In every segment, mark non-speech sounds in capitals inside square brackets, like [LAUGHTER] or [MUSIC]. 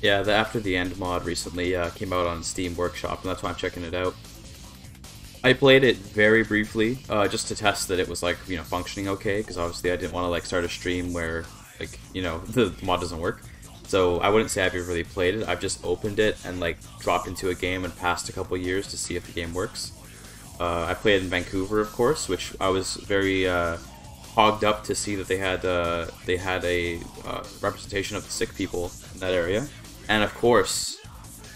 Yeah, the After the End mod recently uh, came out on Steam Workshop, and that's why I'm checking it out. I played it very briefly, uh, just to test that it was like you know functioning okay, because obviously I didn't want to like start a stream where like you know [LAUGHS] the mod doesn't work. So I wouldn't say I've really played it. I've just opened it and like dropped into a game and passed a couple years to see if the game works. Uh, I played in Vancouver, of course, which I was very uh, hogged up to see that they had uh, they had a uh, representation of the Sikh people in that area, and of course,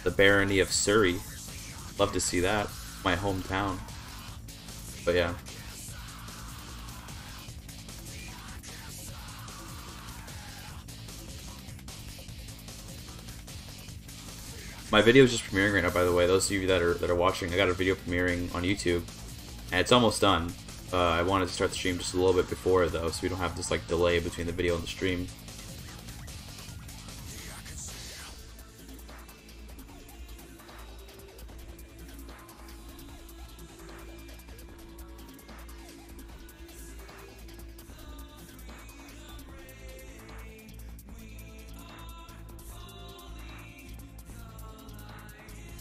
the barony of Surrey. Love to see that, my hometown. But yeah. My video is just premiering right now, by the way. Those of you that are that are watching, I got a video premiering on YouTube, and it's almost done. Uh, I wanted to start the stream just a little bit before though, so we don't have this like delay between the video and the stream.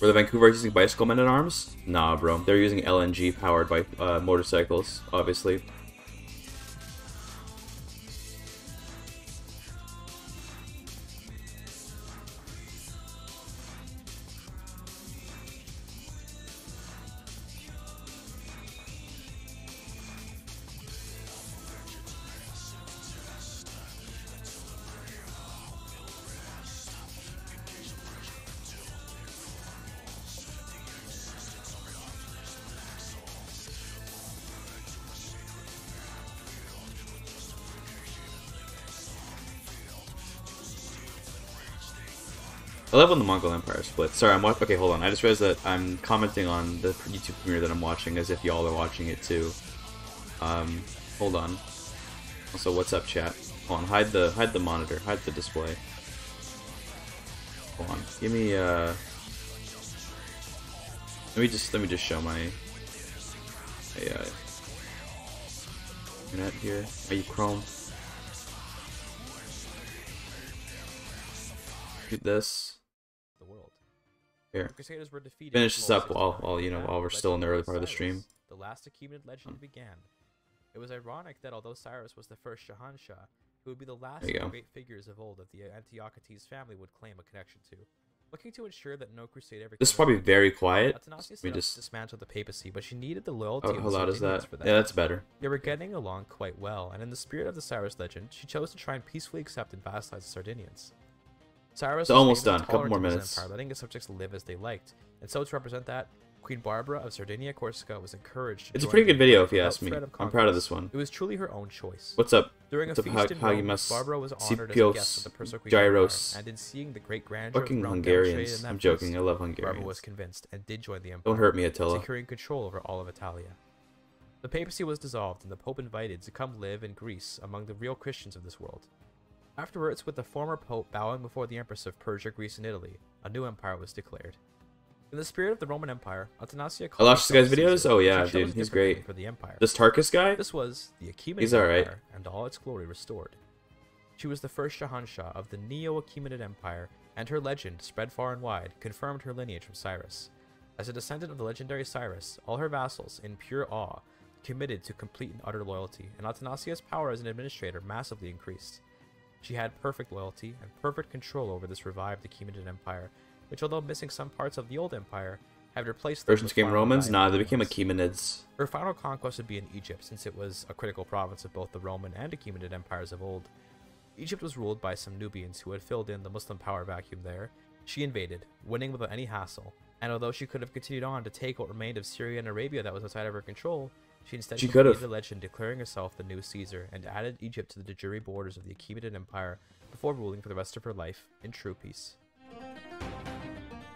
Were the Vancouver using bicycle men at arms? Nah, bro. They're using LNG powered by uh, motorcycles, obviously. Love when the Mongol Empire splits. Sorry, I'm watching. Okay, hold on. I just realized that I'm commenting on the YouTube premiere that I'm watching as if y'all are watching it too. Um, hold on. Also, what's up, chat? Hold on. Hide the hide the monitor. Hide the display. Hold on. Give me uh. Let me just let me just show my. uh, internet here. Are you Chrome? Do this. Here. Crusaders were defeated. Finish this up while- while, you know, while we're still in the early part of the stream. The last Achaemenid legend hmm. began. It was ironic that although Cyrus was the first Shahanshah, who would be the last of the great figures of old that the Antiochetes family would claim a connection to. Looking to ensure that no crusade ever This is probably very quiet. Athanasius Let set me just. dismantled the papacy, but she needed the loyalty Oh, of how the loud is that? for that. Yeah, that's better. They were getting along quite well, and in the spirit of the Cyrus legend, she chose to try and peacefully accept and vassalize the Sardinians. Cyrus It's almost done. A Couple more of minutes. Empire, letting his subjects live as they liked, and so to represent that, Queen Barbara of Sardinia Corsica was encouraged. to It's a pretty good video if you ask me. I'm proud of this one. It was truly her own choice. What's up? During a What's up, feast Hag- in Rome, Barbara was honored as a guest of the Persecuted Gyros. Empire, and in seeing the great grandeur of Fucking demonstrated Hungarians. I'm joking. feast, I love Hungarians. Barbara was convinced and did join the empire Don't hurt me, Attila. securing control over all of Italia. The papacy was dissolved, and the pope invited to come live in Greece among the real Christians of this world. Afterwards, with the former pope bowing before the empress of Persia, Greece, and Italy, a new empire was declared. In the spirit of the Roman Empire, Athanasia I watched this guy's videos? Caesar, Oh, yeah, dude, he's great. For the empire. This Tarkus guy? This was the Achaemenid He's alright. Empire and all its glory restored. She was the first Shahanshah of the Neo-Achaemenid Empire, and her legend, spread far and wide, confirmed her lineage from Cyrus. As a descendant of the legendary Cyrus, all her vassals, in pure awe, committed to complete and utter loyalty, and Athanasia's power as an administrator massively increased. She had perfect loyalty and perfect control over this revived Achaemenid Empire, which, although missing some parts of the old empire, had replaced them Persians became Romans? Nah, they became. Achaemenids. Her final conquest would be in Egypt, since it was a critical province of both the Roman and Achaemenid empires of old. Egypt was ruled by some Nubians who had filled in the Muslim power vacuum there. She invaded, winning without any hassle, and although she could have continued on to take what remained of Syria and Arabia that was outside of her control, she instead She completed could've. the legend declaring herself the new Caesar and added Egypt to the de jure borders of the Achaemenid Empire before ruling for the rest of her life in true peace.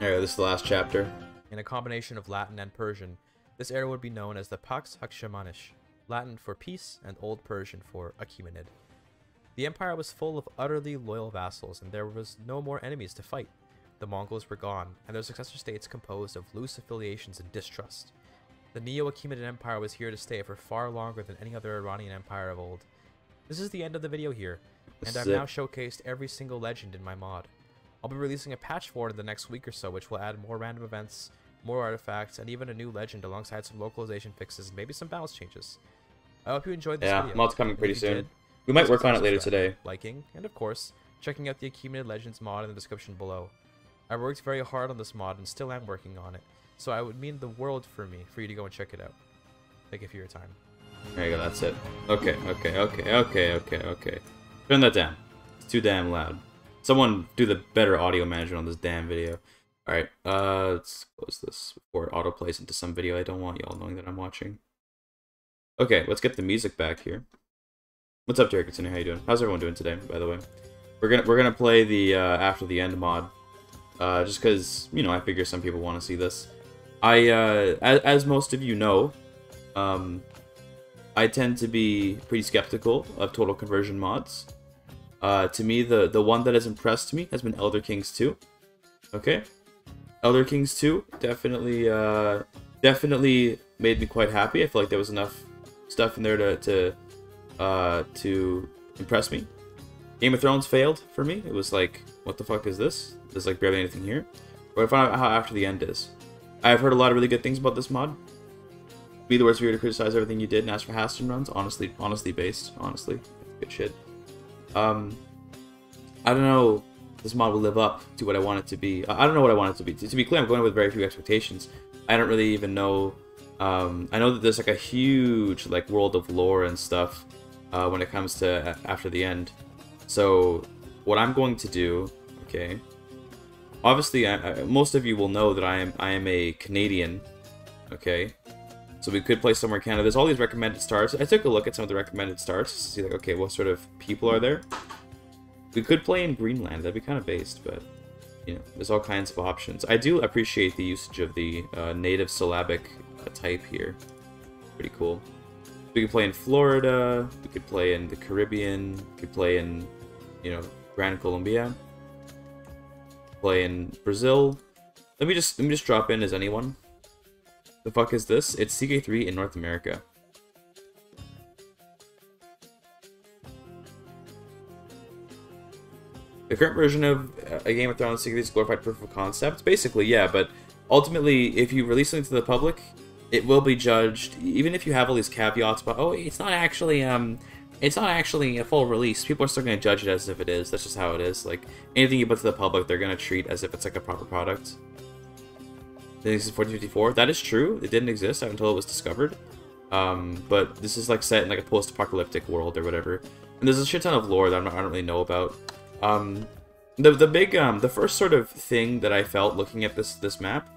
Alright, this is the last chapter. In a combination of Latin and Persian, this era would be known as the Pax Akshamanish, Latin for peace and Old Persian for Achaemenid. The empire was full of utterly loyal vassals, and there was no more enemies to fight. The Mongols were gone, and their successor states composed of loose affiliations and distrust. The Neo-Achaemenid Empire was here to stay for far longer than any other Iranian empire of old. This is the end of the video here, and I've now showcased every single legend in my mod. I'll be releasing a patch for it in the next week or so, which will add more random events, more artifacts, and even a new legend alongside some localization fixes and maybe some balance changes. I hope you enjoyed this Yeah, video. mod's coming pretty soon. did, We might work on it later today. Liking, and of course, checking out the Achaemenid Legends mod in the description below. I worked very hard on this mod and still am working on it, so I would mean the world for me for you to go and check it out. Thank you for your time. There you go, that's it. Okay, okay, okay, okay, okay, okay. Turn that down. It's too damn loud. Someone do the better audio management on this damn video. Alright, uh, let's close this before it autoplays into some video I don't want y'all knowing that I'm watching. Okay, let's get the music back here. What's up, Derek? How you doing? How's everyone doing today, by the way? We're gonna we're gonna play the uh, after the end mod, uh, just because you know I figure some people want to see this. I uh, as, as most of you know, um, I tend to be pretty skeptical of total conversion mods. Uh, to me, the the one that has impressed me has been Elder Kings 2. Okay, Elder Kings 2 definitely uh, definitely made me quite happy. I feel like there was enough stuff in there to to uh, to impress me. Game of Thrones failed for me. It was like, what the fuck is this? There's like barely anything here. But I found out how after the end is. I've heard a lot of really good things about this mod. Be the worst viewer to criticize everything you did and ask for Haston runs. Honestly, honestly based. Honestly, good shit. Um, I don't know. This mod will live up to what I want it to be. I don't know what I want it to be. To, to be clear, I'm going with very few expectations. I don't really even know. Um, I know that there's like a huge like world of lore and stuff uh, when it comes to after the end. So what I'm going to do, okay. Obviously, I, I, most of you will know that I am I am a Canadian, okay. So we could play somewhere in Canada. There's all these recommended starts. I took a look at some of the recommended starts to see like, okay, what sort of people are there. We could play in Greenland. That'd be kind of based, but you know, there's all kinds of options. I do appreciate the usage of the uh, native syllabic uh, type here. Pretty cool. We could play in Florida. We could play in the Caribbean. We could play in, you know, Grand Colombia. Play in Brazil. Let me just let me just drop in as anyone. The fuck is this? It's CK3 in North America. The current version of uh, a Game of Thrones CK3 is glorified proof of concept. Basically, yeah, but ultimately, if you release something to the public, it will be judged. Even if you have all these caveats about, oh, it's not actually um, it's not actually a full release. People are still going to judge it as if it is. That's just how it is. Like anything you put to the public, they're going to treat as if it's like a proper product. This is 1454. That is true. It didn't exist until it was discovered. Um, but this is like set in like a post-apocalyptic world or whatever. And there's a shit ton of lore that not, I don't really know about. Um, the the big um the first sort of thing that I felt looking at this this map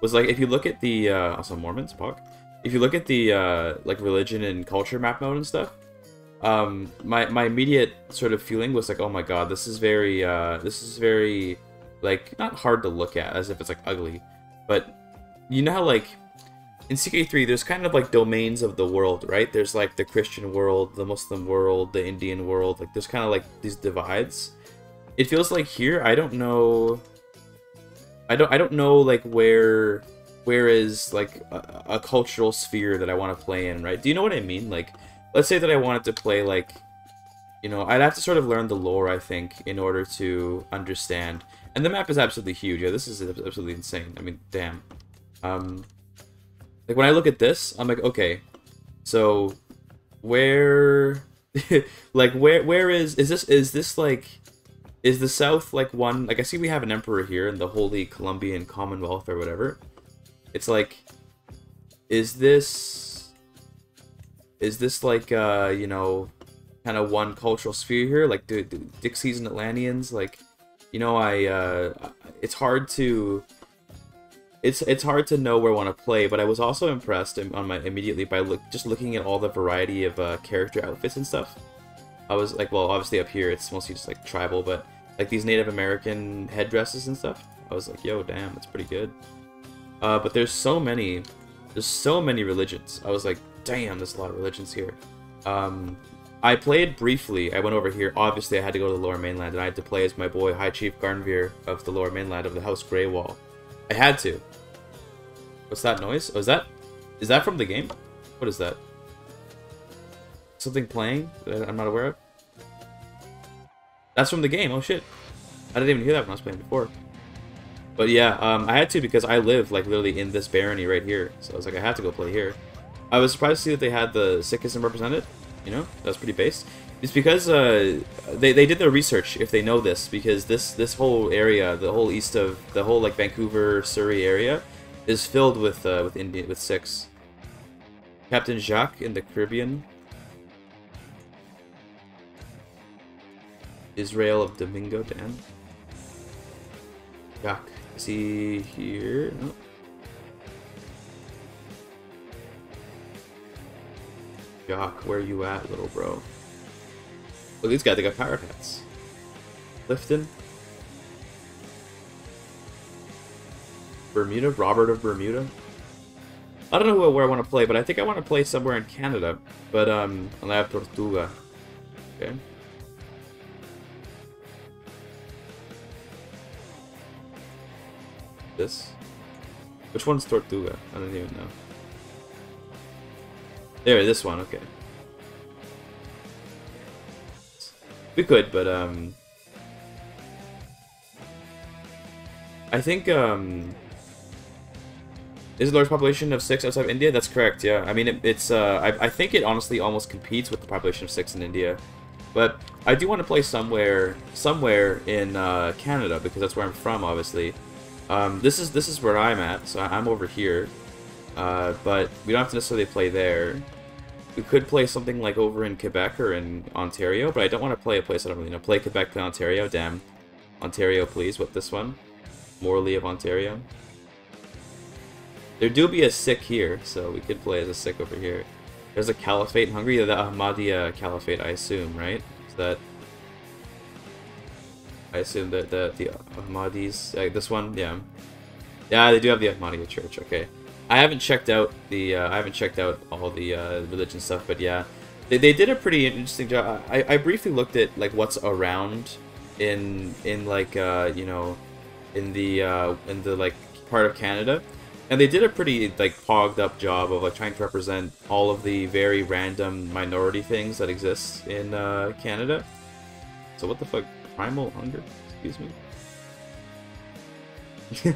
was like if you look at the uh, also Mormons Puck. If you look at the uh, like religion and culture map mode and stuff, um, my my immediate sort of feeling was like, oh my god, this is very uh, this is very like not hard to look at as if it's like ugly, but you know how like in CK3 there's kind of like domains of the world, right? There's like the Christian world, the Muslim world, the Indian world. Like there's kind of like these divides. It feels like here I don't know. I don't I don't know like where where is like a, a cultural sphere that I want to play in, right? Do you know what I mean? Like let's say that I wanted to play like you know, I'd have to sort of learn the lore, I think, in order to understand. And the map is absolutely huge. Yeah, this is absolutely insane. I mean, damn. Um, like when I look at this, I'm like, okay, so where, [LAUGHS] like where where is is this is this like is the South like one like I see we have an emperor here in the Holy Columbian Commonwealth or whatever. It's like, is this is this like uh you know kind of one cultural sphere here like do, do Dixies and Atlanteans like you know I uh it's hard to it's it's hard to know where I want to play, but I was also impressed on my immediately by look just looking at all the variety of uh, character outfits and stuff. I was like, well, obviously up here it's mostly just like tribal, but like these Native American headdresses and stuff. I was like, yo, damn, that's pretty good. Uh, but there's so many, there's so many religions. I was like, damn, there's a lot of religions here. Um, I played briefly. I went over here. Obviously, I had to go to the Lower Mainland, and I had to play as my boy High Chief Garnvir of the Lower Mainland of the House Greywall. I had to. What's that noise? Oh, is that... Is that from the game? What is that? Something playing that I'm not aware of? That's from the game. Oh, shit. I didn't even hear that when I was playing before. But yeah, um, I had to because I live like literally in this barony right here. So I was like, I have to go play here. I was surprised to see that they had the Sikhism represented. You know, that's pretty based. It's because uh, they, they did their research, if they know this, because this this whole area, the whole east of the whole like Vancouver, Surrey area, is filled with uh, with Indian with Sikhs. Captain Jacques in the Caribbean. Israel of Domingo, Dan. Jacques, is he here? Jock, where you at, little bro? Look, these guys, they got pirate hats. Clifton. Bermuda? Robert of Bermuda? I don't know where I want to play, but I think I want to play somewhere in Canada. But, um, I have Tortuga. Okay. This? Which one's Tortuga? I don't even know. There, this one, okay. We could, but, um... I think, um... Is the large population of Sikhs outside of India? That's correct, yeah. I mean, it, it's, uh... I, I think it honestly almost competes with the population of Sikhs in India. But I do want to play somewhere, somewhere in, uh, Canada, because that's where I'm from, obviously. Um, this is, this is where I'm at, so I'm over here. Uh, but we don't have to necessarily play there. We could play something like over in Quebec or in Ontario, but I don't want to play a place I don't really know. Play Quebec, play Ontario. Damn. Ontario, please. What, this one? Morley of Ontario. There do be a Sikh here, so we could play as a Sikh over here. There's a Caliphate in Hungary, the Ahmadiyya Caliphate, I assume, right? Is that... I assume that the, the Ahmadis... Uh, this one? Yeah. Yeah, they do have the Ahmadiyya Church, okay. I haven't checked out the uh, I haven't checked out all the uh, religion stuff, but yeah, they, they did a pretty interesting job. I, I briefly looked at like what's around in in like uh, you know in the uh, in the like part of Canada, and they did a pretty like pogged up job of like trying to represent all of the very random minority things that exist in uh, Canada. So what the fuck, primal hunger? Excuse me.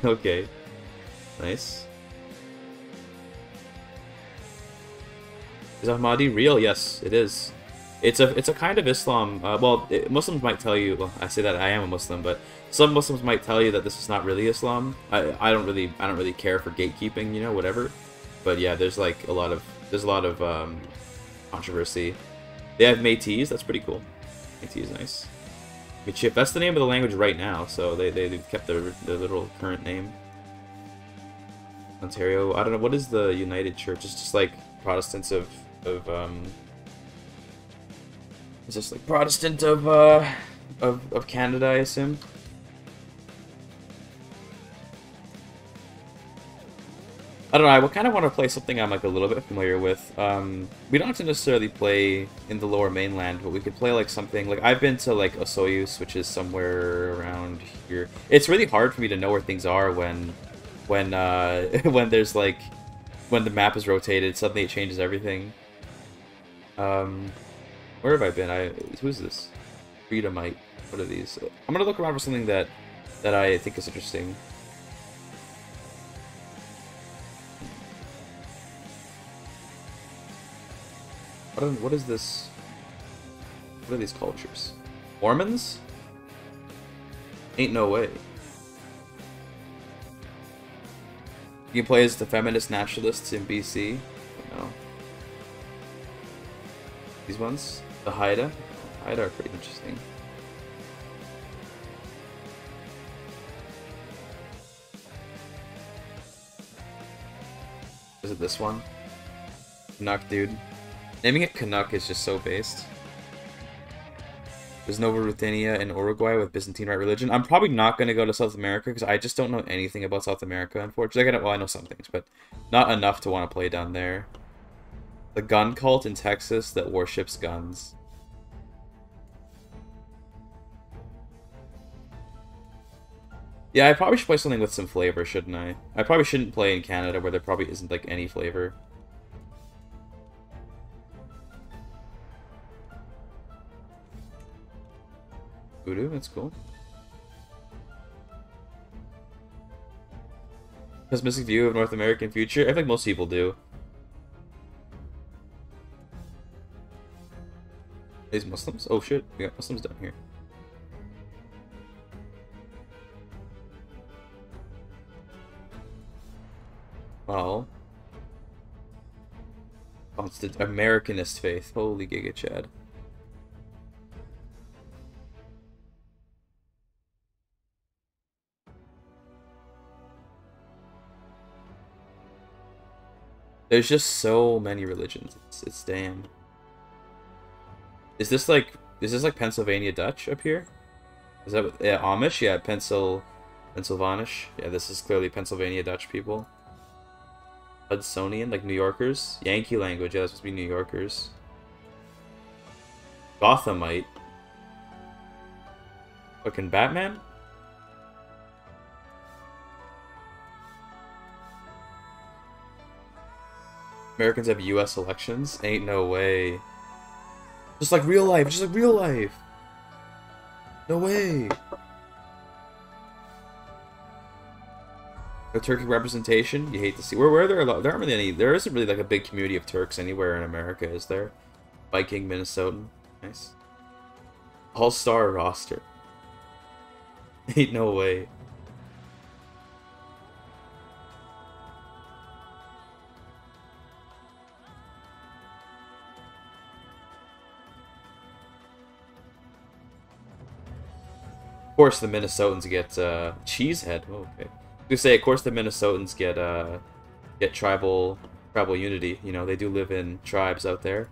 [LAUGHS] okay, nice. Is Ahmadi real? Yes, it is. It's a it's a kind of Islam. Uh, well, it, Muslims might tell you. Well, I say that I am a Muslim, but some Muslims might tell you that this is not really Islam. I I don't really I don't really care for gatekeeping, you know, whatever. But yeah, there's like a lot of there's a lot of um, controversy. They have Métis. That's pretty cool. Métis is nice. Michif. That's the name of the language right now. So they they have kept their their literal current name. Ontario. I don't know what is the United Church. It's just like Protestants of of um is this like Protestant of uh of of Canada, I assume. I don't know, I kind of want to play something I'm like a little bit familiar with. Um, we don't have to necessarily play in the lower mainland, but we could play like something, like I've been to like Osoyoos, which is somewhere around here. It's really hard for me to know where things are when, when, uh, [LAUGHS] when there's like, when the map is rotated, suddenly it changes everything. Um, where have I been? I who's this? Freedomite. What are these? I'm gonna look around for something that that I think is interesting. What, what is this? What are these cultures? Mormons? Ain't no way. You play as the feminist naturalists in BC. No. These ones? The Haida? Haida are pretty interesting. Is it this one? Canuck, dude. Naming it Canuck is just so based. There's Nova Ruthenia in Uruguay with Byzantine Rite religion. I'm probably not going to go to South America because I just don't know anything about South America, unfortunately. I well, I know some things, but not enough to want to play down there. The gun cult in Texas that worships guns. Yeah, I probably should play something with some flavor, shouldn't I? I probably shouldn't play in Canada where there probably isn't like any flavor. Voodoo, that's cool. Pessimistic view of North American future? I think most people do. These Muslims? Oh shit, we got Muslims down here. Well. Oh, the Americanist faith. Holy Giga Chad. There's just so many religions. It's, it's damn. Is this like is this like Pennsylvania Dutch up here? Is that yeah Amish? Yeah, Pencil Pennsylvanish. Yeah, this is clearly Pennsylvania Dutch people. Hudsonian, like New Yorkers. Yankee language. Yeah, that's supposed to be New Yorkers. Gothamite. Fucking Batman. Americans have U.S. elections? Ain't no way. Just like real life, just like real life. No way. No Turkic representation? You hate to see. Where, where are there a lot? There aren't really any. There isn't really like a big community of Turks anywhere in America, is there? Viking, Minnesotan. Nice. All star roster. [LAUGHS] Ain't no way. Of course, the Minnesotans get uh, Cheesehead. Oh, okay. You say, of course, the Minnesotans get uh, get tribal tribal unity. You know, they do live in tribes out there.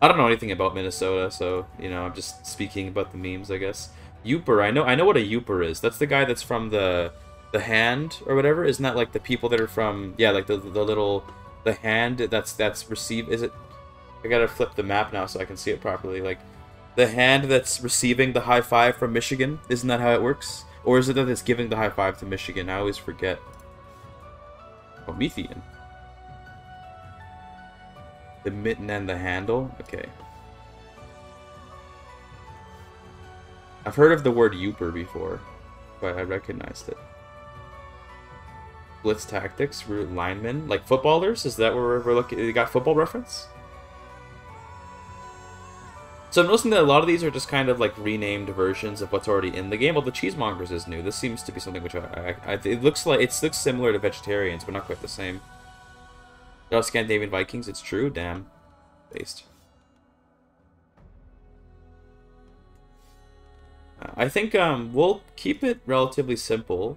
I don't know anything about Minnesota, so you know, I'm just speaking about the memes, I guess. Yooper, I know, I know what a Yooper is. That's the guy that's from the the hand or whatever. Isn't that like the people that are from? Yeah, like the the little the hand that's that's received. Is it? I gotta flip the map now so I can see it properly. Like the hand that's receiving the high five from Michigan. Isn't that how it works? Or is it that it's giving the high five to Michigan? I always forget. Promethean. The mitten and the handle? Okay. I've heard of the word Yooper before, but I recognized it. Blitz tactics, root linemen, like footballers? Is that where we're looking? You got football reference? So I'm noticing that a lot of these are just kind of like renamed versions of what's already in the game. Well, the Cheesemongers is new. This seems to be something which I, I, I it looks like it looks similar to Vegetarians, but not quite the same. No Scandinavian Vikings. It's true. Damn, based. I think um, we'll keep it relatively simple.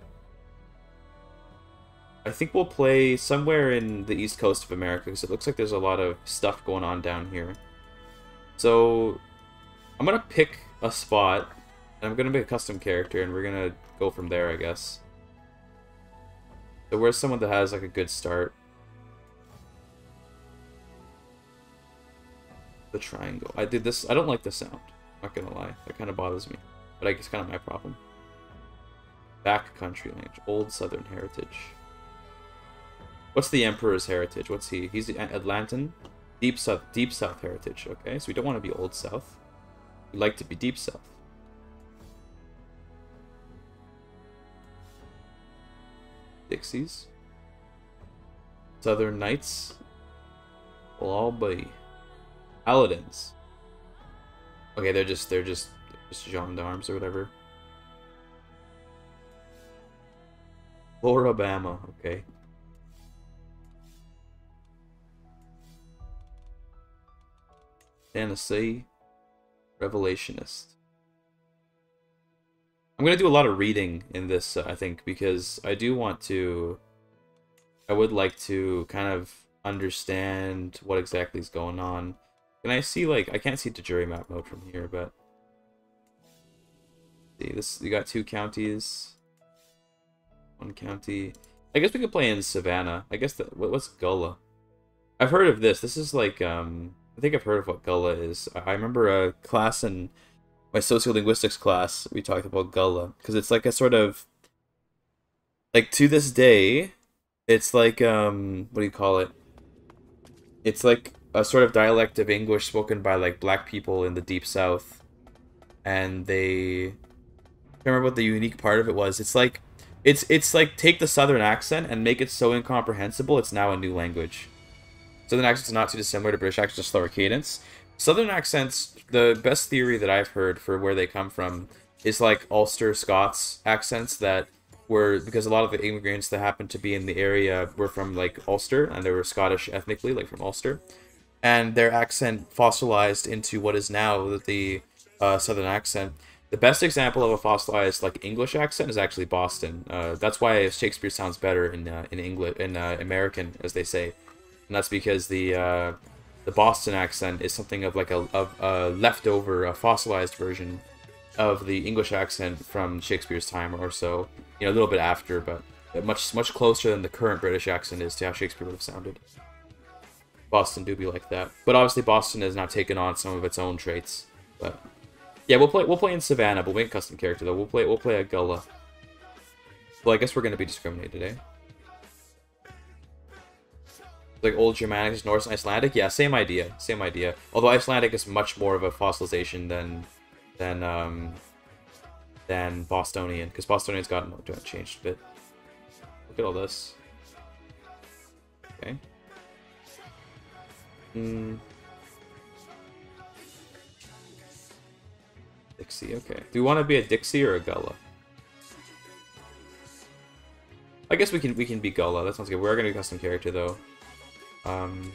I think we'll play somewhere in the east coast of America because it looks like there's a lot of stuff going on down here. So I'm gonna pick a spot, and I'm gonna make a custom character, and we're gonna go from there, I guess. So where's someone that has like a good start? The triangle. I did this. I don't like the sound. Not gonna lie, that kind of bothers me. But I guess kind of my problem. Back country language, old southern heritage. What's the emperor's heritage? What's he? He's the Atlantan. Deep South, Deep South heritage, okay? So we don't want to be Old South. We like to be Deep South. Dixies. Southern Knights. Will all be Paladins. Okay, they're just they're just just gendarmes or whatever. Alabama, okay. Tennessee, Revelationist. I'm going to do a lot of reading in this, uh, I think, because I do want to... I would like to kind of understand what exactly is going on. Can I see, like... I can't see de jure map mode from here, but... See, this... You got two counties. One county. I guess we could play in Savannah. I guess that... What's Gullah? I've heard of this. This is like, um... I think I've heard of what Gullah is. I remember a class in my sociolinguistics class, we talked about Gullah, because it's like a sort of, like to this day, it's like, um, what do you call it? It's like a sort of dialect of English spoken by like black people in the deep south. And they, I remember what the unique part of it was. It's like, It's it's like take the southern accent and make it so incomprehensible it's now a new language. Southern accents not too dissimilar to British accents, just slower cadence. Southern accents, the best theory that I've heard for where they come from is like Ulster Scots accents that were because a lot of the immigrants that happened to be in the area were from like Ulster and they were Scottish ethnically, like from Ulster, and their accent fossilized into what is now the uh, Southern accent. The best example of a fossilized like English accent is actually Boston. Uh, that's why Shakespeare sounds better in uh, in English in uh, American, as they say, and that's because the uh, the Boston accent is something of like a, of a leftover, a fossilized version of the English accent from Shakespeare's time or so. You know, a little bit after, but much much closer than the current British accent is to how Shakespeare would have sounded. Boston do be like that, but obviously Boston has now taken on some of its own traits. But yeah, we'll play we'll play in Savannah, but we ain't custom character though. We'll play we'll play a Gullah. Well, I guess we're gonna be discriminated, eh? Like old Germanic, Norse, and Icelandic. Yeah, same idea, same idea. Although Icelandic is much more of a fossilization than than um than Bostonian, because Bostonian's gotten changed a bit. Look at all this. Okay. Hmm. Dixie, okay. Do we want to be a Dixie or a Gullah? I guess we can we can be Gullah. That sounds good. We're gonna be custom character though. Um,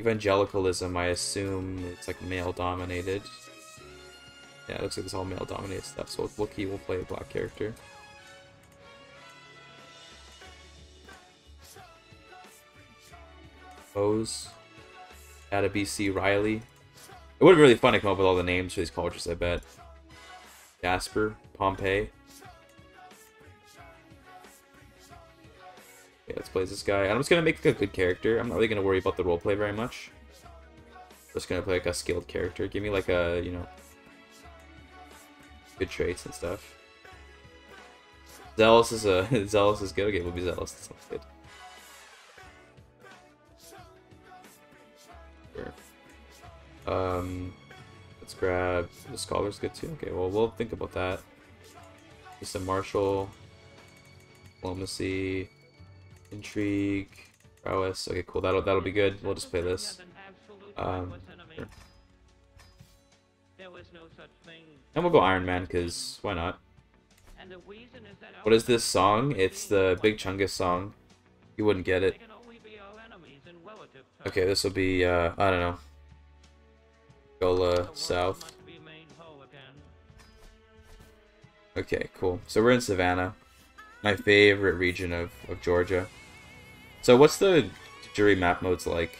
evangelicalism, I assume it's like male dominated. Yeah, it looks like it's all male dominated stuff. So Wookiee will play a black character. Bose. Add a BC Riley. It would be really fun to come up with all the names for these cultures, I bet. Jasper, Pompey. Okay, let's play this guy. I'm just gonna make a good character. I'm not really gonna worry about the roleplay very much. Just gonna play like a skilled character. Give me like a, you know, good traits and stuff. Zealous is a [LAUGHS] zealous is good. Okay, we'll be zealous. That sounds good. Sure. Um, let's grab the scholar's good too. Okay, well we'll think about that. Just a martial, diplomacy. Intrigue. Prowess. Okay, cool. That'll that'll be good. We'll just play this. Um, sure. And we'll go Iron Man, because why not? What is this song? It's the Big Chungus song. You wouldn't get it. Okay, this will be, uh, I don't know. Gola South. Okay, cool. So we're in Savannah. My favorite region of, of Georgia. So what's de jure map modes like?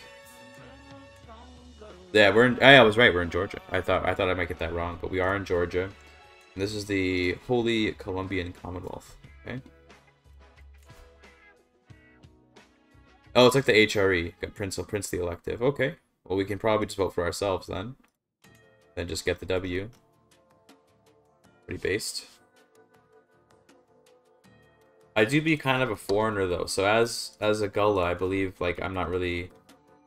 Yeah, we're in. Oh, I was right. We're in Georgia. I thought I thought I might get that wrong, but we are in Georgia. And this is the Holy Columbian Commonwealth. Okay. Oh, it's like the HRE. Got Prince Prince the Elective. Okay. Well, we can probably just vote for ourselves then. Then just get the W. Pretty based. I do be kind of a foreigner though, so as as a Gullah, I believe like I'm not really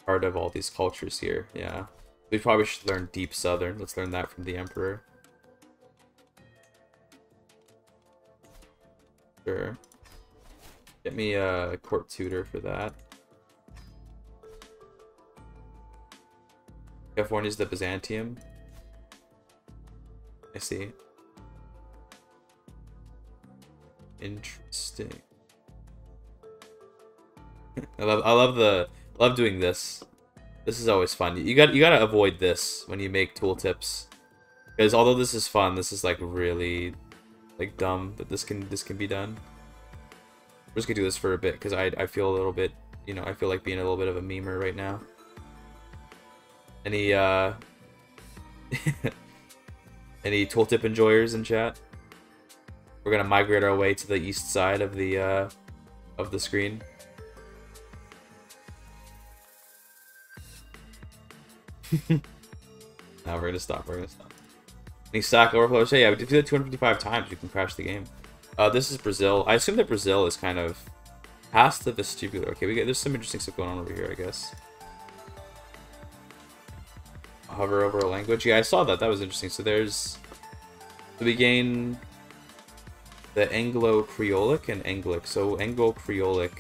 part of all these cultures here. Yeah, we probably should learn Deep Southern. Let's learn that from the Emperor. Sure. Get me a court tutor for that. California's the Byzantium. I see. Interesting. [LAUGHS] I love I love the love doing this. This is always fun. You got you gotta avoid this when you make tooltips. Because although this is fun, this is like really like dumb that this can this can be done. We're just gonna do this for a bit because I I feel a little bit you know I feel like being a little bit of a memer right now. Any uh [LAUGHS] any tooltip enjoyers in chat? We're gonna migrate our way to the east side of the uh, of the screen. [LAUGHS] now we're gonna stop. We're gonna stop. Any stack overflow? So yeah, we did do that 255 times. You can crash the game. Uh, this is Brazil. I assume that Brazil is kind of past the vestibular. Okay, we get there's some interesting stuff going on over here, I guess. Hover over a language. Yeah, I saw that. That was interesting. So there's so we gain the Anglo-Creolic and Anglic. So Anglo-Creolic...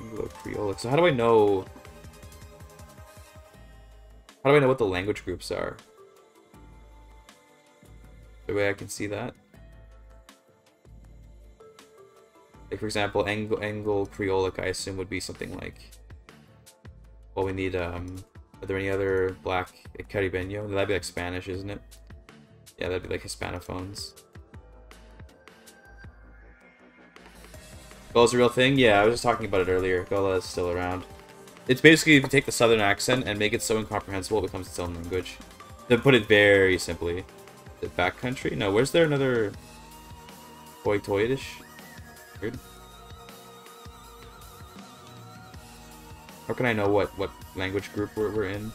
Anglo-Creolic. So how do I know... How do I know what the language groups are? The way I can see that? Like, for example, Anglo, Anglo Creolic, I assume, would be something like... Well, we need, um... Are there any other black Caribeño? That'd be like Spanish, isn't it? Yeah, that'd be like Hispanophones. Gola's a real thing? Yeah, I was just talking about it earlier. Gullah is still around. It's basically if you take the southern accent and make it so incomprehensible it becomes its own language. To put it very simply. The backcountry? No, where's there another... Toy Toyish? Weird. How can I know what, what language group we're, we're in?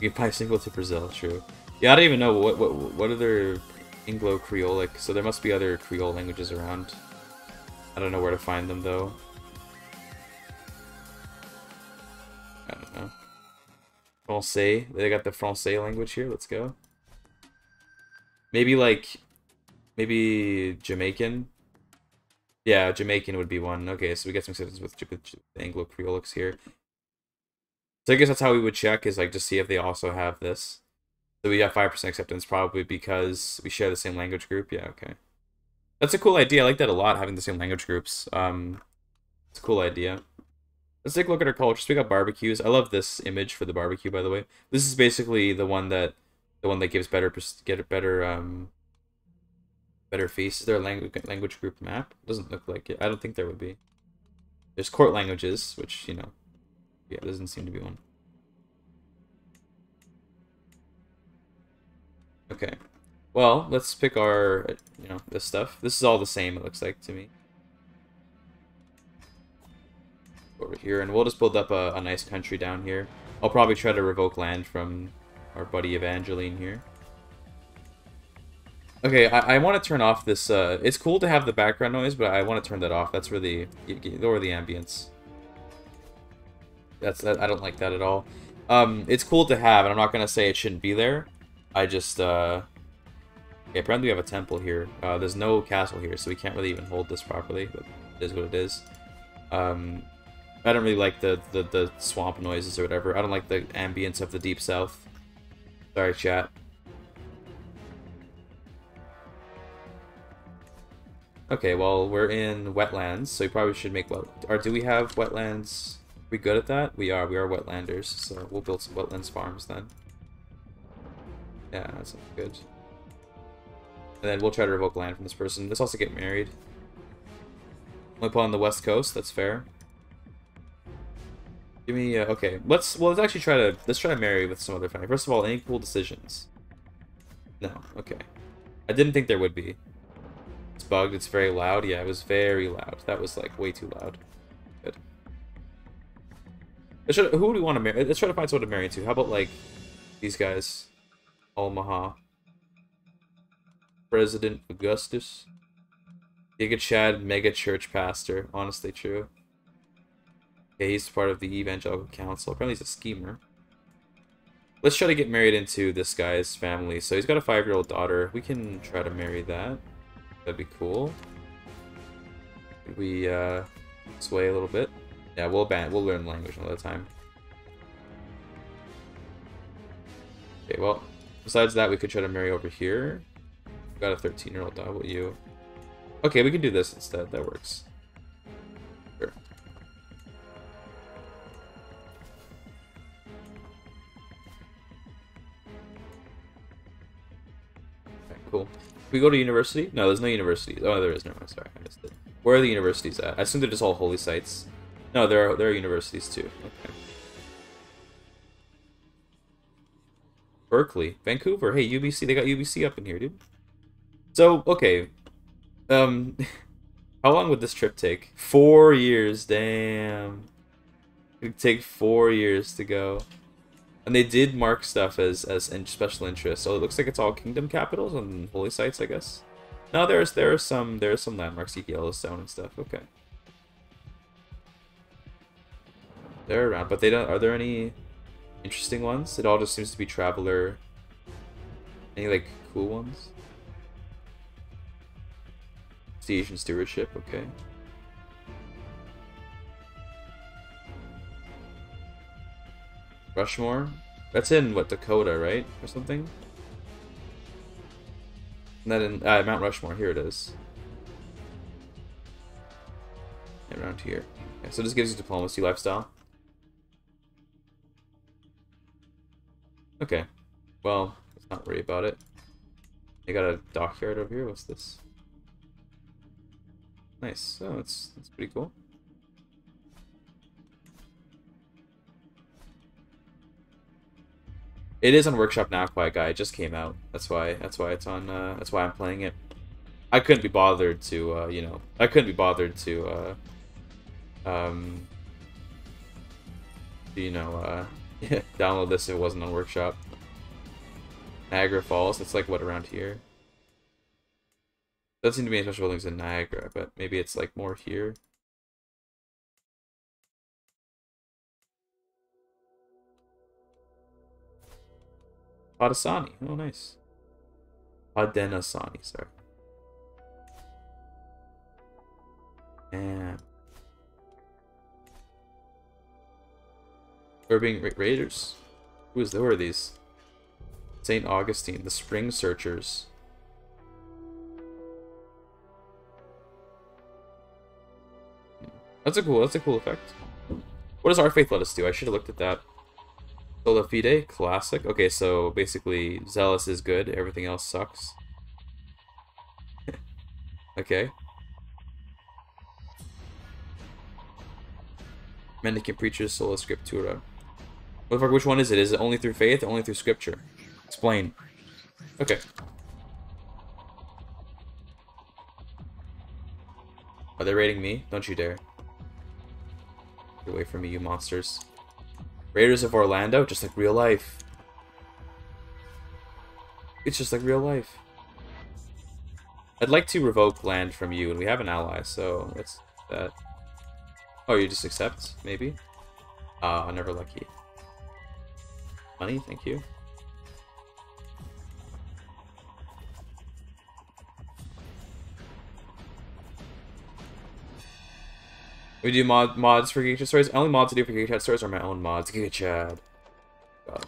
You can single to Brazil, true. Yeah, I don't even know what what what other Anglo-Creolic, so there must be other Creole languages around. I don't know where to find them though. I don't know. Francais, they got the Francais language here, let's go. Maybe like, maybe Jamaican? Yeah, Jamaican would be one. Okay, so we get some citizens with, with Anglo-Creolics here. So I guess that's how we would check, is like just see if they also have this. So we got 5% acceptance probably because we share the same language group. Yeah, okay. That's a cool idea. I like that a lot, having the same language groups. Um, It's a cool idea. Let's take a look at our culture. So we got barbecues. I love this image for the barbecue, by the way. This is basically the one that the one that gives better get better um better face. Is there a language language group map? Doesn't look like it. I don't think there would be. There's court languages, which you know, yeah, doesn't seem to be one. Okay. Well, let's pick our, you know, this stuff. This is all the same, it looks like to me. Over here, and we'll just build up a, a nice country down here. I'll probably try to revoke land from our buddy Evangeline here. Okay, I, I want to turn off this, uh, it's cool to have the background noise, but I want to turn that off. That's really, lower the ambience. That's, I don't like that at all. Um, it's cool to have, and I'm not going to say it shouldn't be there. I just, uh... Okay, apparently we have a temple here. Uh, there's no castle here, so we can't really even hold this properly, but it is what it is. Um, I don't really like the, the, the swamp noises or whatever. I don't like the ambience of the deep south. Sorry, chat. Okay, well, we're in wetlands, so we probably should make... wet... Or do we have wetlands? Are we good at that? We are. We are wetlanders, so we'll build some wetlands farms then. Yeah, that's good. And then we'll try to revoke land from this person. Let's also get married. Only on the west coast, that's fair. Give me, uh, okay, let's, well, let's actually try to, let's try to marry with some other family. First of all, any cool decisions? No, okay. I didn't think there would be. It's bugged. It's very loud. Yeah, it was very loud. That was like way too loud. Good. Should, who do we want to marry? Let's try to find someone to marry to. How about like these guys? Omaha. President Augustus. Giga Chad, mega church pastor. Honestly true. Yeah, he's part of the Evangelical Council. Apparently he's a schemer. Let's try to get married into this guy's family. So he's got a five-year-old daughter. We can try to marry that. That'd be cool. Could we uh, sway a little bit? Yeah, we'll ban. We'll learn language another time. Okay, well, besides that, we could try to marry over here. We've got a 13-year-old daughter. What you? Okay, we can do this instead. That works. Cool we go to university? No, there's no universities. Oh, there is. No, sorry, I missed it. Where are the universities at? I assume they're just all holy sites. No, there are there are universities too. Okay. Berkeley, Vancouver. Hey, UBC. They got UBC up in here, dude. So okay, um, [LAUGHS] how long would this trip take? Four years. Damn. It'd take four years to go. And they did mark stuff as as in special interest, so it looks like it's all kingdom capitals and holy sites, I guess. No, there's there are some there are some landmarks, like Yellowstone and stuff. Okay. They're around, but they don't. Are there any? interesting ones. It all just seems to be Traveler. Any, like, cool ones? And Stewardship, okay. Rushmore? That's in, what, Dakota, right? Or something? Then in uh, Mount Rushmore, here it is. around here. So this gives you diplomacy lifestyle. Okay. Well, let's not worry about it. They got a dockyard over here. What's this? Nice. Oh, that's that's pretty cool. It is on Workshop now, Quiet Guy. It just came out. That's why. That's why it's on. Uh, that's why I'm playing it. I couldn't be bothered to, uh, you know, I couldn't be bothered to, uh, um, you know, uh, [LAUGHS] download this if it wasn't on Workshop. Niagara Falls. That's like what around here. Doesn't seem to be any special buildings in Niagara, but maybe it's like more here. Padasani. Oh, nice. Padenasani, sorry. And being Ra Raiders? Who is who are these? St. Augustine, the Spring Searchers. Hmm. That's a cool, that's a cool effect. What does our faith let us do? I should have looked at that. Sola Fide, classic. Okay, so basically, Zealous is good, everything else sucks. [LAUGHS] okay. Mendicant Preachers, Sola Scriptura. What the fuck, Which one is it? Is it only through faith only through scripture? Explain. Okay. Are they raiding me? Don't you dare. Get away from me, you monsters. Raiders of Orlando, just like real life. It's just like real life. I'd like to revoke land from you, and we have an ally, so that's that. Oh, you just accept, maybe? Ah, uh, never lucky. Money, thank you. We do mod mods for Geek Stories. Only mods I do for Giga Chad Stories are my own mods. Giga Chad. God.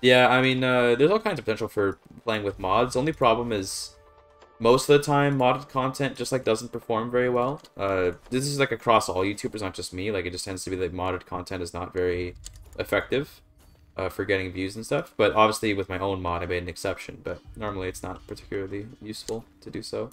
Yeah, I mean, uh, there's all kinds of potential for playing with mods. Only problem is most of the time modded content just like doesn't perform very well. Uh, this is like across all YouTubers, not just me. Like it just tends to be that modded content is not very effective uh, for getting views and stuff. But obviously with my own mod, I made an exception. But normally it's not particularly useful to do so.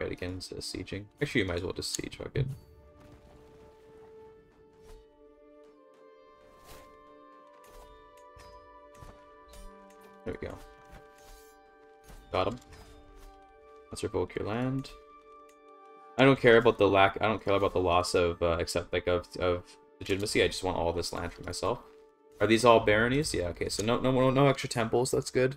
Right again instead of sieging. Actually, you might as well just siege, fuck it. There we go. Got him. Let's revoke your land. I don't care about the lack. I don't care about the loss of uh, except like of of legitimacy. I just want all this land for myself. Are these all baronies? Yeah. Okay. So no no no extra temples. That's good.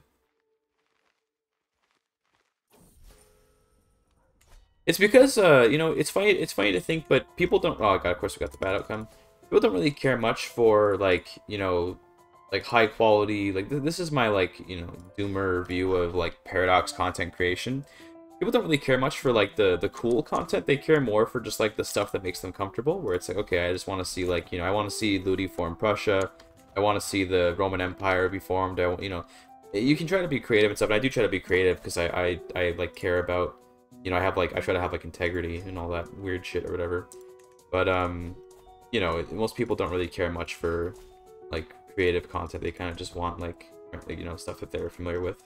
It's because uh, you know, it's funny. It's funny to think, but people don't. Oh god, of course we got the bad outcome. People don't really care much for like you know, like high quality. Like th this is my like you know, doomer view of like paradox content creation. People don't really care much for like the the cool content. They care more for just like the stuff that makes them comfortable. Where it's like, okay, I just want to see like you know, I want to see Ludi form Prussia. I want to see the Roman Empire be formed. I you know, you can try to be creative and stuff. And I do try to be creative because I, I I like care about you know, I have like I try to have like integrity and all that weird shit or whatever. But um, you know, most people don't really care much for creative content. They kind of just want like uh, you know stuff that they're familiar with.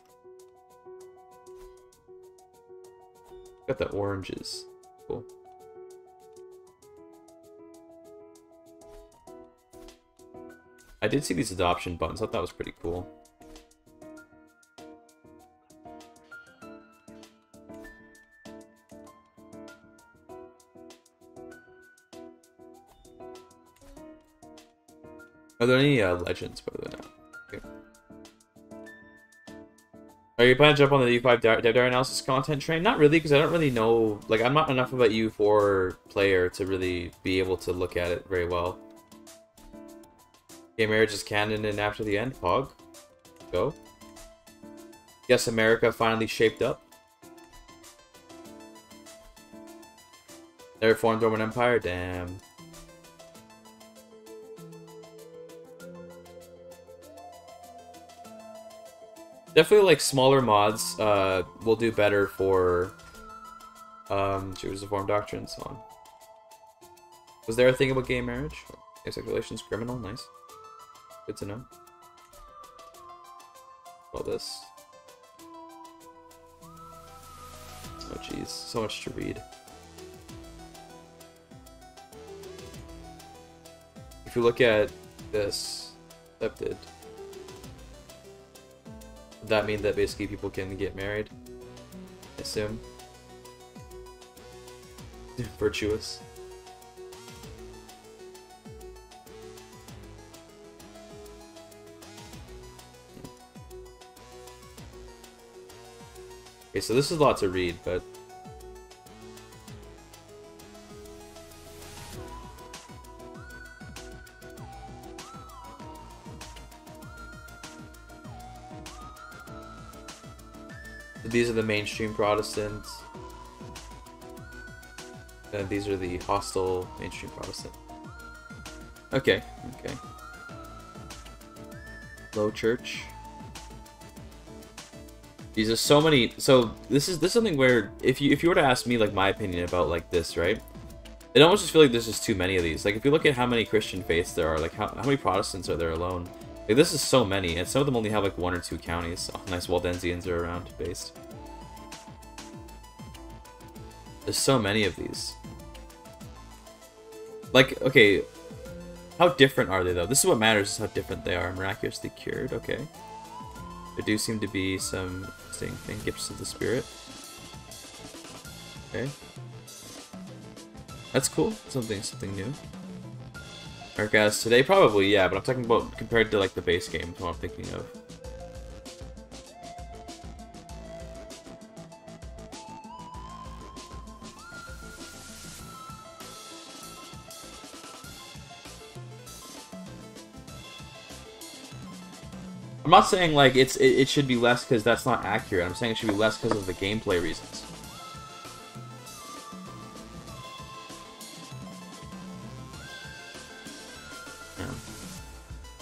Got the oranges. Cool. I did see these adoption buttons. I thought that was pretty cool. Are there any uh, legends, by the way. Okay. Are you planning to jump on the EU5 Dev Diary Analysis content train? Not really, because I don't really know... Like, I'm not enough of a EU4 player to really be able to look at it very well. Gay marriage is canon and after the end. Pog. Go. Guess America finally shaped up. They reformed Roman Empire? Damn. Definitely like smaller mods uh, will do better for um, Jews Reform Doctrine and so on. Was there a thing about gay marriage? Sexual relations criminal? Nice. Good to know. All this. Oh jeez, so much to read. If you look at this, accepted, that mean that basically people can get married? I assume. [LAUGHS] Virtuous. Okay, so this is a lot to read, but... These are the mainstream Protestants. And these are the hostile mainstream Protestant. Okay, okay. Low church. These are so many. So this is this is something where if you if you were to ask me like my opinion about like this, right? It almost just feel like there's just too many of these. Like if you look at how many Christian faiths there are, like how how many Protestants are there alone? Like this is so many, and some of them only have like one or two counties. Oh, nice Waldensians are around based. There's so many of these. Like, okay, how different are they though? This is what matters, is how different they are. Miraculously cured, okay. There do seem to be some interesting thing, gifts of the spirit. Okay. That's cool. Something something new. Alright guys, today probably, yeah, but I'm talking about compared to like the base game, what I'm thinking of. I'm not saying like it's it, it should be less because that's not accurate. I'm saying it should be less because of the gameplay reasons. Yeah.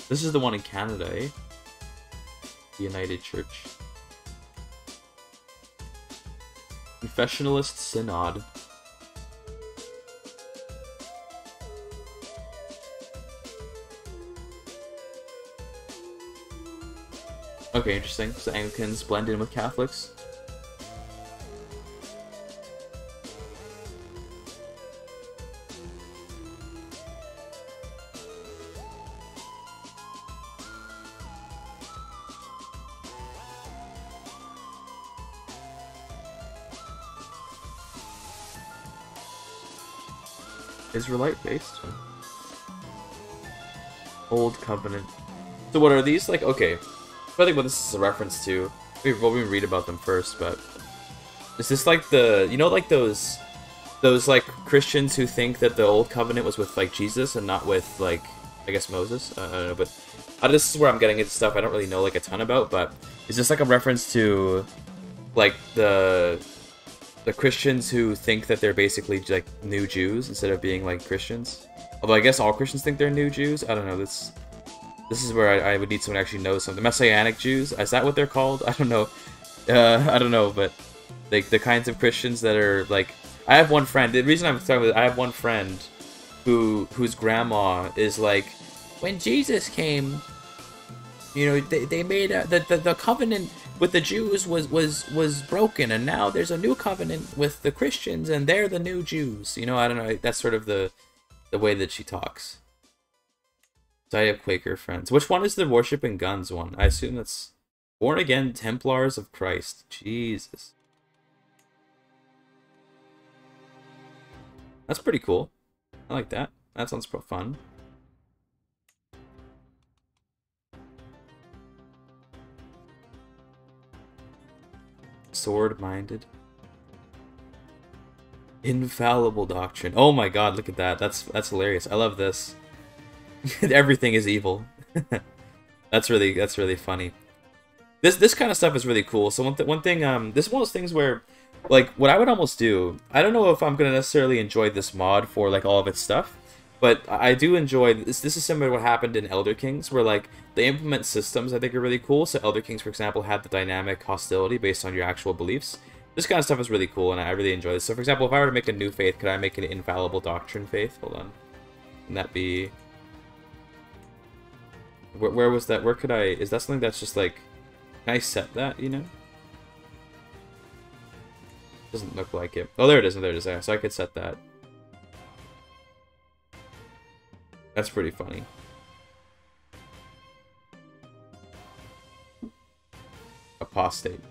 This is the one in Canada, eh? The United Church. Confessionalist Synod. Okay, interesting. So Anglicans blend in with Catholics. Israelite based. Old Covenant. So what are these? Like, okay, I think what this is a reference to. We'll probably read about them first, but is this like the you know like those those like Christians who think that the old covenant was with like Jesus and not with like I guess Moses? Uh, I don't know, but uh, this is where I'm getting into stuff I don't really know like a ton about. But is this like a reference to like the the Christians who think that they're basically like new Jews instead of being like Christians? Although I guess all Christians think they're new Jews. I don't know. This this is where I, I, would need someone to actually know something. The Messianic Jews, is that what they're called? [LAUGHS] I don't know. Uh, I don't know, but like the kinds of Christians that are like. I have one friend. The reason I'm talking about, I have one friend who whose grandma is like, when Jesus came, you know, they, they made a, the, the the covenant with the Jews was was was broken, and now there's a new covenant with the Christians, and they're the new Jews. You know, I don't know. That's sort of the the way that she talks. So I have Quaker friends. Which one is the worship and guns one? I assume that's born again Templars of Christ. Jesus. That's pretty cool. I like that. That sounds fun. Sword-minded. Infallible doctrine. Oh my god, look at that. That's that's hilarious. I love this. [LAUGHS] Everything is evil. [LAUGHS] that's really that's really funny. This this kind of stuff is really cool. So one th one thing um this is one of those things where like what I would almost do. I don't know if I'm gonna necessarily enjoy this mod for like all of its stuff, but I do enjoy this. This is similar to what happened in Elder Kings, where like they implement systems I think are really cool. So Elder Kings, for example, had the dynamic hostility based on your actual beliefs. This kind of stuff is really cool, and I really enjoy this. So, for example, if I were to make a new faith, could I make an infallible doctrine faith? Hold on, can that be? Where, where was that? Where could I? Is that something that's just like? Can I set that? You know? Doesn't look like it. Oh, there it is. There it is. There. So I could set that. That's pretty funny. Apostate.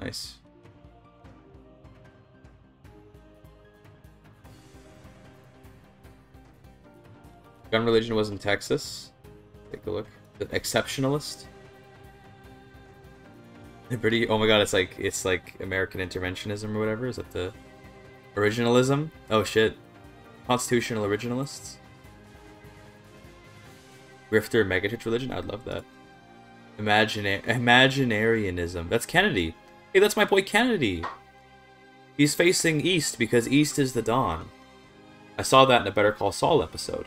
Nice. Gun religion was in Texas. Take a look. The exceptionalist. Pretty. Oh my god! It's like it's like American interventionism or whatever. Is that the originalism? Oh shit! Constitutional originalists. Grifter megachurch religion. I'd love that. Imagina Imaginarianism. That's Kennedy. Hey, that's my boy Kennedy. He's facing east because east is the dawn. I saw that in a Better Call Saul episode.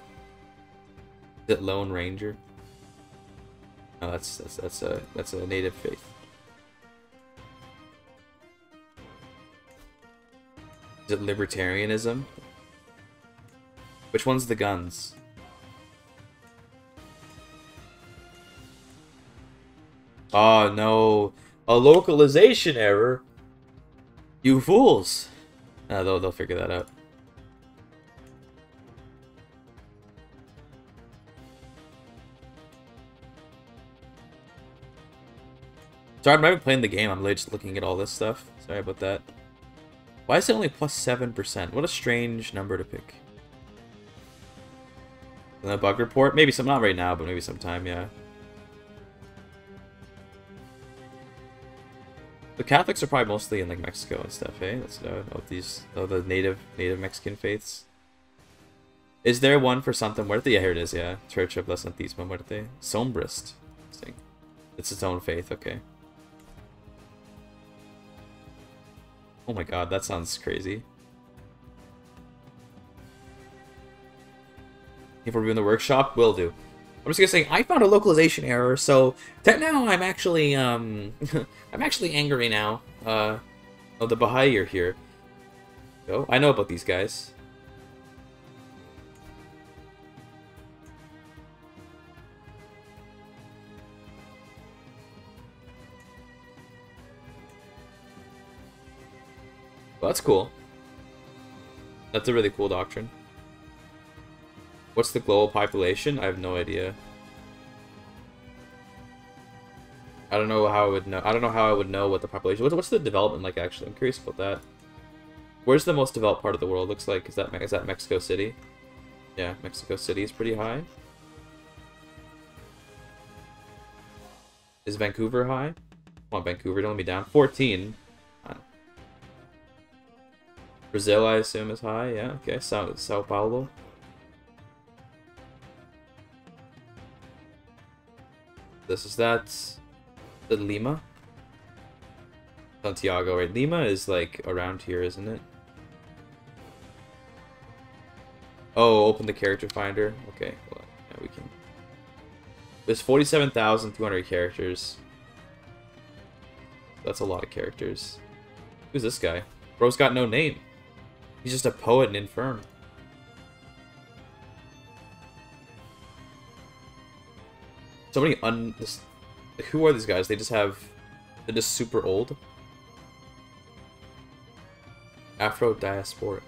It Lone Ranger? No, that's that's that's a that's a native faith. Is it libertarianism? Which one's the guns? Oh no, a localization error. You fools. Uh, they'll, they'll figure that out. Sorry, I'm not even playing the game. I'm literally just looking at all this stuff. Sorry about that. Why is it only plus 7%? What a strange number to pick. The bug report? Maybe some, not right now, but maybe sometime, yeah. The Catholics are probably mostly in like Mexico and stuff, eh? That's uh, of these, of the native native Mexican faiths. Is there one for Santa Muerte? Yeah, here it is. Yeah, Church of La Santísima Muerte, Sombrist. It's its own faith. Okay. Oh my god, that sounds crazy. If we're doing the workshop, will do. I'm just gonna say I found a localization error, so that now I'm actually um [LAUGHS] I'm actually angry now. Uh oh the Baha'i are here. Go. I know about these guys. Well, that's cool. That's a really cool doctrine. What's the global population? I have no idea. I don't know how I would know. I don't know how I would know what the population. What's, what's the development like? Actually, I'm curious about that. Where's the most developed part of the world? Looks like is that is that Mexico City? Yeah, Mexico City is pretty high. Is Vancouver high? Come on, Vancouver, don't let me down. 14. Brazil, I assume, is high. Yeah, okay. Sao, Sao Paulo. This is that. The Lima? Santiago, right? Lima is like around here, isn't it? Oh, open the character finder. Okay, well, yeah, we can. There's 47,200 characters. That's a lot of characters. Who's this guy? Bro's got no name. He's just a poet and infirm. So many un... This, who are these guys? They just have... They're just super old. Afro-diasporic.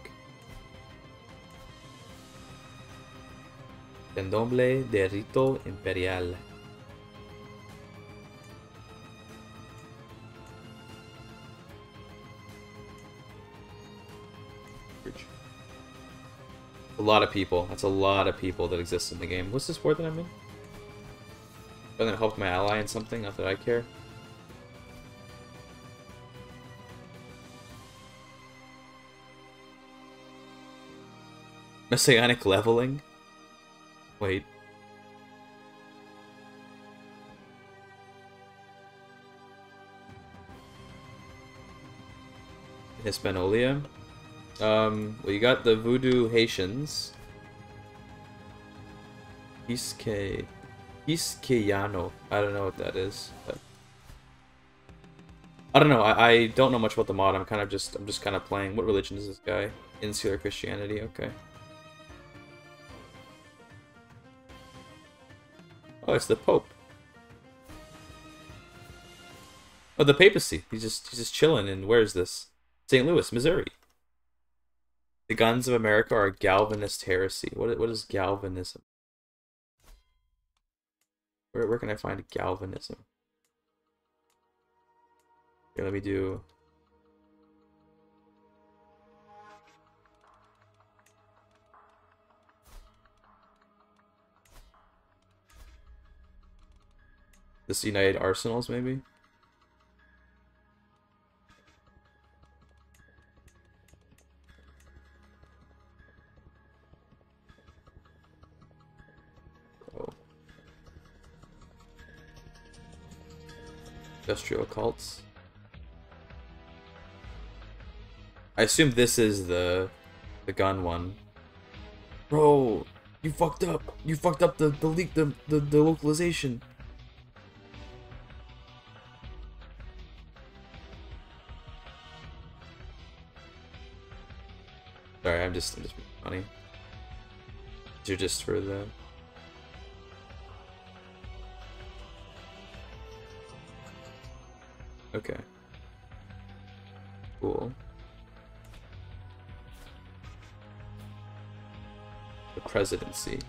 Candomblé de Rito Imperial. A lot of people. That's a lot of people that exist in the game. What's this war that I'm in? And then helped my ally in something, not that I care. Messianic leveling? Wait. Hispanolia? Um, well, you got the Voodoo Haitians. Iske... Isqueano. I don't know what that is. But... I don't know. I, I don't know much about the mod. I'm kind of just I'm just kind of playing. What religion is this guy? Insular Christianity. Okay. Oh, it's the Pope. Oh, the papacy. He's just he's just chilling. And where is this? St. Louis, Missouri. The guns of America are Galvanist heresy. What what is Galvanism? Where where can I find Galvanism? Here, let me do. This United Arsenals, maybe? Industrial cults. I assume this is the the gun one. Bro, you fucked up. You fucked up the the leak the the, the localization. Sorry, I'm just I'm just funny. Are just for the Okay. Cool. The presidency.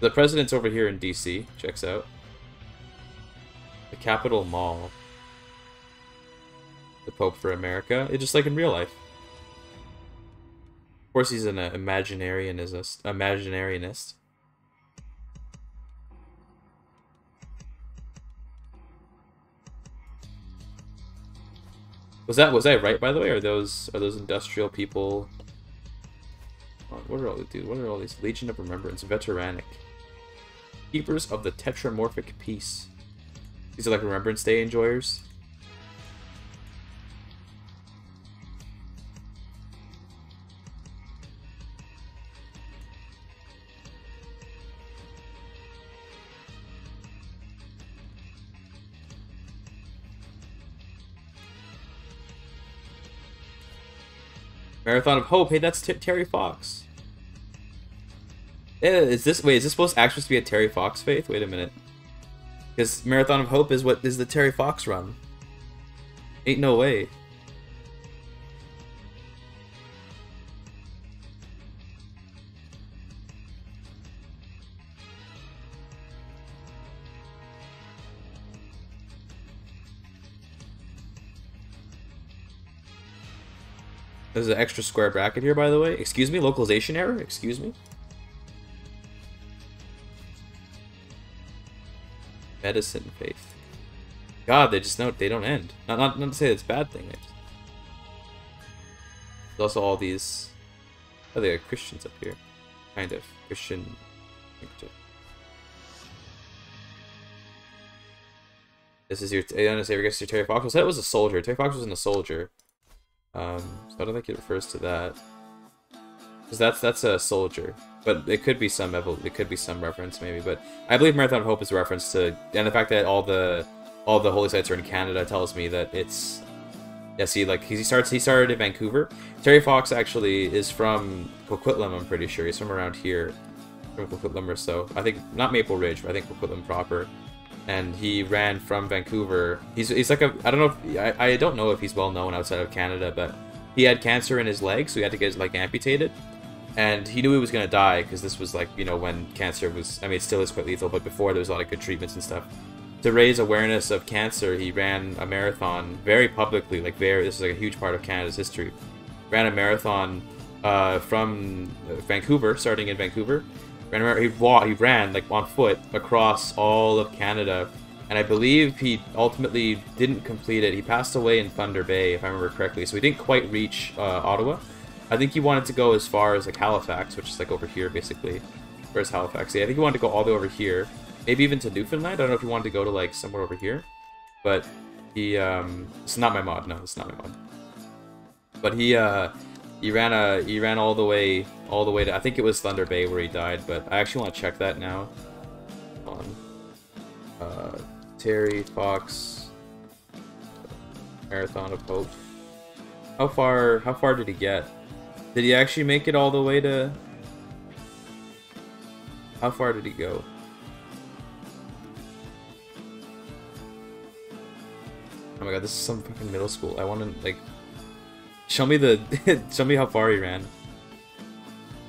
The president's over here in DC. Checks out. The Capitol Mall. The Pope for America. It's just like in real life. Of course, he's an uh, imaginarianist. Imaginarianist. Was that was I right by the way? Are those are those industrial people? What are all dude? What are all these Legion of Remembrance, Veteranic, Keepers of the Tetramorphic Peace? These are like Remembrance Day enjoyers. Marathon of Hope. Hey, that's T Terry Fox. Is this wait? Is this supposed to actually be a Terry Fox faith? Wait a minute. Because Marathon of Hope is what is the Terry Fox run. Ain't no way. There's an extra square bracket here, by the way. Excuse me, localization error? Excuse me? Medicine faith. God, they just don't they don't end. Not not, not to say it's a bad thing. Just... There's also all these oh they are Christians up here. Kind of. Christian This is your I guess your Terry Fox. Said it was a soldier. Terry Fox wasn't a soldier. Um, so I don't think it refers to that. Because that's that's a soldier, but it could be some it could be some reference maybe. But I believe Marathon of Hope is a reference to, and the fact that all the all the holy sites are in Canada tells me that it's. Yeah, see, like he starts he started in Vancouver. Terry Fox actually is from Coquitlam. I'm pretty sure he's from around here, from Coquitlam or so. I think not Maple Ridge, but I think Coquitlam proper and he ran from Vancouver. He's, he's like a I don't know if I, I don't know if he's well known outside of Canada, but he had cancer in his leg, so he had to get his amputated. And he knew he was gonna die because this was like you know when cancer was I mean it still is quite lethal, but before there was a lot of good treatments and stuff. To raise awareness of cancer, he ran a marathon very publicly, like very this is like a huge part of Canada's history. Ran a marathon uh, from Vancouver, starting in Vancouver, Ran, he walked, he ran like on foot across all of Canada, and I believe he ultimately didn't complete it. He passed away in Thunder Bay, if I remember correctly. So he didn't quite reach uh, Ottawa, I think he wanted to go as far as like Halifax, which is like over here basically. Where's Halifax? Yeah, I think he wanted to go all the way over here. Maybe even to Newfoundland. I don't know if he wanted to go to like somewhere over here. But he um it's not my mod, no, it's not my mod. But he uh he ran a he ran all the way all the way to I think it was Thunder Bay where he died, but I actually want to check that now. On uh Terry Fox Marathon of Hope. How far how far did he get? Did he actually make it all the way to How far did he go? Oh my god, this is some fucking middle school. I want to like show me the [LAUGHS] show me how far he ran.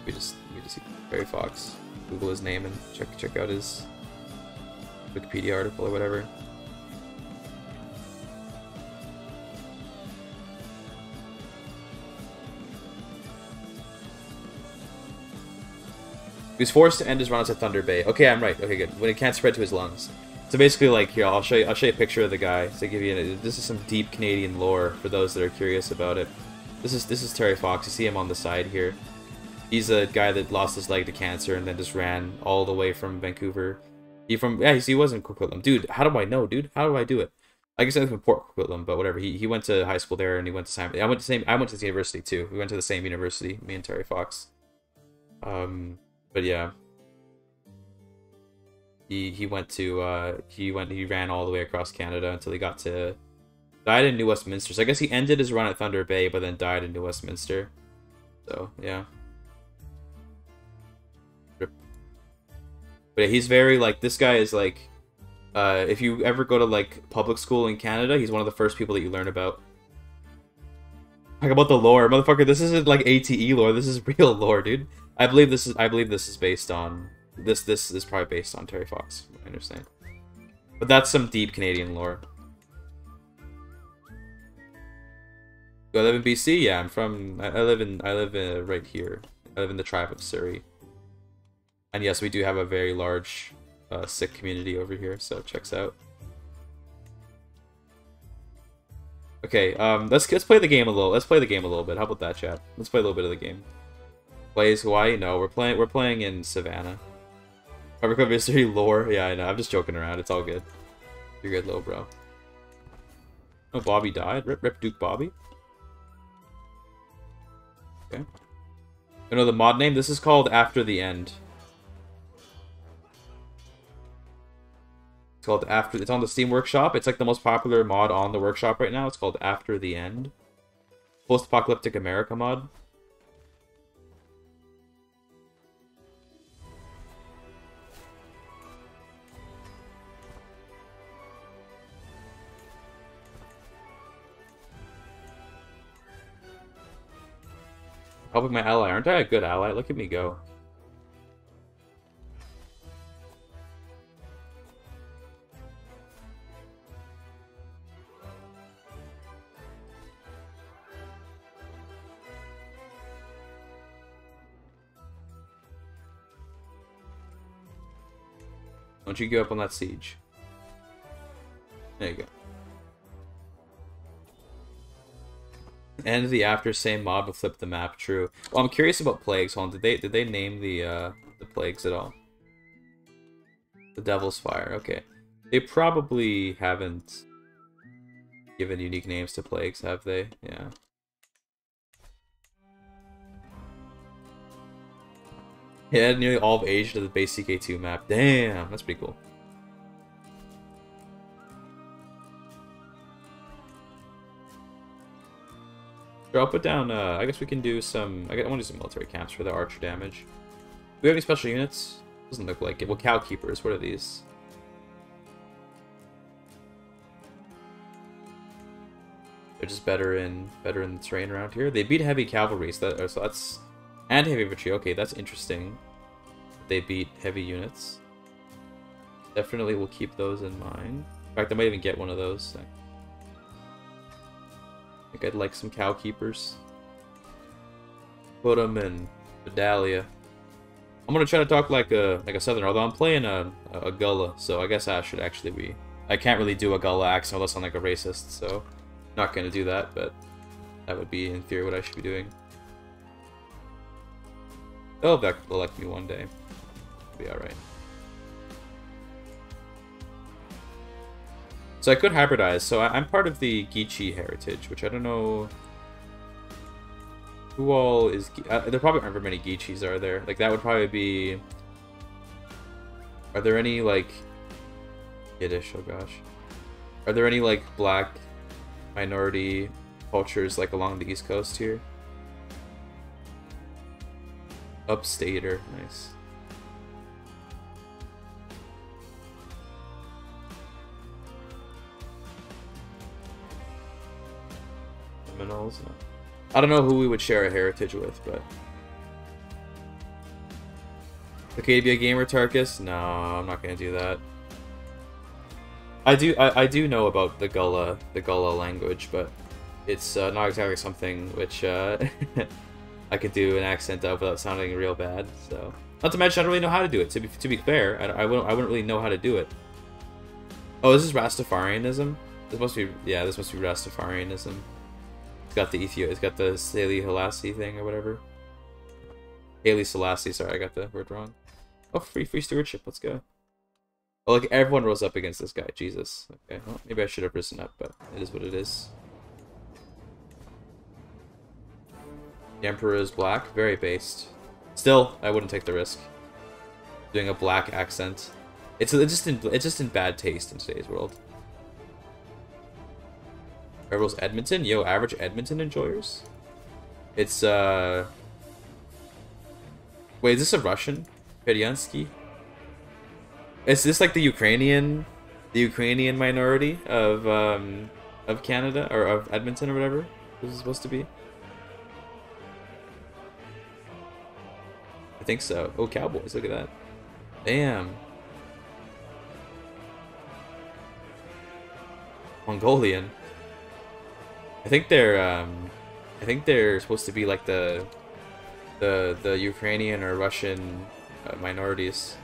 We just we just see Barry Fox. Google his name and check check out his Wikipedia article or whatever. He was forced to end his runs at Thunder Bay. Okay, I'm right. Okay, good. When it can't spread to his lungs. So basically, like here, I'll show you. I'll show you a picture of the guy to give you. An, this is some deep Canadian lore for those that are curious about it. This is this is Terry Fox. You see him on the side here. He's a guy that lost his leg to cancer and then just ran all the way from Vancouver. He from yeah, he was in Coquitlam. Dude, how do I know, dude? How do I do it? I guess I'm from Port Coquitlam, but whatever. He he went to high school there and he went to Simon. I went to same. I went to the university too. We went to the same university. Me and Terry Fox. Um, but yeah. He he went to uh he went he ran all the way across Canada until he got to died in New Westminster. So I guess he ended his run at Thunder Bay, but then died in New Westminster. So yeah. But he's very like this guy is like uh if you ever go to like public school in Canada, he's one of the first people that you learn about. Talk about the lore, motherfucker. This isn't like ATE lore. This is [LAUGHS] real lore, dude. I believe this is I believe this is based on this this is probably based on Terry Fox, I understand. But that's some deep Canadian lore. Live in BC? Yeah, I'm from. I, live in. I live in, uh, right here. I live in the tribe of Surrey. And yes, we do have a very large uh, Sikh community over here, so checks out. Okay, um, let's let's play the game a little. Let's play the game a little bit. How about that, chat? Let's play a little bit of the game. Plays Hawaii? No, we're playing. We're playing in Savannah. Cover Mystery lore. Yeah, I know. I'm just joking around. It's all good. You're good, little bro. Oh, Bobby died. Rip, rip, Duke Bobby. Okay. You know the mod name? This is called After the End. It's called After. It's on the Steam Workshop. It's like the most popular mod on the workshop right now. It's called After the End. Post-apocalyptic America mod. Helping my ally. Aren't I a good ally? Look at me go. Don't you give up on that siege. There you go. And the after same mob will flip the map. True. Well, I'm curious about plagues. Hold on. Did they did they name the uh, the plagues at all? The Devil's Fire. Okay. They probably haven't given unique names to plagues, have they? Yeah. Yeah, nearly all of Asia to the base CK2 map. Damn, that's pretty cool. I'll put down, uh, I guess we can do some, I, want to do some military camps for the archer damage. Do we have any special units? Doesn't look like it. Well, cow keepers, what are these? They're just better in better in the terrain around here. They beat heavy cavalry, so, that, so that's and heavy infantry. Okay, that's interesting. They beat heavy units. Definitely will keep those in mind. In fact, I might even get one of those think I'd like some cow keepers. Put them in Vidalia. I'm gonna try to talk like a like a southerner, although I'm playing a, a Gullah, so I guess I should actually be. I can't really do a Gullah accent unless I'm like a racist, so not gonna do that, but that would be in theory what I should be doing. Oh, They'll elect me one day. Be alright. So I could hybridize. So I, am part of the Geechee heritage, which I don't know who all is. Uh, there probably aren't very many Geechees, are there? Like that would probably be. Are there any like Yiddish? Oh gosh. Are there any like black minority cultures like along the East Coast here? Upstater, nice. I don't know who we would share a heritage with, but okay to be a gamer, Tarkus? No, I'm not gonna do that. I do I, I do know about the Gullah the Gullah language, but it's uh, not exactly something which uh, [LAUGHS] I could do an accent of without sounding real bad. So, not to mention I don't really know how to do it. To be to be fair, I, I wouldn't I wouldn't really know how to do it. Oh, this is Rastafarianism? This must be yeah. This must be Rastafarianism. It's got the Ethiopia. It's got the Saley Halassi thing or whatever. Haile Selassie. Sorry, I got the word wrong. Oh, free free stewardship. Let's go. Oh, like everyone rolls up against this guy. Jesus. Okay. Well, maybe I should have risen up, but it is what it is. The Emperor is black. Very based. Still, I wouldn't take the risk. Doing a black accent. It's, it's just in it's just in bad taste in today's world. Rebels Edmonton? Yo, average Edmonton enjoyers? It's uh Wait, is this a Russian? Peryansky? Is this like the Ukrainian the Ukrainian minority of um of Canada or of Edmonton or whatever? This is supposed to be? I think so. Oh, Cowboys, look at that. Damn. Mongolian. I think they're, um, I think they're supposed to be like the, the, the Ukrainian or Russian uh, minorities.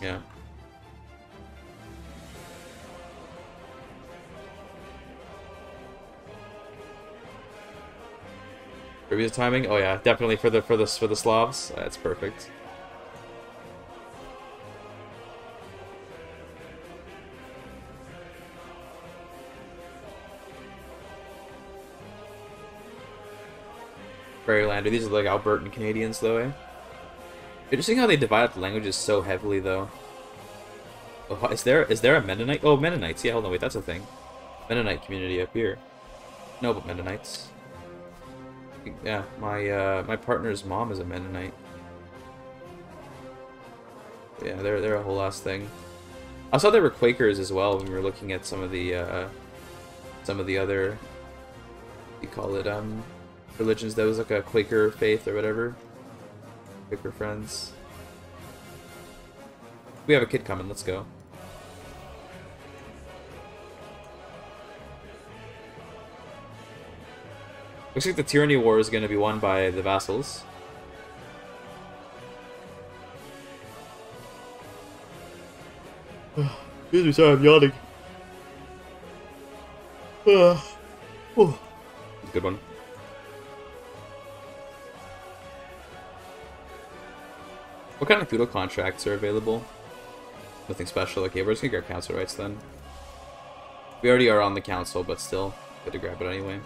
Yeah. Previous timing? Oh yeah, definitely for the for the for the Slavs. That's perfect. These are like Albertan Canadians, though, eh? Interesting how they divide up the languages so heavily, though. Oh, is there is there a Mennonite? Oh, Mennonites. Yeah, hold on, wait, that's a thing. Mennonite community up here. No, but Mennonites. Yeah, my uh, my partner's mom is a Mennonite. Yeah, they're they're a whole ass thing. I saw there were Quakers as well when we were looking at some of the uh, some of the other you call it um religions. That was like a Quaker faith or whatever. Quaker friends. We have a kid coming. Let's go. Looks like the Tyranny War is going to be won by the vassals. [SIGHS] Excuse me, sorry, I'm yawning. [SIGHS] [SIGHS] Uh, oh. Good one. What kind of feudal contracts are available? Nothing special. Okay, we're just gonna grab council rights then. We already are on the council, but still, good to grab it anyway.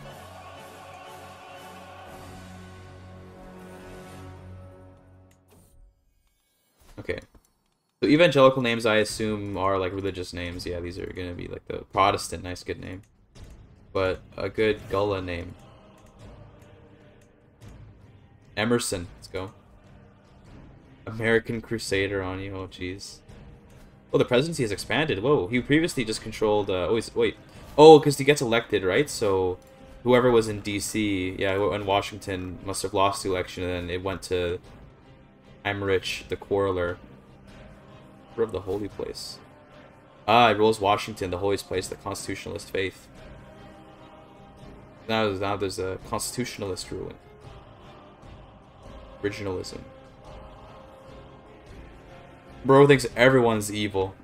Okay. So evangelical names, I assume, are like religious names. Yeah, these are to be like the Protestant, nice, good name. But a good Gullah name. Emerson, let's go. American Crusader on you, oh jeez. Oh, the presidency has expanded. Whoa, he previously just controlled, uh, oh, wait. Oh, because he gets elected, right? So whoever was in D.C., yeah, when Washington must have lost the election, and then it went to Emmerich the Quarreler. of the holy place. Ah, it rules Washington, the holiest place, the constitutionalist faith. Now, now there's a constitutionalist ruling. Originalism. Bro thinks everyone's evil.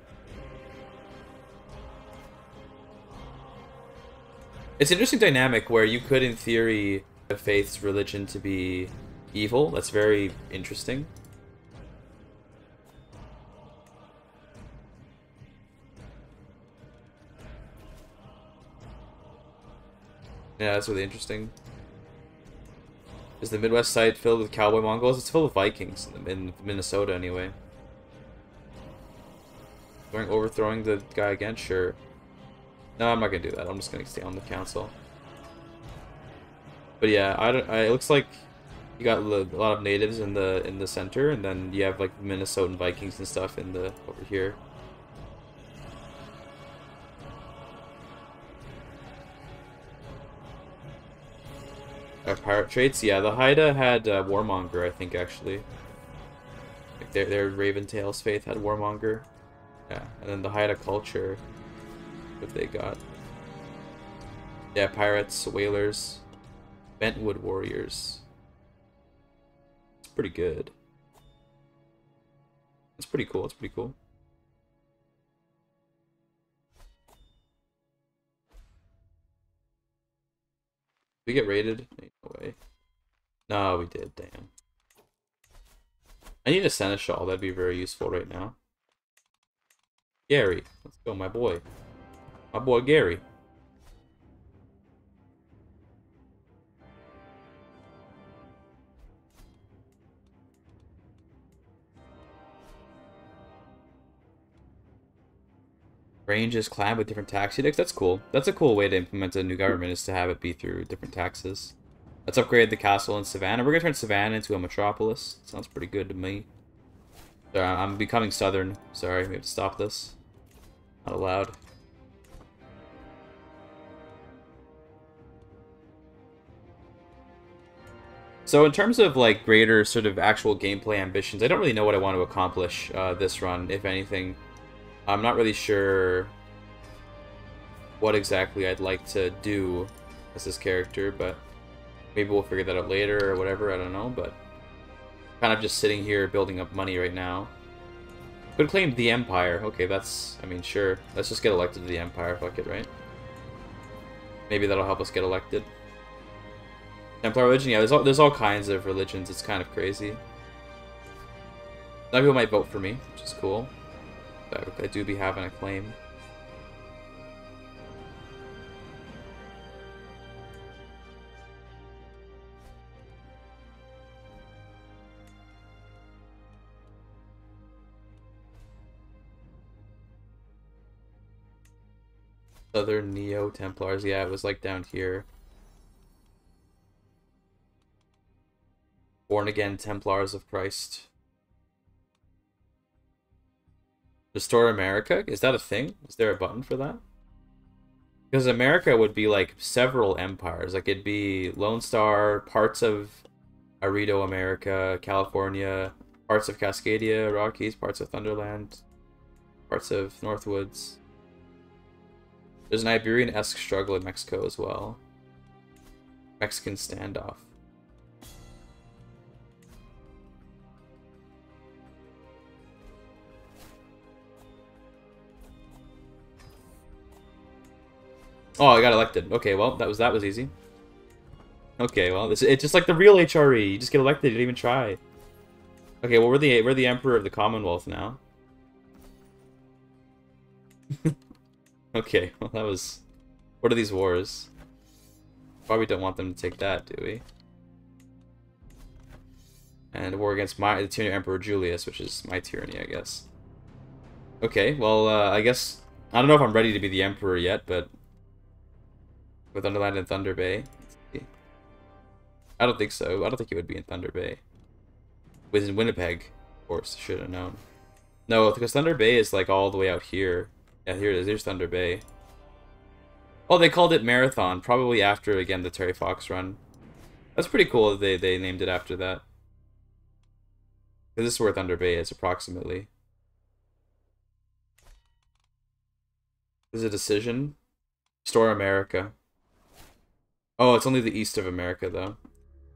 It's an interesting dynamic where you could, in theory, have faith's religion to be evil. That's very interesting. Yeah, that's really interesting. Is the Midwest side filled with cowboy Mongols? It's full of Vikings in Minnesota, anyway. Going overthrowing the guy again? Sure. No, I'm not gonna do that. I'm just gonna stay on the council. But yeah, I don't. I, it looks like you got a lot of natives in the in the center, and then you have like Minnesotan Vikings and stuff in the over here. Uh, pirate traits, yeah. The Haida had uh, Warmonger, I think actually. Like their their Raven Tails faith had Warmonger. Yeah, and then the Haida culture, what they got. Yeah, pirates, whalers, Bentwood warriors. It's pretty good. It's pretty cool. It's pretty cool. we get raided? No way. No, we did. Damn. I need a seneschal. That'd be very useful right now. Gary. Let's go, my boy. My boy Gary. Ranges clan with different tax edicts. That's cool. That's a cool way to implement a new government is to have it be through different taxes. Let's upgrade the castle in Savannah. We're gonna turn Savannah into a metropolis. Sounds pretty good to me. Sorry, I'm becoming southern. Sorry, we have to stop this. Not allowed. So in terms of like greater sort of actual gameplay ambitions, I don't really know what I want to accomplish uh, this run, if anything. I'm not really sure what exactly I'd like to do as this character, but maybe we'll figure that out later or whatever, I don't know, but kind of just sitting here building up money right now. Could claim the Empire. Okay, that's, I mean, sure. Let's just get elected to the Empire, fuck it, right? Maybe that'll help us get elected. Templar religion, yeah, there's all, there's all kinds of religions, it's kind of crazy. Some people might vote for me, which is cool. I do be having a claim. Other Neo Templars, yeah, it was like down here. Born again Templars of Christ. Restore America? Is that a thing? Is there a button for that? Because America would be like several empires. Like it'd be Lone Star, parts of Arito America, California, parts of Cascadia, Rockies, parts of Thunderland, parts of Northwoods. There's an Iberian-esque struggle in Mexico as well. Mexican standoff. Oh, I got elected. Okay, well, that was that was easy. Okay, well, this it's just like the real HRE. You just get elected, you don't even try. Okay, well, we're the we're the emperor of the Commonwealth now. [LAUGHS] okay, [LAUGHS] well, that was... What are these wars? Probably don't want them to take that, do we? And war against my the tyranny Emperor Julius, which is my tyranny, I guess. Okay, well, uh, I guess... I don't know if I'm ready to be the emperor yet, but with Underland and Thunder Bay? I don't think so. I don't think it would be in Thunder Bay. In Winnipeg, of course. Should have known. No, because Thunder Bay is like all the way out here. Yeah, here it is. Here's Thunder Bay. Oh, they called it Marathon, probably after, again, the Terry Fox run. That's pretty cool that they, they named it after that. Because this is where Thunder Bay is, approximately. This is a decision. Store America. Oh, it's only the east of America, though.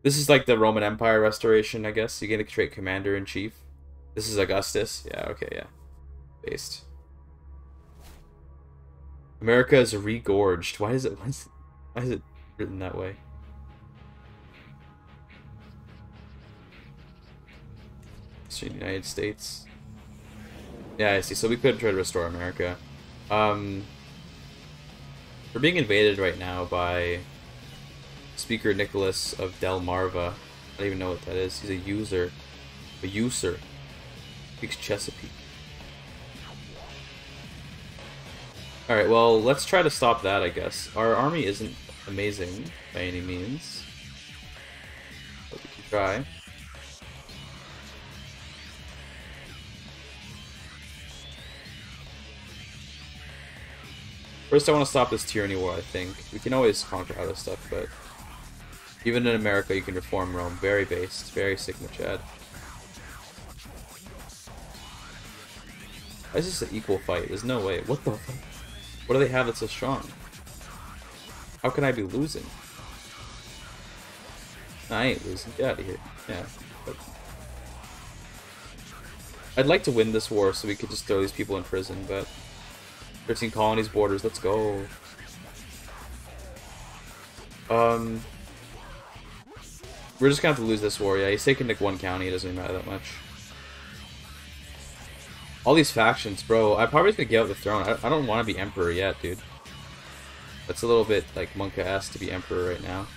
This is like the Roman Empire restoration, I guess. You get to create Commander-in-Chief. This is Augustus. Yeah, okay, yeah. Based. America is regorged. Why is it... Why is, Why is it written that way? United States. Yeah, I see. So we could try to restore America. Um, we're being invaded right now by Speaker Nicholas of Delmarva. I don't even know what that is. He's a user. A user. Speaks Chesapeake. Alright, well, let's try to stop that, I guess. Our army isn't amazing by any means. But we can try. First, I want to stop this tyranny war, I think. We can always conquer other stuff, but... Even in America, you can reform Rome. Very based. Very Sigma Chad. Why is this an equal fight? There's no way. What the fuck? What do they have that's so strong? How can I be losing? I ain't losing. Get out of here. Yeah. But... I'd like to win this war so we could just throw these people in prison, but... 13 colonies, borders, let's go. Um, we're just gonna have to lose this war. Yeah, he's taking like one county. It doesn't matter that much. All these factions, bro. I'm probably gonna get out the throne. I, I don't want to be emperor yet, dude. That's a little bit like Monka-esque to be emperor right now.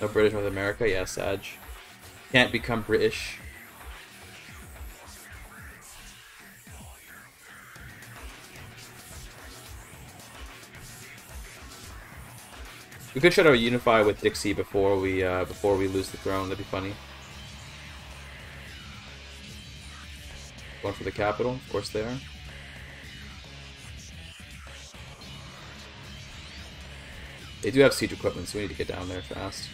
No British North America? Yeah, Sag. Can't become British. We could try to unify with Dixie before we uh, before we lose the throne. That'd be funny. Going for the capital, of course they are. They do have siege equipment, so we need to get down there fast.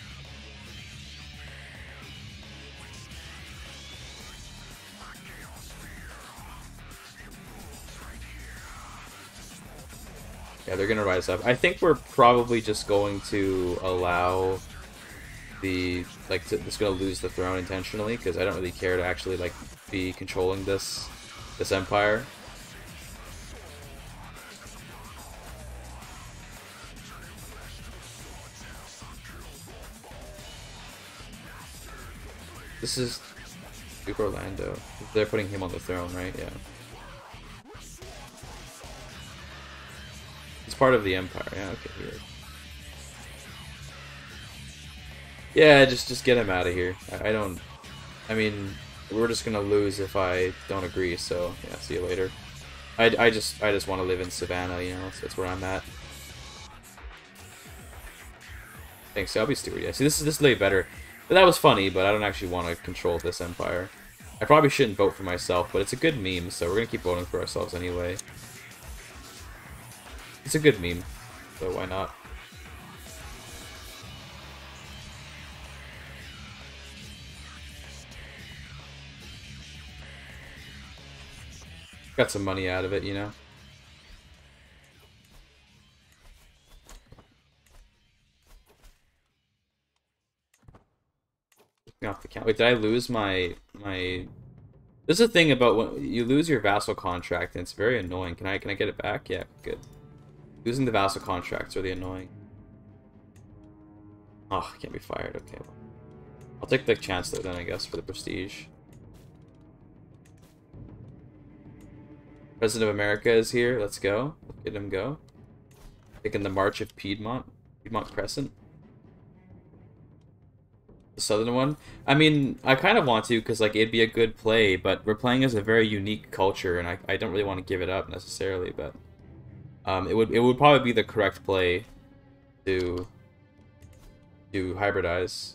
Yeah, they're gonna rise up. I think we're probably just going to allow the like to, it's gonna lose the throne intentionally because I don't really care to actually like be controlling this this empire. This is Duke Orlando. They're putting him on the throne, right? Yeah. Part of the Empire. Yeah, okay. Yeah, just just get him out of here. I, I don't. I mean, we're just gonna lose if I don't agree. So yeah, see you later. I, I just I just want to live in Savannah. You know, so that's where I'm at. Thanks, I'll be steward. Yeah, see, this is this lay better. But that was funny, but I don't actually want to control this empire. I probably shouldn't vote for myself, but it's a good meme, so we're gonna keep voting for ourselves anyway. It's a good meme, so why not? Got some money out of it, you know? off the count. Wait, did I lose my my? There's a thing about when you lose your vassal contract, and it's very annoying. Can I can I get it back? Yeah, good. Losing the vassal contracts are the annoying. Oh, can't be fired. Okay, well. I'll take the chance though then, I guess, for the prestige. President of America is here. Let's go. Let's get him go. Taking the March of Piedmont. Piedmont Crescent. The southern one. I mean, I kind of want to because like it'd be a good play, but we're playing as a very unique culture, and I, I don't really want to give it up necessarily, but um, it would it would probably be the correct play to to hybridize.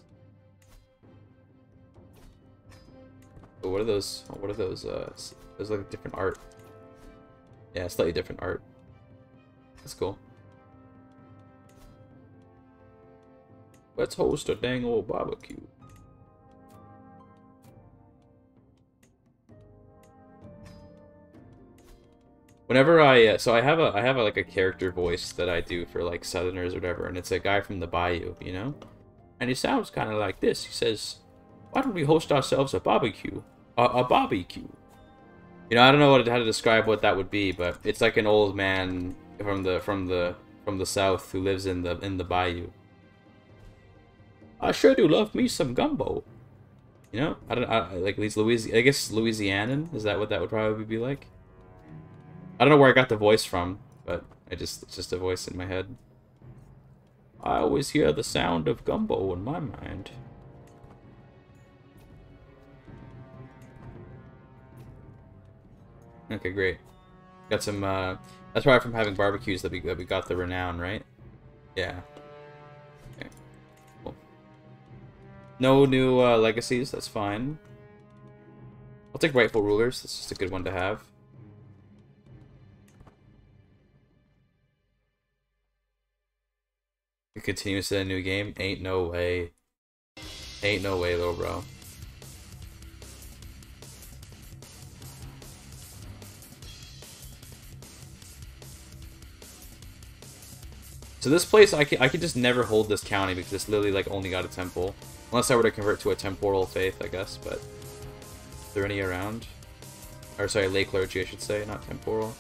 But what are those? What are those? Uh, there's like different art. Yeah, slightly different art. That's cool. Let's host a dang old barbecue. Whenever I uh, so I have a I have a, like a character voice that I do for like Southerners or whatever, and it's a guy from the Bayou, you know, and he sounds kind of like this. He says, "Why don't we host ourselves a barbecue? A, a barbecue?" You know, I don't know what, how to describe what that would be, but it's like an old man from the from the from the south who lives in the in the bayou. I sure do love me some gumbo. You know, I don't I, like these Louisiana. I guess Louisianan is that what that would probably be like. I don't know where I got the voice from, but I just it's just a voice in my head. I always hear the sound of gumbo in my mind. Okay, great. Got some. Uh, that's probably from having barbecues that we that we got the renown, right? Yeah. No new uh, legacies, that's fine. I'll take Rightful Rulers, that's just a good one to have. You continue to a new game? Ain't no way. Ain't no way little bro. So this place, I could, I can just never hold this county because it's literally like only got a temple. Unless I were to convert to a temporal faith, I guess, but... Are there any around? Or sorry, lay clergy, I should say, not temporal.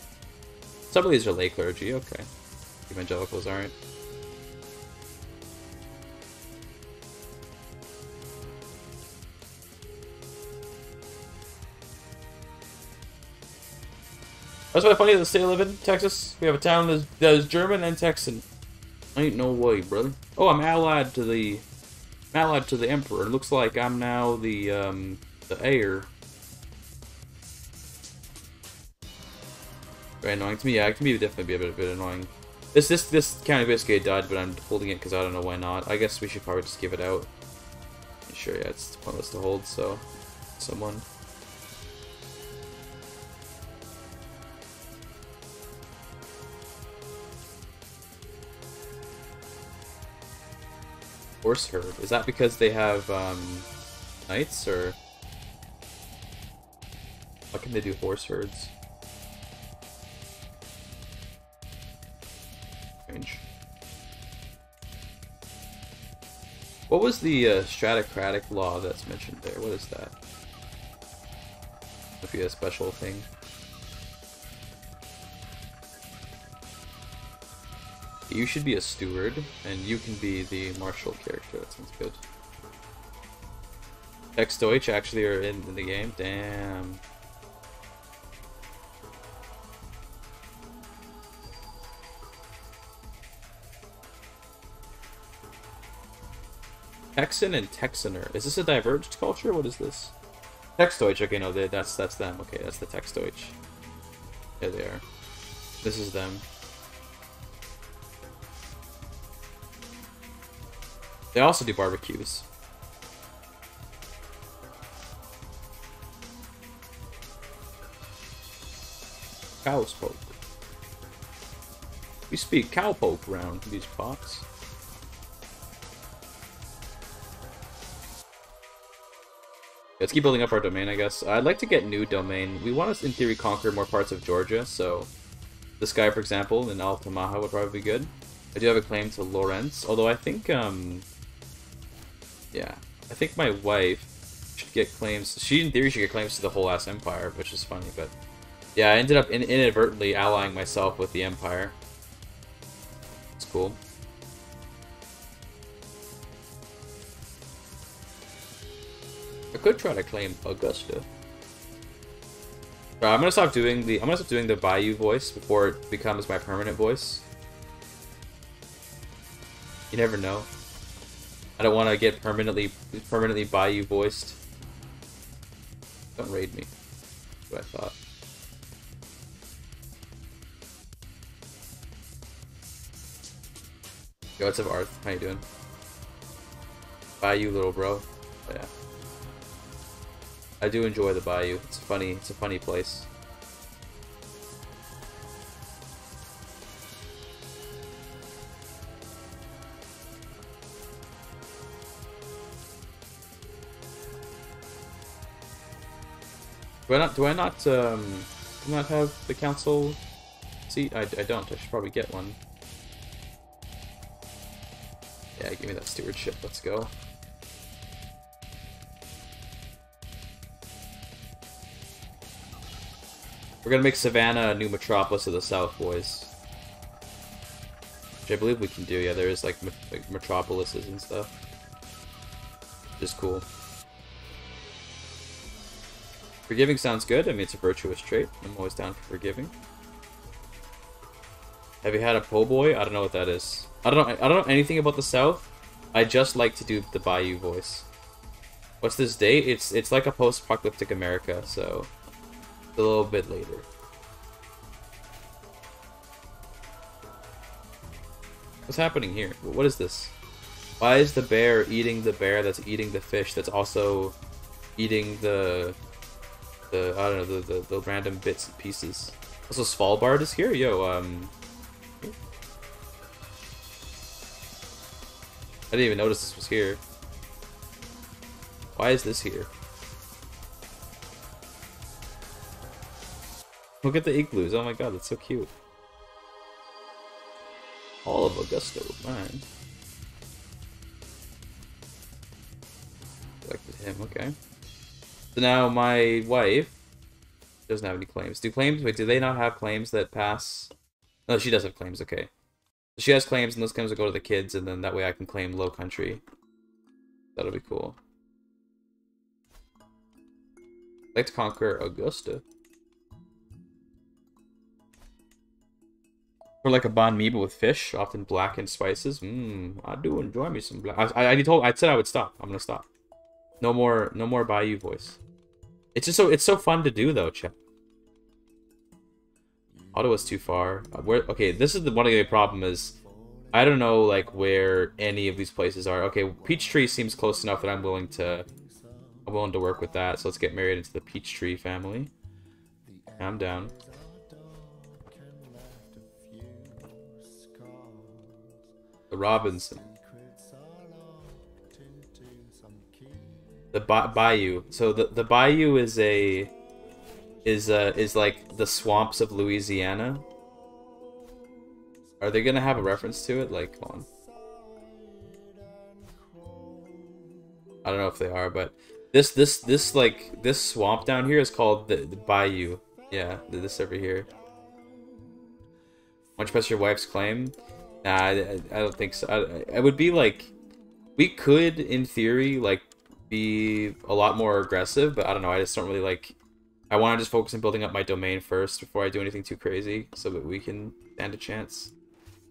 Some of these are lay clergy, okay. Evangelicals aren't. That's why funny that the state I live in, Texas. We have a town that is, that is German and Texan. Ain't no way, brother. Oh, I'm allied to the allied to the Emperor. It looks like I'm now the, um, the heir. Very annoying to me. Yeah, it can be definitely be a bit, a bit annoying. This this this county basically died, but I'm holding it because I don't know why not. I guess we should probably just give it out. Sure, yeah, it's pointless to hold, so someone. Horse herd. Is that because they have um, knights or how can they do horse herds? Strange. What was the uh, stratocratic law that's mentioned there? What is that? Would be a special thing. You should be a steward, and you can be the martial character. That sounds good. Text Deutsch actually are in, the game. Damn. Texan and Texaner. Is this a diverged culture? What is this? Textdeutsch. Okay, no, they, that's that's them. Okay, that's the Textdeutsch. There they are. This is them. They also do barbecues. Cowspoke. We speak cowpoke around these parts. Let's keep building up our domain, I guess. I'd like to get new domain. We want to, in theory, conquer more parts of Georgia, so this guy, for example, in Altamaha would probably be good. I do have a claim to Lawrence, although I think um, yeah. I think my wife should get claims. She, in theory, should get claims to the whole ass empire, which is funny, but... Yeah, I ended up in inadvertently allying myself with the empire. It's cool. I could try to claim Augusta. I'm gonna stop doing the I'm gonna stop doing the Bayou voice before it becomes my permanent voice. You never know. I don't want to get permanently permanently Bayou voiced. Don't raid me. That's What I thought. Yo, what's up, Arth? How you doing? Bayou, little bro. Oh, yeah. I do enjoy the Bayou. It's funny. It's a funny place. Do I not? Do I not? Um, do not have the council seat? I, I don't. I should probably get one. Yeah, give me that stewardship. Let's go. We're gonna make Savannah a new metropolis of the South, boys. Which I believe we can do. Yeah, there is like, like metropolises and stuff. Just cool. Forgiving sounds good. I mean, it's a virtuous trait. I'm always down for forgiving. Have you had a po' boy? I don't know what that is. I don't know. I don't know anything about the South. I just like to do the Bayou voice. What's this date? It's it's like a post-apocalyptic America, so a little bit later. What's happening here? What is this? Why is the bear eating the bear that's eating the fish that's also eating the the I don't know the the, the random bits and pieces? Also, Svalbard is here. Yo, um, I didn't even notice this was here. Why is this here? Look at the igloos. Oh my god, that's so cute. All of Augusta mine. Selected him, okay. So now my wife doesn't have any claims. Do claims, wait, do they not have claims that pass? No, she does have claims, okay. She has claims, and those claims will go to the kids, and then that way I can claim Low Country. That'll be cool. I'd like to conquer Augusta. Or like a banh mi, but with fish, often blackened spices. Mmm, I do enjoy me some black. I, I, I told, I said I would stop. I'm gonna stop. No more, no more Bayou voice. It's just so, it's so fun to do though, chat. Ottawa's too far. Uh, where? Okay, this is the one of the problem is, I don't know like where any of these places are. Okay, Peachtree seems close enough that I'm willing to, I'm willing to work with that. So let's get married into the Peachtree family. I'm down. The Robinson. The ba Bayou. So the the Bayou is a is uh is like the swamps of Louisiana. Are they gonna have a reference to it? Like, on. I don't know if they are, but this this this like this swamp down here is called the, the Bayou. Yeah, this over here. Much press your wife's claim? Nah, I, I don't think so. I, I would be like, we could, in theory, like, be a lot more aggressive, but I don't know. I just don't really like I want to just focus on building up my domain first before I do anything too crazy, so that we can stand a chance.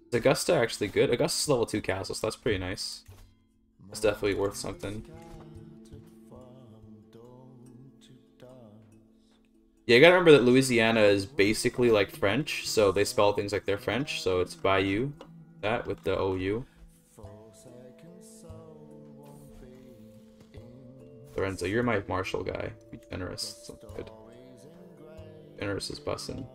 Is Augusta actually good? Augusta's level 2 castle, so that's pretty nice. It's definitely worth something. Yeah, you gotta remember that Louisiana is basically like French, so they spell things like they're French, so it's Bayou, that with the OU. Lorenzo, you're my martial guy. Be generous. Something good. Generous is bussin'.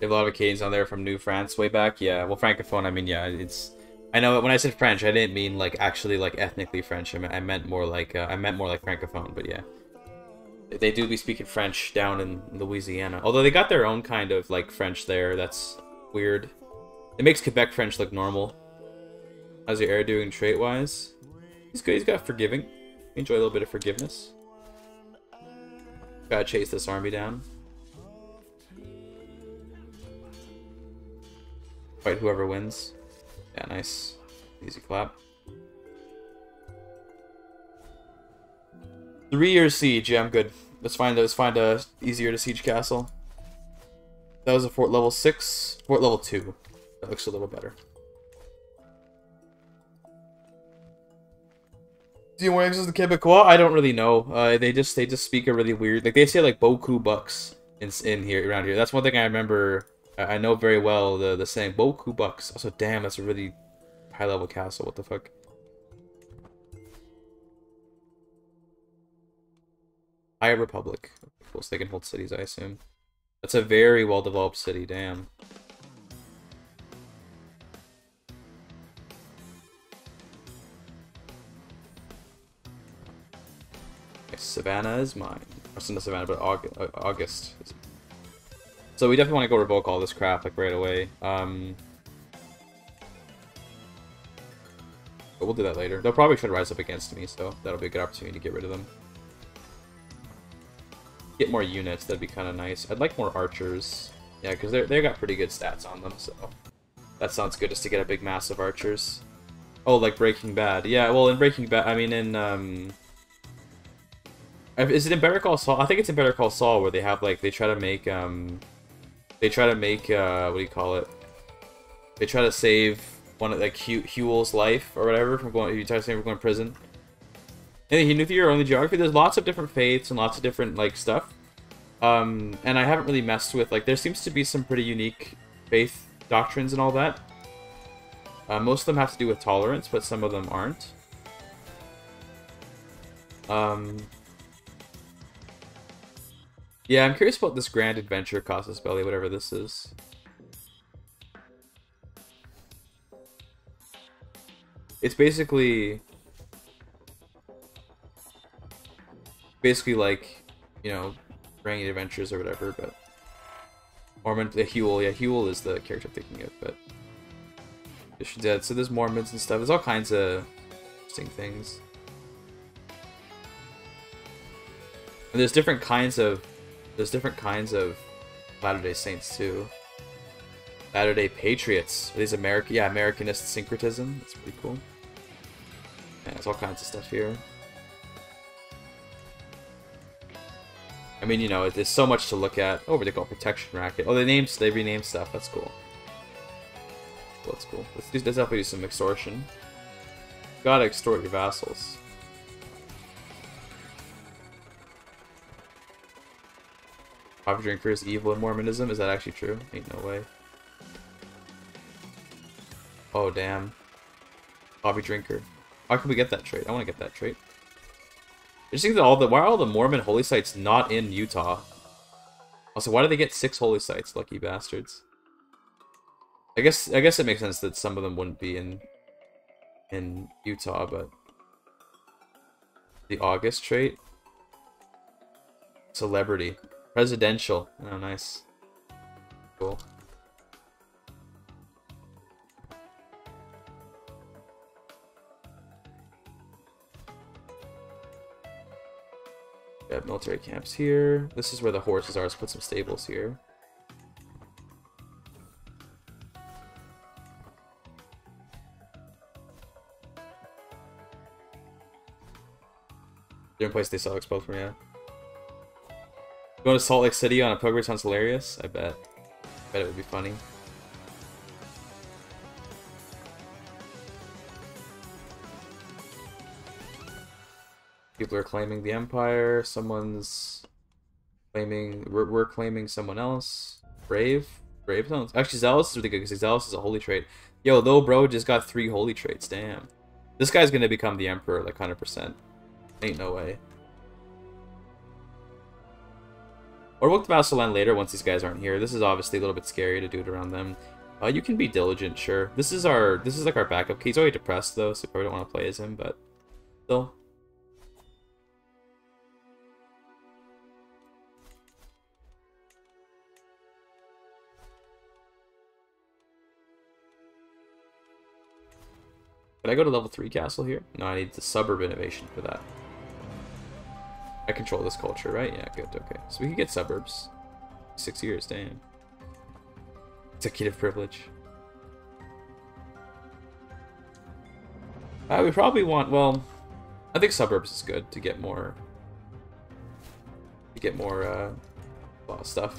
They have a lot of Acadians on there from New France way back. Yeah, well, Francophone, I mean, yeah, it's... I know when I said French, I didn't mean, like, actually, like, ethnically French. I meant, I meant more like, uh, I meant more like Francophone, but yeah they do be speaking French down in Louisiana. Although they got their own kind of like French there. That's weird. It makes Quebec French look normal. How's your air doing trait wise? He's good. He's got forgiving. Enjoy a little bit of forgiveness. Gotta chase this army down. Fight whoever wins. Yeah, nice. Easy clap. Three years siege. Yeah, I'm good. Let's find let's find a easier to siege castle. That was a fort level six. Fort level two. That looks a little better. Do you where access the Quebecois? I don't really know. Uh, they just they just speak a really weird like they say like Boku bucks in in here around here. That's one thing I remember. I know very well the the saying Boku bucks. Also, damn, that's a really high level castle. What the fuck? High Republic. Cool, so they can hold cities, I assume. That's a very well-developed city, damn. Savannah is mine. Or not Savannah, but uh, August. August. So we definitely want to go revoke all this crap, like, right away. Um... But we'll do that later. They'll probably try to rise up against me, so that'll be a good opportunity to get rid of them. Get more units, that'd be kind of nice. I'd like more archers. Yeah, because they they got pretty good stats on them, so... That sounds good, just to get a big mass of archers. Oh, like Breaking Bad. Yeah, well, in Breaking Bad, I mean, in, um... Is it in Better Call Saul? I think it's in Better Call Saul where they have, like, they try to make, um... They try to make, uh, what do you call it? They try to save one of like Hugh, Huell's life or whatever from going. You try to say we're going to prison. And he knew through your only geography. There's lots of different faiths and lots of different like stuff. Um, and I haven't really messed with like there seems to be some pretty unique faith doctrines and all that. Uh, most of them have to do with tolerance, but some of them aren't. Um, yeah, I'm curious about this Grand Adventure Casus Belli, whatever this is. It's basically basically like, you know, Rangy Adventures or whatever, but Mormon the Huell, yeah, Huell is the character I'm thinking of, but Dead. So there's Mormons and stuff. There's all kinds of interesting things. And there's different kinds of there's different kinds of Latter-day Saints too. Latter-day Patriots. Are these American yeah, Americanist syncretism. That's pretty cool. Yeah, there's all kinds of stuff here. I mean, you know, there's so much to look at. Oh, they call protection racket. Oh, they named, they renamed stuff. That's cool. Well, that's cool. Let's, do, let's definitely do some extortion. Gotta extort your vassals. Coffee drinker is evil in Mormonism. Is that actually true? Ain't no way. Oh, damn. Coffee drinker. How can we get that trait? I want to get that trait. Interesting that all the why are all the Mormon holy sites not in Utah? Also, why do they get six holy sites? Lucky bastards. I guess I guess it makes sense that some of them wouldn't be in in Utah, but the August trait, celebrity, presidential. Oh, nice, cool. We have military camps here. This is where the horses are. Let's put some stables here. Different place they sell exposed from, yeah. Going to Salt Lake City on a pilgrimage sounds hilarious. I bet. I bet it would be funny. People are claiming the Empire. Someone's claiming... We're, we're claiming someone else. Brave? Brave sounds... Actually, Zealous is really good because Zealous is a holy trait. Yo, though, bro just got three holy traits. Damn. This guy's gonna become the Emperor, like, 100%. Ain't no way. Or book the Vassal Land later once these guys aren't here. This is obviously a little bit scary to do it around them. Uh, you can be diligent, sure. This is our this is like our backup. He's already depressed though, so probably don't want to play as him, but still. Can I go to level 3 castle here? No, I need the suburb innovation for that. I control this culture, right? Yeah, good, okay. So we can get suburbs. Six years, damn. Executive privilege. Uh, we probably want, well, I think suburbs is good to get more, to get more, uh, stuff.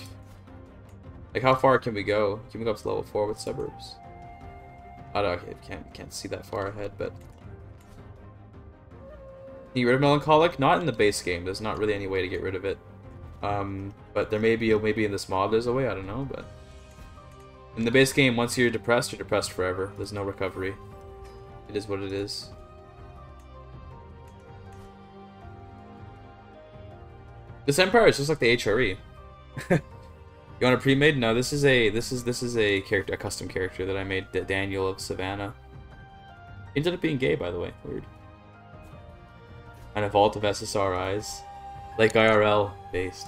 Like, how far can we go? Can we go up to level 4 with suburbs? I don't know, can't, can't see that far ahead, but... Get rid of Melancholic? Not in the base game. There's not really any way to get rid of it. Um, but there may be, maybe in this mod there's a way, I don't know, but... In the base game, once you're depressed, you're depressed forever. There's no recovery. It is what it is. This Empire is just like the HRE. [LAUGHS] You want a pre-made? No, this is a this is this is a character, a custom character that I made, Daniel of Savannah. Ended up being gay, by the way. Weird. And a vault of SSRIs, like IRL based.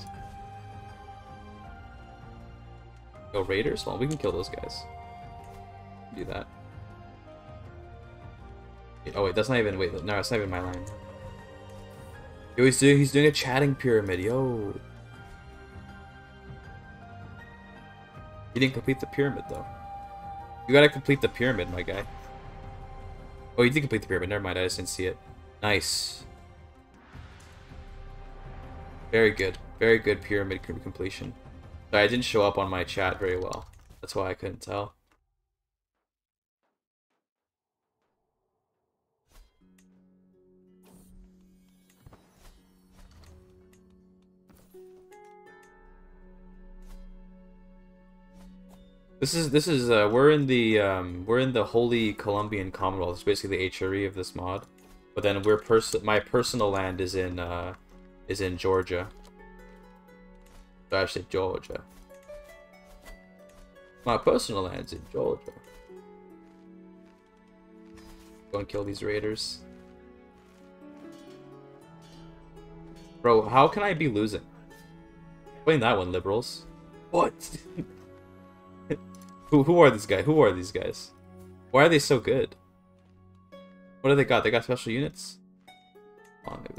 Oh, raiders? Well, we can kill those guys. Do that. Oh wait, that's not even wait. No, that's not even my line. Yo, he's doing he's doing a chatting pyramid. Yo. He didn't complete the pyramid though. You gotta complete the pyramid, my guy. Oh, you did complete the pyramid. Never mind, I just didn't see it. Nice. Very good. Very good pyramid completion. Sorry, I didn't show up on my chat very well. That's why I couldn't tell. This is this is uh, we're in the um, we're in the Holy Columbian Commonwealth. It's basically the HRE of this mod, but then we're pers my personal land is in uh, is in Georgia. I said Georgia. My personal land's in Georgia. Go and kill these raiders. Bro, how can I be losing? Playing that one, liberals. What? [LAUGHS] Who who are these guys? Who are these guys? Why are they so good? What do they got? They got special units? Come on, it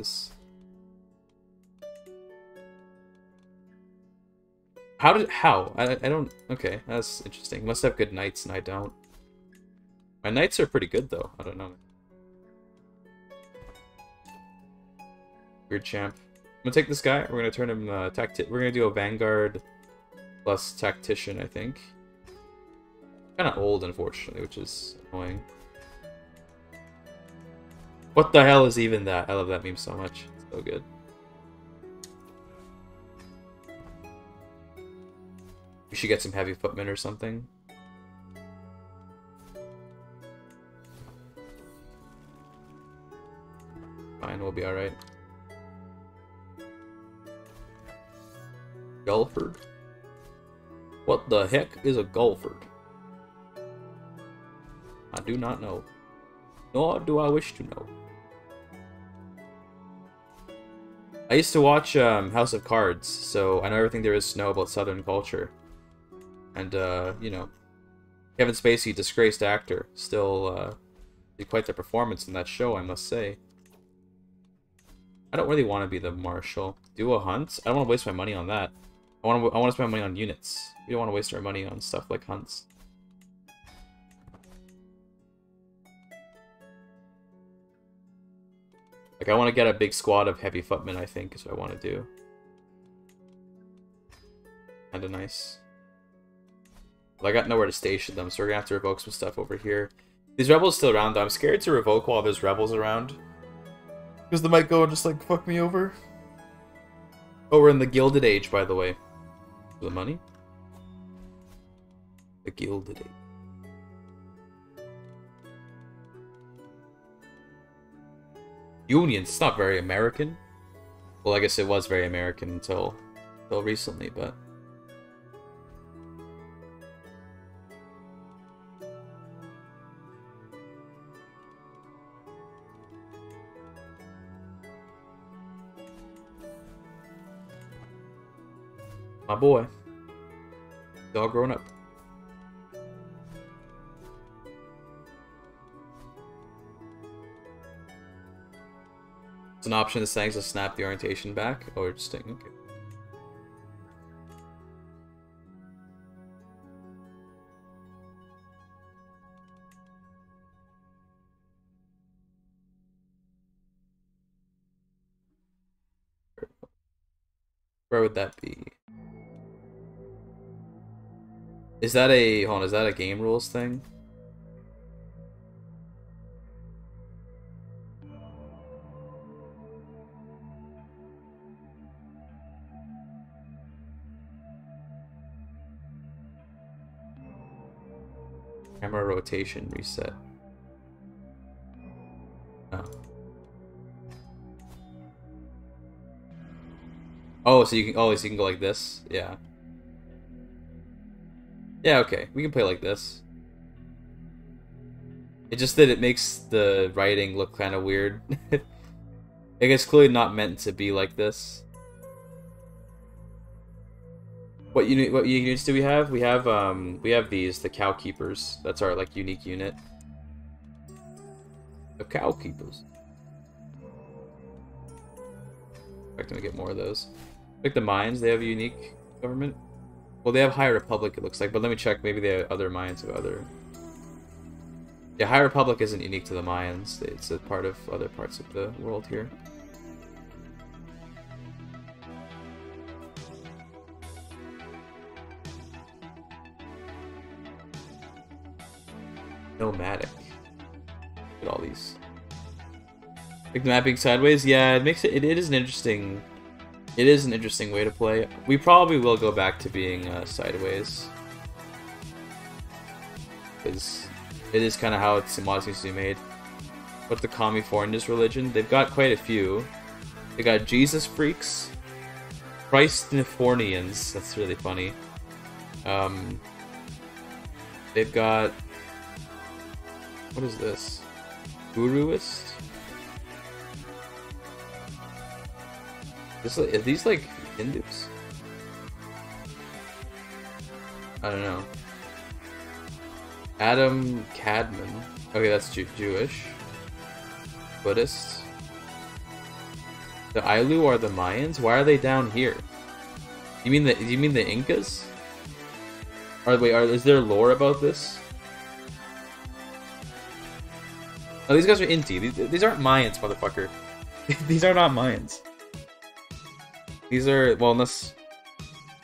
How did how? I I don't okay, that's interesting. Must have good knights and I don't. My knights are pretty good though. I don't know. Weird champ. I'm gonna take this guy. We're gonna turn him uh, We're gonna do a vanguard plus tactician, I think. Kind of old, unfortunately, which is annoying. What the hell is even that? I love that meme so much. It's so good. We should get some heavy footmen or something. Fine, we'll be alright. Gulford? What the heck is a Gulford? I do not know. Nor do I wish to know. I used to watch um, House of Cards, so I know everything there is to know about Southern culture. And, uh, you know, Kevin Spacey, disgraced actor, still uh, did quite the performance in that show, I must say. I don't really want to be the marshal. Do a hunt? I don't want to waste my money on that. I want to. I want to spend my money on units. We don't want to waste our money on stuff like hunts. Like, I want to get a big squad of heavy footmen, I think, is what I want to do. Kinda nice. But I got nowhere to station them, so we're gonna have to revoke some stuff over here. These rebels still around, though. I'm scared to revoke while there's rebels around. Because they might go and just, like, fuck me over. Oh, we're in the Gilded Age, by the way. The money? The Gilded Age. Union. It's not very American. Well, I guess it was very American until, until recently, but... My boy. They all grown up. It's an option The settings to snap the orientation back. Oh, interesting. Okay. Where would that be? Is that a hold on, is that a game rules thing? Camera rotation reset. Oh. Oh, so you can oh, so you can go like this? Yeah. Yeah, okay. We can play like this. It just that it makes the writing look kind of weird. [LAUGHS] I guess clearly not meant to be like this. What unit? What units do we have? We have um we have these the cow keepers. That's our like unique unit. The cow keepers. Expecting to get more of those. Like the Mayans, they have a unique government. Well, they have High Republic, it looks like, but let me check. Maybe they have other Mayans have other. Yeah, High Republic isn't unique to the Mayans. It's a part of other parts of the world here. Nomadic. Look at all these. Like the mapping sideways, yeah, it makes it, it. It is an interesting. It is an interesting way to play. We probably will go back to being uh, sideways, because it is kind of how it's mod seems to be made. What's the California's religion? They've got quite a few. They got Jesus freaks, Christnifornians. That's really funny. Um, they've got what is this? Guruist? This, are these like Hindus? I don't know. Adam Cadman. Okay, that's Jew Jewish. Buddhist. The Ailu are the Mayans? Why are they down here? You mean the you mean the Incas? Are wait, are is there lore about this? Oh, these guys are Inti. These, these aren't Mayans, motherfucker. [LAUGHS] these are not Mayans. These are, well, unless...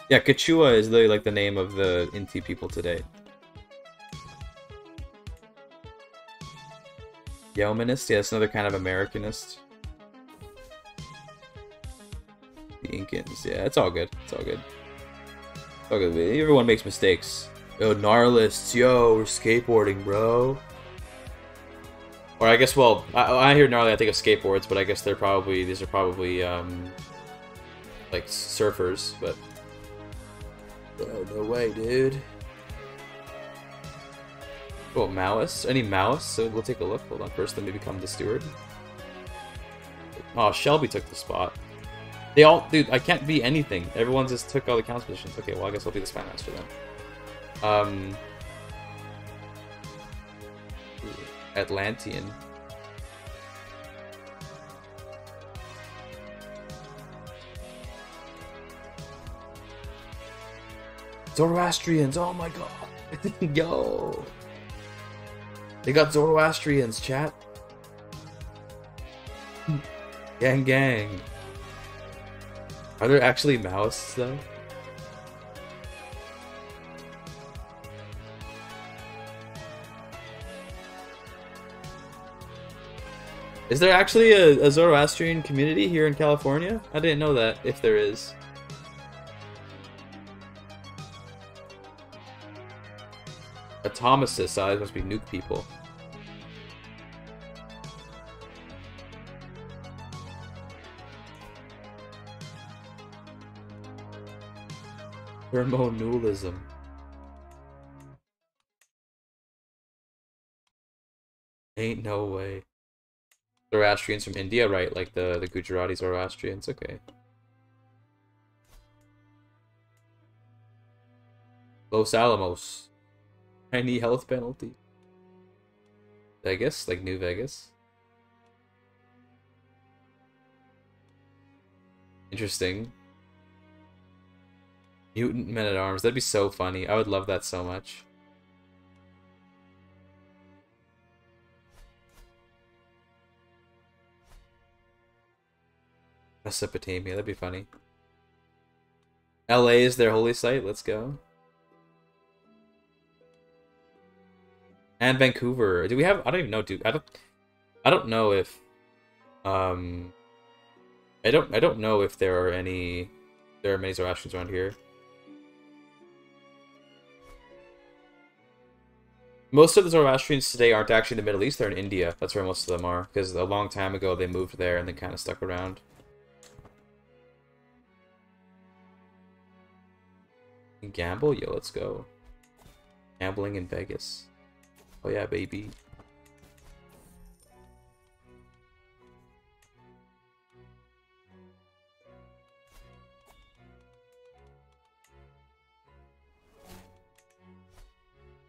Yeah, Quechua is literally like the name of the Inti people today. Yeomanist? Yeah, it's another kind of Americanist. The Incans. Yeah, it's all good. It's all good. It's all good. Everyone makes mistakes. Yo, Gnarlists. Yo, we're skateboarding, bro. Or I guess, well, I, I hear gnarly, I think of skateboards, but I guess they're probably, these are probably, um, like, surfers, but... Oh, no way, dude. Oh, Maoists? Any Maoists? So we'll take a look. Hold on, first let me become the steward. Oh, Shelby took the spot. They all, dude, I can't be anything. Everyone just took all the council positions. Okay, well, I guess I'll be the spy master then. Um, Atlantean. Zoroastrians, oh my god. [LAUGHS] Yo. They got Zoroastrians, chat. gang gang. Are there actually Maoists though? Is there actually a, a, Zoroastrian community here in California? I didn't know that, if there is. Atomicist ah, size must be nuke people. Thermoneulism. Ain't no way. Zoroastrians from India, right? Like the, the Gujarati Zoroastrians. Okay. Los Alamos. Tiny health penalty. Vegas? Like New Vegas? Interesting. Mutant Men at Arms. That'd be so funny. I would love that so much. Mesopotamia, that'd be funny. LA is their holy site, let's go. And Vancouver. Do we have I don't even know, dude. I don't I don't know if um I don't I don't know if there are any there are many Zoroastrians around here. Most of the Zoroastrians today aren't actually in the Middle East, they're in India. That's where most of them are, because a long time ago they moved there and they kind of stuck around. Gamble? Yo, let's go. Gambling in Vegas. Oh yeah, baby.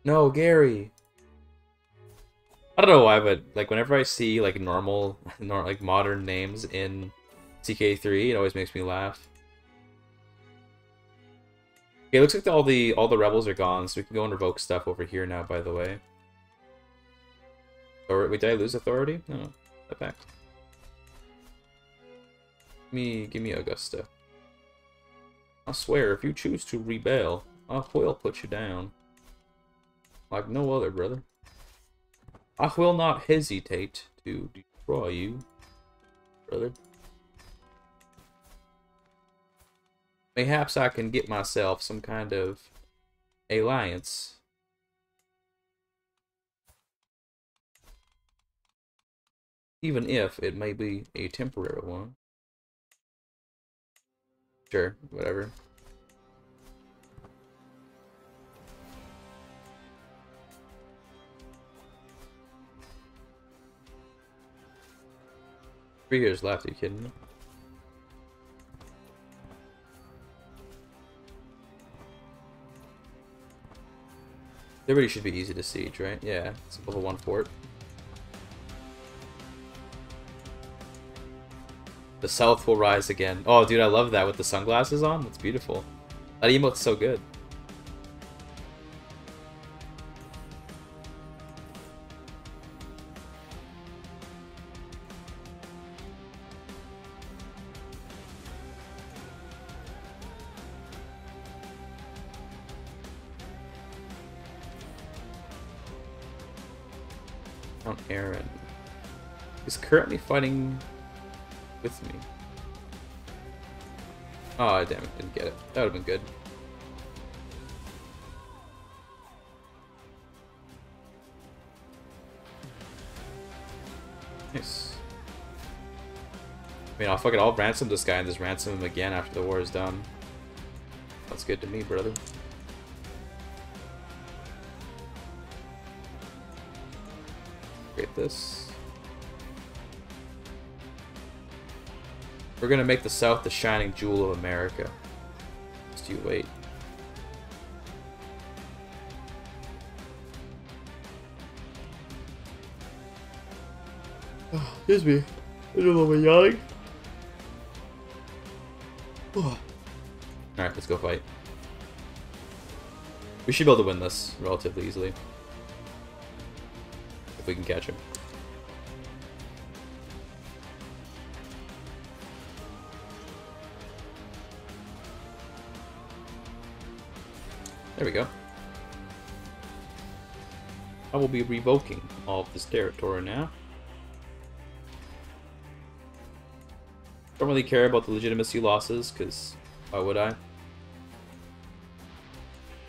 No, Gary. I don't know why, but like whenever I see like normal, [LAUGHS] nor like modern names in CK3, it always makes me laugh. Okay, it looks like all the all the rebels are gone, so we can go and revoke stuff over here now. By the way, or did I lose authority? No, that back. Me, give me Augusta. I swear, if you choose to rebel, I will put you down. Like no other, brother. I will not hesitate to destroy you, brother. Mayhaps I can get myself some kind of alliance. Even if it may be a temporary one. Sure, whatever. Three years left, are you kidding me? Liberty should be easy to siege, right? Yeah, it's a level 1 fort. The south will rise again. Oh, dude, I love that with the sunglasses on. That's beautiful. That emote's so good. Aaron is currently fighting with me. Oh, damn it, didn't get it. That would have been good. Nice. I mean, I'll fucking, I'll ransom this guy and just ransom him again after the war is done. That's good to me, brother. Create this. We're gonna make the South the shining jewel of America. Just you wait. Ah, excuse me. I don't know yawning. Ah. Alright, let's go fight. We should be able to win this relatively easily. If we can catch him. There we go. I will be revoking all of this territory now. Don't really care about the legitimacy losses, because why would I? I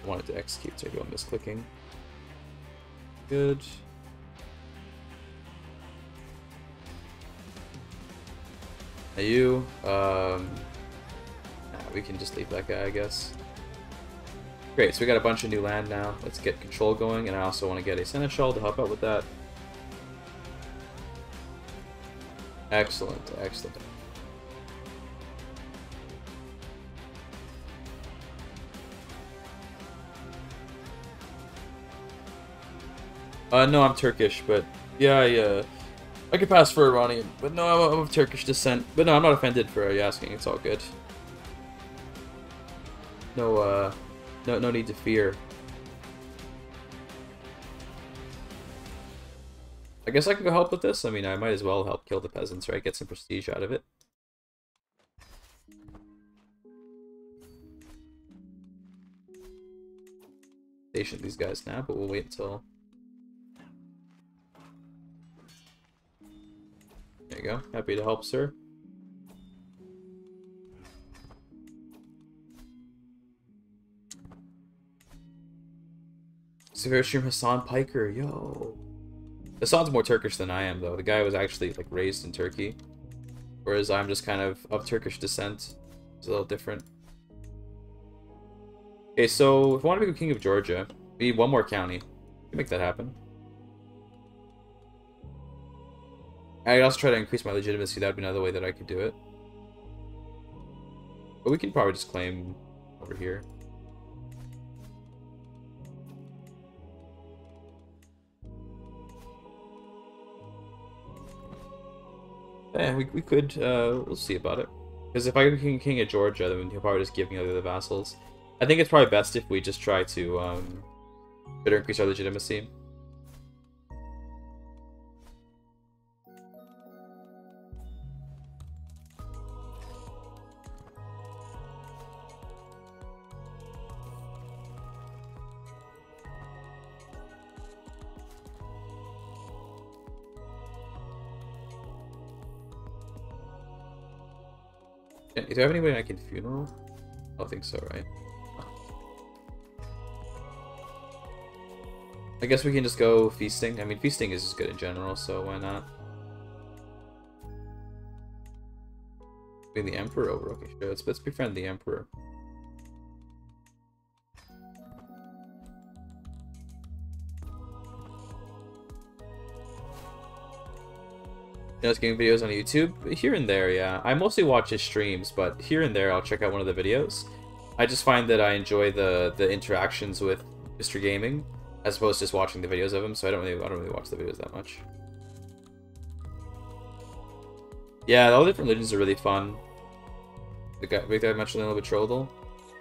wanted to execute, so I on misclicking. Good. Now you, um, nah, we can just leave that guy, I guess. Great, so we got a bunch of new land now. Let's get control going, and I also want to get a Seneschal to help out with that. Excellent, excellent. Uh, no, I'm Turkish, but yeah, I, uh, I could pass for Iranian, but no, I'm, I'm of Turkish descent. But no, I'm not offended for you asking. It's all good. No, uh, no, no need to fear. I guess I can go help with this. I mean, I might as well help kill the peasants, right? Get some prestige out of it. Station these guys now, but we'll wait until There you go. Happy to help, sir. Severe stream Hasan Piker, yo. Hasan's more Turkish than I am, though. The guy was actually like raised in Turkey, whereas I'm just kind of of Turkish descent. It's a little different. Okay, so if I want to become king of Georgia, we need one more county. We can make that happen. I could also try to increase my legitimacy. That would be another way that I could do it. But we can probably just claim over here. Yeah, we, we could. Uh, we'll see about it. Because if I go king, king of Georgia, then he'll probably just give me other vassals. I think it's probably best if we just try to um, better increase our legitimacy. Do I have anybody I can funeral? I don't think so, right? I guess we can just go feasting. I mean, feasting is just good in general, so why not? Bring the Emperor over. Okay, sure. Let's, let's befriend the Emperor. Just gaming videos on YouTube? Here and there, yeah. I mostly watch his streams, but here and there I'll check out one of the videos. I just find that I enjoy the the interactions with Mr. Gaming, as opposed to just watching the videos of him, so I don't really I don't really watch the videos that much. Yeah, all the different legends are really fun. The guy, the guy mentioned a betrothal.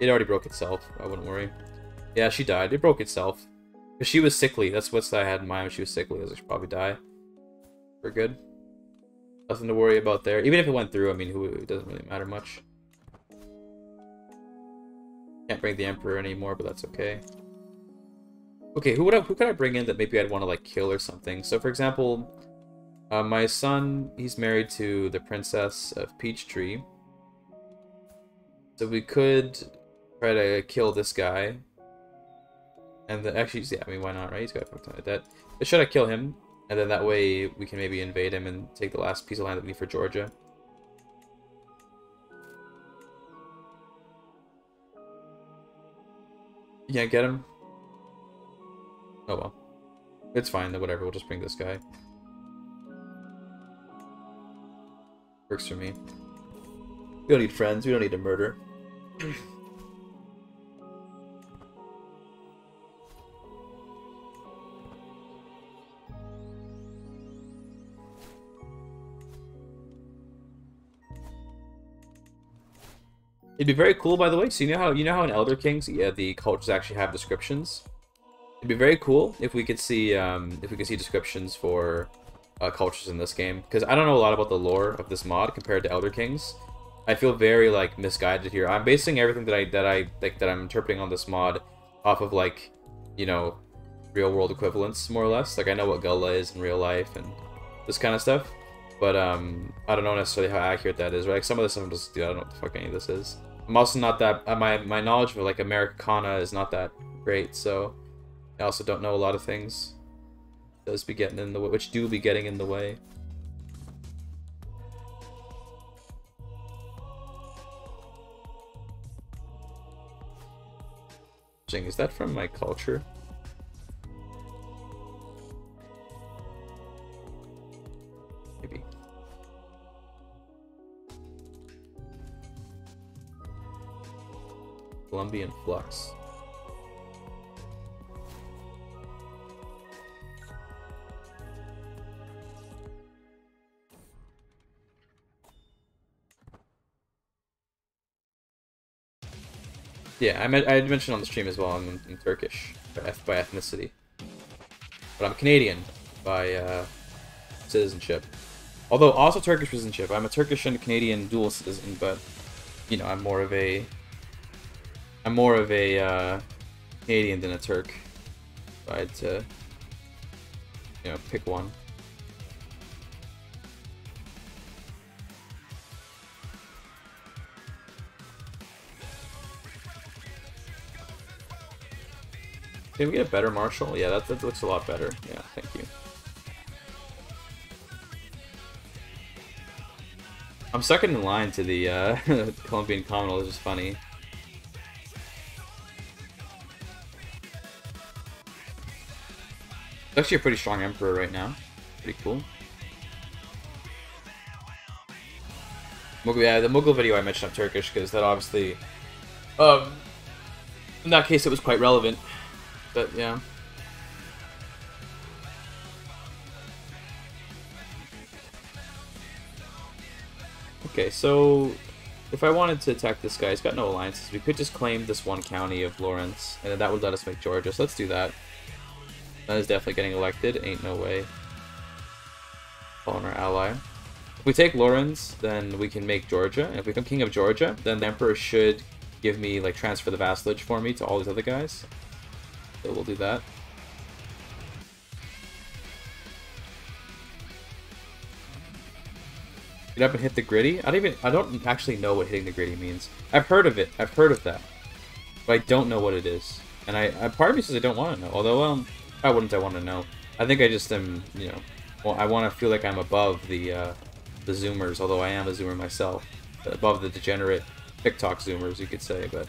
It already broke itself. I wouldn't worry. Yeah, she died. It broke itself. Because she was sickly. That's what I had in mind when she was sickly. I like, she'd probably die. We're good. Nothing to worry about there. Even if it went through, I mean, who it doesn't really matter much. Can't bring the Emperor anymore, but that's okay. Okay, who would I, who could I bring in that maybe I'd want to like kill or something? So, for example, uh, my son, he's married to the Princess of Peachtree. So we could try to kill this guy. And the, actually, yeah, I mean, why not, right? He's got a ton of debt. But should I kill him? And then that way we can maybe invade him and take the last piece of land that we need for Georgia. You can't get him? Oh well. It's fine, then whatever, we'll just bring this guy. Works for me. We don't need friends, we don't need to murder. [CLEARS THROAT] It'd be very cool, by the way. So you know how you know how in Elder Kings, yeah, the cultures actually have descriptions. It'd be very cool if we could see um, if we could see descriptions for uh, cultures in this game, because I don't know a lot about the lore of this mod compared to Elder Kings. I feel very like misguided here. I'm basing everything that I that I like that I'm interpreting on this mod off of like, you know, real world equivalents more or less. Like I know what Gullah is in real life and this kind of stuff. But um, I don't know necessarily how accurate that is. Right? Like some of this I'm just, dude, I don't know what the fuck any of this is. I'm also not that uh, my my knowledge of like Americana is not that great, so I also don't know a lot of things. Does be getting in the way, which do be getting in the way. Is that from my culture? Colombian flux. Yeah, I, I mentioned on the stream as well, I'm in Turkish by, by, ethnicity. But I'm Canadian by uh, citizenship. Although also Turkish citizenship. I'm a Turkish and Canadian dual citizen, but, you know, I'm more of a I'm more of a uh, Canadian than a Turk. If I had to, you know, pick one. Can we get a better Marshal? Yeah, that, that looks a lot better. Yeah, thank you. I'm second in line to the uh, [LAUGHS] Columbian Commonwealth, which is funny. Actually a pretty strong Emperor right now. Pretty cool. Yeah, the Mughal video I mentioned up Turkish because that obviously, um, in that case it was quite relevant. But yeah. Okay, so if I wanted to attack this guy, he's got no alliances. We could just claim this one county of Lawrence, and that would let us make Georgia. So let's do that. That is definitely getting elected. Ain't no way. Calling our ally. If we take Lawrence, then we can make Georgia. And if we become king of Georgia, then the emperor should give me, like, transfer the vassalage for me to all these other guys. So we'll do that. Get up and hit the gritty? I don't even I don't actually know what hitting the gritty means. I've heard of it. I've heard of that. But I don't know what it is. And I, I part of me says I don't want to know. Although um why wouldn't I want to know? I think I just am, you know, well I want to feel like I'm above the uh the zoomers, although I am a zoomer myself. Above the degenerate TikTok zoomers, you could say, but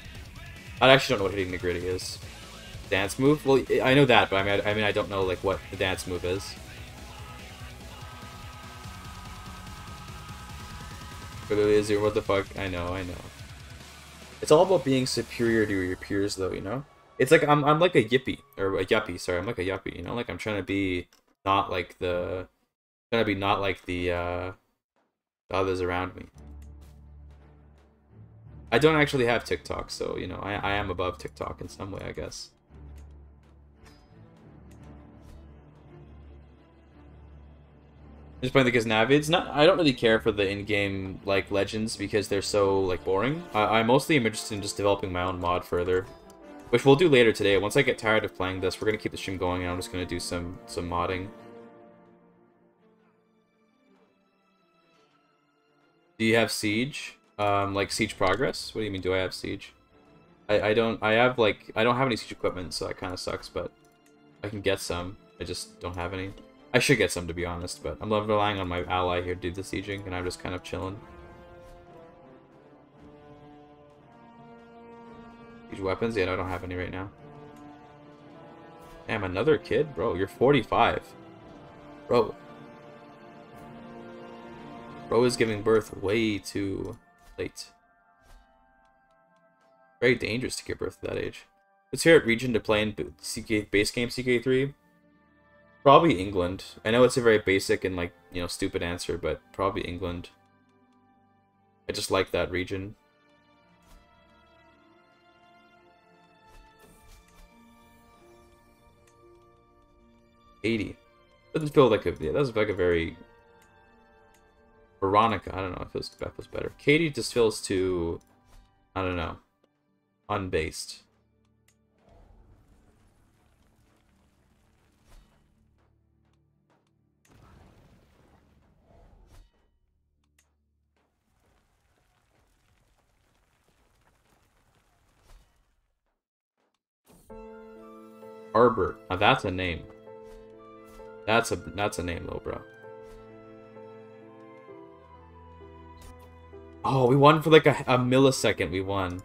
I actually don't know what hitting the gritty is. Dance move? Well, I know that, but I mean, I, I mean, I don't know like what the dance move is. Clearly zero, what the fuck? I know, I know. It's all about being superior to your peers, though, you know? It's like I'm, I'm like a yippie, or a yuppie, sorry, I'm like a yuppie, you know? Like, I'm trying to be not like the... Trying to be not like the, uh... The others around me. I don't actually have TikTok, so, you know, I, I am above TikTok in some way, I guess. just playing the Ghaznavids. Not, I don't really care for the in-game like legends because they're so like boring. I, I mostly am interested in just developing my own mod further, which we'll do later today. Once I get tired of playing this, we're gonna keep the stream going, and I'm just gonna do some some modding. Do you have Siege? Um, like Siege Progress? What do you mean? Do I have Siege? I I don't. I have like I don't have any Siege equipment, so that kind of sucks. But I can get some. I just don't have any. I should get some, to be honest, but I'm relying on my ally here to do the sieging, and I'm just kind of chilling. Weapons? Yeah, no, I don't have any right now. Damn, another kid? Bro, you're 45. Bro. Bro is giving birth way too late. Very dangerous to give birth at that age. Let's hear at Region to play in CK, base game CK3. Probably England. I know it's a very basic and like, you know, stupid answer, but probably England. I just like that region. Eighty. Doesn't feel like a yeah, that's like a very Veronica, I don't know, it feels that feels better. Katie just feels too I don't know. Unbased. Arbor. Now that's a name. That's a that's a name though, bro. Oh, we won for like a, a millisecond. We won.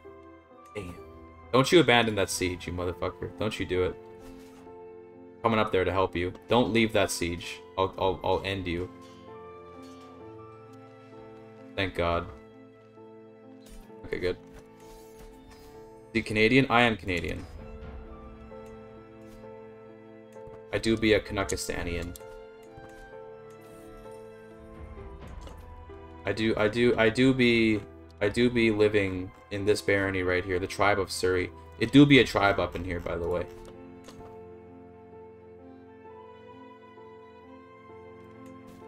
Damn. Don't you abandon that siege, you motherfucker. Don't you do it. Coming up there to help you. Don't leave that siege. I'll, I'll, I'll end you. Thank God. Okay, good. The Canadian? I am Canadian. I do be a Canuckistanian. I do, I do, I do be, I do be living in this barony right here, the tribe of Surrey. It do be a tribe up in here, by the way.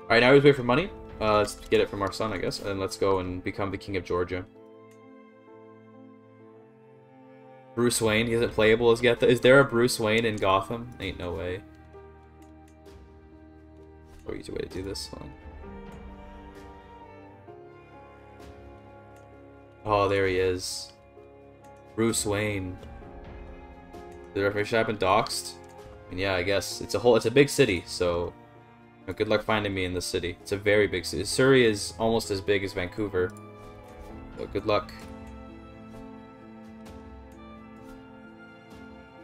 Alright, now we wait for money. Uh, let's get it from our son, I guess, and let's go and become the king of Georgia. Bruce Wayne, he isn't playable as yet. Is there a Bruce Wayne in Gotham? Ain't no way. Oh, easy way to do this. Hold on. Oh, there he is. Bruce Wayne. The reference have been doxxed? And yeah, I guess it's a whole it's a big city, so you know, good luck finding me in this city. It's a very big city. Surrey is almost as big as Vancouver. So good luck.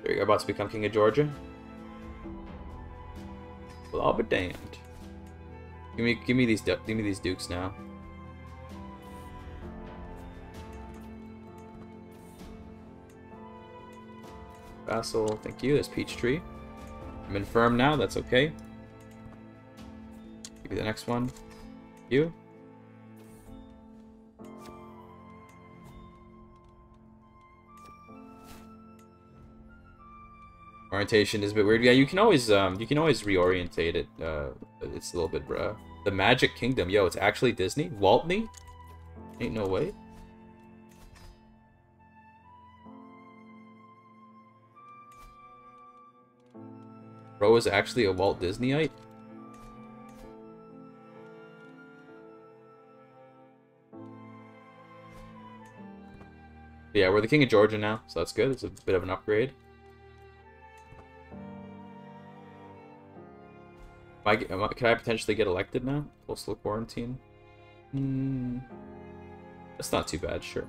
You go, about to become King of Georgia. Well, I'll be damned. Give me, give me these, give me these dukes now. Vassal, thank you. There's Peachtree. I'm infirm now. That's okay. Give me the next one. You. orientation is a bit weird. Yeah, you can always um, you can always reorientate it. Uh, it's a little bit uh, the Magic Kingdom, yo, it's actually Disney. Waltney? Ain't no way. Bro is actually a Walt Disneyite. Yeah, we're the King of Georgia now, so that's good. It's a bit of an upgrade. I, am I, can I potentially get elected now? Postal quarantine? Hmm. That's not too bad, sure.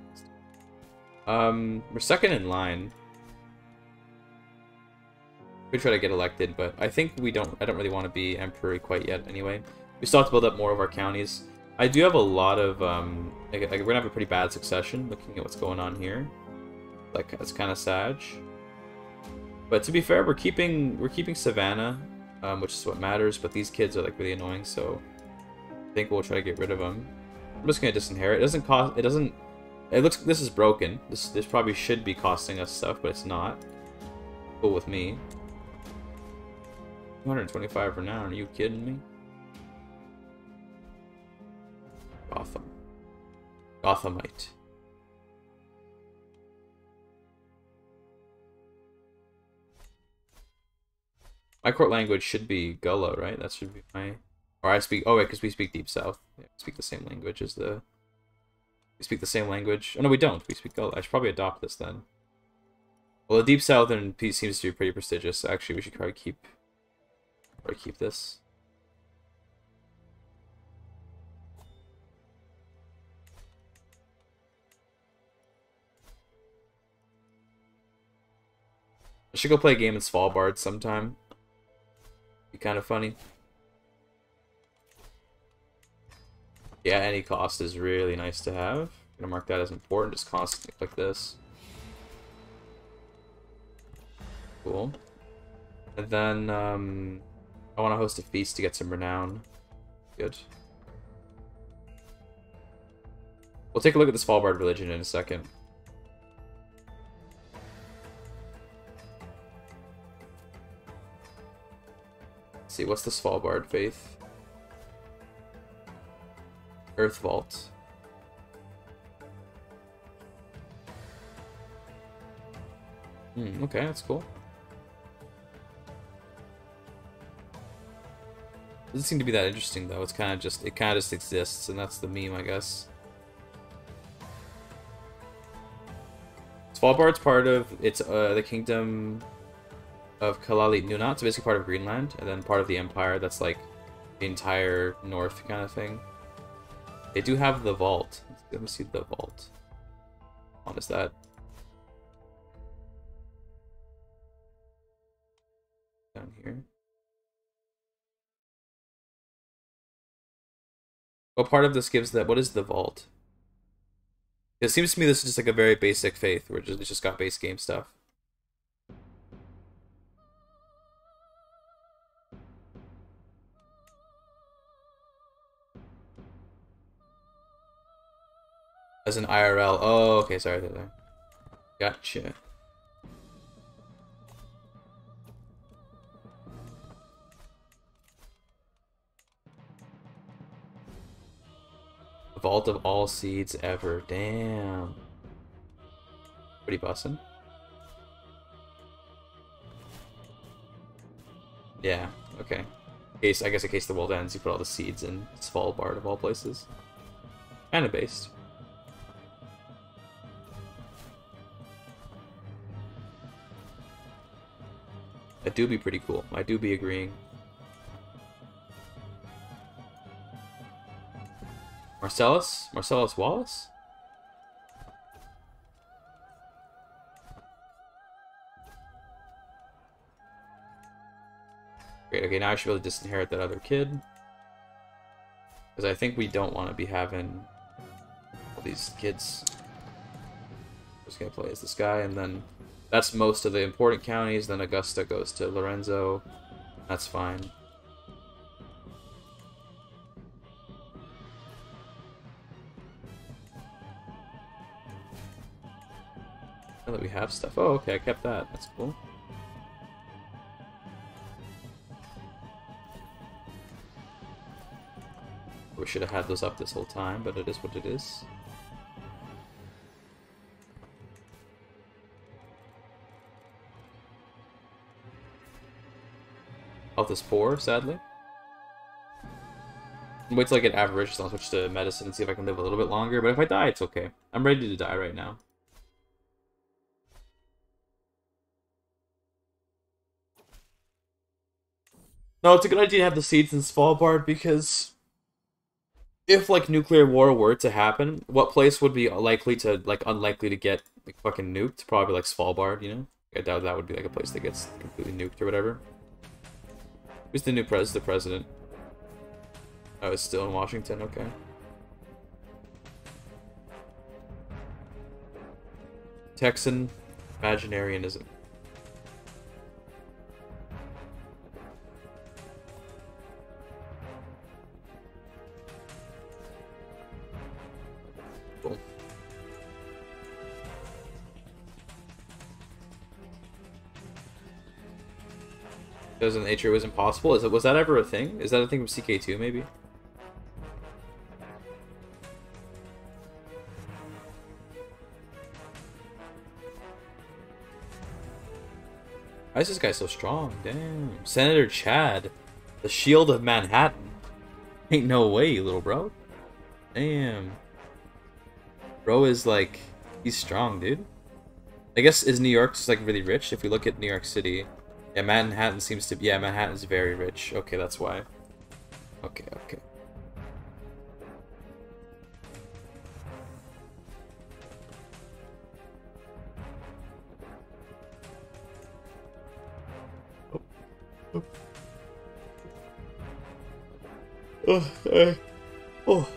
Um, we're second in line. We try to get elected, but I think we don't. I don't really want to be emperor quite yet. Anyway, we still have to build up more of our counties. I do have a lot of. Um, like, like we're gonna have a pretty bad succession. Looking at what's going on here, like it's kind of sad. But to be fair, we're keeping we're keeping Savannah um, which is what matters, but these kids are like really annoying, so I think we'll try to get rid of them. I'm just gonna disinherit. It doesn't cost. It doesn't. It looks. This is broken. This this probably should be costing us stuff, but it's not. Cool with me. 225 for now. Are you kidding me? Gotham. Gothamite. My court language should be Gullah, right? That should be my... Or I speak... Oh, wait, because we speak Deep South. Yeah, we speak the same language as the... We speak the same language. Oh, no, we don't. We speak Gullah. I should probably adopt this then. Well, the Deep Southern piece seems to be pretty prestigious. Actually, we should probably keep... Probably keep this. I should go play a game in Svalbard sometime. Kind of funny. Yeah, any cost is really nice to have. I'm gonna mark that as important, just constantly like this. Cool. And then, um, I want to host a feast to get some renown. Good. We'll take a look at the Svalbard religion in a second. See, what's the Svalbard faith? Earth Vault. Hmm, okay, that's cool. Doesn't seem to be that interesting though. It's kind of just it kind of just exists, and that's the meme, I guess. Svalbard's part of it's uh, the kingdom of Kalaallit Nunaat. It's basically part of Greenland, and then part of the Empire that's like the entire north kind of thing. They do have the vault. Let me see the vault. What is that? Down here. What part of this gives that? What is the vault? It seems to me this is just like a very basic faith, where it's just got base game stuff. As an IRL. Oh, okay, sorry. sorry. Gotcha. Vault of all seeds ever. Damn. Pretty bussin'. Yeah, okay. Case I guess in case the world ends, you put all the seeds in Svalbard of all places. Kinda based. That do be pretty cool. I do be agreeing. Marcellus? Marcellus Wallace? Great, okay, now I should be able to disinherit that other kid. Because I think we don't want to be having all these kids. I'm just gonna play as this guy, and then that's most of the important counties. Then Augusta goes to Lorenzo. That's fine. Now that we have stuff. Oh, okay, I kept that. That's cool. We should have had those up this whole time, but it is what it is. Health is poor, sadly. Wait till I get average, so I'll switch to medicine and see if I can live a little bit longer. But if I die, it's okay. I'm ready to die right now. No, it's a good idea to have the seeds in Svalbard because if like nuclear war were to happen, what place would be likely to like unlikely to get like fucking nuked? Probably like Svalbard, you know. I doubt that would be like a place that gets completely nuked or whatever. Who's the new pres? The president. Oh, it's still in Washington. Okay. Texan Imaginarianism. Because in nature was impossible. Is it was that ever a thing? Is that a thing from CK2 maybe? Why is this guy so strong? Damn. Senator Chad. The shield of Manhattan. Ain't no way, little bro. Damn. Bro is like he's strong, dude. I guess is New York just like really rich? If we look at New York City, yeah, Manhattan seems to be... Yeah, Manhattan's very rich. Okay, that's why. Okay, okay. Oh. Oh. Oh, uh, oh.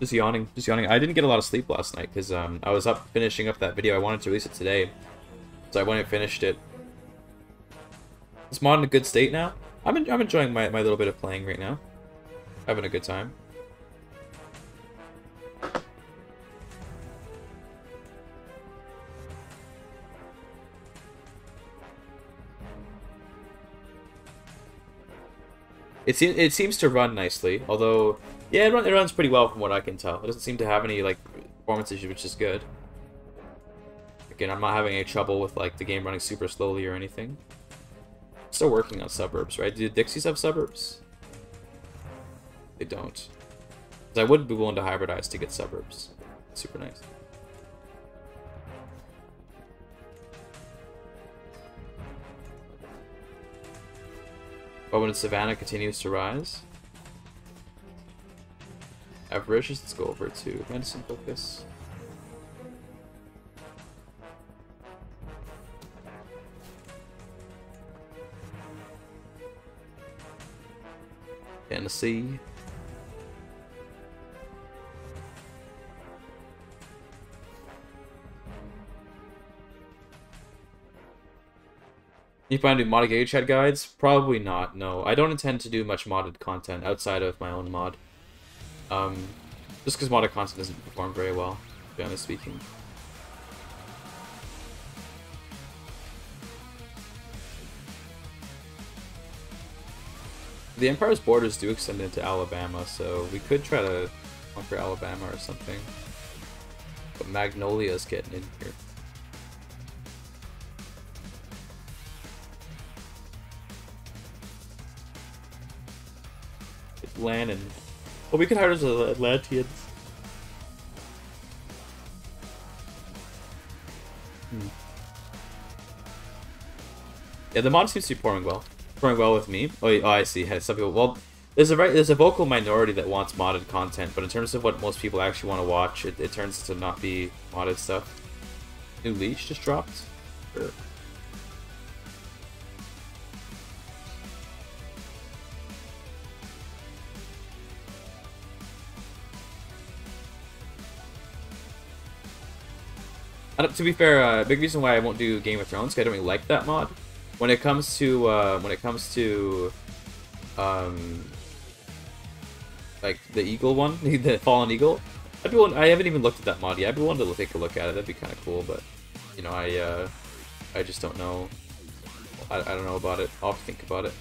Just yawning, just yawning. I didn't get a lot of sleep last night because um, I was up finishing up that video. I wanted to release it today, so I went and finished it. Is mod in a good state now? I'm, en I'm enjoying my, my little bit of playing right now. Having a good time. It, se it seems to run nicely, although, yeah, it, run it runs pretty well from what I can tell. It doesn't seem to have any, like, performance issues, which is good. Again, I'm not having any trouble with, like, the game running super slowly or anything. Still working on suburbs, right? Do Dixies have suburbs? They don't. I would be willing to hybridize to get suburbs. Super nice. But when Savannah continues to rise, avaricious, let's go over to medicine focus. Tennessee. You plan to do modded Giga Chad guides? Probably not, no. I don't intend to do much modded content outside of my own mod. Um, just because modded content doesn't perform very well, to be honest speaking. The Empire's borders do extend into Alabama, so we could try to conquer Alabama or something. But Magnolia's getting in here. It's Lannon. Well, we could hire the Atlanteans. Hmm. Yeah, the mod seems to be performing well going well with me. Oh, oh I see. Some people. Well, there's a there's a vocal minority that wants modded content, but in terms of what most people actually want to watch, it, it turns to not be modded stuff. New leash just dropped. Sure. to be fair, uh, big reason why I won't do Game of Thrones, because I don't really like that mod when it comes to uh, when it comes to um, like the eagle one, [LAUGHS] the fallen eagle. I'd be I haven't even looked at that mod yet. I'd be willing to take a look at it. That'd be kind of cool, but you know, I uh, I just don't know. I, I don't know about it. I'll have to think about it.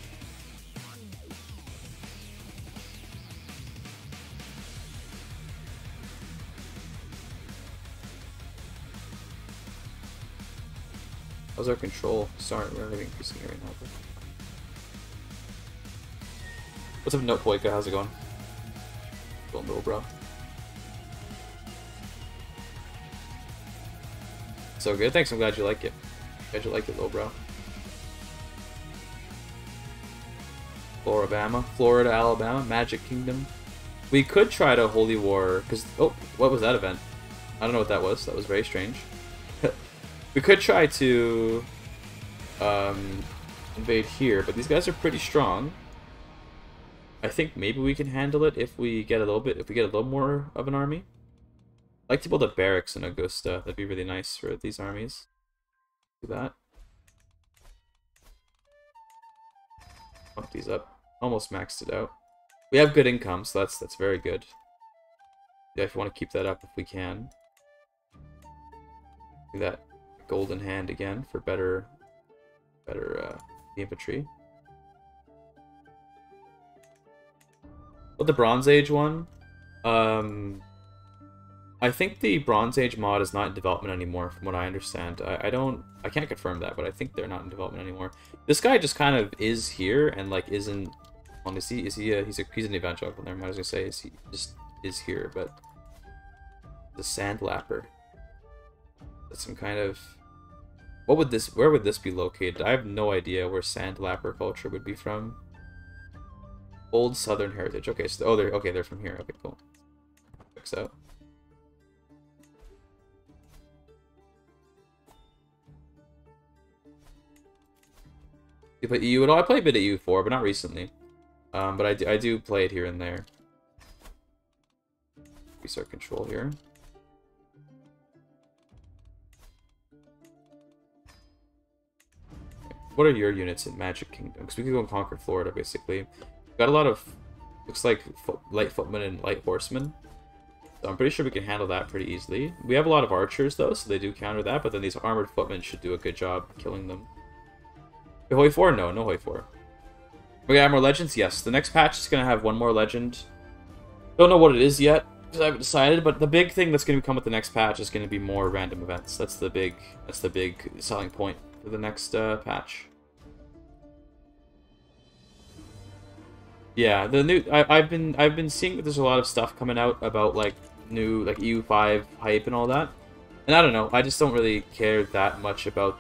How's our control? Sorry, we're not even increasing it right now. But... What's up, Note Poika? How's it going? Little bro. So good. Thanks. I'm glad you like it. Glad you like it, little bro. Floribama, Florida, Alabama, Magic Kingdom. We could try to Holy War, because, oh, what was that event? I don't know what that was. That was very strange. We could try to um, invade here, but these guys are pretty strong. I think maybe we can handle it if we get a little bit, if we get a little more of an army. I'd like to build a barracks in Augusta. That'd be really nice for these armies. Do that. Pump these up. Almost maxed it out. We have good income, so that's that's very good. Yeah, if you want to keep that up if we can. Do that golden hand again for better better uh, infantry. But the Bronze Age one, um, I think the Bronze Age mod is not in development anymore, from what I understand. I, I don't, I can't confirm that, but I think they're not in development anymore. This guy just kind of is here and like isn't. On is he? Is he? A, he's a he's an evangelical. There, I was gonna say is he just is here, but the Sand Lapper. That's some kind of. What would this? Where would this be located? I have no idea where Sandlapper culture would be from. Old Southern heritage. Okay, so oh, they're okay. They're from here. Okay, cool. Checks out. You play EU at all? I play a bit of EU4, but not recently. Um, but I do, I do play it here and there. Restart control here. What are your units in Magic Kingdom? Because we could go and conquer Florida, basically. got a lot of, looks like foot, light footmen and light horsemen. So I'm pretty sure we can handle that pretty easily. We have a lot of archers, though, so they do counter that, but then these armored footmen should do a good job killing them. Hoi 4? No, no Hoi 4. We got more legends? Yes. The next patch is going to have one more legend. Don't know what it is yet, because I haven't decided, but the big thing that's going to come with the next patch is going to be more random events. That's the big, that's the big selling point for the next uh, patch. Yeah, the new I, I've been I've been seeing that there's a lot of stuff coming out about like new like EU5 hype and all that, and I don't know. I just don't really care that much about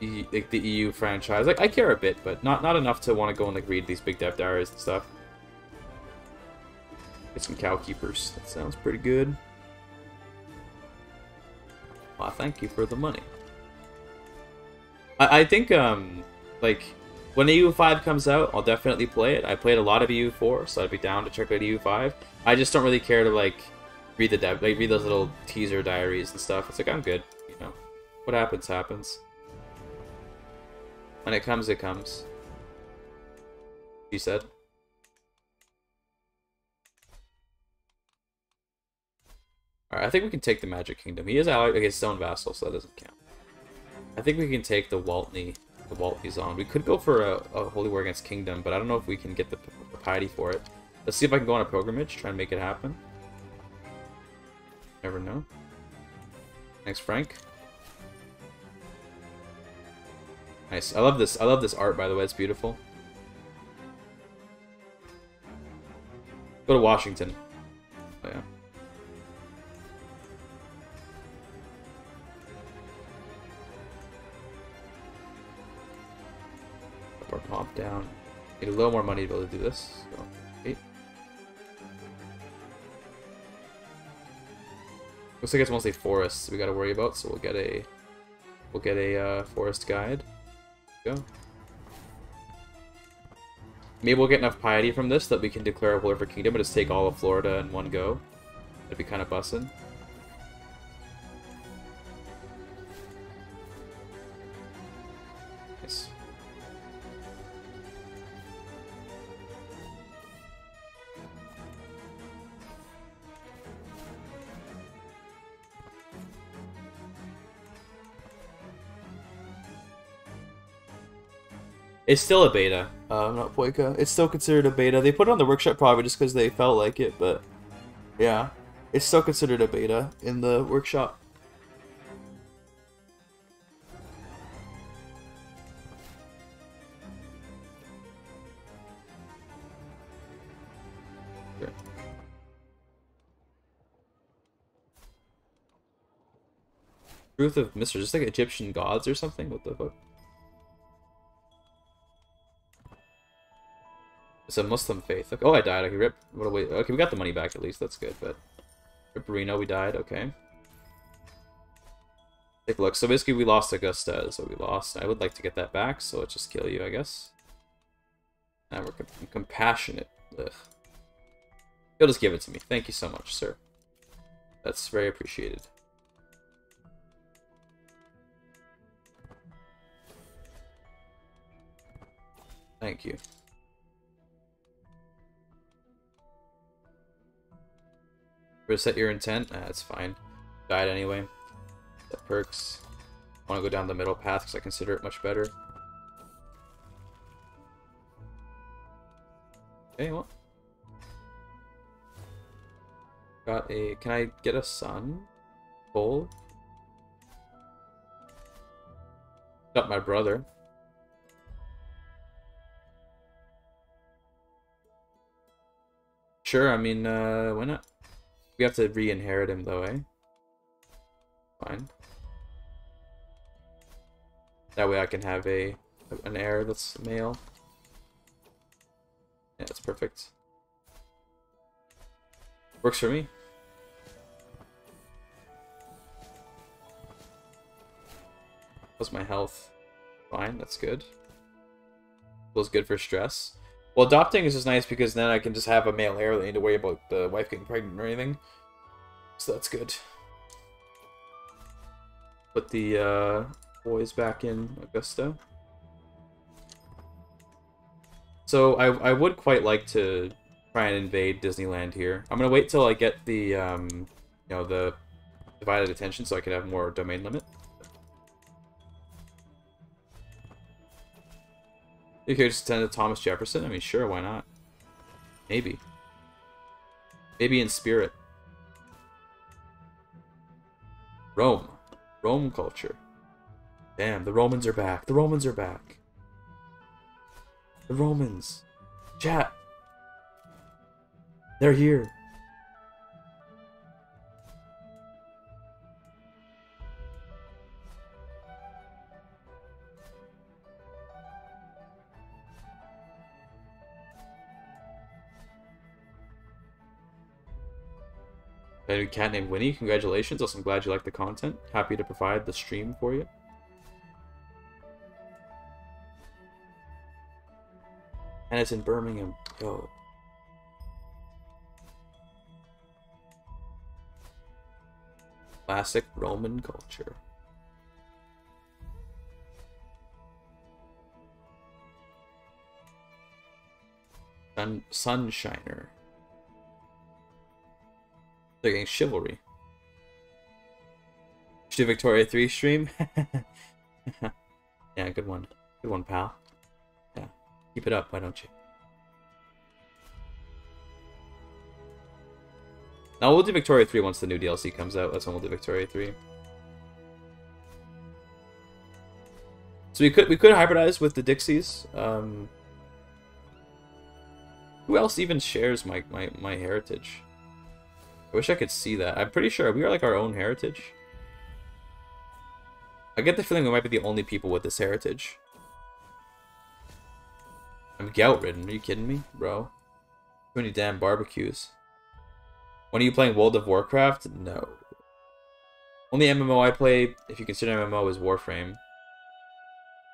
e, like the EU franchise. Like I care a bit, but not not enough to want to go and like read these big dev diaries and stuff. Get some cow keepers. That sounds pretty good. Well, thank you for the money. I, I think um like when EU5 comes out, I'll definitely play it. I played a lot of EU4, so I'd be down to check out EU5. I just don't really care to like read the dev, like read those little teaser diaries and stuff. It's like I'm good, you know. What happens happens. When it comes, it comes. He said. Alright, I think we can take the Magic Kingdom. He is allied against his own vassal, so that doesn't count. I think we can take the Waltney, the Waltney zone. We could go for a, a, Holy War against Kingdom, but I don't know if we can get the, the piety for it. Let's see if I can go on a pilgrimage, try and make it happen. Never know. Thanks, Frank. Nice. I love this. I love this art, by the way. It's beautiful. Go to Washington. Oh, yeah. Our comp down. Need a little more money to be able to do this. So. Looks like it's mostly forests we got to worry about, so we'll get a we'll get a uh, forest guide go. Maybe we'll get enough piety from this that we can declare a war for kingdom and just take all of Florida in one go. That'd be kind of bussin'. It's still a beta, uh, not Poika. It's still considered a beta. They put it on the workshop probably just because they felt like it, but yeah. It's still considered a beta in the workshop. Truth of Mr. Just like Egyptian gods or something? What the fuck? It's a Muslim faith. Okay. Oh, I died. Okay, rip. What a we? Okay, we got the money back at least. That's good, but... Rip Reno, we died. Okay. Take a look. So basically we lost Augusta, so we lost. I would like to get that back, so let's just kill you, I guess. And we're com compassionate. Ugh. You'll just give it to me. Thank you so much, sir. That's very appreciated. Thank you. Reset your intent? Nah, that's fine. Died anyway. Perks. I want to go down the middle path because I consider it much better. Okay, well. Got a... Can I get a son? Full? Got my brother. Sure, I mean, uh, why not? We have to re-inherit him, though, eh? Fine. That way I can have a an heir that's male. Yeah, that's perfect. Works for me. How's my health? Fine, that's good. Feels good for stress. Well, adopting is just nice because then I can just have a male heir. I don't need to worry about the wife getting pregnant or anything. So that's good. Put the uh, boys back in Augusta. So I, I would quite like to try and invade Disneyland here. I'm gonna wait till I get the um, you know the divided attention so I can have more domain limit. You could just send to Thomas Jefferson? I mean, sure, why not? Maybe. Maybe in spirit. Rome. Rome culture. Damn, the Romans are back. The Romans are back. The Romans. Chat. They're here. New cat named Winnie. Congratulations. Also, I'm glad you like the content. Happy to provide the stream for you. And it's in Birmingham. Go. Classic Roman culture. Sun Sunshiner. They're getting chivalry. Should Victoria 3 stream? [LAUGHS] yeah, good one. Good one, pal. Yeah. Keep it up, why don't you? Now we'll do Victoria 3 once the new DLC comes out. That's when we'll do Victoria 3. So we could we could hybridize with the Dixies. Um, who else even shares my, my, my heritage? I wish I could see that. I'm pretty sure we are like our own heritage. I get the feeling we might be the only people with this heritage. I'm gout-ridden. Are you kidding me, bro? Too many damn barbecues. When are you playing World of Warcraft? No. Only MMO I play, if you consider MMO, is Warframe.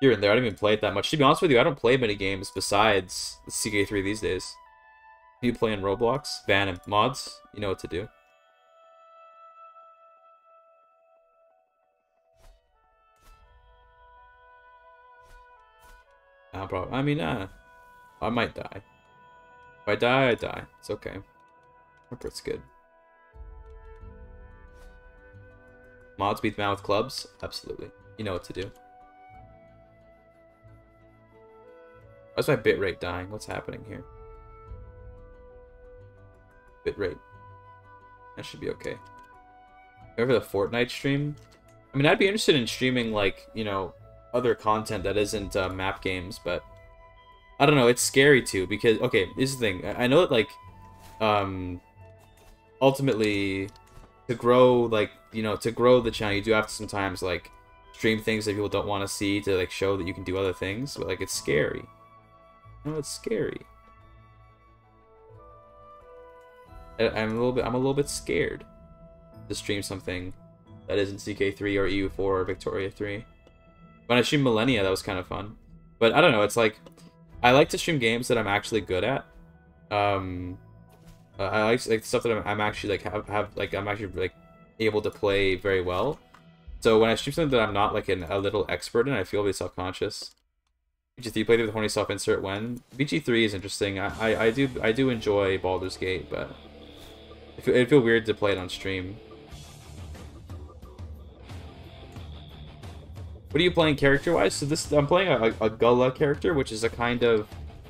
Here and there, I don't even play it that much. To be honest with you, I don't play many games besides CK3 these days. You play in Roblox, ban mods, you know what to do. Nah, bro. I mean, uh, I might die. If I die, I die. It's okay. It's good. Mods beat the man with clubs? Absolutely. You know what to do. Why's my bitrate dying? What's happening here? Bitrate. That should be okay. Over the Fortnite stream? I mean, I'd be interested in streaming, like, you know, other content that isn't uh, map games, but I don't know, it's scary too, because, okay, this is the thing. I know that, like, um, ultimately, to grow, like, you know, to grow the channel, you do have to sometimes like stream things that people don't want to see to like show that you can do other things. But like, it's scary. No, it's scary. I'm a little bit. I'm a little bit scared to stream something that isn't CK3 or EU4 or Victoria 3. When I streamed Millennia, that was kind of fun. But I don't know. It's like I like to stream games that I'm actually good at. Um, uh, I like like stuff that I'm, I'm actually like have, have like I'm actually like able to play very well. So when I stream something that I'm not like an, a little expert in, I feel really self conscious. BG3 played with horny self insert when BG3 is interesting. I, I, I do I do enjoy Baldur's Gate, but it'd feel weird to play it on stream. What are you playing character wise? So this I'm playing a, a Gullah character, which is a kind of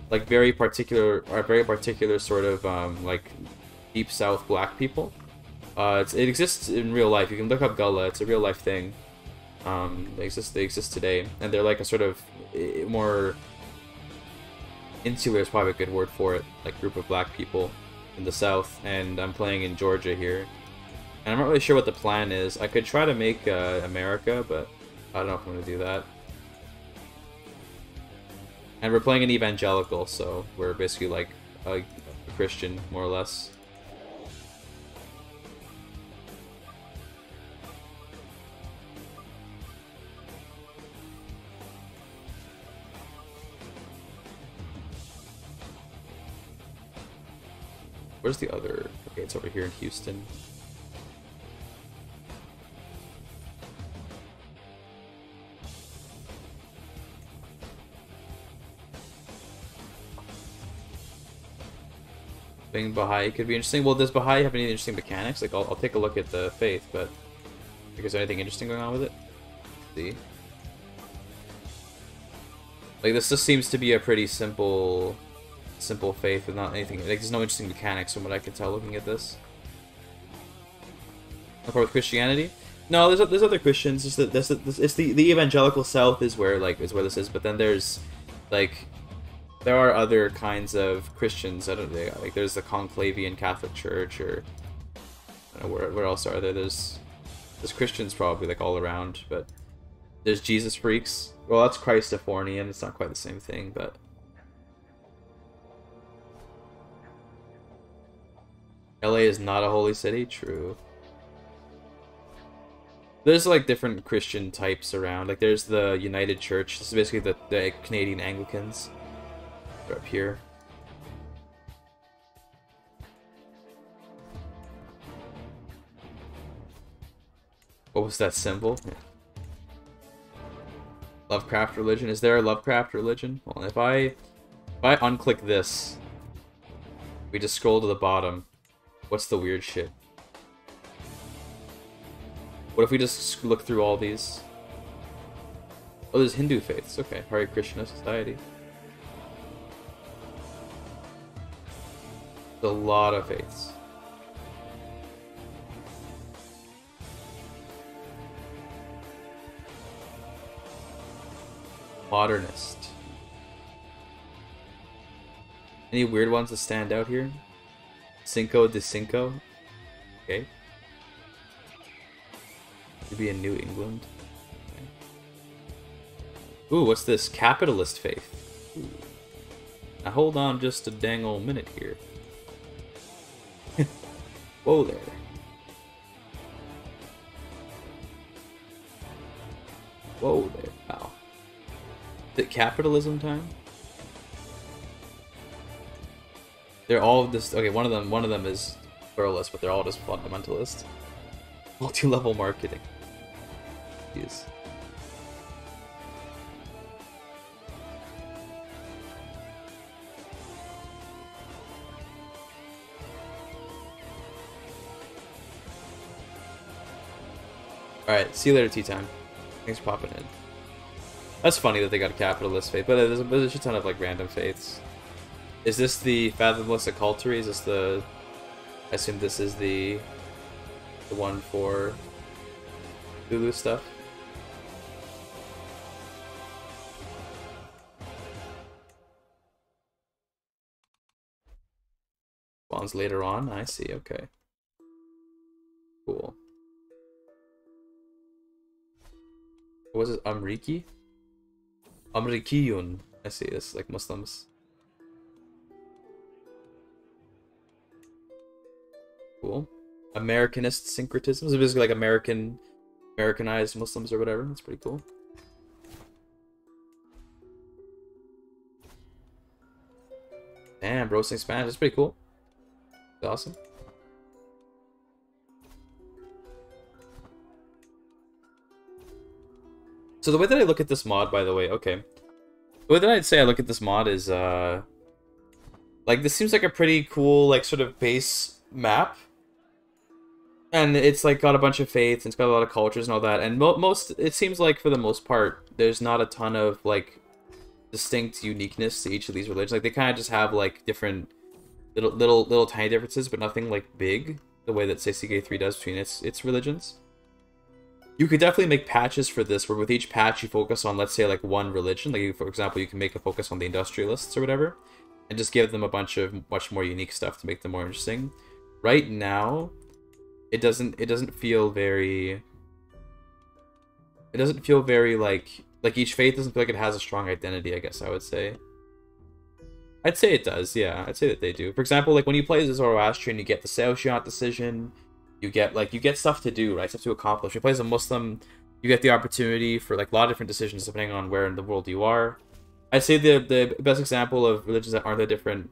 like very particular, or very particular sort of um, like deep south black people. Uh, it exists in real life. You can look up Gullah. It's a real life thing. Um, they exist. They exist today, and they're like a sort of more insular is probably a good word for it. Like group of black people in the south, and I'm playing in Georgia here. And I'm not really sure what the plan is. I could try to make uh, America, but I don't know if I'm gonna do that. And we're playing an evangelical, so we're basically like a Christian, more or less. Where's the other? Okay, it's over here in Houston. Being Baha'i could be interesting. Well, does Baha'i have any interesting mechanics? Like, I'll, I'll take a look at the faith, but like, is there anything interesting going on with it? Let's see. Like, this just seems to be a pretty simple, simple faith with not anything. Like, there's no interesting mechanics from what I can tell looking at this. Apart with Christianity, no, there's there's other Christians. It's the this, it's the the evangelical South is where like is where this is, but then there's like there are other kinds of Christians. I don't know, like there's the Conclavian Catholic Church, or I don't know, where where else are there? There's there's Christians probably like all around, but there's Jesus freaks. Well, that's Christophorian. It's not quite the same thing, but LA is not a holy city. True. There's like different Christian types around. Like there's the United Church. This is basically the, the Canadian Anglicans. They're up here. What was that symbol? Lovecraft religion. Is there a Lovecraft religion? Well, if I if I unclick this, we just scroll to the bottom. What's the weird shit? What if we just look through all these? Oh, there's Hindu faiths. Okay, Hare Krishna Society. There's a lot of faiths. Modernist. Any weird ones that stand out here? Cinco de Cinco. Okay. Could be in New England. Okay. Ooh, what's this? Capitalist faith. Ooh. Now hold on just a dang old minute here. [LAUGHS] Whoa there. Whoa there, pal. Is it capitalism time? They're all just okay. One of them, one of them is pluralist, but they're all just fundamentalist. [LAUGHS] Multi-level marketing. Jeez. Alright, see you later, tea time. Thanks for popping in. That's funny that they got a capitalist faith, but there's a, there's a shit ton of like random faiths. Is this the Fathomless Occultry? Is this the... I assume this is the... The one for... Lulu stuff? Spawns later on? I see, okay. Cool. what was it? Amriki? Amrikiyun. I see this, like Muslims. Cool. Americanist syncretism. It's basically like American, Americanized Muslims or whatever. That's pretty cool. Damn, roasting Spanish. That's pretty cool. That's awesome. So the way that I look at this mod, by the way, okay. The way that I'd say I look at this mod is, uh... Like, this seems like a pretty cool, like, sort of base map. And it's, like, got a bunch of faiths, and it's got a lot of cultures and all that. And mo most, it seems like, for the most part, there's not a ton of, like, distinct uniqueness to each of these religions. Like, they kind of just have, like, different little, little, little tiny differences, but nothing, like, big. The way that, say, CK3 does between its, its religions. You could definitely make patches for this, where with each patch you focus on, let's say, like one religion. Like, for example, you can make a focus on the industrialists or whatever, and just give them a bunch of much more unique stuff to make them more interesting. Right now, it doesn't. It doesn't feel very. It doesn't feel very like like each faith doesn't feel like it has a strong identity. I guess I would say. I'd say it does. Yeah, I'd say that they do. For example, like when you play as a Zoroastrian, you get the Saoshyant decision you get like you get stuff to do, right? Stuff to accomplish. You play as a Muslim, you get the opportunity for like a lot of different decisions depending on where in the world you are. I'd say the the best example of religions that aren't that different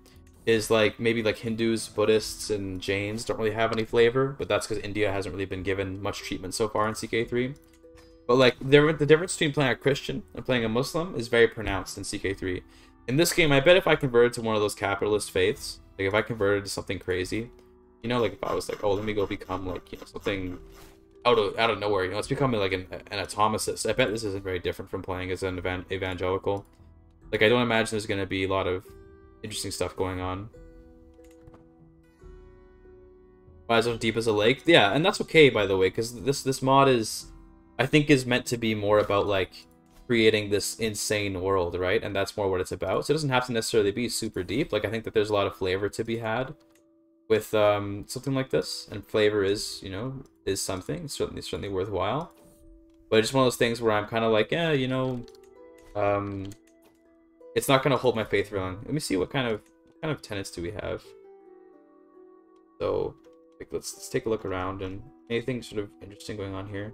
is like maybe like Hindus, Buddhists, and Jains don't really have any flavor, but that's because India hasn't really been given much treatment so far in CK3. But like the the difference between playing a Christian and playing a Muslim is very pronounced in CK3. In this game, I bet if I converted to one of those capitalist faiths, like if I converted to something crazy, you know, like if I was like, oh, let me go become like you know something out of out of nowhere, you know, it's becoming like an, an atomicist. I bet this isn't very different from playing as an evan evangelical. Like I don't imagine there's gonna be a lot of interesting stuff going on. Why is it deep as a lake? Yeah, and that's okay by the way, because this this mod is, I think, is meant to be more about like creating this insane world, right? And that's more what it's about. So it doesn't have to necessarily be super deep. Like I think that there's a lot of flavor to be had with um, something like this, and flavor is, you know, is something certainly certainly worthwhile. But it's one of those things where I'm kind of like, yeah, you know, um, it's not gonna hold my faith for long. Let me see what kind of what kind of tenants do we have. So, like, let's let's take a look around and anything sort of interesting going on here.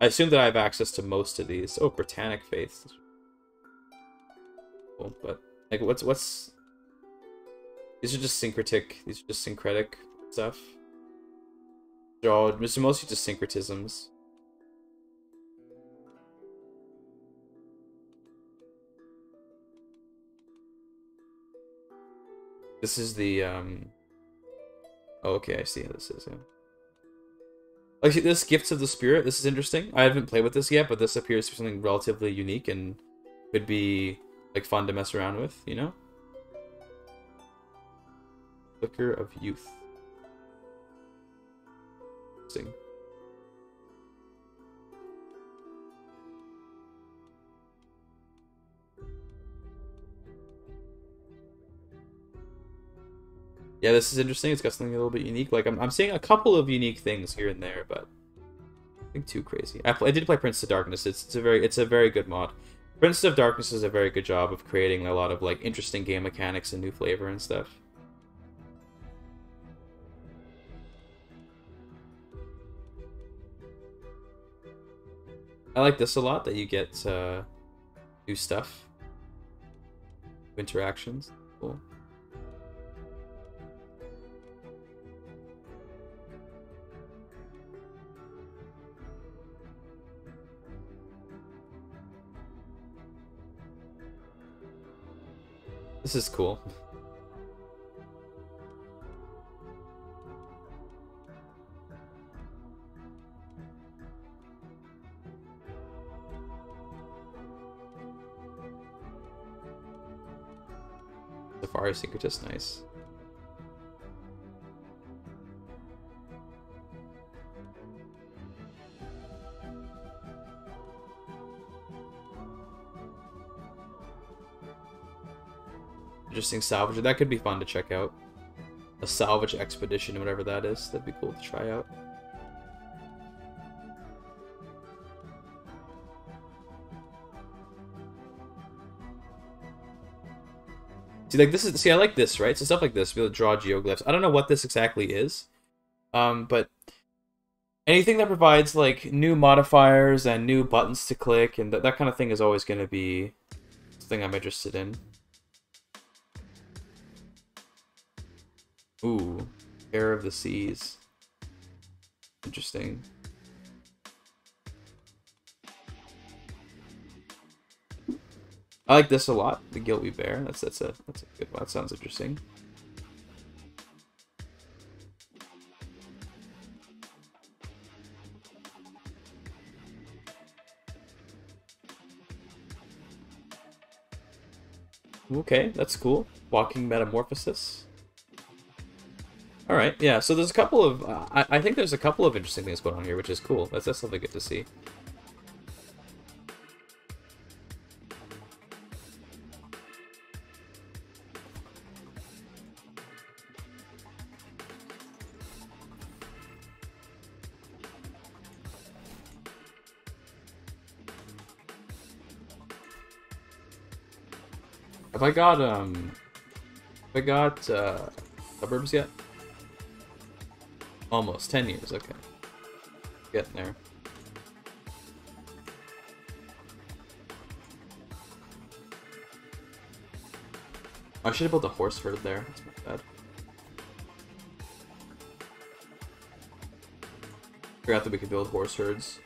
I assume that I have access to most of these. Oh, Britannic faiths. Cool, but like, what's what's these are just syncretic. These are just syncretic stuff. They're all mostly just syncretisms. This is the um. Oh, okay, I see how this is. Yeah. Like this Gifts of the Spirit. This is interesting. I haven't played with this yet, but this appears to be something relatively unique and could be like fun to mess around with. You know. Flicker of Youth. Sing. Yeah, this is interesting. It's got something a little bit unique. Like, I'm, I'm seeing a couple of unique things here and there, but nothing too crazy. I, I did play Prince of Darkness. It's, it's a very it's a very good mod. Prince of Darkness does a very good job of creating a lot of like interesting game mechanics and new flavor and stuff. I like this a lot, that you get uh, new stuff. New interactions. This is cool. Safari Syncretist, nice. interesting salvager. That could be fun to check out. A salvage expedition, whatever that is. That'd be cool to try out. See, like this is see, I like this, right? So stuff like this, be able to draw geoglyphs. I don't know what this exactly is, um, but anything that provides like new modifiers and new buttons to click and th that kind of thing is always going to be something I'm interested in. Ooh, Air of the Seas. Interesting. I like this a lot. The Guilty Bear. That's that's a that's a good one. That sounds interesting. Okay, that's cool. Walking Metamorphosis. All right, yeah. So there's a couple of uh, I, I think there's a couple of interesting things going on here, which is cool. That's that's something good to see. Have I got um? Have I got uh, suburbs yet? Almost ten years. Okay, getting there. Oh, I should have built a horse herd there. That's my bad. Forgot that we could build horse herds.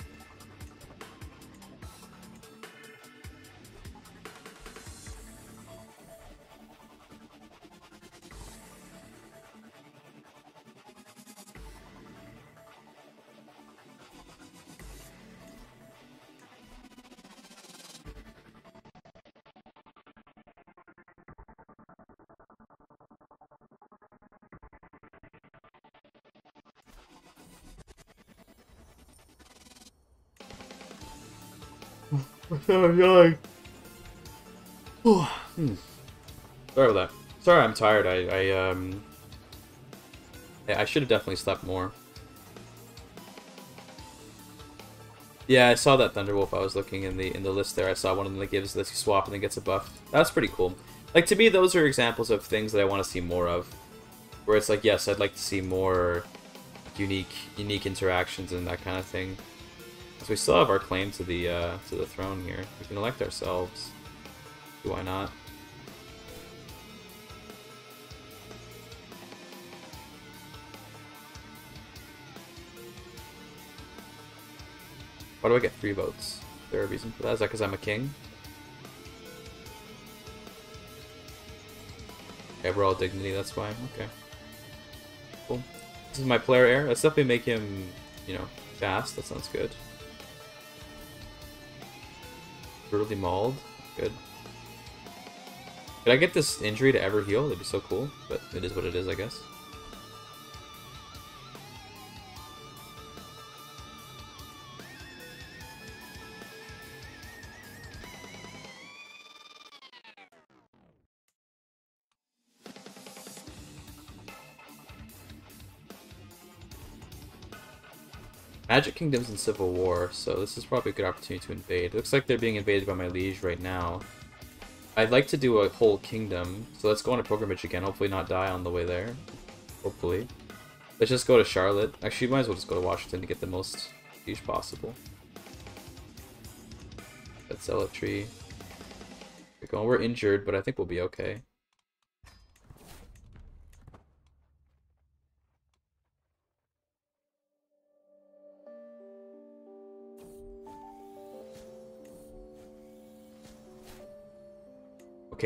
I'm yawning. hmm. Sorry about that. Sorry, I'm tired. I, I um, I should have definitely slept more. Yeah, I saw that Thunderwolf. I was looking in the in the list there. I saw one of them that gives this swap and then gets a buff. That's pretty cool. Like to me, those are examples of things that I want to see more of. Where it's like, yes, I'd like to see more unique unique interactions and that kind of thing. So we still have our claim to the uh, to the throne here. We can elect ourselves. Why not? Why do I get three votes? Is there a reason for that? Is that because I'm a king? Okay, we're all dignity, that's why. Okay. Cool. This is my player heir. Let's definitely make him, you know, fast. That sounds good. Brutally mauled. Good. Could I get this injury to ever heal? That'd be so cool. But it is what it is, I guess. Magic Kingdom's in Civil War, so this is probably a good opportunity to invade. It looks like they're being invaded by my liege right now. I'd like to do a whole kingdom, so let's go on a pilgrimage again, hopefully not die on the way there. Hopefully. Let's just go to Charlotte. Actually, might as well just go to Washington to get the most siege possible. Let's sell a tree. We're, going. We're injured, but I think we'll be okay.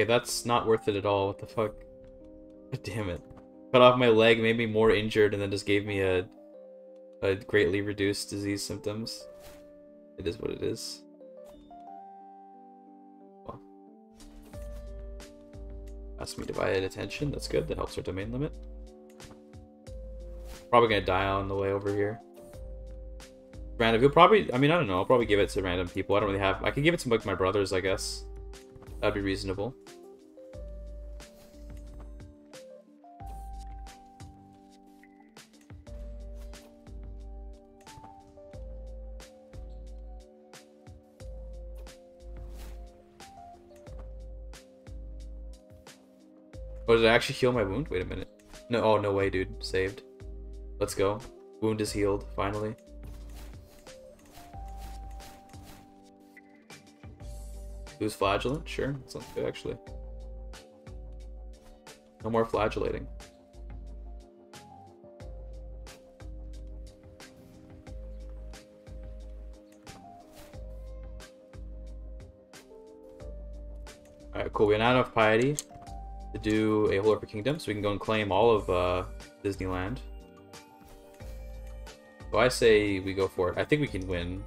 Okay, that's not worth it at all. What the fuck? [LAUGHS] Damn it. Cut off my leg, made me more injured, and then just gave me a, a greatly reduced disease symptoms. It is what it is. Ask me divided attention. That's good. That helps our domain limit. Probably gonna die on the way over here. Random. You'll probably. I mean, I don't know. I'll probably give it to random people. I don't really have. I can give it to like my brothers, I guess. That'd be reasonable. Did I actually heal my wound? Wait a minute. No, oh, no way, dude. Saved. Let's go. Wound is healed, finally. Lose flagellant? Sure, sounds good, actually. No more flagellating. Alright, cool. We have not enough piety to do a Holy Kingdom, so we can go and claim all of uh, Disneyland. So I say we go for it. I think we can win.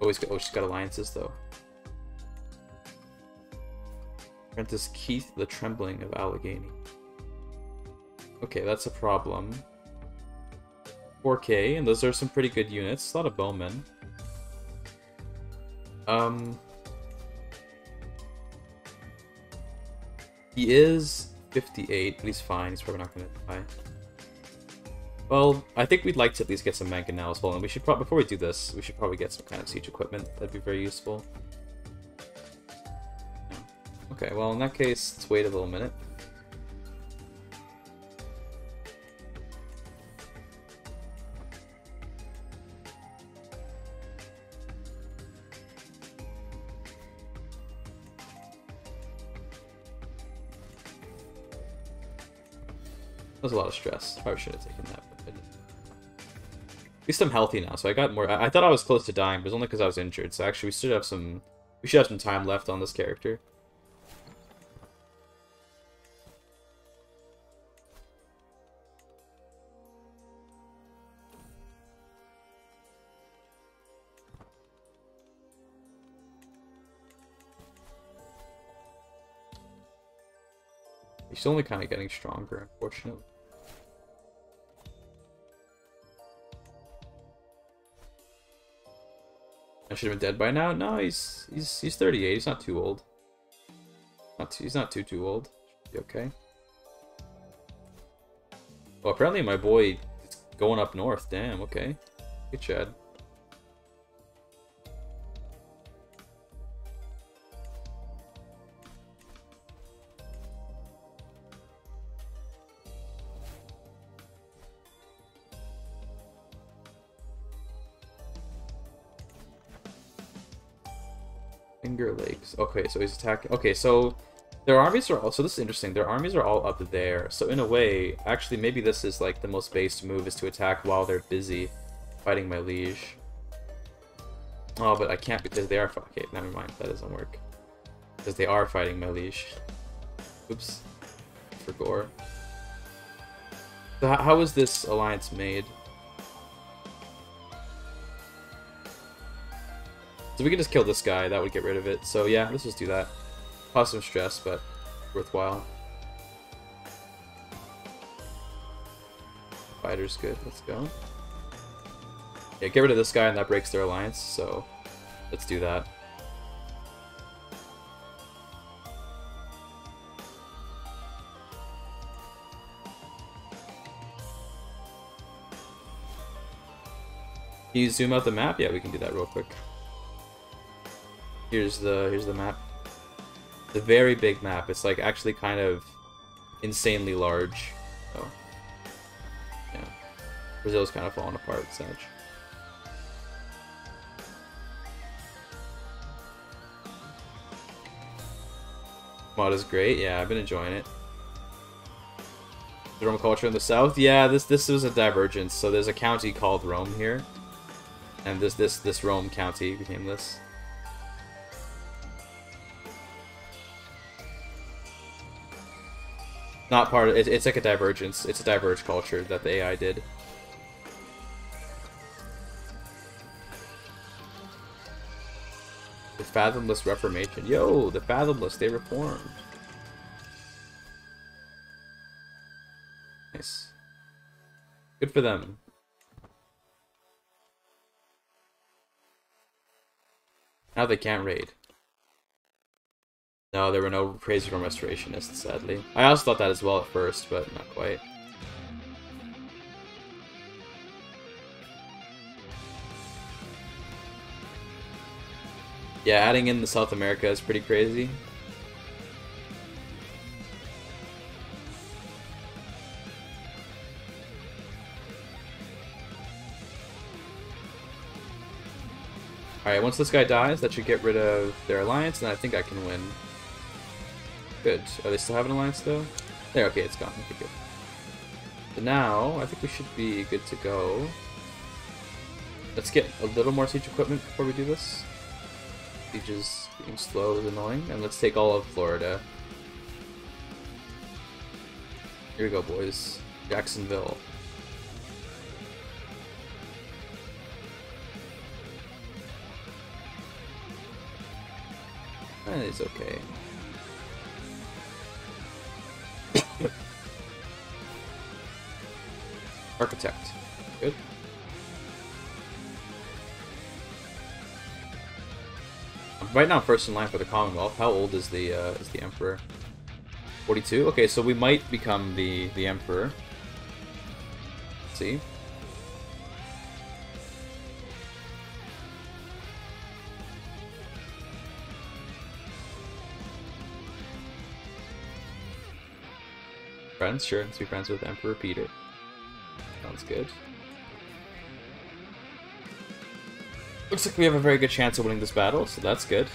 Always, oh, she's got alliances though. Apprentice Keith the Trembling of Allegheny. Okay, that's a problem. 4k, and those are some pretty good units. A lot of bowmen. Um, He is 58, but he's fine. He's probably not going to die. Well, I think we'd like to at least get some mangonels full, and we should probably, before we do this, we should probably get some kind of siege equipment. That'd be very useful. Okay, well, in that case, let's wait a little minute. Was a lot of stress. Probably should have taken that. At least I'm healthy now, so I got more. I, I thought I was close to dying, but it was only because I was injured. So actually, we should have some. We should have some time left on this character. He's only kind of getting stronger, unfortunately. I should have been dead by now. No, he's he's he's 38. He's not too old. Not too, he's not too too old. Should be okay. Well, apparently my boy is going up north. Damn. Okay. Good Chad. Finger Lakes. Okay, so he's attacking. Okay, so their armies are all. So this is interesting. Their armies are all up there. So in a way, actually, maybe this is like the most based move is to attack while they're busy fighting my liege. Oh, but I can't because they are. Okay, never mind. That doesn't work. Because they are fighting my liege. Oops. For gore. So how is this alliance made? So we can just kill this guy, that would get rid of it. So yeah, let's just do that. Cause some stress, but worthwhile. Fighter's good, let's go. Yeah, get rid of this guy and that breaks their alliance, so let's do that. Can you zoom out the map? Yeah, we can do that real quick. Here's the here's the map. The very big map. It's like actually kind of insanely large. Oh. Yeah. Brazil's kind of falling apart, such. Mod is great. Yeah, I've been enjoying it. The Rome culture in the south. Yeah, this this was a divergence. So there's a county called Rome here, and this this this Rome county became this. Not part of it, it's like a divergence. It's a diverge culture that the AI did. The Fathomless Reformation. Yo, the Fathomless, they reformed. Nice. Good for them. Now they can't raid. No, there were no crazy Storm Restorationists, sadly. I also thought that as well at first, but not quite. Yeah, adding in the South America is pretty crazy. Alright, once this guy dies, that should get rid of their alliance, and I think I can win. Good. Are they still having an alliance, though? There, okay, it's gone. Okay, good. So now, I think we should be good to go. Let's get a little more siege equipment before we do this. Siege is being slow is annoying, and let's take all of Florida. Here we go, boys. Jacksonville. That is okay. Architect. Good. Right now, first in line for the Commonwealth. How old is the uh, is the Emperor? 42. Okay, so we might become the the Emperor. Let's see. Friends, sure. Let's be friends with Emperor Peter. Sounds good. Looks like we have a very good chance of winning this battle, so that's good.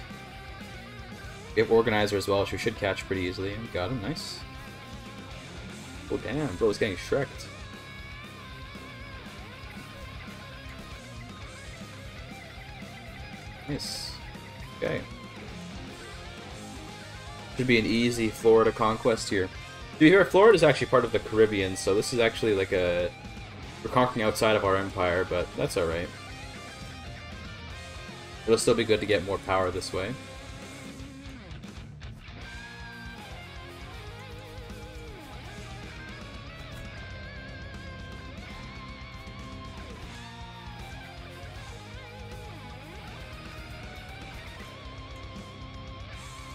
We have Organizer as well, which we should catch pretty easily. We got him, nice. Oh damn, bro is getting shreked. Nice. Okay. Should be an easy Florida conquest here. Do you hear? Florida is actually part of the Caribbean, so this is actually like a... We're conquering outside of our empire, but that's alright. It'll still be good to get more power this way.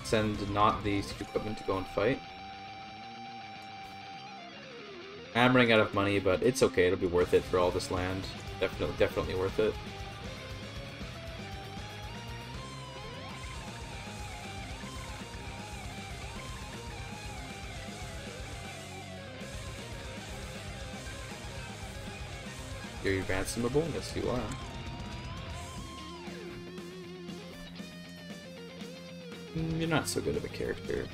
Send not the equipment to go and fight. I'm running out of money, but it's okay. It'll be worth it for all this land. Definitely, definitely worth it. You're? Yes, you are. Mm, You're not so good of a character.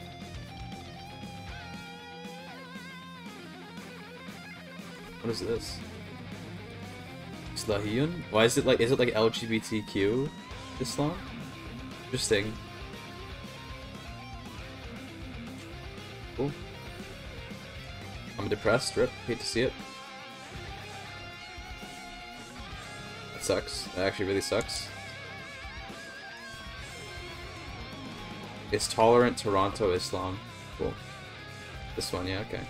What is this? Islahiyun? Why is it like, is it like LGBTQ Islam? Interesting. Cool. I'm depressed, rip. Hate to see it. That sucks. That actually really sucks. Is tolerant Toronto Islam. Cool. This one, yeah, okay.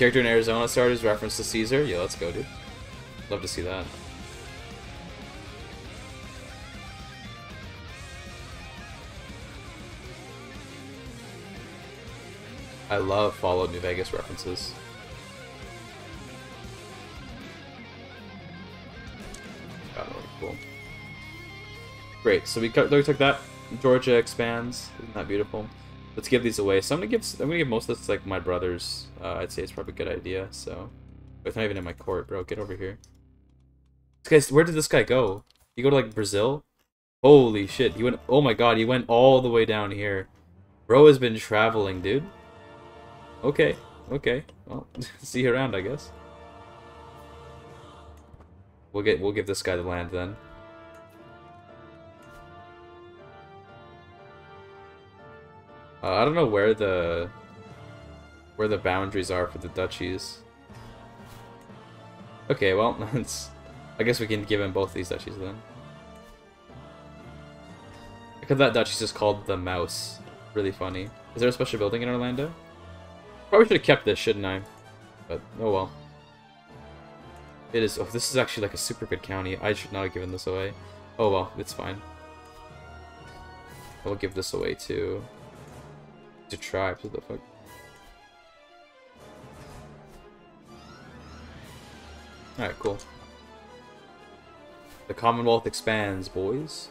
Character in Arizona starters reference to Caesar? Yeah, let's go, dude. Love to see that. I love Fallout New Vegas references. Got it, cool. Great, so we, we took that. Georgia expands. Isn't that beautiful? Let's give these away. So I'm gonna give I'm gonna give most of this like my brothers. Uh, I'd say it's probably a good idea. So, it's not even in my court, bro. Get over here. This guy's where did this guy go? He go to like Brazil? Holy shit! He went. Oh my god! He went all the way down here. Bro has been traveling, dude. Okay, okay. Well, [LAUGHS] see you around, I guess. We'll get we'll give this guy the land then. Uh, I don't know where the where the boundaries are for the duchies. Okay, well, [LAUGHS] it's, I guess we can give him both these duchies then. Because that duchy's just called the Mouse. Really funny. Is there a special building in Orlando? Probably should have kept this, shouldn't I? But, oh well. It is- oh, this is actually like a super good county. I should not have given this away. Oh well, it's fine. I'll give this away to... to tribes, what the fuck? Alright, cool. The Commonwealth expands, boys.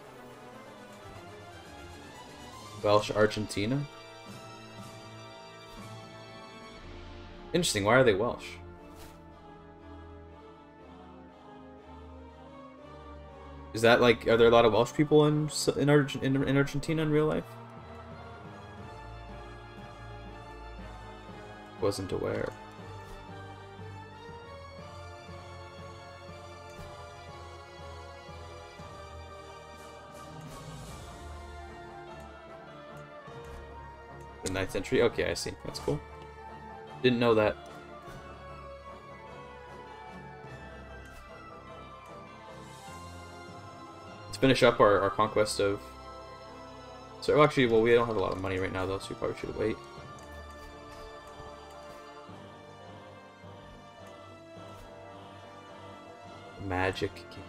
Welsh Argentina. Interesting. Why are they Welsh? Is that like, are there a lot of Welsh people in in, Arge in, in Argentina in real life? Wasn't aware. The ninth entry? Okay, I see. That's cool. Didn't know that. Let's finish up our, our conquest of... So, actually, well, we don't have a lot of money right now, though, so we probably should wait. Magic King.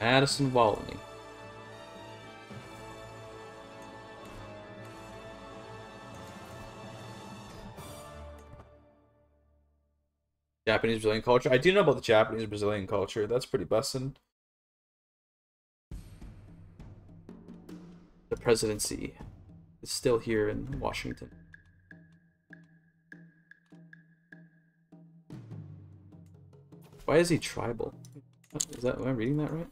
Addison Walney. Japanese Brazilian culture. I do know about the Japanese Brazilian culture. That's pretty bussin'. The presidency is still here in Washington. Why is he tribal? Is that am I reading that right?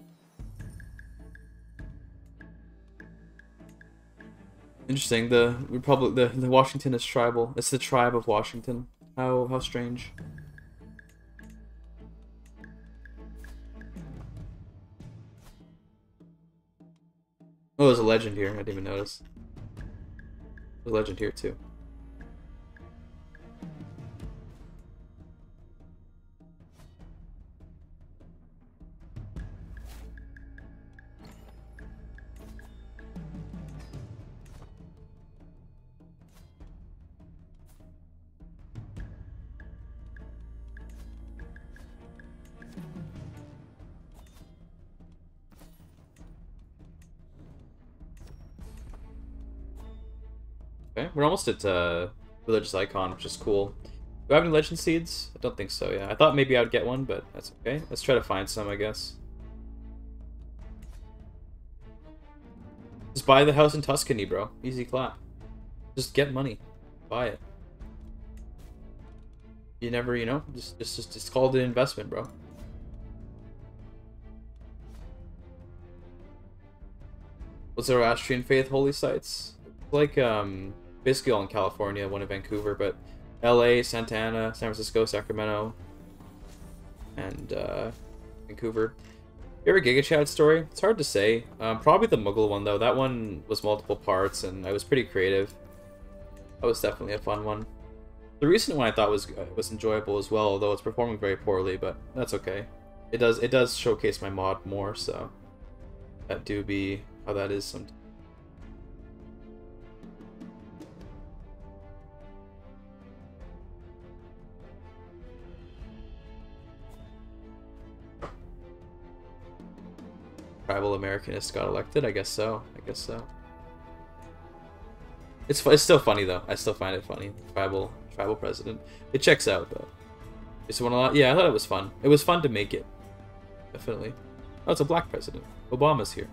Interesting. The Republic, the, the Washington is tribal. It's the tribe of Washington. How how strange. Oh, there's a legend here. I didn't even notice. There's a legend here too. Almost at religious icon, which is cool. Do I have any legend seeds? I don't think so, yeah. I thought maybe I would get one, but that's okay. Let's try to find some, I guess. Just buy the house in Tuscany, bro. Easy clap. Just get money. Buy it. You never, you know, just just just, just call it an investment, bro. What's Zoroastrian faith holy sites? Like um basically all in California, one in Vancouver, but LA, Santa Ana, San Francisco, Sacramento, and uh, Vancouver. You ever Giga Chad story? It's hard to say. Um, probably the Muggle one though. That one was multiple parts, and I was pretty creative. That was definitely a fun one. The recent one I thought was uh, was enjoyable as well, although it's performing very poorly, but that's okay. It does it does showcase my mod more, so that do be how that is sometimes. Tribal Americanist got elected. I guess so. I guess so. It's it's still funny though. I still find it funny. Tribal tribal president. It checks out though. It's one a lot. Yeah, I thought it was fun. It was fun to make it. Definitely. Oh, it's a black president. Obama's here.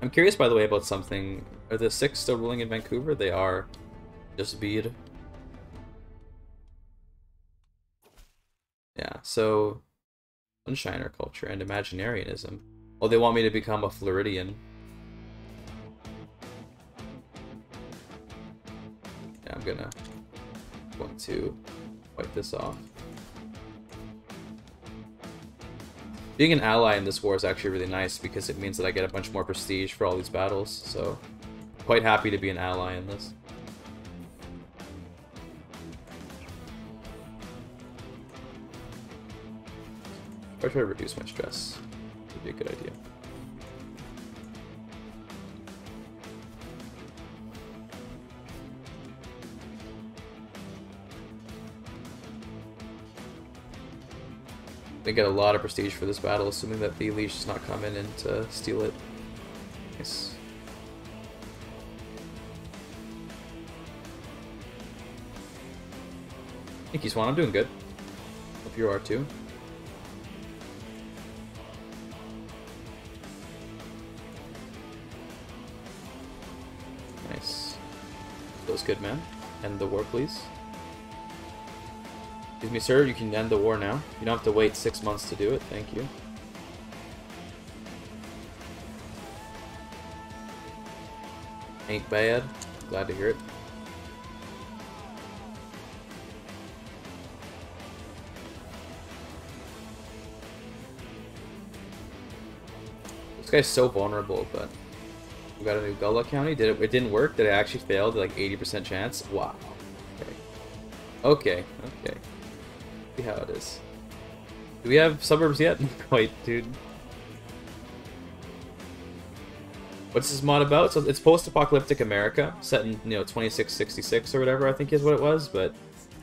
I'm curious, by the way, about something. Are the Sikhs still ruling in Vancouver? They are. Just bead. Yeah, so Sunshiner culture and Imaginarianism. Oh, they want me to become a Floridian. Yeah, I'm gonna want to wipe this off. Being an ally in this war is actually really nice because it means that I get a bunch more prestige for all these battles, so quite happy to be an ally in this. Or try to reduce my stress. Would be a good idea. They get a lot of prestige for this battle, assuming that the liege does not come in and uh, steal it. Nice. Thank you, Swan. I'm doing good. Hope you are too. Good, man. End the war, please. Excuse me, sir. You can end the war now. You don't have to wait six months to do it. Thank you. Ain't bad. Glad to hear it. This guy's so vulnerable, but we got a new Gullah County. Did it? It didn't work. Did it actually fail? Like 80% chance. Wow. Okay. Okay. Okay. See how it is. Do we have suburbs yet? [LAUGHS] Wait, dude. What's this mod about? So it's post-apocalyptic America, set in you know 2666 or whatever I think is what it was, but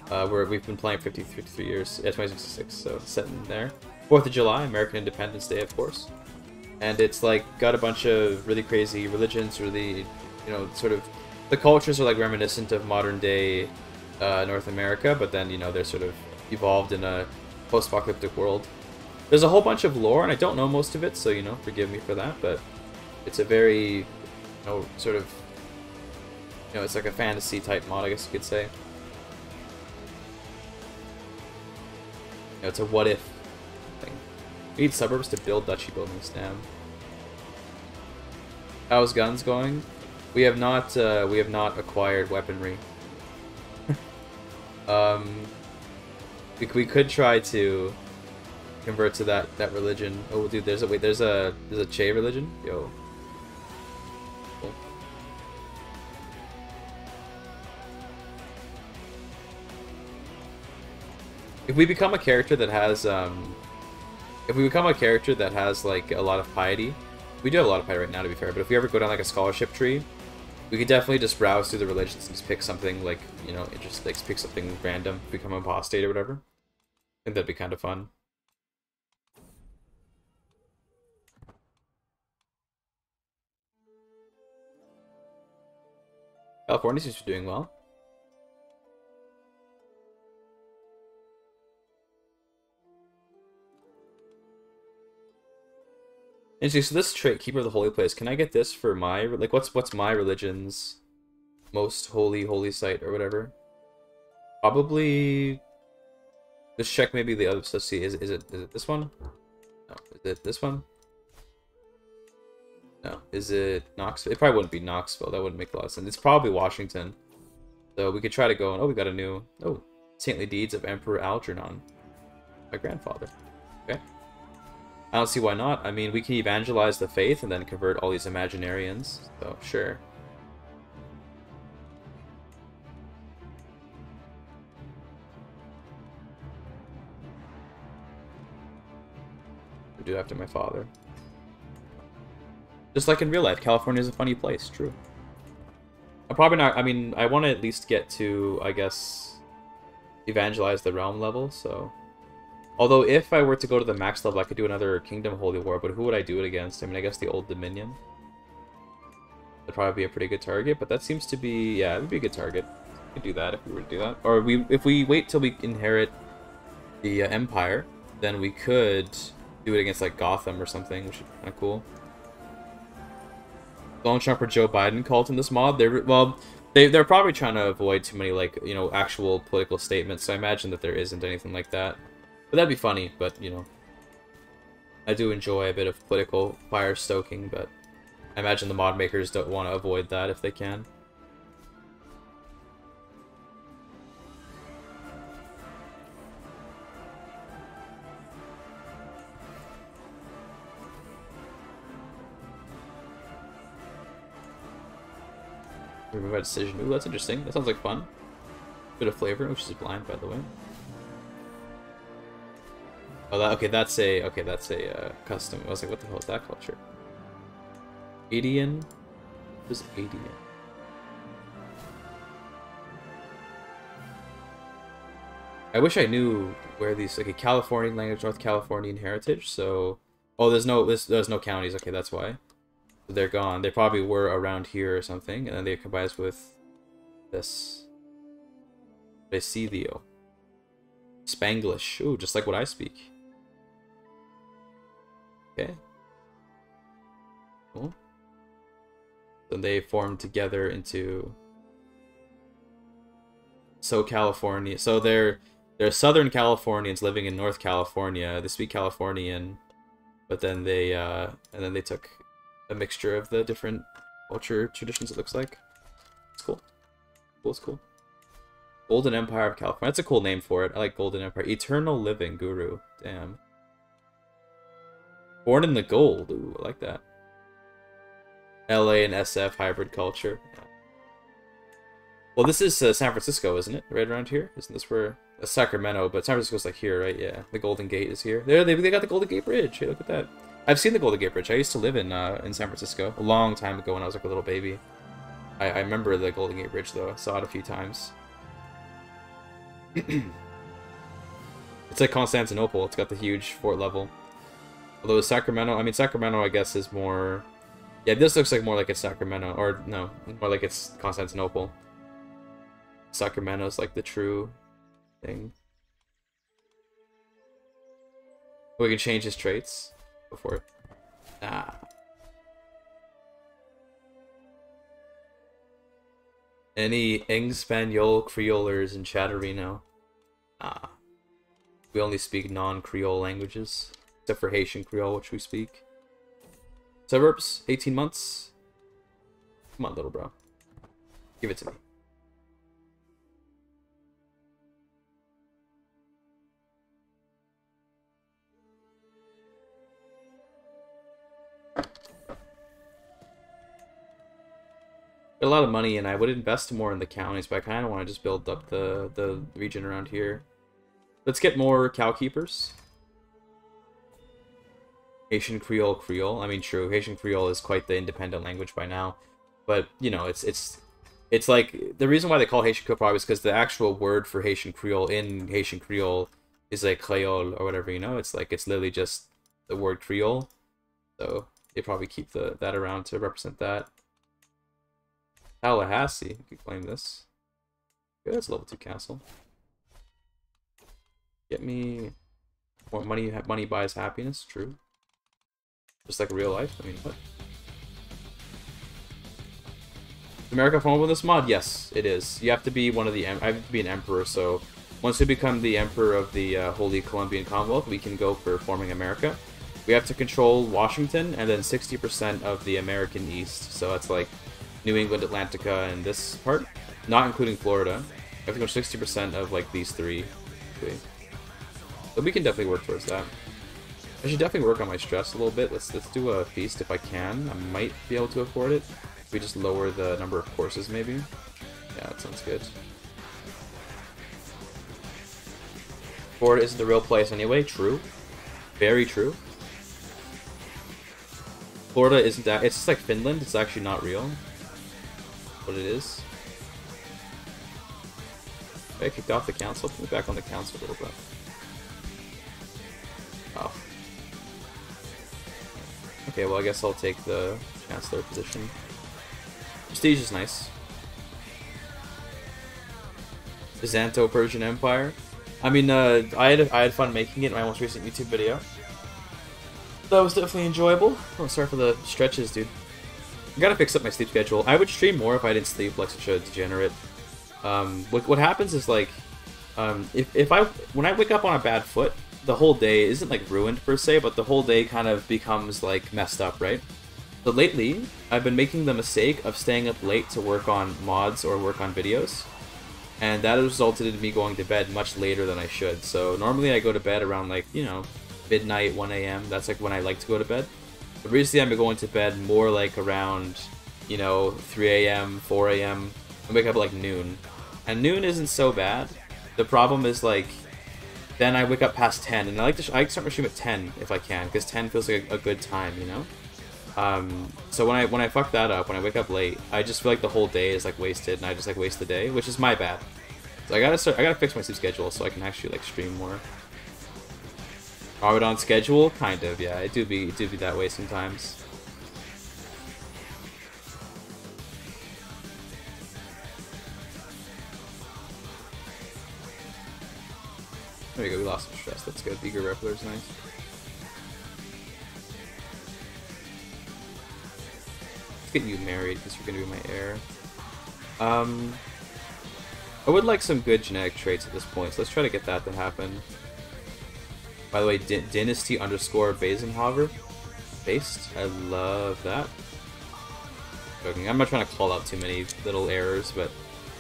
uh, where we've been playing 53 years, yeah, 2066, so set in there. Fourth of July, American Independence Day, of course and it's like got a bunch of really crazy religions, really, you know, sort of the cultures are like reminiscent of modern day uh, North America, but then you know they're sort of evolved in a post-apocalyptic world. There's a whole bunch of lore, and I don't know most of it, so you know, forgive me for that. But it's a very, you know, sort of, you know, it's like a fantasy type mod, I guess you could say. You know, it's a what if we need suburbs to build duchy buildings, damn. How's guns going? We have not, uh, we have not acquired weaponry. [LAUGHS] um, we, we could try to convert to that, that religion. Oh, dude, there's a, wait, there's a, there's a Che religion? Yo. If we become a character that has, um, if we become a character that has like a lot of piety, we do have a lot of piety right now to be fair, but if we ever go down like a scholarship tree, we could definitely just browse through the religions and just pick something like, you know, just like pick something random, become apostate or whatever. I think that'd be kind of fun. California seems to be doing well. Interesting. So this trait, Keeper of the Holy Place, can I get this for my like what's what's my religion's most holy holy site or whatever? Probably. Let's check maybe the other. Let's see. Is is it is it this one? No. Is it this one? No. Is it Knoxville? It probably wouldn't be Knoxville. That wouldn't make a lot of sense. It's probably Washington. So we could try to go. And, oh, we got a new. Oh, saintly deeds of Emperor Algernon, my grandfather. Okay. I don't see why not. I mean, we can evangelize the faith and then convert all these Imaginarians, so sure. I do after my father. Just like in real life, California is a funny place, true. I'm probably not, I mean, I want to at least get to, I guess, evangelize the realm level, so... Although, if I were to go to the max level, I could do another Kingdom Holy War, but who would I do it against? I mean, I guess the Old Dominion. That'd probably be a pretty good target, but that seems to be... Yeah, it would be a good target. We could do that if we were to do that. Or we, if we wait till we inherit the uh, Empire, then we could do it against, like, Gotham or something, which would be kind of cool. Donald Trump or Joe Biden cult in this mod. They're, well, they, they're probably trying to avoid too many, like, you know, actual political statements, so I imagine that there isn't anything like that. But that'd be funny, but, you know. I do enjoy a bit of political fire stoking, but I imagine the mod makers don't want to avoid that if they can. Remove my decision. Ooh, that's interesting. That sounds like fun. Bit of flavor, which is blind, by the way. Oh, that, okay, that's a, okay, that's a uh, custom. I was like, what the hell is that culture? Adian? What is Adian? I wish I knew where these, a Californian language, North Californian heritage, so... Oh, there's no, there's, there's no counties, okay, that's why. They're gone. They probably were around here or something, and then they combine with this. Presidio. Spanglish. Ooh, just like what I speak. Okay. Cool. Then they formed together into so California. So they're they're Southern Californians living in North California. They speak Californian, but then they uh, and then they took a mixture of the different culture traditions. It looks like it's cool. Cool, it's cool. Golden Empire of California. That's a cool name for it. I like Golden Empire. Eternal Living Guru. Damn. Born in the Gold. Ooh, I like that. LA and SF hybrid culture. Well, this is uh, San Francisco, isn't it? Right around here? Isn't this where... Uh, Sacramento, but San Francisco's like here, right? Yeah. The Golden Gate is here. There, they, they got the Golden Gate Bridge. Hey, look at that. I've seen the Golden Gate Bridge. I used to live in uh, in San Francisco a long time ago when I was like a little baby. I, I remember the Golden Gate Bridge, though. I saw it a few times. [CLEARS THROAT] it's like Constantinople. It's got the huge fort level. Although Sacramento, I mean, Sacramento, I guess, is more... Yeah, this looks like more like it's Sacramento. Or, no, more like it's Constantinople. Sacramento's like the true thing. We can change his traits before. Ah. Any Espanol Creolers in Chatterino? Ah. We only speak non-Creole languages, except for Haitian Creole, which we speak. Suburbs, 18 months. Come on, little bro. Give it to me. a lot of money and I would invest more in the counties, but I kind of want to just build up the, the region around here. Let's get more cow keepers. Haitian Creole Creole. I mean, true, Haitian Creole is quite the independent language by now. But, you know, it's it's it's like, the reason why they call Haitian Creole probably is because the actual word for Haitian Creole in Haitian Creole is like Creole or whatever, you know? It's like, it's literally just the word Creole. So, they probably keep the that around to represent that. Tallahassee. You could claim this. Good, that's level 2 castle. Get me more money. Money buys happiness. True. Just like real life. I mean, what? America phone with this mod? Yes, it is. You have to be one of the. I have to be an emperor. So once we become the emperor of the uh, Holy Columbian Commonwealth, we can go for forming America. We have to control Washington and then 60% of the American East. So that's like New England, Atlantica, and this part, not including Florida. I think 60% of like these three. But we can definitely work towards that. I should definitely work on my stress a little bit. Let's let's do a feast if I can. I might be able to afford it. If we just lower the number of courses, maybe. Yeah, that sounds good. Florida isn't the real place anyway. True. Very true. Florida isn't that. It's just like Finland. It's actually not real what it is. I kicked off the council. Put me back on the council a little bit. Oh. Okay, well I guess I'll take the chancellor position. Prestige is nice. Byzanto Persian Empire. I mean, uh, I had I had fun making it in my most recent YouTube video. That was definitely enjoyable. Oh, sorry for the stretches, dude. I gotta fix up my sleep schedule. I would stream more if I didn't sleep like such a degenerate. Um, what, what happens is like, um, if, if I when I wake up on a bad foot, the whole day isn't like ruined per se, but the whole day kind of becomes like messed up, right? So lately, I've been making the mistake of staying up late to work on mods or work on videos, and that has resulted in me going to bed much later than I should. So normally I go to bed around like you know midnight, 1 a.m. That's like when I like to go to bed. But recently I've been going to bed more like around, you know, 3 a.m., 4 a.m. I wake up like noon. And noon isn't so bad. The problem is like, then I wake up past 10, and I like to I start my stream at 10 if I can, because 10 feels like a, a, good time, you know. Um, so when I when I fuck that up, when I wake up late, I just feel like the whole day is like wasted, and I just like waste the day, which is my bad. So I gotta start. I gotta fix my sleep schedule so I can actually like stream more. Are it on schedule? Kind of, yeah. It do be it do be that way sometimes. There we go, we lost some stress. That's good. Eager Reppler's nice. Let's get you married because you're gonna be my heir. Um I would like some good genetic traits at this point, so let's try to get that to happen. By the way, D Dynasty underscore Basenhover. Based. I love that. I'm not trying to call out too many little errors, but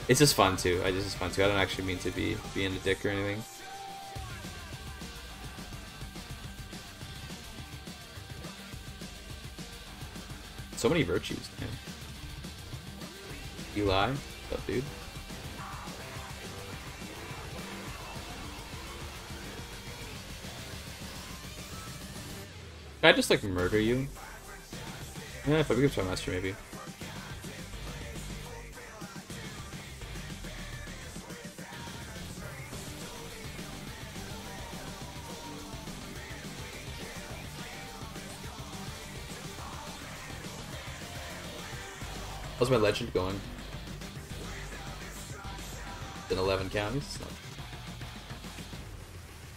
it's just fun too. I just it's fun too. I don't actually mean to be being a dick or anything. So many virtues, man. Eli, up, dude? Can I just like murder you? Yeah, if I become Master, maybe. How's my legend going? In 11 counties?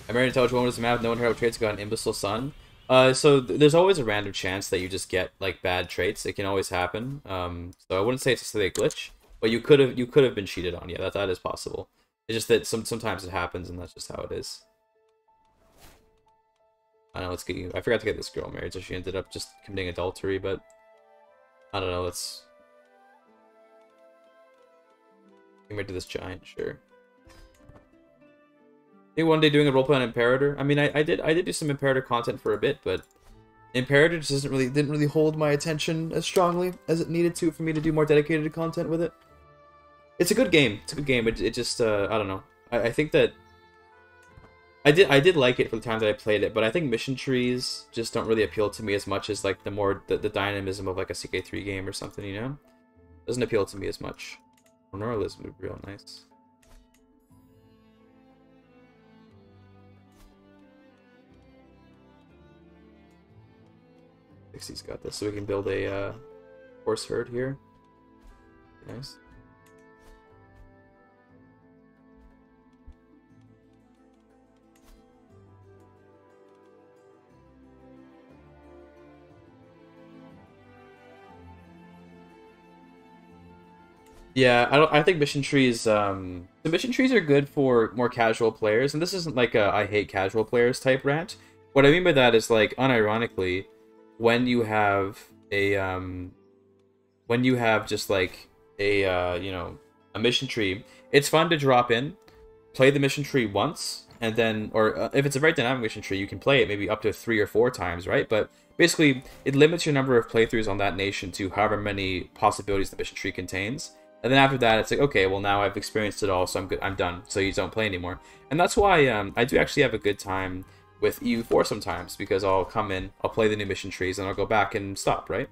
I married intelligent woman doesn't matter. No one traits got an imbecile son. Uh, so th there's always a random chance that you just get like bad traits. It can always happen. Um, so I wouldn't say it's a glitch, but you could have you could have been cheated on. Yeah, that that is possible. It's just that some sometimes it happens, and that's just how it is. I don't know. Let's get you. I forgot to get this girl married, so she ended up just committing adultery. But I don't know. Let's Married to this giant, sure. Maybe one day doing a roleplay on Imperator. I mean, I, I did I did do some Imperator content for a bit, but Imperator just doesn't really didn't really hold my attention as strongly as it needed to for me to do more dedicated content with it. It's a good game. It's a good game, it just uh, I don't know. I, I think that I did I did like it for the time that I played it, but I think mission trees just don't really appeal to me as much as like the more the, the dynamism of like a CK3 game or something, you know? Doesn't appeal to me as much. Would be real nice. Dixie's got this, so we can build a uh, horse herd here. Nice. Yeah, I don't. I think mission trees. Um, the mission trees are good for more casual players, and this isn't like a I hate casual players type rant. What I mean by that is like, unironically, when you have a um, when you have just like a uh, you know a mission tree, it's fun to drop in, play the mission tree once, and then or uh, if it's a very dynamic mission tree, you can play it maybe up to three or four times, right? But basically, it limits your number of playthroughs on that nation to however many possibilities the mission tree contains and then after that, it's like, okay, well now I've experienced it all, so I'm good. I'm done. So you don't play anymore. And that's why um, I do actually have a good time with EU4 sometimes because I'll come in, I'll play the new mission trees, and I'll go back and stop, right?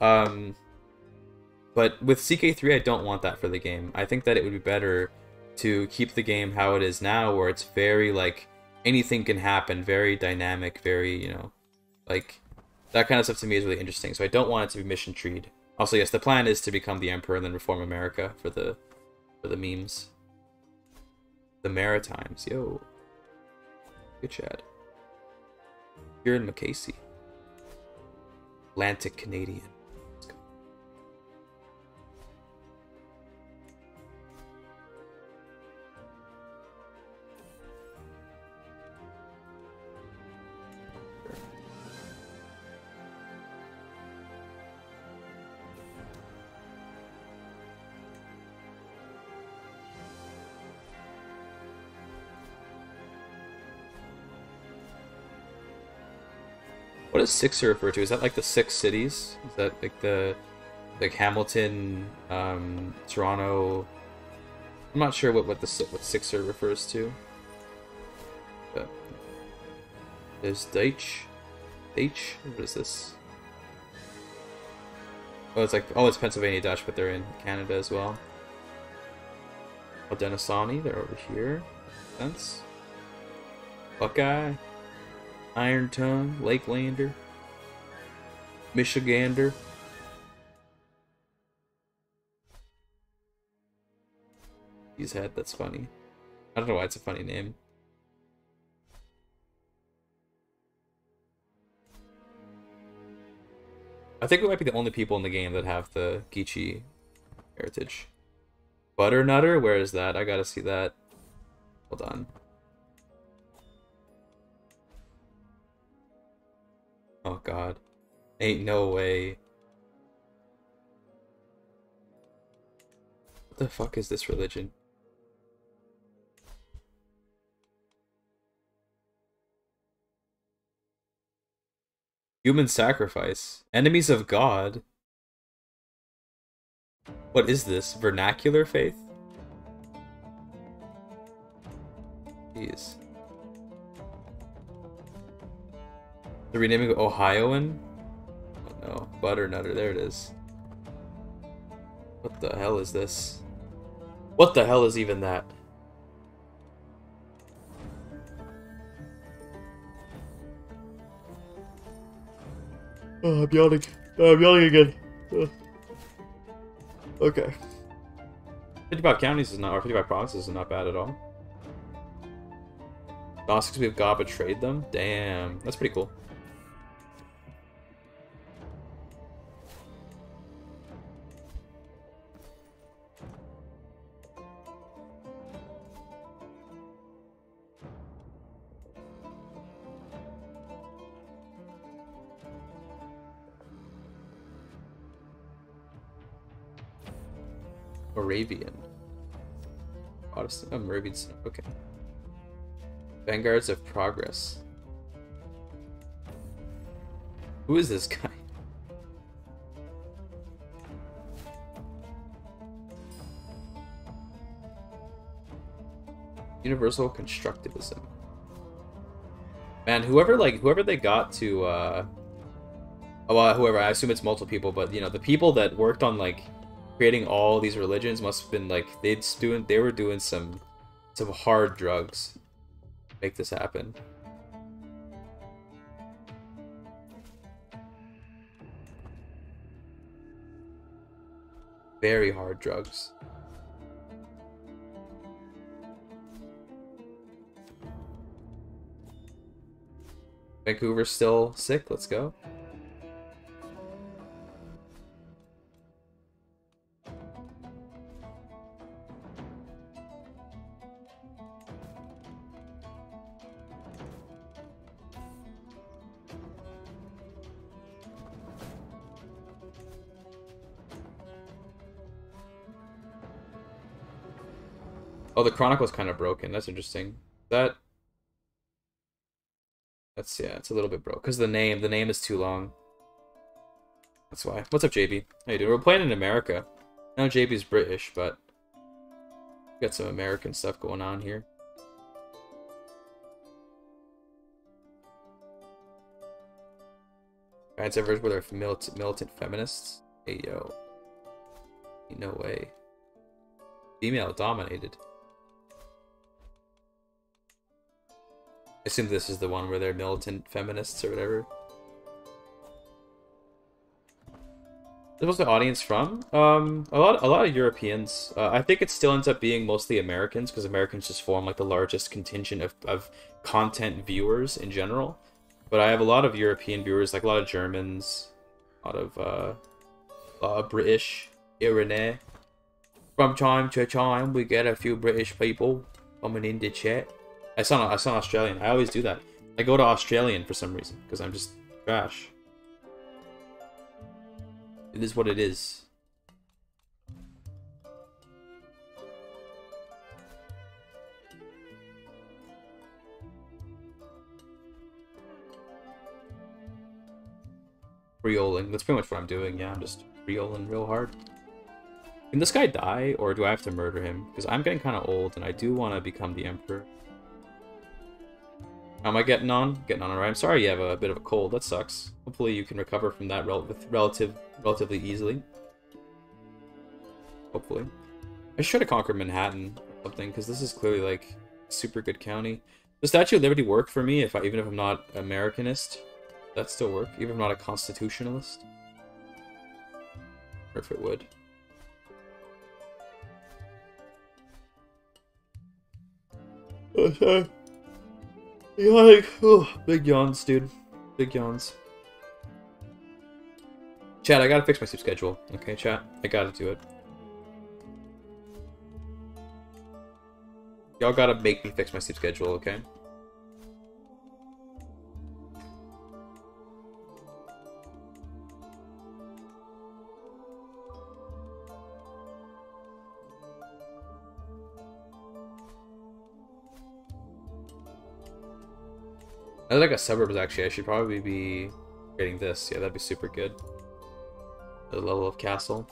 Um, but with CK3, I don't want that for the game. I think that it would be better to keep the game how it is now, where it's very like anything can happen, very dynamic, very you know, like that kind of stuff to me is really interesting. So I don't want it to be mission treed. Also, yes, the plan is to become the emperor and then reform America for the for the memes. The Maritimes, yo. Good chat. You're in McCasey. Atlantic Canadian. What does six refer to? Is that like the six cities? Is that like the like Hamilton, um, Toronto? I'm not sure what what the what Sixer refers to. But there's Deitch. Deitch? What is this? Oh, it's like oh, it's Pennsylvania Dutch, but they're in Canada as well. Haudenosaunee, they're over here. Sense. Buckeye. Iron Tongue, Lakelander, Michigander. He's had that's funny. I don't know why it's a funny name. I think we might be the only people in the game that have the Geechee heritage. Butternutter? Where is that? I gotta see that. Hold on. Oh god. Ain't no way. What the fuck is this religion? Human sacrifice. Enemies of God. What is this? Vernacular faith? Jeez. The renaming of Ohioan? Oh no, Butternutter, there it is. What the hell is this? What the hell is even that? Oh, I'm yawning. Oh, I'm yawning again. Ugh. Okay. 55 counties is not, or 55 provinces is not bad at all. Gnostics we have God betrayed them? Damn, that's pretty cool. Moravian. Protestant. Oh, Moravian. Okay. Vanguards of Progress. Who is this guy? Universal Constructivism. Man, whoever like whoever they got to uh oh, well, whoever I assume it's multiple people, but you know the people that worked on like creating all these religions must have been like they'd doing they were doing some some hard drugs to make this happen. Very hard drugs. Vancouver's still sick. Let's go. Oh, the Chronicle's kind of broken. That's interesting. That... That's, yeah, it's a little bit broke. Because the name, the name is too long. That's why. What's up, JB? How you doing? We're playing in America. Now JB's British, but... Got some American stuff going on here. Guys ever where they're militant, militant feminists? Hey, yo. No way. Female dominated. Assume this is the one where they're militant feminists or whatever. What's the audience from? Um, a lot, a lot of Europeans. Uh, I think it still ends up being mostly Americans because Americans just form like the largest contingent of, of content viewers in general. But I have a lot of European viewers, like a lot of Germans, a lot of uh, uh British, Irene. From time to time, we get a few British people coming in to chat. I saw I saw Australian. I always do that. I go to Australian for some reason because I'm just trash. It is what it is. Reoling. That's pretty much what I'm doing. Yeah, I'm just reoling real hard. Can this guy die, or do I have to murder him? Because I'm getting kind of old, and I do want to become the Emperor. How am I getting on? Getting on alright. I'm sorry you have a bit of a cold. That sucks. Hopefully you can recover from that rel relative, relatively easily. Hopefully. I should have conquered Manhattan or something, because this is clearly, like, super good county. Does Statue of Liberty work for me, if I, even if I'm not Americanist? that still work, even if I'm not a constitutionalist? Or if it would. Oh, [LAUGHS] Like, oh, big yawns, dude. Big yawns. Chat, I gotta fix my sleep schedule. Okay, chat, I gotta do it. Y'all gotta make me fix my sleep schedule, okay? I like a suburbs actually. I should probably be getting this. Yeah, that'd be super good. The level of castle.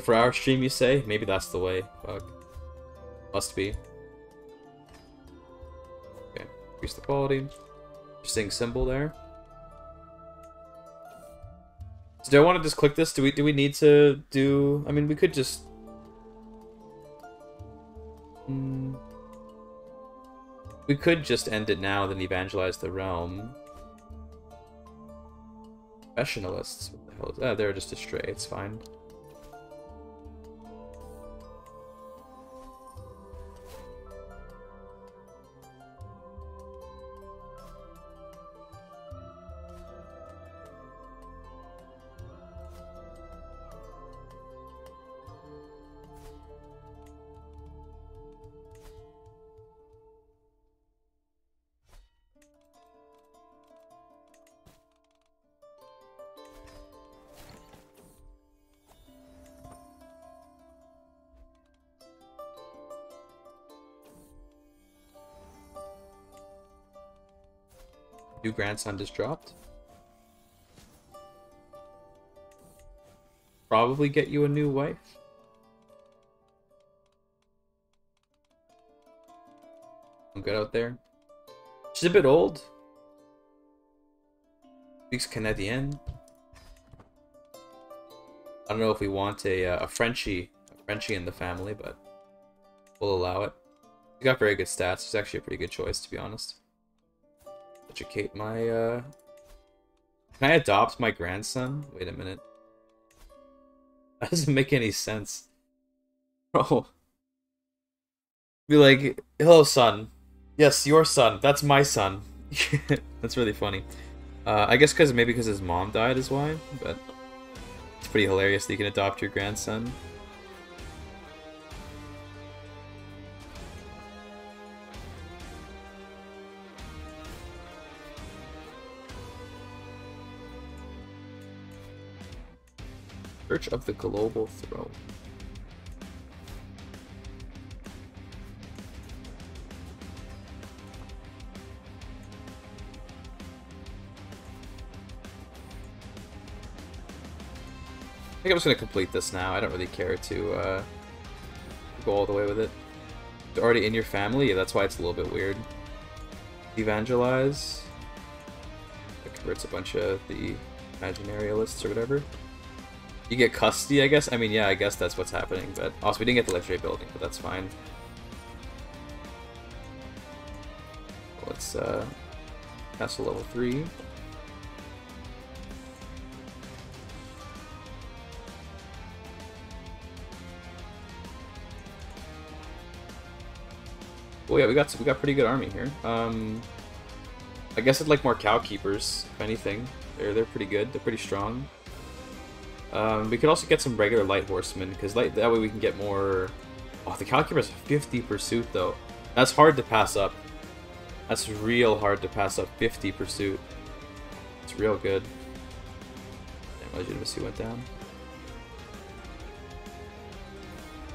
For our stream, you say? Maybe that's the way. Fuck. Must be. Okay, increase the quality. Interesting symbol there. So do I want to just click this? Do we do we need to do? I mean, we could just. We could just end it now, then evangelize the realm. Professionalists. What the hell? Oh, they're just a stray. It's fine. New grandson just dropped. Probably get you a new wife. I'm good out there. She's a bit old. Speaks Canadian. I don't know if we want a, uh, a Frenchie, a Frenchie in the family, but we'll allow it. He's got very good stats. He's actually a pretty good choice, to be honest educate my, uh... Can I adopt my grandson? Wait a minute. [LAUGHS] That doesn't make any sense. Bro. Be like, hello, son. Yes, your son. That's my son. [LAUGHS] That's really funny. Uh, I guess because maybe because his mom died is why, but it's pretty hilarious that you can adopt your grandson. Search of the Global Throne. I think I'm just gonna complete this now. I don't really care to uh, go all the way with it. It's already in your family, yeah, that's why it's a little bit weird. Evangelize. It converts a bunch of the imaginarialists or whatever. You get custody, I guess? I mean, yeah, I guess that's what's happening, but... Also, we didn't get the legendary building, but that's fine. Let's, uh... Castle level 3. Oh yeah, we got we got pretty good army here. Um, I guess I'd like more cow keepers, if anything. They're they're pretty good. They're pretty strong. Um, we could also get some regular light horsemen, because that way we can get more... Oh, the Calcuber's 50 pursuit, though. That's hard to pass up. That's real hard to pass up. 50 pursuit. It's real good. Damn, legitimacy went down.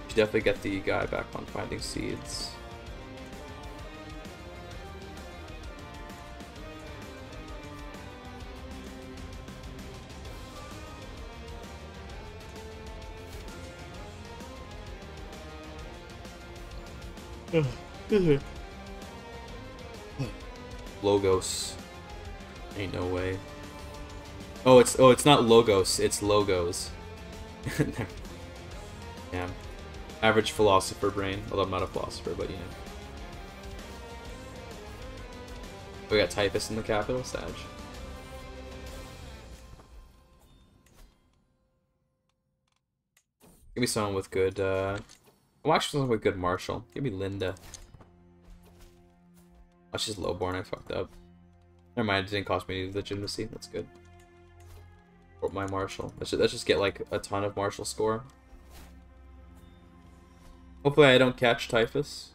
Should definitely get the guy back on finding seeds. [LAUGHS] Logos. Ain't no way. Oh, it's oh, it's not logos. It's logos. [LAUGHS] yeah. Average philosopher brain. Although I'm not a philosopher, but you know. We got typhus in the capital, Sag. Give me someone with good, uh, I'm actually with good Marshal. Give me Linda. Oh, she's lowborn. I fucked up. Never mind. It didn't cost me any legitimacy. That's good. Or my Marshal. Let's just, let's just get like a ton of Marshal score. Hopefully I don't catch Typhus.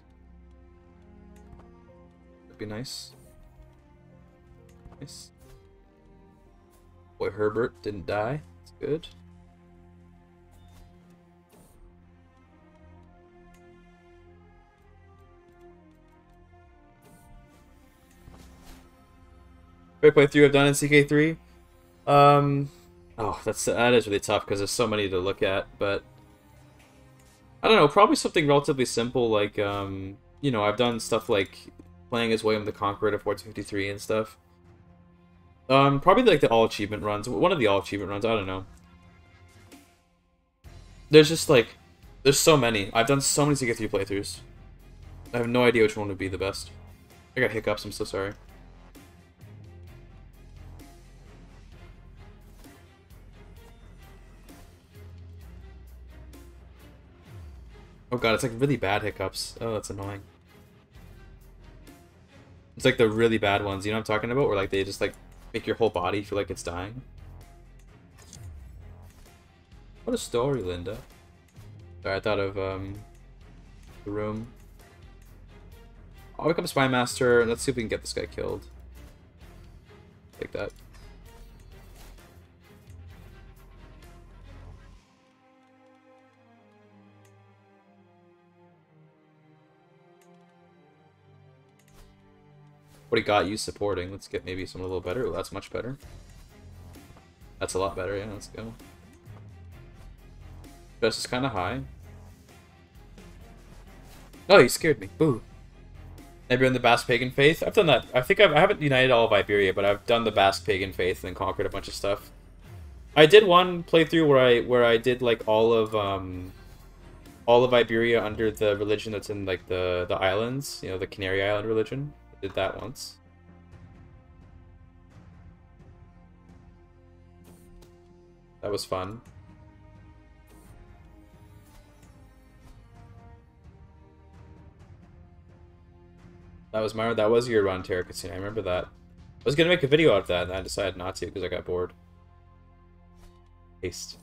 That'd be nice. Nice. Boy, Herbert didn't die. That's good. Great playthrough I've done in CK3. Um, oh, that's that is really tough because there's so many to look at. But I don't know, probably something relatively simple like um, you know, I've done stuff like playing as William the Conqueror to 1453 and stuff. Um, probably like the all achievement runs. One of the all achievement runs. I don't know. There's just like, there's so many. I've done so many CK3 playthroughs. I have no idea which one would be the best. I got hiccups. I'm so sorry. Oh god, it's like really bad hiccups. Oh, that's annoying. It's like the really bad ones, you know what I'm talking about? Where like they just like make your whole body feel like it's dying. What a story, Linda. Sorry, I thought of um the room. I'll become Spy Master and let's see if we can get this guy killed. Take that. What he got you supporting. Let's get maybe someone a little better. that's much better. That's a lot better, yeah, let's go. This is kind of high. Oh, you scared me. Boo. Maybe in the Basque Pagan Faith? I've done that. I think I've, I haven't united all of Iberia, but I've done the Basque Pagan Faith and conquered a bunch of stuff. I did one playthrough where I where I did like all of um all of Iberia under the religion that's in like the the islands, you know, the Canary Island religion. Did that once. That was fun. That was my that was your run, Terra Casino. I remember that. I was gonna make a video out of that, and I decided not to because I got bored. Haste.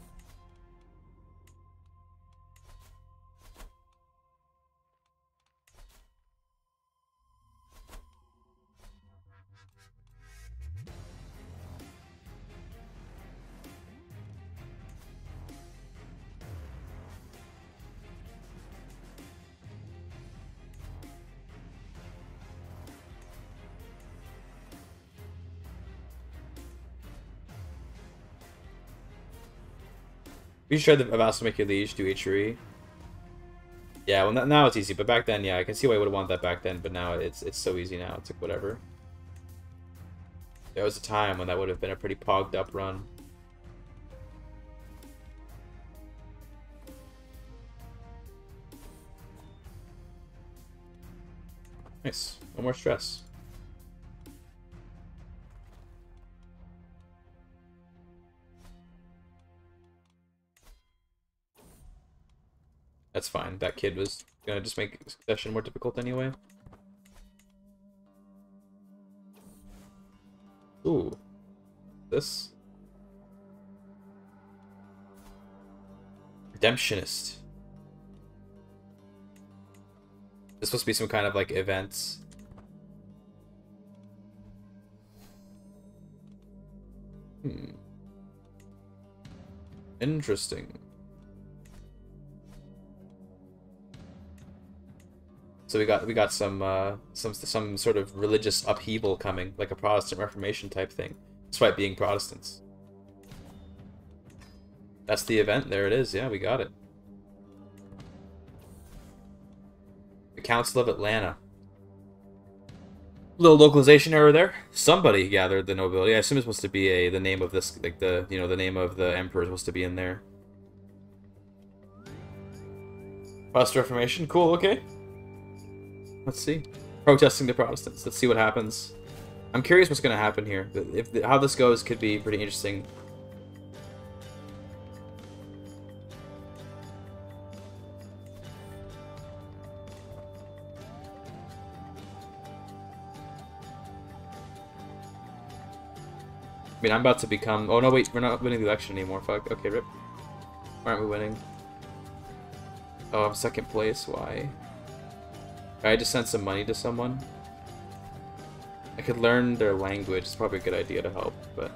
We should try the Avasto make your liege do H3. Yeah, well now it's easy, but back then, yeah, I can see why I would have wanted that back then, but now it's it's so easy now. It's like whatever. There was a time when that would have been a pretty pogged up run. Nice. No more stress. That's fine. That kid was gonna just make succession more difficult anyway. Ooh. This. Redemptionist. This to be some kind of like events. Hmm. Interesting. So we got we got some uh, some some sort of religious upheaval coming, like a Protestant Reformation type thing, despite being Protestants. That's the event. There it is. Yeah, we got it. The Council of Atlanta. Little localization error there. Somebody gathered the nobility. I assume it's supposed to be a the name of this, like the you know the name of the emperor is supposed to be in there. Protestant Reformation. Cool. Okay. Let's see. Protesting the Protestants. Let's see what happens. I'm curious what's going to happen here. If the, how this goes could be pretty interesting. I mean, I'm about to become... Oh, no, wait. We're not winning the election anymore. Fuck. Okay, rip. Why aren't we winning? Oh, I'm second place. Why? I just sent some money to someone. I could learn their language. It's probably a good idea to help, but...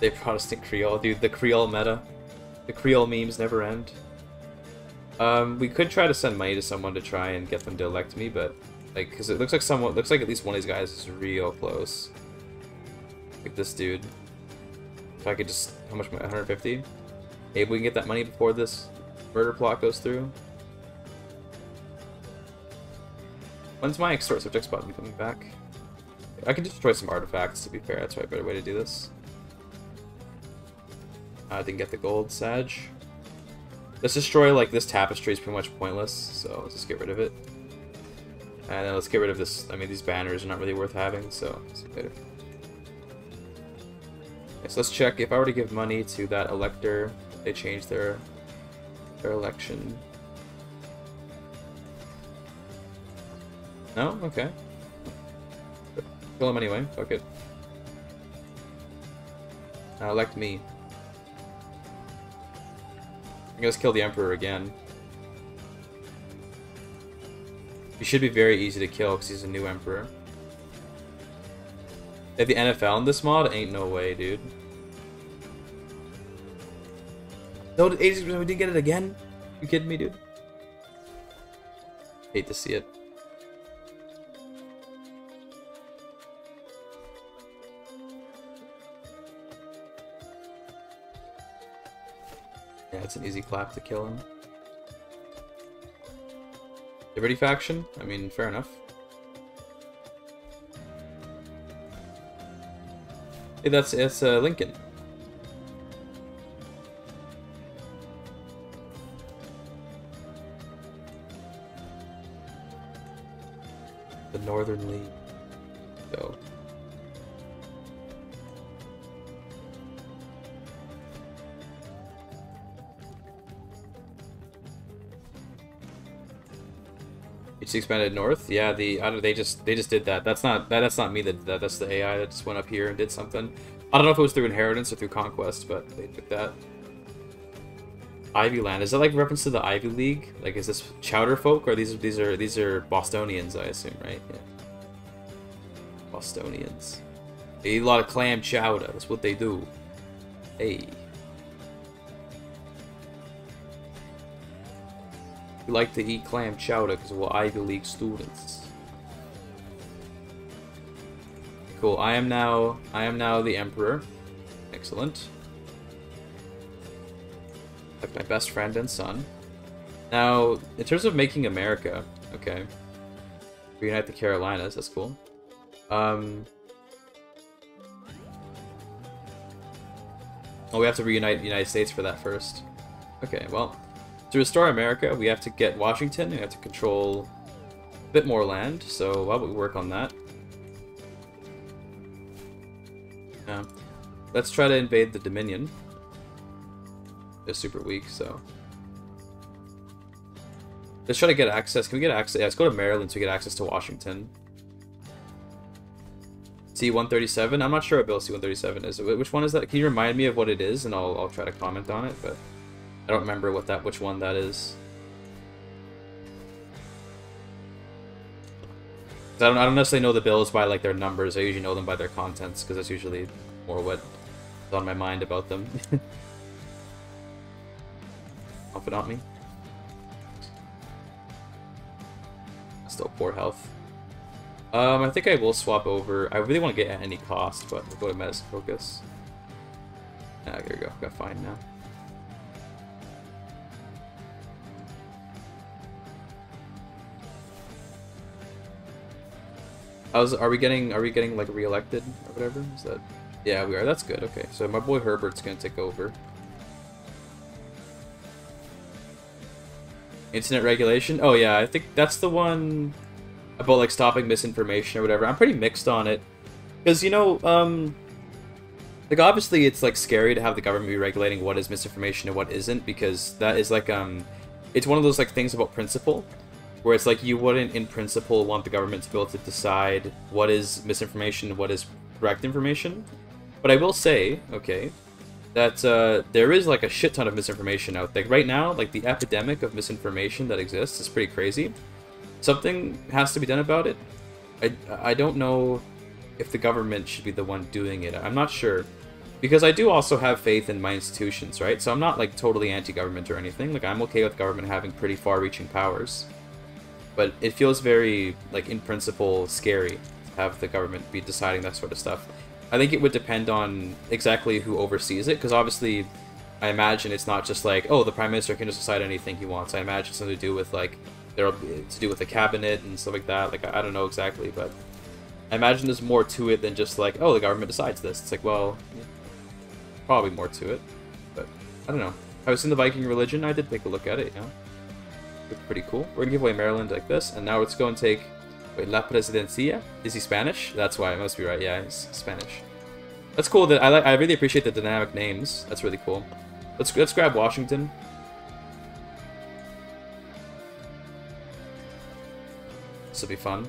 They Protestant Creole. Dude, the Creole meta. The Creole memes never end. Um, we could try to send money to someone to try and get them to elect me, but like, because it looks like someone, looks like at least one of these guys is real close. Like this dude. If I could just, how much? 150. Maybe we can get that money before this murder plot goes through. When's my extort subjects button coming back? I can destroy some artifacts. To be fair, that's probably a better way to do this. I didn't get the gold, Sag. Let's destroy, like, this tapestry is pretty much pointless, so let's just get rid of it. And then let's get rid of this, I mean, these banners are not really worth having, so see later. Okay, so let's check, if I were to give money to that elector, they change their, their election. No? Okay. Kill him anyway, fuck it. Now elect me. I guess kill the Emperor again. He should be very easy to kill because he's a new Emperor. Have the NFL in this mod? Ain't no way, dude. No, 86% we didn't get it again? You kidding me, dude? Hate to see it. Yeah, it's an easy clap to kill him. Liberty faction? I mean, fair enough. Hey, that's it's uh, Lincoln. Northern League. Go. It's expanded north. Yeah, the I don't, they just they just did that. That's not that, that's not me that that. That's the AI that just went up here and did something. I don't know if it was through inheritance or through conquest, but they did that. Ivy Land is that like reference to the Ivy League? Like, is this Chowder folk or these are these are these are Bostonians? I assume, right? Yeah. Bostonians. They eat a lot of clam chowder. That's what they do. Hey. We like to eat clam chowder because we're Ivy League students. Cool. I am now I am now the Emperor. Excellent. Like my best friend and son. Now, in terms of making America, okay. Reunite the Carolinas, that's cool. Um Oh, we have to reunite the United States for that first. Okay, well, to restore America, we have to get Washington, we have to control a bit more land, so why don't we work on that? Yeah. Let's try to invade the Dominion. They're super weak, so... Let's try to get access. Can we get access? Yeah, let's go to Maryland to get access to Washington. C-137? I'm not sure what Bill C-137 is. Which one is that? Can you remind me of what it is, and I'll, I'll try to comment on it, but... I don't remember what that which one that is. I don't, I don't necessarily know the bills by like their numbers. I usually know them by their contents because that's usually more what is on my mind about them. [LAUGHS] Confidant me. Still poor health. Um, I think I will swap over. I really want to get at any cost, but we'll go to medicine focus. Ah, there we go. Got fine now. How's are we getting are we getting like reelected or whatever? Is that yeah we are. That's good. Okay, so my boy Herbert's gonna take over. Internet regulation. Oh yeah, I think that's the one about like stopping misinformation or whatever. I'm pretty mixed on it because you know um like obviously it's like scary to have the government be regulating what is misinformation and what isn't because that is like um it's one of those like things about principle where it's like you wouldn't in principle want the government to be able to decide what is misinformation and what is correct information but i will say okay that uh, there is like a shit ton of misinformation out there. Right now, like the epidemic of misinformation that exists is pretty crazy. Something has to be done about it. I, I don't know if the government should be the one doing it. I'm not sure. Because I do also have faith in my institutions, right? So I'm not like totally anti-government or anything. Like I'm okay with government having pretty far-reaching powers. But it feels very like in principle scary to have the government be deciding that sort of stuff. I think it would depend on exactly who oversees it because obviously I imagine it's not just like, oh, the prime minister can just decide anything he wants. I imagine something to do with like there to do with the cabinet and stuff like that. Like I don't know exactly, but I imagine there's more to it than just like, oh, the government decides this. It's like, well, probably more to it, but I don't know. I was in the Viking religion. I did take a look at it. You know, looked pretty cool. We're gonna give away Maryland like this, and now let's go and take. Wait, La Presidencia? Is he Spanish? That's why. I must be right. Yeah, he's Spanish. That's cool. That I like. I really appreciate the dynamic names. That's really cool. Let's let's grab Washington. This will be fun.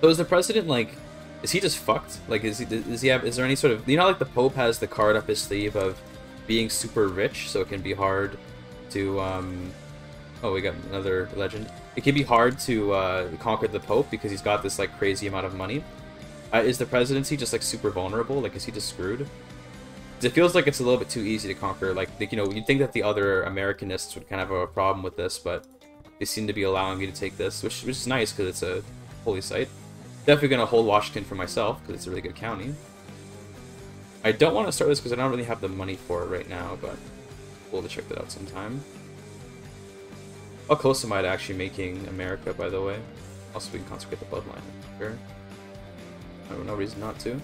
So is the president like? Is he just fucked? Like, is he? Does he have? Is there any sort of? You know, like the Pope has the card up his sleeve of being super rich, so it can be hard to. um... Oh, we got another legend. It can be hard to uh, conquer the Pope because he's got this like crazy amount of money. Uh, is the presidency just like super vulnerable? Like, is he just screwed? It feels like it's a little bit too easy to conquer. Like, you know, you'd think that the other Americanists would kind of have a problem with this, but they seem to be allowing me to take this, which, which is nice because it's a holy site. Definitely to hold Washington for myself because it's a really good county. I don't want to start this because I don't really have the money for it right now, but we'll check that out sometime. How close am I to actually making America, by the way? Also, we can consecrate the bloodline. Sure. No reason not to.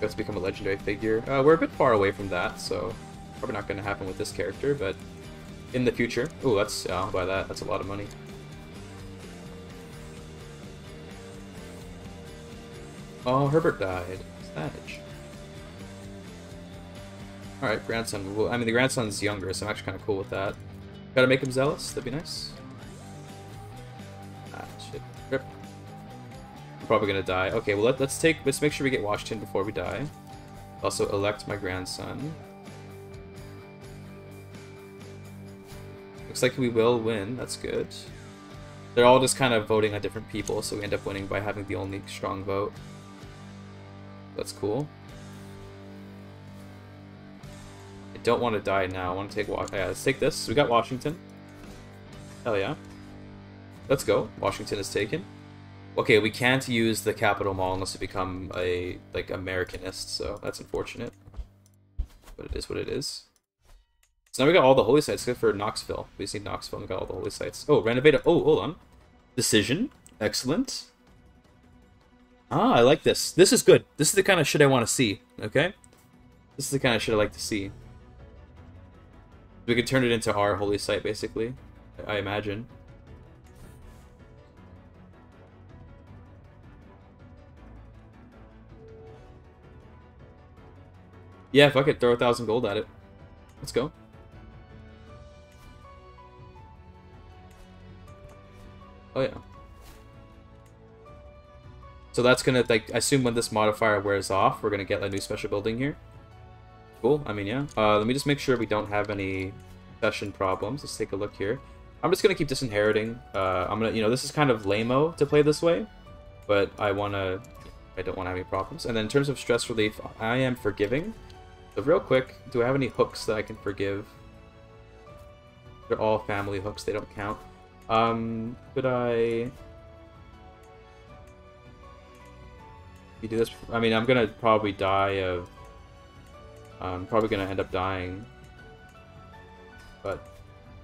Got to become a legendary figure. Uh, we're a bit far away from that, so probably not going to happen with this character, but in the future. Oh, that's, yeah, I'll buy that. That's a lot of money. Oh, Herbert died. Savage. Alright, grandson. Well, I mean, the grandson's younger, so I'm actually kind of cool with that. Gotta make him zealous. That'd be nice. Ah, shit. Rip. I'm probably gonna die. Okay, well, let, us take... Let's make sure we get Washington before we die. Also, elect my grandson. Looks like we will win. That's good. They're all just kind of voting on different people, so we end up winning by having the only strong vote. That's cool. Don't want to die now. I want to take... Yeah, let's take this. We got Washington. Hell yeah. Let's go. Washington is taken. Okay, we can't use the Capitol Mall unless we become a, like, Americanist, so that's unfortunate. But it is what it is. So now we got all the holy sites, except for Knoxville. We just need Knoxville, we got all the holy sites. Oh, renovate... Oh, hold on. Decision. Excellent. Ah, I like this. This is good. This is the kind of shit I want to see, okay? This is the kind of shit I like to see. We could turn it into our holy site, basically. I imagine. Yeah, fuck it. Throw a thousand gold at it. Let's go. Oh, yeah. So that's gonna, like, I assume when this modifier wears off, we're gonna get a new special building here. Cool. I mean, yeah. Uh, let me just make sure we don't have any session problems. Let's take a look here. I'm just gonna keep disinheriting. Uh, I'm gonna, you know, this is kind of lame-o to play this way, but I wanna, I don't want to have any problems. And then in terms of stress relief, I am forgiving. So real quick, do I have any hooks that I can forgive? They're all family hooks. They don't count. Um, could I? You do this. I mean, I'm gonna probably die of I'm probably gonna end up dying. But,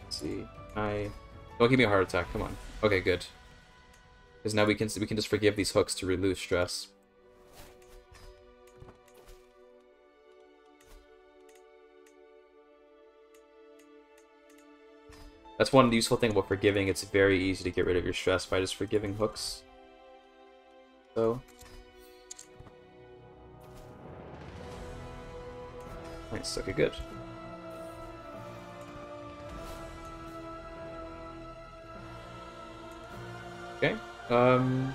see. I... Don't give me a heart attack, come on. Okay, good. Because now we can we can just forgive these hooks to relieve stress. That's one useful thing about forgiving. It's very easy to get rid of your stress by just forgiving hooks. So, Nice, okay, good. Okay. Um,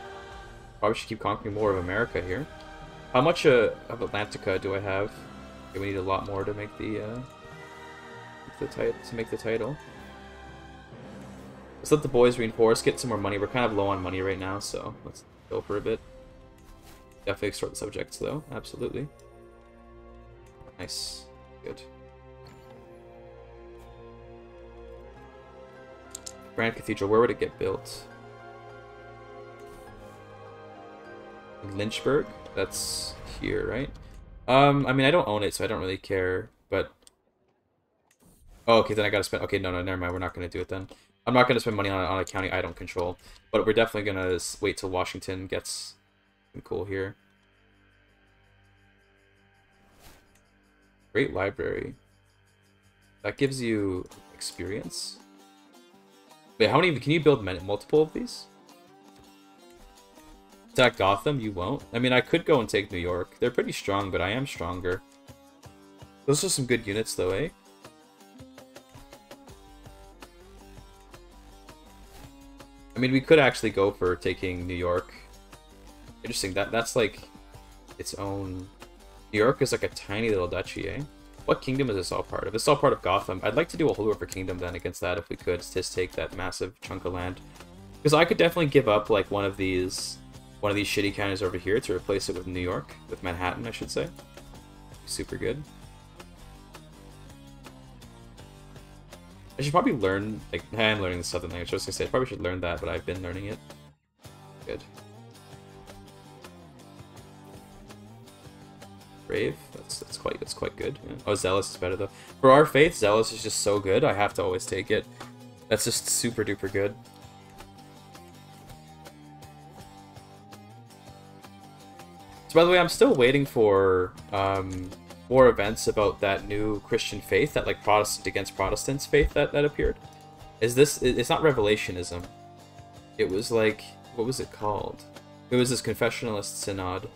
probably should keep conquering more of America here. How much uh, of Atlantica do I have? Okay, we need a lot more to make the uh, the title to make the title. Let's let the boys reinforce, get some more money. We're kind of low on money right now, so let's go for a bit. Definitely extort the subjects, though. Absolutely. Nice. Good. Grand Cathedral, where would it get built? Lynchburg? That's here, right? Um, I mean, I don't own it, so I don't really care, but... Oh, okay, then I gotta spend... Okay, no, no, never mind, we're not gonna do it then. I'm not gonna spend money on, on a county I don't control, but we're definitely gonna wait till Washington gets cool here. Great library. That gives you experience. Wait, how many... Can you build multiple of these? Attack Gotham? You won't? I mean, I could go and take New York. They're pretty strong, but I am stronger. Those are some good units, though, eh? I mean, we could actually go for taking New York. Interesting. That That's like its own... New York is like a tiny little duchy, eh? What kingdom is this all part of? It's all part of Gotham. I'd like to do a Holy River Kingdom then against that if we could. Just take that massive chunk of land. Because I could definitely give up like one of these one of these shitty counties over here to replace it with New York. With Manhattan, I should say. Super good. I should probably learn, like, I am learning the Southern language. I was gonna say, I probably should learn that, but I've been learning it. Good. Brave, that's that's quite that's quite good. Yeah. Oh, Zealous is better though. For our faith, Zealous is just so good. I have to always take it. That's just super duper good. So by the way, I'm still waiting for um, more events about that new Christian faith, that like Protestant against Protestants faith that, that appeared. Is this, it's not Revelationism. It was like, what was it called? It was this confessionalist synod.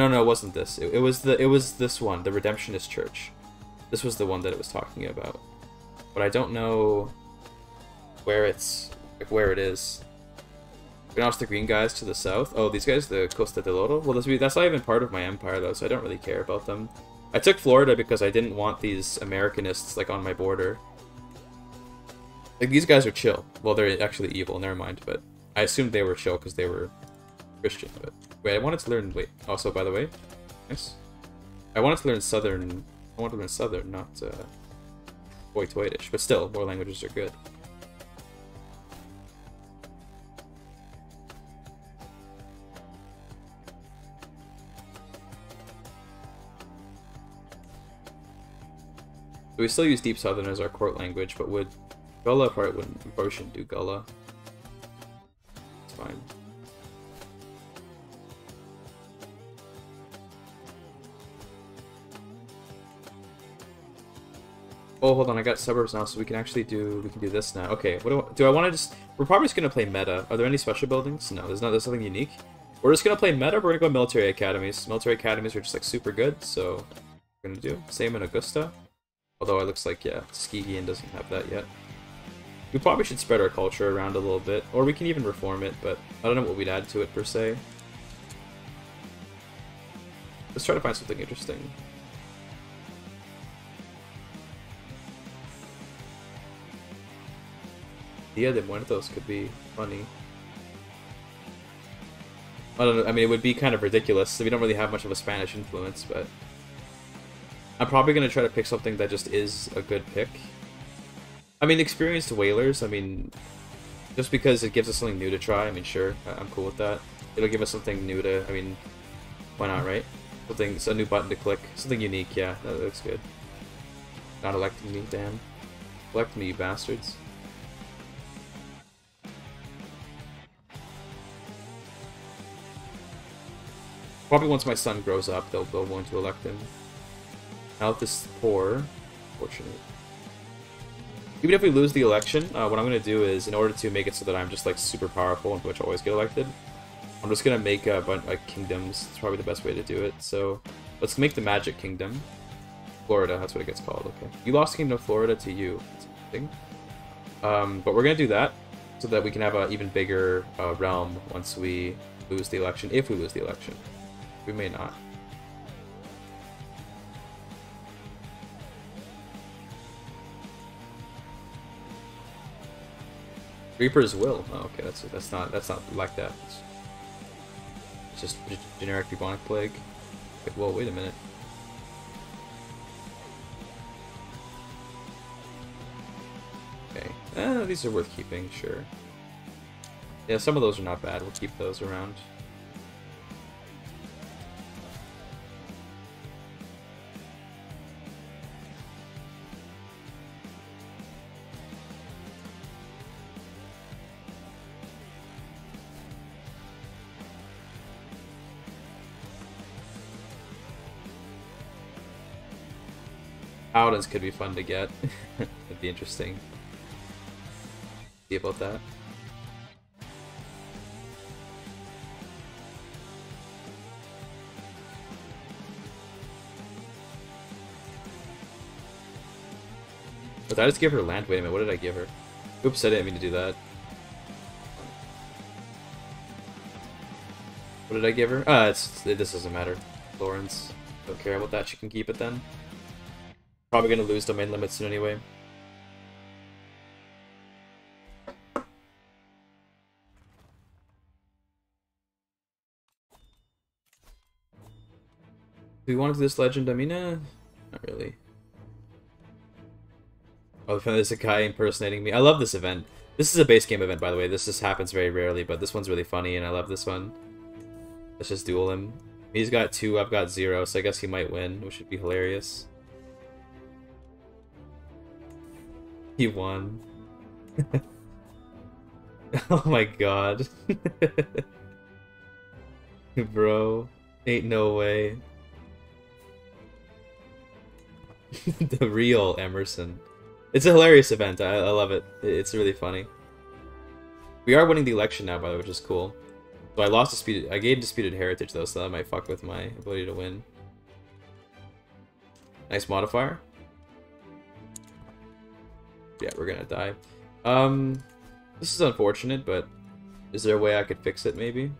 No, no, it wasn't this. It, it was the, it was this one, the Redemptionist Church. This was the one that it was talking about. But I don't know where it's, like where it is. Pronounce the green guys to the south. Oh, these guys, the Costa del Oro? Well, that's not even part of my empire, though, so I don't really care about them. I took Florida because I didn't want these Americanists, like, on my border. Like, these guys are chill. Well, they're actually evil, never mind, but I assumed they were chill because they were Christian, but... Wait, I wanted to learn... Wait, also, by the way... Nice. I wanted to learn Southern... I wanted to learn Southern, not, uh... Hoyt-Hoytish, but still, more languages are good. we still use Deep Southern as our court language, but would Gullah probably wouldn't shouldn't do Gullah. It's fine. Oh, hold on, I got suburbs now, so we can actually do we can do this now. Okay, what do I, do I want to just? We're probably just gonna play meta. Are there any special buildings? No, there's not. There's nothing unique. We're just gonna play meta. We're gonna go military academies. Military academies are just like super good, so we're gonna do same in Augusta. Although it looks like, yeah, Skigian doesn't have that yet. We probably should spread our culture around a little bit, or we can even reform it, but I don't know what we'd add to it per se. Let's try to find something interesting. Dia de Muertos could be funny. I don't know, I mean, it would be kind of ridiculous. We don't really have much of a Spanish influence, but I'm probably going to try to pick something that just is a good pick. I mean, experienced whalers, I mean, just because it gives us something new to try, I mean, sure, I'm cool with that. It'll give us something new to, I mean, why not, right? Something, a new button to click. Something unique, yeah, that looks good. Not electing me, damn. Elect me, you bastards. Probably once my son grows up, they'll, they'll want to elect him. Health is poor. Fortunate. Even if we lose the election, uh, what I'm going to do is, in order to make it so that I'm just like super powerful and which I always get elected, I'm just going to make a bunch like kingdoms. It's probably the best way to do it. So let's make the Magic Kingdom. Florida, that's what it gets called. Okay. You lost Kingdom of Florida to you. Um, but we're going to do that. so that we can have an even bigger uh, realm once we lose the election, if we lose the election. We may not. Reaper's Will. Oh, okay, that's that's not that's not like that. It's, just generic bubonic plague. Wait, wait a minute. Okay, eh, these are worth keeping, sure. Yeah, some of those are not bad. We'll keep those around. Paladins could be fun to get. [LAUGHS] It'd be interesting. See about that. Did I just give her land? Wait a minute, what did I give her? Oops, I didn't mean to do that. What did I give her? Uh, this doesn't matter. Lawrence. Don't care about that, she can keep it then. Probably gonna lose domain limits soon anyway. Do we want to do this legend? I mean, not really. Oh, there's a guy impersonating me. I love this event. This is a base game event, by the way. This just happens very rarely, but this one's really funny, and I love this one. Let's just duel him. He's got two, I've got zero, so I guess he might win, which would be hilarious. He won. [LAUGHS] oh my god. [LAUGHS] Bro. Ain't no way. [LAUGHS] the real Emerson. It's a hilarious event. I, I love it. It's really funny. We are winning the election now, by the way, which is cool. So I lost disputed. I gained disputed heritage though, so that might fuck with my ability to win. Nice modifier. Yeah, we're gonna die. Um, this is unfortunate, but is there a way I could fix it? Maybe.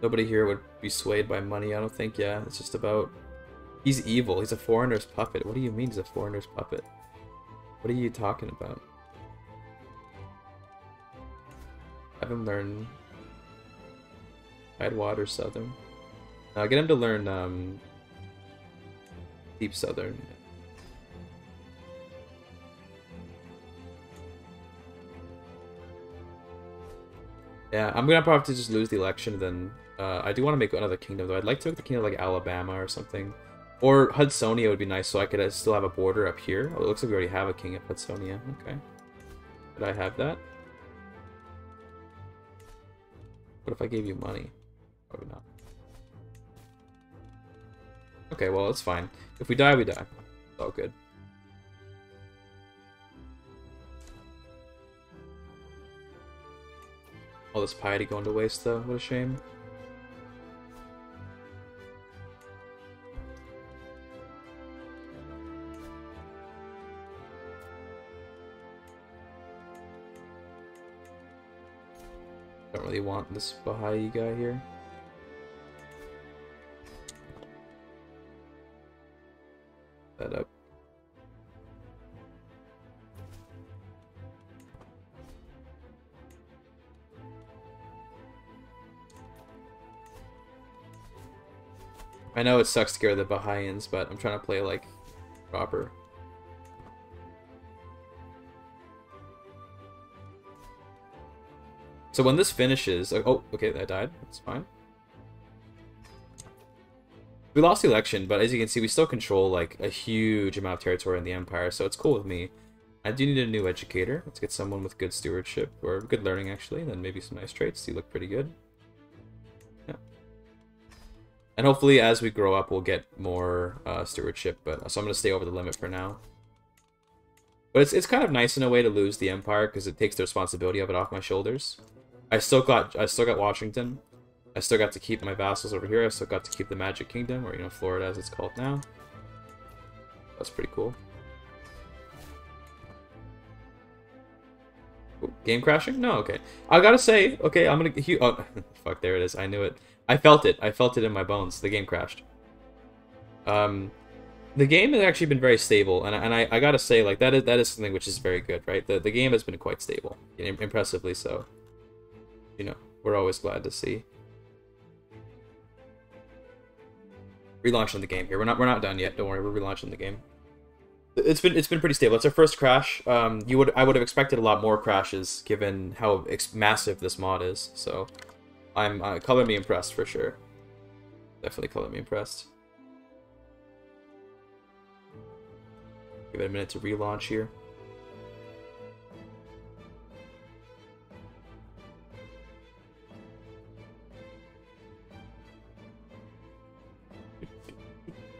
Nobody here would be swayed by money. I don't think. Yeah, it's just about He's evil. He's a foreigner's puppet. What do you mean he's a foreigner's puppet? What are you talking about? Have him learn Tidewater Southern. Now get him to learn um, Deep Southern. Yeah, I'm gonna probably just lose the election. Then uh, I do want to make another kingdom though. I'd like to make the kingdom like Alabama or something. Or Hudsonia would be nice, so I could uh, still have a border up here. Oh, it looks like we already have a king of Hudsonia. Okay. Did I have that? What if I gave you money? Probably not. Okay, well, it's fine. If we die, we die. It's all good. All this piety going to waste, though. What a shame. Don't really want this Baha'i guy here. That up. I know it sucks to scare the Baha'is, but I'm trying to play like proper. So when this finishes... Oh, oh, okay, that died. That's fine. We lost the election, but as you can see, we still control, like, a huge amount of territory in the Empire, so it's cool with me. I do need a new educator. Let's get someone with good stewardship, or good learning, actually, and then maybe some nice traits. You look pretty good. And hopefully, as we grow up, we'll get more uh, stewardship, but so I'm going to stay over the limit for now. But it's, it's kind of nice in a way to lose the Empire, because it takes the responsibility of it off my shoulders. I still got I still got Washington. I still got to keep my vassals over here. I still got to keep the Magic Kingdom, or you know, Florida as it's called now. That's pretty cool. Game crashing? No, okay. I gotta say, okay, I'm gonna. He, oh, [LAUGHS] fuck! There it is. I knew it. I felt it. I felt it in my bones. The game crashed. Um, the game has actually been very stable, and, and I, I gotta say, like that is that is something which is very good, right? The the game has been quite stable, impressively so. You know, we're always glad to see. Relaunching the game here. We're not we're not done yet. Don't worry, we're relaunching the game. It's been it's been pretty stable. It's our first crash. Um, you would I would have expected a lot more crashes given how massive this mod is. So, I'm uh, color me impressed for sure. Definitely color me impressed. Give it a minute to relaunch here.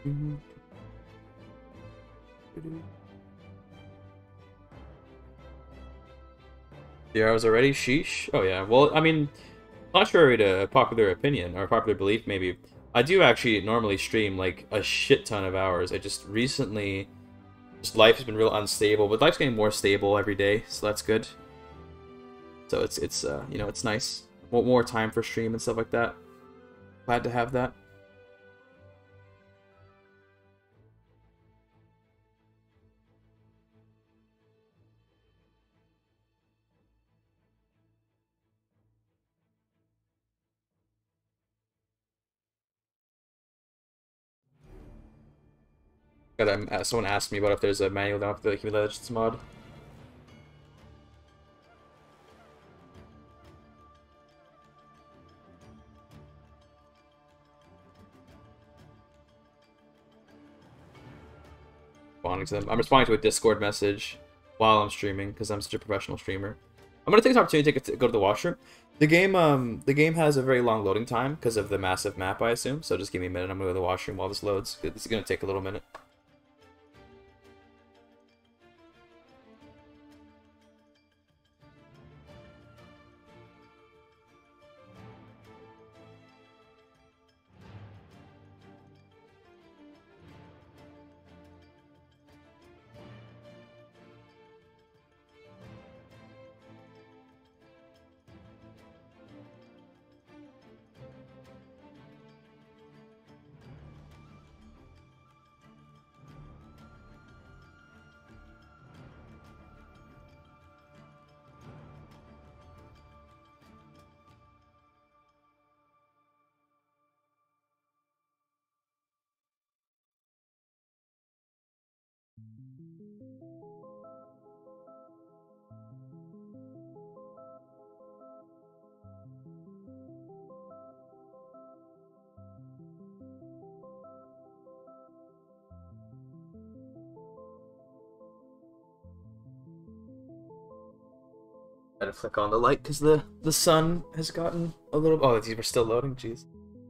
[LAUGHS] The arrows already? Sheesh. Oh yeah. Well, I mean, contrary to popular opinion or popular belief, maybe I do actually normally stream like a shit ton of hours. I just recently, just life has been real unstable, but life's getting more stable every day, so that's good. So it's it's uh you know it's nice. Want more time for stream and stuff like that. Glad to have that. Uh, someone asked me about if there's a manual down for the Achaemenid Legends mod. Responding to them. I'm responding to a Discord message while I'm streaming because I'm such a professional streamer. I'm gonna take this opportunity to go to the washroom. The game, um, the game has a very long loading time because of the massive map, I assume. So just give me a minute. I'm gonna go to the washroom while this loads. This is gonna take a little minute. Flick on the light because the the sun has gotten a little. Oh, these are still loading. Jeez,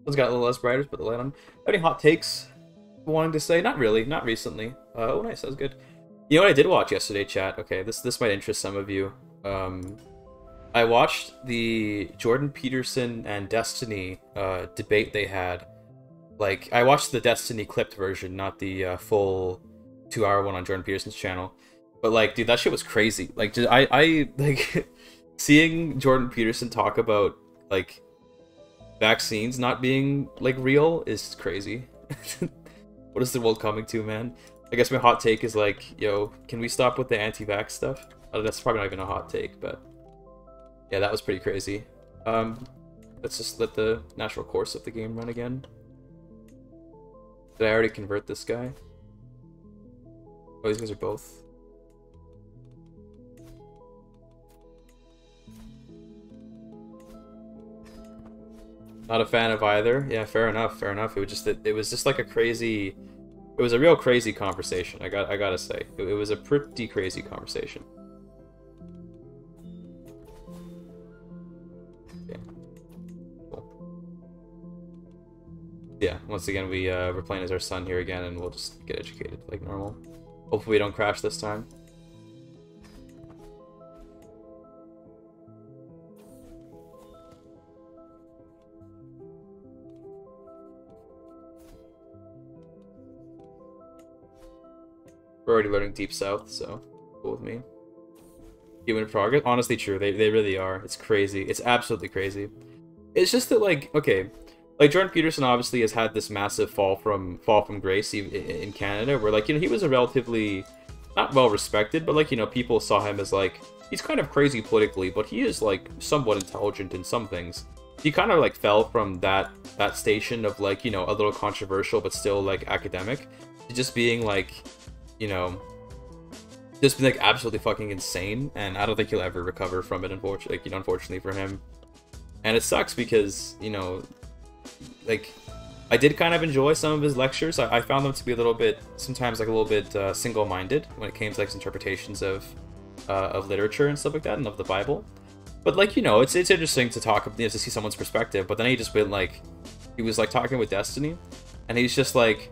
it's got a little less brighter. Put the light on. Any hot takes? Wanting to say? Not really. Not recently. Uh, oh, nice. That was good. You know what I did watch yesterday, chat? Okay, this this might interest some of you. Um, I watched the Jordan Peterson and Destiny uh, debate they had. Like, I watched the Destiny clipped version, not the uh, full two-hour one on Jordan Peterson's channel. But like, dude, that shit was crazy. Like, I, I [LAUGHS] like seeing Jordan Peterson talk about like vaccines not being like real is crazy. [LAUGHS] what is the world coming to, man? I guess my hot take is like, yo, can we stop with the anti-vax stuff? Oh, that's probably not even a hot take, but yeah, that was pretty crazy. Um, let's just let the natural course of the game run again. Did I already convert this guy? Oh, these guys are both Not a fan of either. Yeah, fair enough. Fair enough. It was just it, it was just like a crazy. It was a real crazy conversation. I got I gotta say, it, it was a pretty crazy conversation. Cool. Yeah. Once again, we uh, we're playing as our son here again, and we'll just get educated like normal. Hopefully, we don't crash this time. We're already learning Deep South, so cool with me. human progress. Honestly, true. They they really are. It's crazy. It's absolutely crazy. It's just that like okay, like Jordan Peterson obviously has had this massive fall from fall from grace in Canada, where like you know he was a relatively not well respected, but like you know people saw him as like he's kind of crazy politically, but he is like somewhat intelligent in some things. He kind of like fell from that that station of like you know a little controversial but still like academic to just being like you know just been like absolutely fucking insane, and I don't think he'll ever recover from it. Unfortunately, like, you know, unfortunately for him, and it sucks because you know, like I did kind of enjoy some of his lectures. I, I found them to be a little bit, sometimes like a little bit uh, single-minded when it came to like interpretations of uh, of literature and stuff like that, and of the Bible. But like you know, it's it's interesting to talk, you know, to see someone's perspective. But then he just been like, he was like talking with Destiny, and he's just like,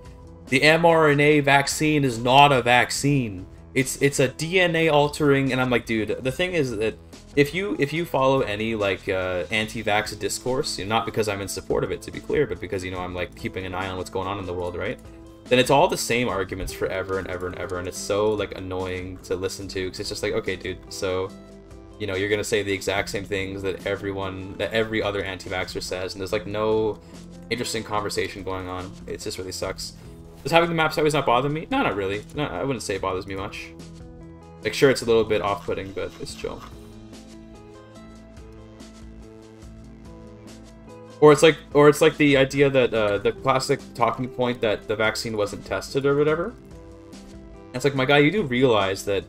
the mRNA vaccine is not a vaccine. It's it's a DNA altering, and I'm like, dude. The thing is that if you if you follow any like uh, anti-vax discourse, you know, not because I'm in support of it to be clear, but because you know I'm like keeping an eye on what's going on in the world, right? Then it's all the same arguments forever and ever and ever, and it's so like annoying to listen to because it's just like, okay, dude, so you know you're gonna say the exact same things that everyone that every other anti-vaxxer says, and there's like no interesting conversation going on. It just really sucks. Does having the maps always not bother me? No, not really. No, I wouldn't say it bothers me much. Like, sure, it's a little bit off-putting, but it's chill. Or it's like, or it's like the idea that uh, the classic talking point that the vaccine wasn't tested or whatever. It's like, my guy, you do realize that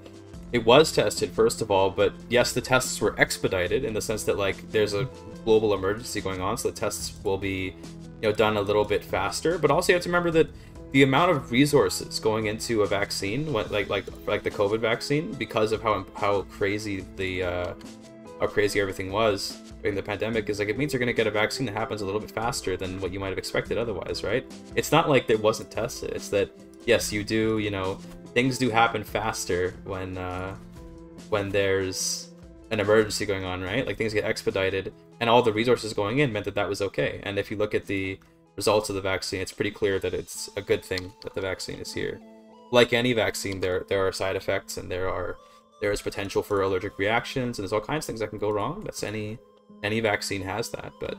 it was tested first of all, but yes, the tests were expedited in the sense that like there's a global emergency going on, so the tests will be, you know, done a little bit faster. But also, you have to remember that the amount of resources going into a vaccine, like like like the COVID vaccine, because of how how crazy the uh, how crazy everything was during the pandemic, is like it means you're going to get a vaccine that happens a little bit faster than what you might have expected otherwise, right? It's not like it wasn't tested. It's that yes, you do, you know, things do happen faster when uh, when there's an emergency going on, right? Like things get expedited, and all the resources going in meant that that was okay. And if you look at the results of the vaccine, it's pretty clear that it's a good thing that the vaccine is here. Like any vaccine, there there are side effects and there are there is potential for allergic reactions and there's all kinds of things that can go wrong. That's any any vaccine has that, but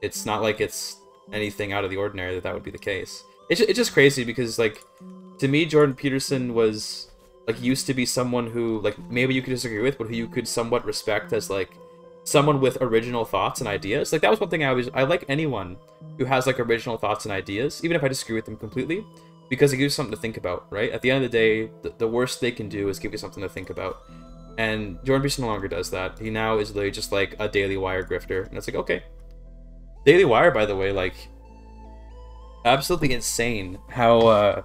it's not like it's anything out of the ordinary that that would be the case. It's it's just crazy because like to me, Jordan Peterson was like used to be someone who like maybe you could disagree with, but who you could somewhat respect as like someone with original thoughts and ideas. Like that was one thing I always I like anyone who has like original thoughts and ideas, even if I disagree with them completely, because it gives something to think about, right? At the end of the day, the, the worst they can do is give you something to think about. And Jordan Peterson no longer does that. He now is literally just like a Daily Wire grifter, and it's like okay. Daily Wire, by the way, like absolutely insane how uh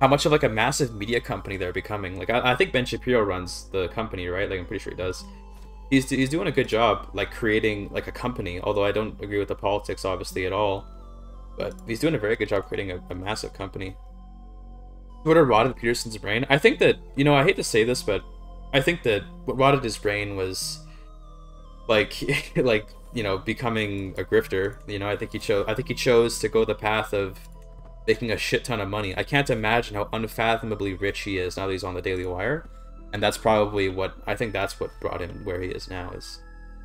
how much of like a massive media company they're becoming. Like I, I think Ben Shapiro runs the company, right? Like I'm pretty sure he does he's he's doing a good job like creating like a company. Although I don't agree with the politics obviously at all, but he's doing a very good job creating a, a massive company. What rotted Peterson's brain? I think that you know I hate to say this, but I think that what rotted his brain was like [LAUGHS] like you know becoming a grifter. You know I think he chose I think he chose to go the path of making a shit ton of money. I can't imagine how unfathomably rich he is now that he's on the Daily Wire and that's probably what I think that's what brought him where he is now is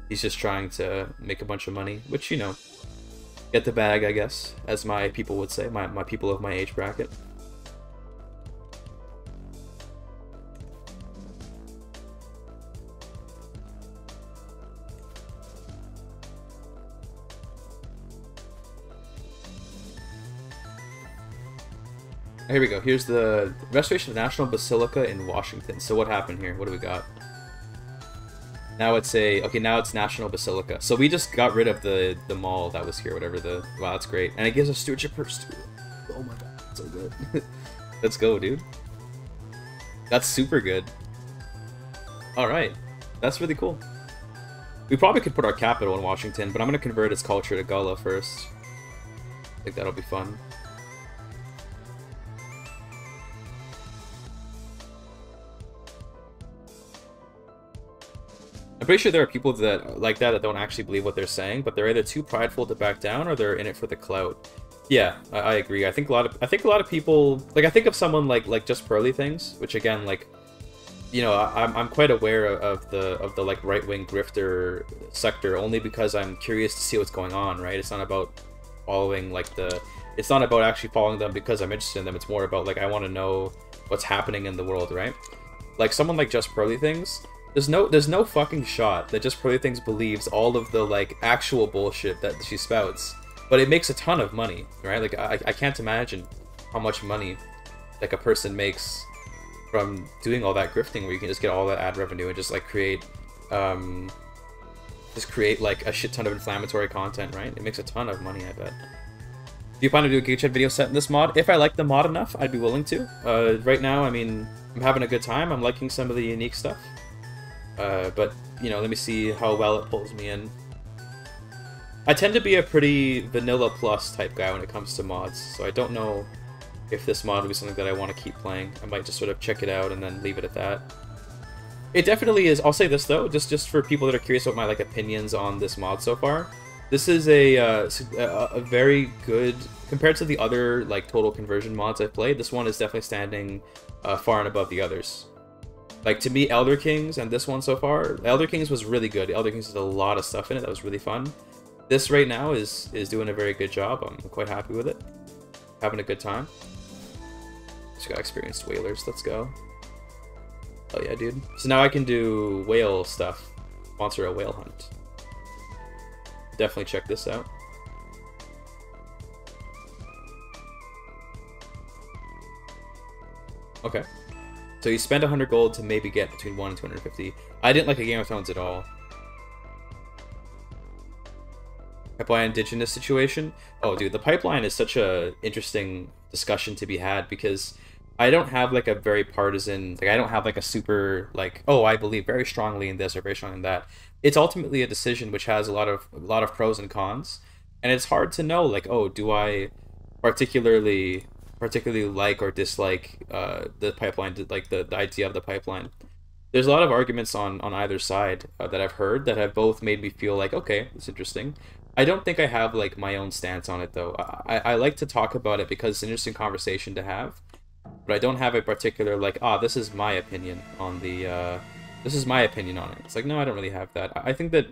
he's just trying to make a bunch of money, which you know, get the bag, I guess, as my people would say, my my people of my age bracket. Here we go. Here's the restoration of National Basilica in Washington. So what happened here? What do we got? Now it's a okay. Now it's National Basilica. So we just got rid of the the mall that was here. Whatever the wow, that's great. And it gives us stewardship purse too. Oh my god, so good. [LAUGHS] Let's go, dude. That's super good. All right, that's really cool. We probably could put our capital in Washington, but I'm gonna convert its culture to Gullah first. I think that'll be fun. I'm pretty sure there are people that like that that don't actually believe what they're saying, but they're either too prideful to back down or they're in it for the clout. Yeah, I, I agree. I think a lot of I think a lot of people like I think of someone like like just Pearly Things, which again like you know, I, I'm, I'm quite aware of the of the like right wing grifter sector only because I'm curious to see what's going on. Right? It's not about following like the. It's not about actually following them because I'm interested in them. It's more about like I want to know what's happening in the world. Right? Like someone like Just Pearly Things. There's no there's no fucking shot that Just Pearly Things believes all of the like actual bullshit that she spouts. But it makes a ton of money, right? Like I, I can't imagine how much money like a person makes from doing all that grifting where you can just get all that ad revenue and just like create um just create like a shit ton of inflammatory content, right? It makes a ton of money, I bet. Do you plan to do a Giga Chad video set in this mod? If I like the mod enough, I'd be willing to. Uh, right now, I mean, I'm having a good time. I'm liking some of the unique stuff. Uh, but, you know, let me see how well it pulls me in. I tend to be a pretty vanilla plus type guy when it comes to mods, so I don't know if this mod will be something that I want to keep playing. I might just sort of check it out and then leave it at that. It definitely is. I'll say this though, just just for people that are curious about my like opinions on this mod so far. This is a uh, a, very good compared to the other like total conversion mods I've played. This one is definitely standing uh, far and above the others. Like to me, Elder Kings and this one so far, Elder Kings was really good. Elder Kings has a lot of stuff in it that was really fun. This right now is is doing a very good job. I'm quite happy with it. Having a good time. Just got experienced whalers. Let's go. Oh yeah, dude. So now I can do whale stuff. Sponsor a whale hunt. Definitely check this out. Okay. So you spend 100 gold to maybe get between 1 and 250. I didn't like a Game of Thrones at all. Pipeline indigenous situation. Oh, dude, the pipeline is such a interesting discussion to be had because I don't have like a very partisan like I don't have like a super like oh I believe very strongly in this or very strongly in that. It's ultimately a decision which has a lot of a lot of pros and cons, and it's hard to know like oh do I particularly particularly like or dislike uh, the pipeline like the, the idea of the pipeline. There's a lot of arguments on on either side uh, that I've heard that have both made me feel like okay it's interesting. I don't think I have like my own stance on it though. I, I like to talk about it because it's an interesting conversation to have but I don't have a particular like ah this is my opinion on the uh, this is my opinion on it. It's like no, I don't really have that. I think that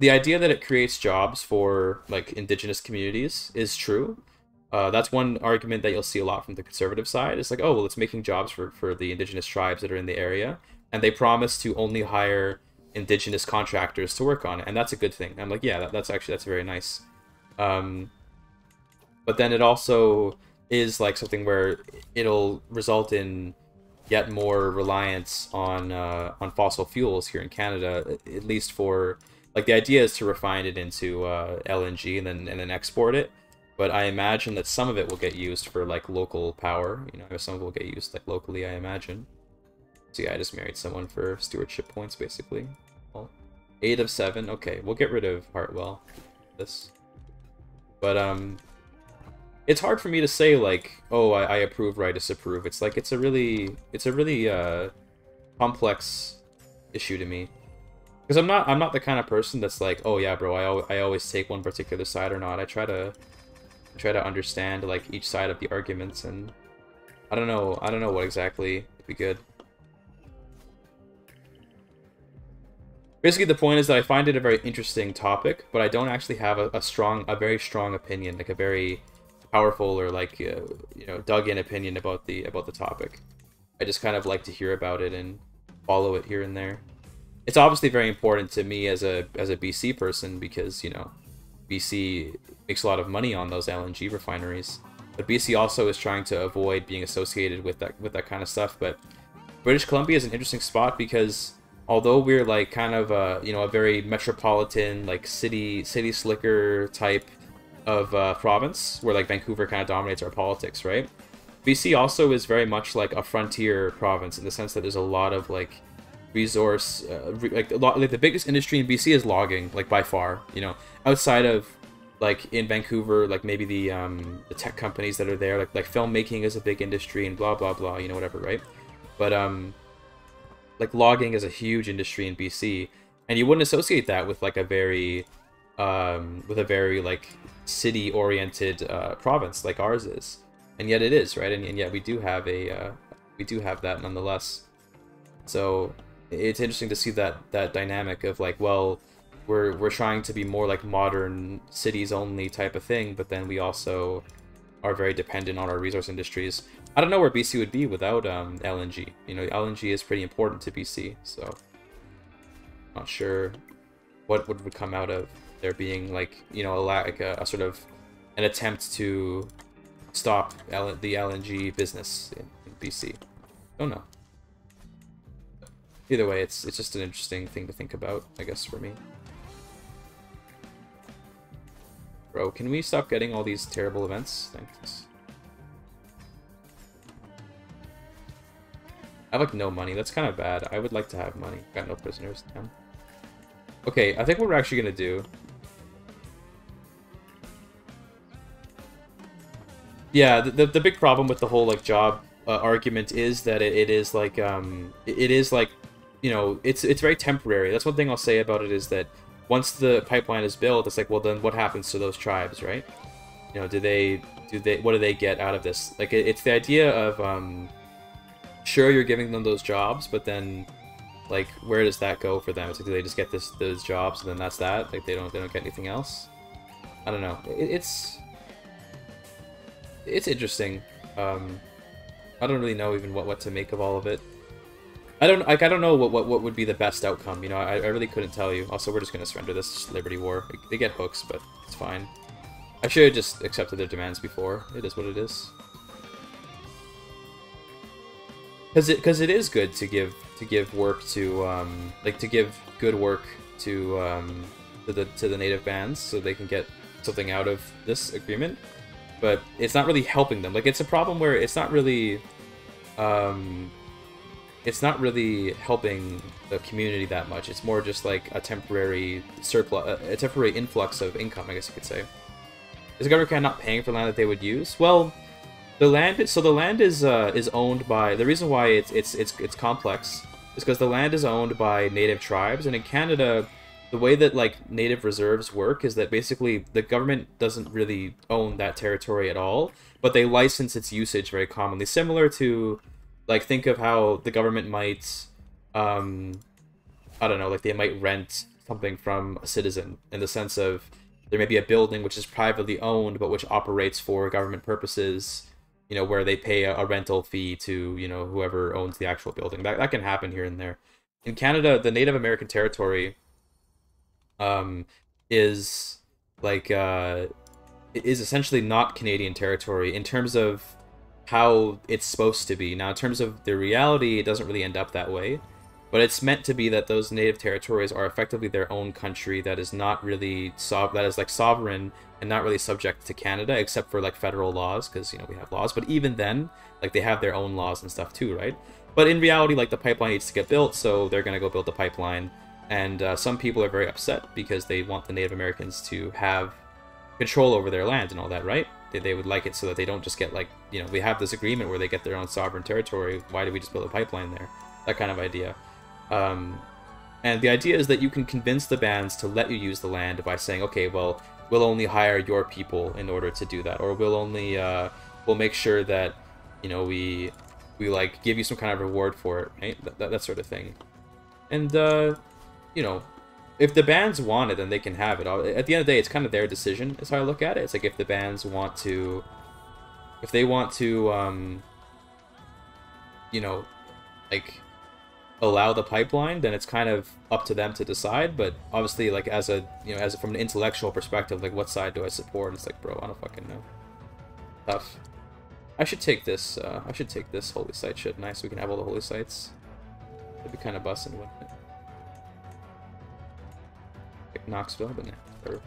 the idea that it creates jobs for like indigenous communities is true. Uh, that's one argument that you'll see a lot from the conservative side. It's like, oh well, it's making jobs for for the indigenous tribes that are in the area, and they promise to only hire indigenous contractors to work on it, and that's a good thing. I'm like, yeah, that, that's actually that's very nice. Um, but then it also is like something where it'll result in yet more reliance on uh, on fossil fuels here in Canada, at least for like the idea is to refine it into uh, LNG and then and then export it. But I imagine that some of it will get used for like local power. You know, some of it will get used like locally. I imagine. Yeah, I just married someone for stewardship points, basically. Well, eight of seven. Okay, we'll get rid of Hartwell. This. But um, it's hard for me to say like, oh, I, I approve or I disapprove. It's like it's a really it's a really uh, complex issue to me because I'm not I'm not the kind of person that's like, oh yeah, bro, I al I always take one particular side or not. I try to try to understand like each side of the arguments and I don't know I don't know what exactly would be good. Basically, the point is that I find it a very interesting topic, but I don't actually have a, a strong, a very strong opinion, like a very powerful or like uh, you know dug in opinion about the about the topic. I just kind of like to hear about it and follow it here and there. It's obviously very important to me as a as a BC person because you know BC makes a lot of money on those LNG refineries, but BC also is trying to avoid being associated with that with that kind of stuff. But British Columbia is an interesting spot because although we're like kind of a you know a very metropolitan like city city slicker type of uh, province, where like Vancouver kind of dominates our politics, right? BC also is very much like a frontier province in the sense that there's a lot of like resource, uh, re like like the biggest industry in BC is logging, like by far. You know, outside of like in Vancouver, like maybe the um, the tech companies that are there, like like filmmaking is a big industry and blah blah blah. You know, whatever, right? But um, like logging is a huge industry in BC, and you wouldn't associate that with like a very um, with a very like city-oriented uh, province like ours is, and yet it is right, and, and yet we do have a uh, we do have that nonetheless. So it's interesting to see that that dynamic of like, well, we're we're trying to be more like modern cities only type of thing, but then we also are very dependent on our resource industries. I don't know where BC would be without um, LNG. You know, LNG is pretty important to BC, so not sure what would, would come out of there being like you know a like a, a sort of an attempt to stop L the LNG business in, in BC. Don't know. Either way, it's it's just an interesting thing to think about, I guess, for me. Bro, can we stop getting all these terrible events? Thanks. I have like no money. That's kind of bad. I would like to have money. Got no prisoners. Damn. Okay, I think what we're actually gonna do. Yeah, the, the, the big problem with the whole like job uh, argument is that it, it is like um it, it is like you know it's it's very temporary. That's one thing I'll say about it is that once the pipeline is built, it's like well then what happens to those tribes, right? You know, do they do they what do they get out of this? Like it, it's the idea of um sure you're giving them those jobs, but then like where does that go for them? It's like do they just get this those jobs and then that's that? Like they don't they don't get anything else? I don't know. It, it's it's interesting. Um, I don't really know even what what to make of all of it. I don't like I don't know what what, what would be the best outcome. You know, I, I really couldn't tell you. Also, we're just gonna surrender this Liberty War. They get hooks, but it's fine. I should have just accepted their demands before. It is what it is. Because it because it is good to give to give work to um like to give good work to um to the to the native bands so they can get something out of this agreement but it's not really helping them. Like it's a problem where it's not really, um, it's not really helping the community that much. It's more just like a temporary surplus, a temporary influx of income, I guess you could say. Is the government not paying for land that they would use? Well, the land. So the land is uh, is owned by. The reason why it's it's it's it's complex is because the land is owned by native tribes, and in Canada, the way that like native reserves work is that basically the government doesn't really own that territory at all, but they license its usage very commonly, similar to like think of how the government might um I don't know, like they might rent something from a citizen in the sense of there may be a building which is privately owned but which operates for government purposes you know where they pay a, a rental fee to you know whoever owns the actual building. That, that can happen here and there. In canada the native american territory um, is like uh, is essentially not Canadian territory in terms of how it's supposed to be. Now, in terms of the reality, it doesn't really end up that way. But it's meant to be that those native territories are effectively their own country that is not really so- that is like sovereign and not really subject to Canada, except for like federal laws, because you know we have laws. But even then, like they have their own laws and stuff too, right? But in reality, like the pipeline needs to get built, so they're gonna go build the pipeline and uh, some people are very upset because they want the Native Americans to have control over their land and all that, right? They, they would like it so that they don't just get like, you know, we have this agreement where they get their own sovereign territory. Why do we just build a pipeline there? That kind of idea. Um, and the idea is that you can convince the bands to let you use the land by saying, okay, well, we'll only hire your people in order to do that, or we'll only, uh, we'll make sure that, you know, we, we like give you some kind of reward for it, right? That, that, that sort of thing. And, uh, you know, if the bands want it, then they can have it. At the end of the day, it's kind of their decision. Is how I look at it. It's like if the bands want to, if they want to, um, you know, like allow the pipeline, then it's kind of up to them to decide. But obviously, like as a you know, as from an intellectual perspective, like what side do I support? It's like, bro, I don't fucking know. Tough. I should take this. Uh, I should take this holy site shit. Nice. We can have all the holy sites. It'd be kind of busting, wouldn't Knoxville, but nah,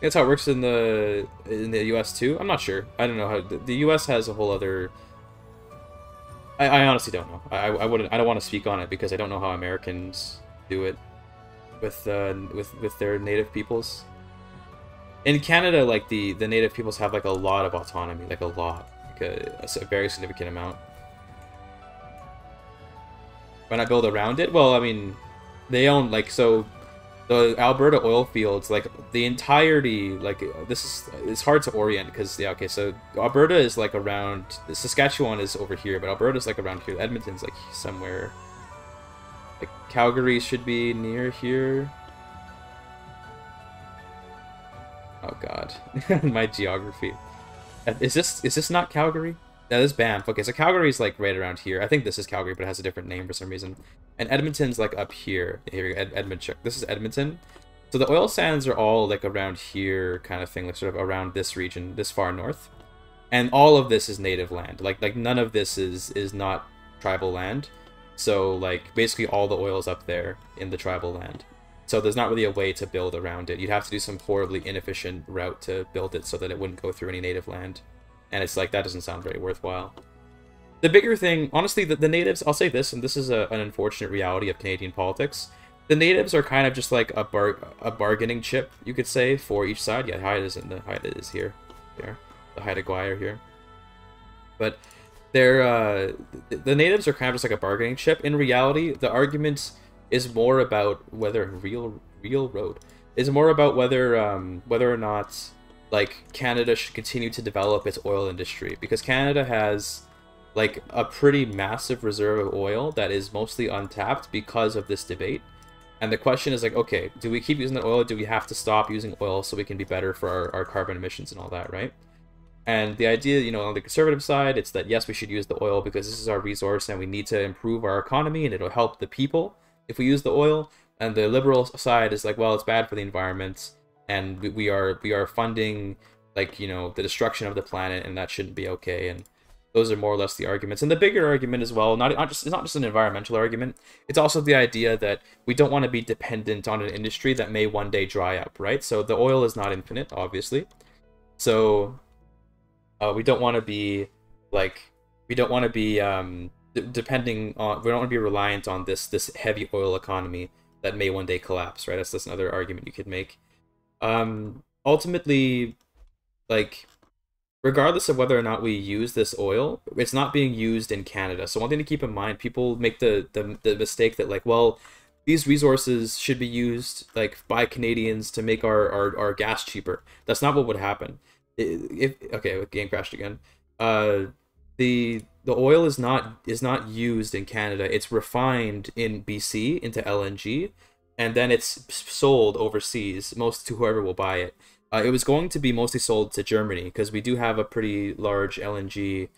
That's how it works in the in the U.S. too. I'm not sure. I don't know how the, the U.S. has a whole other. I, I honestly don't know. I, I wouldn't. I don't want to speak on it because I don't know how Americans do it with uh, with with their native peoples. In Canada, like the the native peoples have like a lot of autonomy, like a lot, like a, a very significant amount. When I build around it, well, I mean, they own like so the Alberta oil fields, like the entirety, like this is it's hard to orient because yeah, okay, so Alberta is like around Saskatchewan is over here, but Alberta is like around here. Edmonton's like somewhere Like, Calgary should be near here. Oh god, [LAUGHS] my geography. Is this is this not Calgary? That is Banff. Okay, so Calgary's like right around here. I think this is Calgary, but it has a different name for some reason. And Edmonton's like up here. Here, Ed Edmonton. This is Edmonton. So the oil sands are all like around here, kind of thing, like sort of around this region, this far north. And all of this is native land. Like like none of this is is not tribal land. So like basically all the oil is up there in the tribal land. So there's not really a way to build around it. You'd have to do some horribly inefficient route to build it so that it wouldn't go through any native land. And it's like, that doesn't sound very worthwhile. The bigger thing, honestly, the, the natives, I'll say this, and this is a, an unfortunate reality of Canadian politics. The natives are kind of just like a bar a bargaining chip, you could say, for each side. Yeah, Haida isn't the Haida is here. There. The Haida Gwaii here. But they're uh, the natives are kind of just like a bargaining chip. In reality, the argument is more about whether real real road is more about whether um, whether or not like Canada should continue to develop its oil industry because Canada has like a pretty massive reserve of oil that is mostly untapped because of this debate. And the question is like, okay, do we keep using the oil? Do we have to stop using oil so we can be better for our, our carbon emissions and all that, right? And the idea, you know, on the conservative side, it's that yes, we should use the oil because this is our resource and we need to improve our economy and it'll help the people if we use the oil. And the liberal side is like, well, it's bad for the environment, and we, are we are funding like you know the destruction of the planet, and that shouldn't be okay. And those are more or less the arguments. And the bigger argument as well, not, not just it's not just an environmental argument. It's also the idea that we don't want to be dependent on an industry that may one day dry up, right? So the oil is not infinite, obviously. So uh, we don't want to be like we don't want to be um, depending on we don't want to be reliant on this this heavy oil economy that may one day collapse right that's that's another argument you could make um ultimately like regardless of whether or not we use this oil it's not being used in canada. So one thing to keep in mind people make the the, the mistake that like well these resources should be used like by canadians to make our our, our gas cheaper. That's not what would happen. If okay game crashed again. Uh the the oil is not is not used in Canada. It's refined in BC into LNG, and then it's sold overseas, most to whoever will buy it. Uh, it was going to be mostly sold to Germany because we do have a pretty large LNG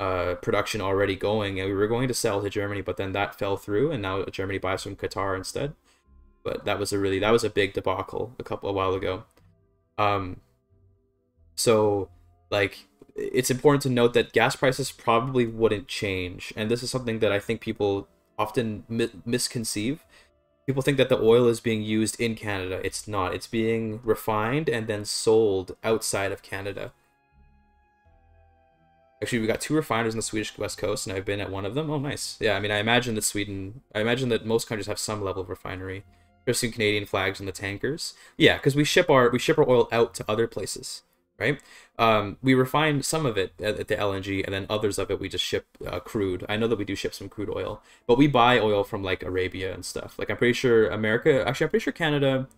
uh, production already going, and we were going to sell to Germany, but then that fell through, and now Germany buys from Qatar instead. But that was a really that was a big debacle a couple a while ago. Um, so like it's important to note that gas prices probably wouldn't change, and this is something that I think people often mi- misconceive. People think that the oil is being used in Canada. It's not. It's being refined and then sold outside of Canada. Actually, we got two refiners on the Swedish west coast, and I've been at one of them. Oh, nice. Yeah, I mean, I imagine that Sweden, I imagine that most countries have some level of refinery, especially Canadian flags on the tankers. Yeah, because we ship our we ship our oil out to other places right? Um, we refine some of it at, at, the LNG, and then others of it we just ship uh, crude. I know that we do ship some crude oil, but we buy oil from like Arabia and stuff. Like I'm pretty sure America, actually, I'm pretty sure Canada.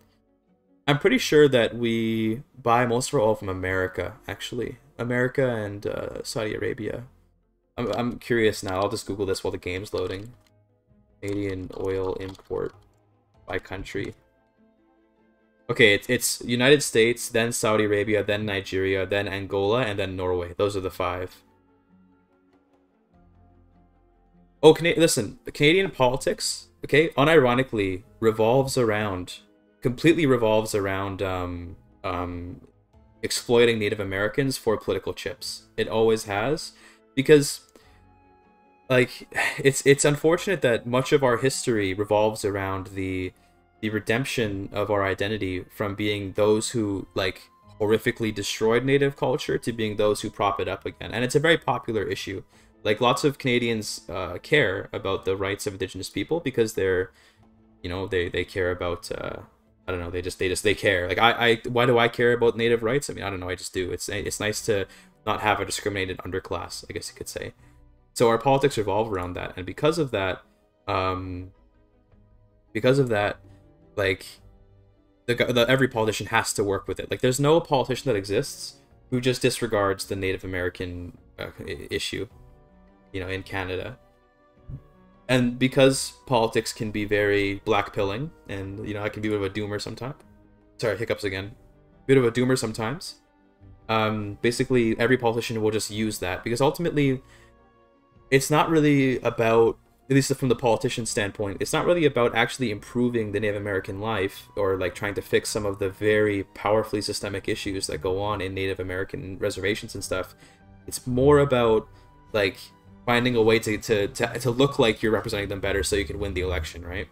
I'm pretty sure that we buy most of our oil from America, actually, America and uh, Saudi Arabia. I'm, I'm curious now. I'll just Google this while the game's loading. Canadian oil import by country. Okay, it's, it's United States, then Saudi Arabia, then Nigeria, then Angola, and then Norway. Those are the five. Oh, Can listen, Canadian politics, okay, unironically revolves around, completely revolves around um, um, exploiting Native Americans for political chips. It always has, because like [SIGHS] it's it's unfortunate that much of our history revolves around the the redemption of our identity from being those who like horrifically destroyed native culture to being those who prop it up again. And it's a very popular issue. Like lots of canadians uh, care about the rights of indigenous people because they're you know they they care about uh, i don't know they just they just they care. Like I, I why do i care about native rights? I mean i don't know i just do. It's it's nice to not have a discriminated underclass i guess you could say. So our politics revolve around that. And because of that um because of that like the, the every politician has to work with it. Like there's no politician that exists who just disregards the Native American uh, issue, you know, in Canada. and because politics can be very black pilling, and you know I can be a bit of a doomer sometimes. Sorry, hiccups again. Bit of a doomer sometimes. Um, basically, every politician will just use that because ultimately, it's not really about at least from the politician standpoint, it's not really about actually improving the Native American life or like trying to fix some of the very powerfully systemic issues that go on in Native American reservations and stuff. It's more about like finding a way to, to, to, to look like you're representing them better so you can win the election, right?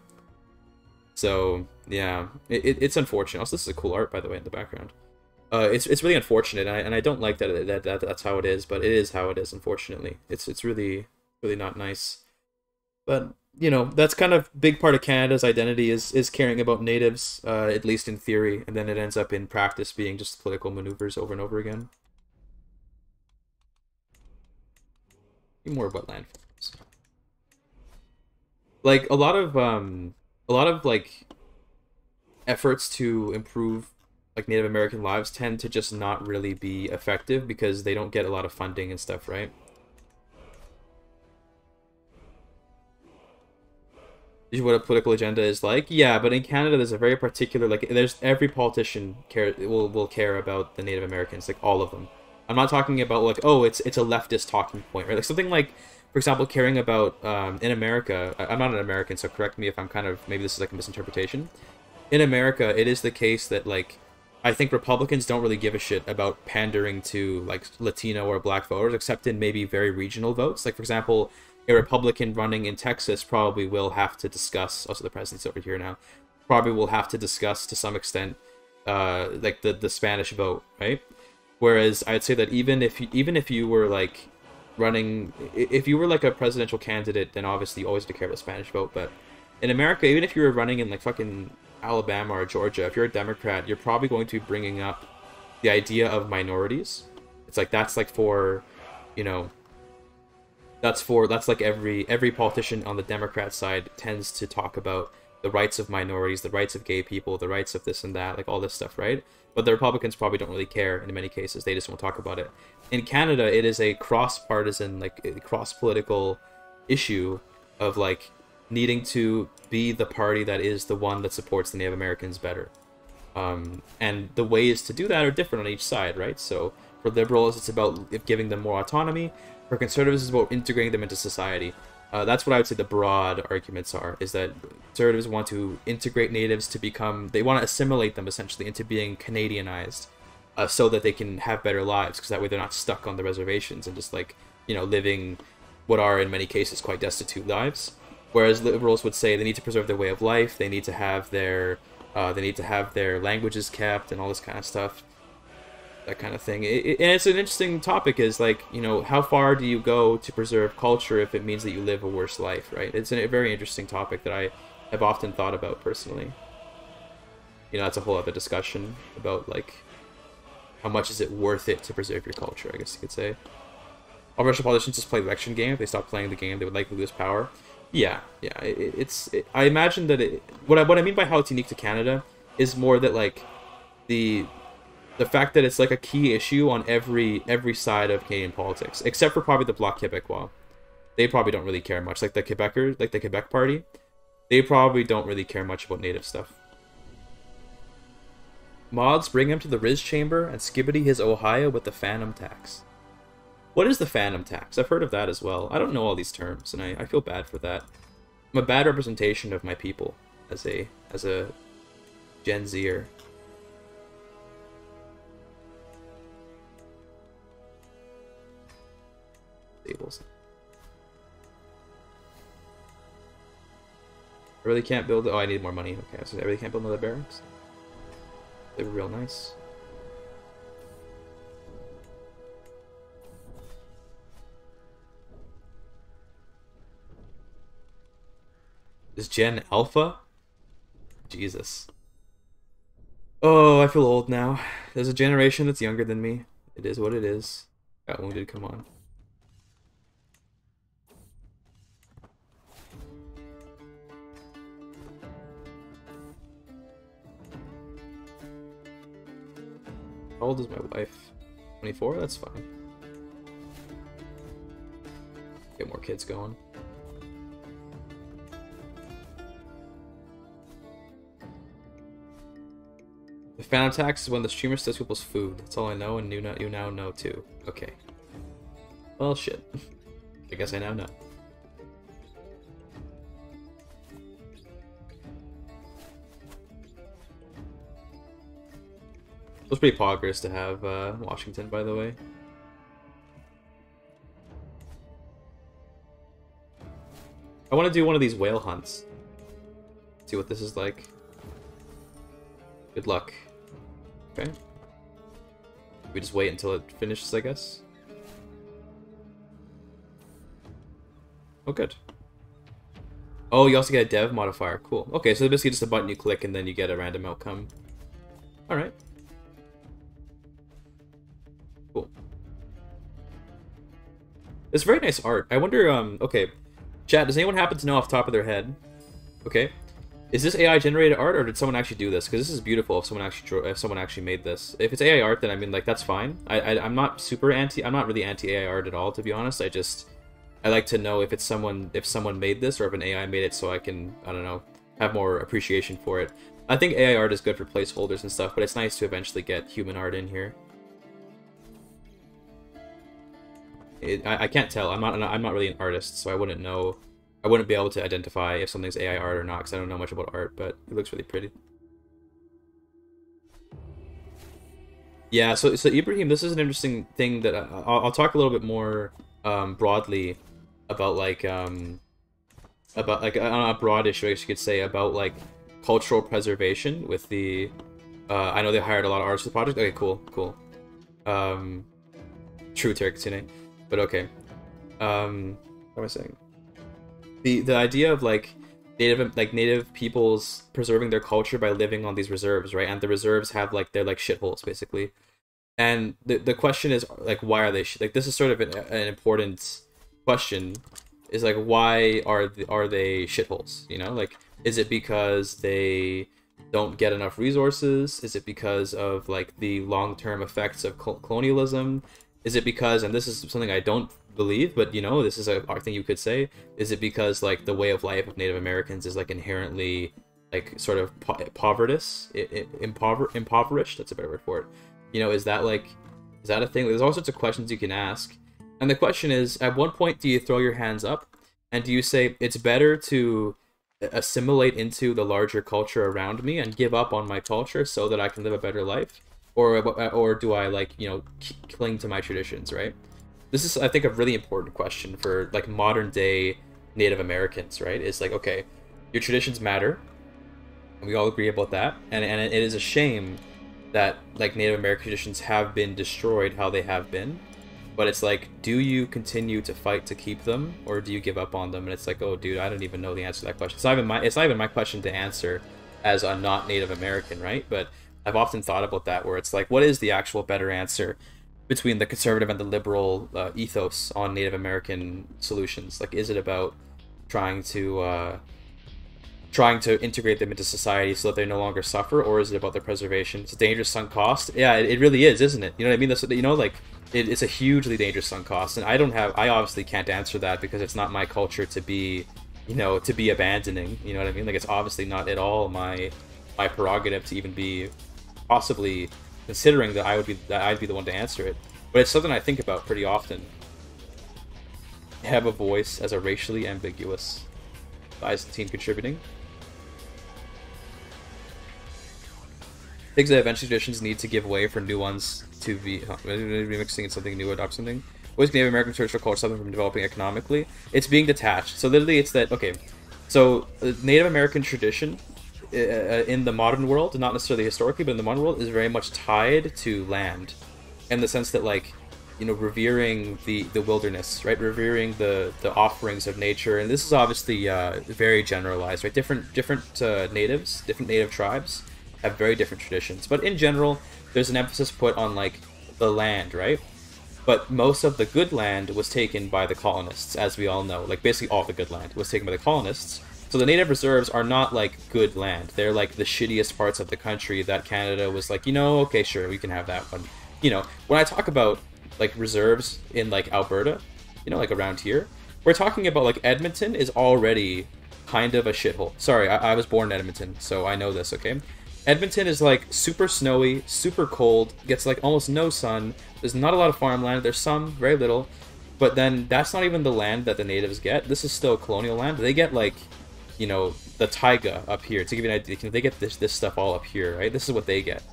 So, yeah, it, it's unfortunate. Also, this is a cool art, by the way, in the background. Uh, it's, it's really unfortunate, and I, and I don't like that, that, that that's how it is, but it is how it is, unfortunately. It's, it's really, really not nice. But, you know, that's kind of big part of Canada's identity is, is caring about natives, uh, at least in theory, and then it ends up in practice being just political maneuvers over and over again. more wetland. Like a lot of um a lot of like efforts to improve like Native American lives tend to just not really be effective because they don't get a lot of funding and stuff, right? What a political agenda is like. Yeah, but in Canada, there's a very particular like. There's every politician care will will care about the Native Americans, like all of them. I'm not talking about like oh it's it's a leftist talking point right like something like for example caring about um, in America I'm not an American so correct me if I'm kind of maybe this is like a misinterpretation in America it is the case that like I think Republicans don't really give a shit about pandering to like Latino or black voters except in maybe very regional votes like for example a Republican running in Texas probably will have to discuss also the president's over here now probably will have to discuss to some extent uh, like the the Spanish vote right Whereas I'd say that even if you, even if you were like running, if you were like a presidential candidate, then obviously you always have to care about Spanish vote. But in America, even if you were running in like fucking Alabama or Georgia, if you're a Democrat, you're probably going to be bringing up the idea of minorities. It's like that's like for, you know, that's for that's like every every politician on the Democrat side tends to talk about the rights of minorities, the rights of gay people, the rights of this and that, like all this stuff, right? But the Republicans probably don't really care in many cases. They just won't talk about it. In Canada, it is a cross-partisan, like cross-political issue of like needing to be the party that is the one that supports the Native Americans better. Um, and the ways to do that are different on each side, right? So for liberals, it's about giving them more autonomy. For conservatives, it's about integrating them into society. Uh, that's what I would say the broad arguments are, is that conservatives want to integrate natives to become, they want to assimilate them essentially into being Canadianized uh, so that they can have better lives, because that way they're not stuck on the reservations and just like, you know, living what are in many cases quite destitute lives. Whereas liberals would say they need to preserve their way of life, they need to have their, uh, they need to have their languages kept and all this kind of stuff that kind of thing. It, it, and it's an interesting topic is like, you know, how far do you go to preserve culture if it means that you live a worse life, right? It's a very interesting topic that I have often thought about personally. You know, that's a whole other discussion about like how much is it worth it to preserve your culture, I guess you could say. All Russian politicians just play the election game. If they stop playing the game, they would likely lose power. Yeah, yeah. It, it's. It, I imagine that it, what I what I mean by how it's unique to Canada is more that like the the fact that it's like a key issue on every every side of Canadian politics, except for probably the Bloc Québécois. They probably don't really care much. Like the Quebecers, like the Quebec Party, they probably don't really care much about native stuff. Mods bring him to the Riz chamber and Skibidi his Ohio with the Fanum tax. What is the Fanum tax? I've heard of that as well. I don't know all these terms, and I, I feel bad for that. I'm a bad representation of my people as a as a Gen Zer. Stables. I really can't build... Oh, I need more money. Okay, so I really can't build another barracks. They were real nice. Is Gen Alpha? Jesus. Oh, I feel old now. There's a generation that's younger than me. It is what it is. Got wounded, come on. How old is my wife? 24? That's fine. Get more kids going. The fanum tax is when the streamer steals people's food. That's all I know and you now know too. Okay. Well, shit. [LAUGHS] I guess I now know. It was pretty poggers to have uh, Washington, by the way. I want to do one of these whale hunts. See what this is like. Good luck. Okay. We just wait until it finishes, I guess. Oh, good. Oh, you also get a dev modifier. Cool. Okay, so basically just a button you click and then you get a random outcome. Alright. It's very nice art. I wonder, um, okay. Chat, does anyone happen to know off top of their head? Okay. Is this AI generated art or did someone actually do this? Because this is beautiful if someone actually if someone actually made this. If it's AI art, then I mean, like, that's fine. I, I, I'm not super anti, I'm not really anti-AI art at all, to be honest. I just, I like to know if it's someone, if someone made this or if an AI made it so I can, I don't know, have more appreciation for it. I think AI art is good for placeholders and stuff, but it's nice to eventually get human art in here. It, I, I can't tell. I'm not, I'm not really an artist, so I wouldn't know I wouldn't be able to identify if something's AI art or not because I don't know much about art, but it looks really pretty. Yeah, so so Ibrahim, this is an interesting thing that I, will I'll talk a little bit more um, broadly about like um, about like on a broad issue, I guess you could say about like cultural preservation with the. Uh, I know they hired a lot of artists for the project. Okay, cool, cool. Um, true Turkcine, but okay. Um, what am I saying? the the idea of like native like native peoples preserving their culture by living on these reserves, right? And the reserves have like they're like shitholes basically. And the the question is like why are they like this is sort of an, an important question is like why are the, are they shitholes? You know, like is it because they don't get enough resources? Is it because of like the long term effects of colonialism? Is it because and this is something I don't believe, but you know, this is a thing you could say. Is it because like the way of life of Native Americans is like inherently like sort of po- impover- impoverished? That's a better word for it. You know, is that like is that a thing? There's all sorts of questions you can ask, and the question is, at one point, do you throw your hands up, and do you say it's better to assimilate into the larger culture around me and give up on my culture so that I can live a better life? Or, uh, or do I like you know cling to my traditions, right? this is I think a really important question for like modern day Native Americans, right? It's like okay, your traditions matter, and we all agree about that, and and it is a shame that like Native American traditions have been destroyed how they have been. But it's like, do you continue to fight to keep them, or do you give up on them? And it's like, oh, dude, I don't even know the answer to that question. It's not even my it's not even my question to answer as a not Native American, right? But I've often thought about that, where it's like, what is the actual better answer? between the conservative and the liberal uh, ethos on Native American solutions? Like, is it about trying to uh, trying to integrate them into society so that they no longer suffer, or is it about their preservation? It's a dangerous sunk cost. Yeah, it, it really is, isn't it? You know what I mean? That's you know, like it, it's a hugely dangerous sunk cost, and I don't have, I obviously can't answer that because it's not my culture to be, you know, to be abandoning. You know what I mean? Like it's obviously not at all my my prerogative to even be possibly considering that I would be that I'd be the one to answer it. But it's something I think about pretty often. Have a voice as a racially ambiguous Byzantine contributing. Things that eventually traditions need to give way for new ones to be huh, remixing in something new, adopt something. What is Native American culture culture something from developing economically? It's being detached. So literally, it's that okay. So Native American tradition in the modern world, not necessarily historically, but in the modern world, is very much tied to land, in the sense that like, you know, revering the the wilderness, right? Revering the the offerings of nature, and this is obviously uh, very generalized, right? Different different uh, natives, different native tribes have very different traditions, but in general, there's an emphasis put on like the land, right? But most of the good land was taken by the colonists, as we all know. Like basically all the good land was taken by the colonists so the native reserves are not like good land. They're like the shittiest parts of the country that Canada was like, you know, okay, sure, we can have that one. You know, when I talk about like reserves in like Alberta, you know, like around here, we're talking about like Edmonton is already kind of a shithole. Sorry, I, I was born in Edmonton, so I know this, okay? Edmonton is like super snowy, super cold, gets like almost no sun. There's not a lot of farmland. There's some, very little. But then that's not even the land that the natives get. This is still colonial land. They get like, you know, the taiga up here. To give you an idea, they get this this stuff all up here, right? This is what they get.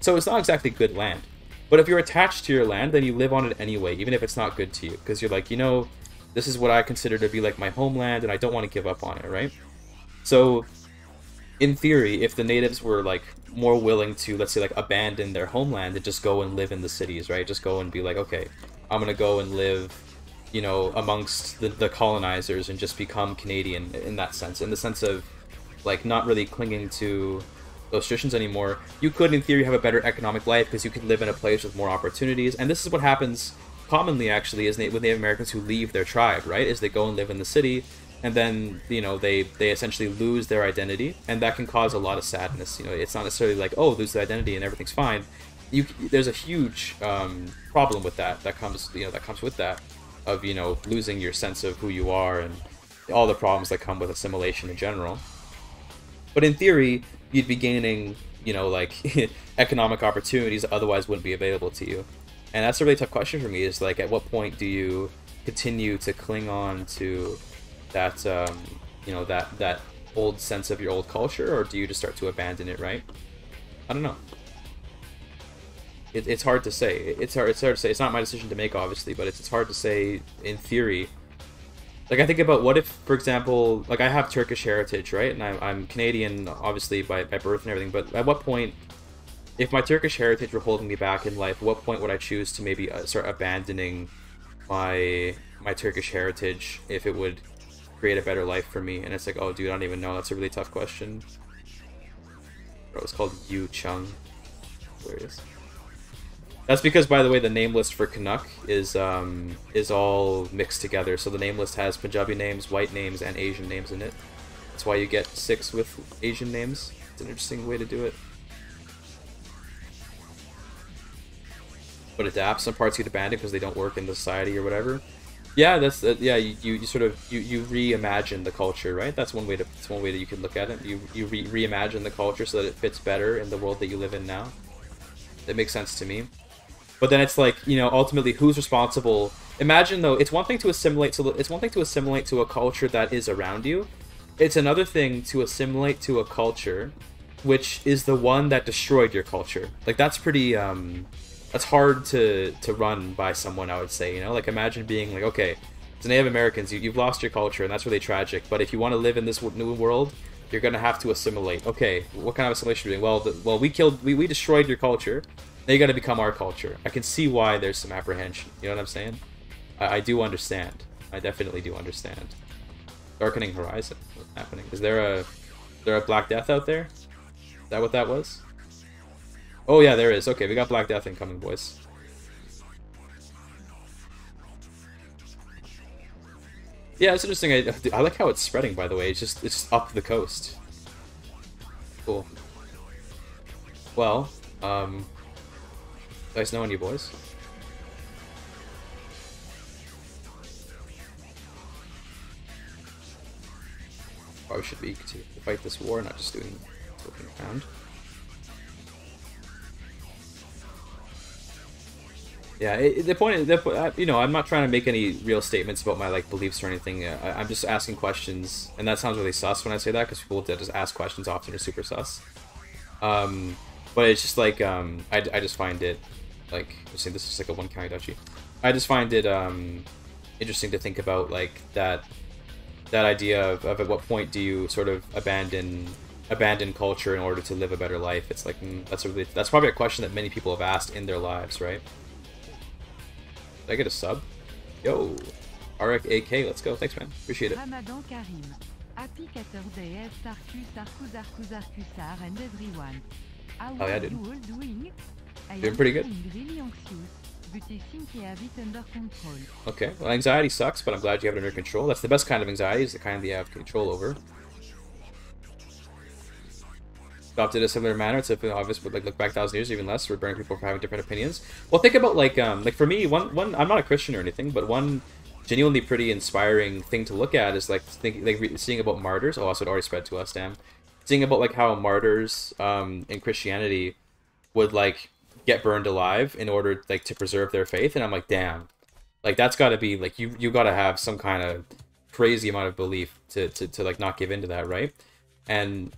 So it's not exactly good land. But if you're attached to your land, then you live on it anyway, even if it's not good to you, because you're like, you know, this is what I consider to be like my homeland, and I don't want to give up on it, right? So, in theory, if the natives were like more willing to, let's say, like abandon their homeland and just go and live in the cities, right? Just go and be like, okay, I'm gonna go and live, you know, amongst the, the colonizers and just become Canadian in that sense, in the sense of like not really clinging to those traditions anymore, you could, in theory, have a better economic life because you could live in a place with more opportunities. And this is what happens commonly, actually, is with Native Americans who leave their tribe, right? Is they go and live in the city, and then you know they they essentially lose their identity, and that can cause a lot of sadness. You know, it's not necessarily like oh lose the identity and everything's fine. You there's a huge um, problem with that that comes you know that comes with that of you know losing your sense of who you are and all the problems that come with assimilation in general. But in theory, you'd be gaining, you know, like [LAUGHS] economic opportunities that otherwise wouldn't be available to you. And that's a really tough question for me. Is like, at what point do you continue to cling on to that, um, you know, that that old sense of your old culture, or do you just start to abandon it? Right? I don't know. It, it's hard to say. It's hard. It's hard to say. It's not my decision to make, obviously, but it's, it's hard to say in theory like I think about what if, for example, like I have Turkish heritage, right, and I'm, I'm Canadian, obviously by, by birth and everything. But at what point, if my Turkish heritage were holding me back in life, what point would I choose to maybe uh, start abandoning my my Turkish heritage if it would create a better life for me? And it's like, oh, dude, I don't even know. That's a really tough question. Bro, it's called Yu Chung. Is? That's because, by the way, the name list for Canuck is um, is all mixed together. So the name list has Punjabi names, white names, and Asian names in it. That's why you get six with Asian names. It's an interesting way to do it. But adapts some parts get abandoned because they don't work in the society or whatever. Yeah, that's uh, yeah. You, you, you, sort of you, you reimagine the culture, right? That's one way to that's one way that you can look at it. You you re- reimagine the culture so that it fits better in the world that you live in now. That makes sense to me. But then it's like, you know, ultimately who's responsible? Imagine though, it's one thing to assimilate to it's one thing to assimilate to a culture that is around you. It's another thing to assimilate to a culture which is the one that destroyed your culture. Like that's pretty um that's hard to to run by someone, I would say, you know? Like imagine being like, okay, to Native Americans, you, you've lost your culture and that's really tragic, but if you want to live in this new world, you're gonna have to assimilate. Okay, what kind of assimilation are you doing? Well, the, well, we killed, we, we destroyed your culture. They got to become our culture. I can see why there's some apprehension. You know what I'm saying? I, I do understand. I definitely do understand. Darkening Horizon. What's happening? Is there a is there a Black Death out there? Is that what that was? Oh yeah, there is. Okay, we got Black Death incoming, boys. Yeah, it's interesting. I, I like how it's spreading. By the way, it's just it's just up the coast. Cool. Well, um, Nice knowing you boys. Probably should be to fight this war, not just doing looking around. Yeah, it, the point is, the, you know, I'm not trying to make any real statements about my like beliefs or anything. I, am just asking questions, and that sounds really sus when I say that because people that just ask questions often are super sus. Um, but it's just like um, I, I just find it like saying this is like a one county duchy. I just find it um, interesting to think about like that that idea of, of, at what point do you sort of abandon abandon culture in order to live a better life? It's like mm, that's a really that's probably a question that many people have asked in their lives, right? Did I get a sub? Yo, Arik AK, let's go. Thanks, man. Appreciate it. Ramadan Karim. Happy 14 Sarkuz, Arkus, Arkusar, and everyone. How oh, yeah, dude. Doing? Pretty good. Okay, well anxiety sucks, but I'm glad you have it under control. That's the best kind of anxiety, is the kind that you have control over. Adopted a similar manner, it's obvious, but like look back thousand years, even less, we're burning people for having different opinions. Well think about like um like for me, one one I'm not a Christian or anything, but one genuinely pretty inspiring thing to look at is like think like seeing about martyrs. Oh, also it already spread to us, damn seeing about like how martyrs um, in Christianity would like get burned alive in order like to preserve their faith, and I'm like, damn, like that's got to be like you you got to have some kind of crazy amount of belief to, to to like not give into that, right? And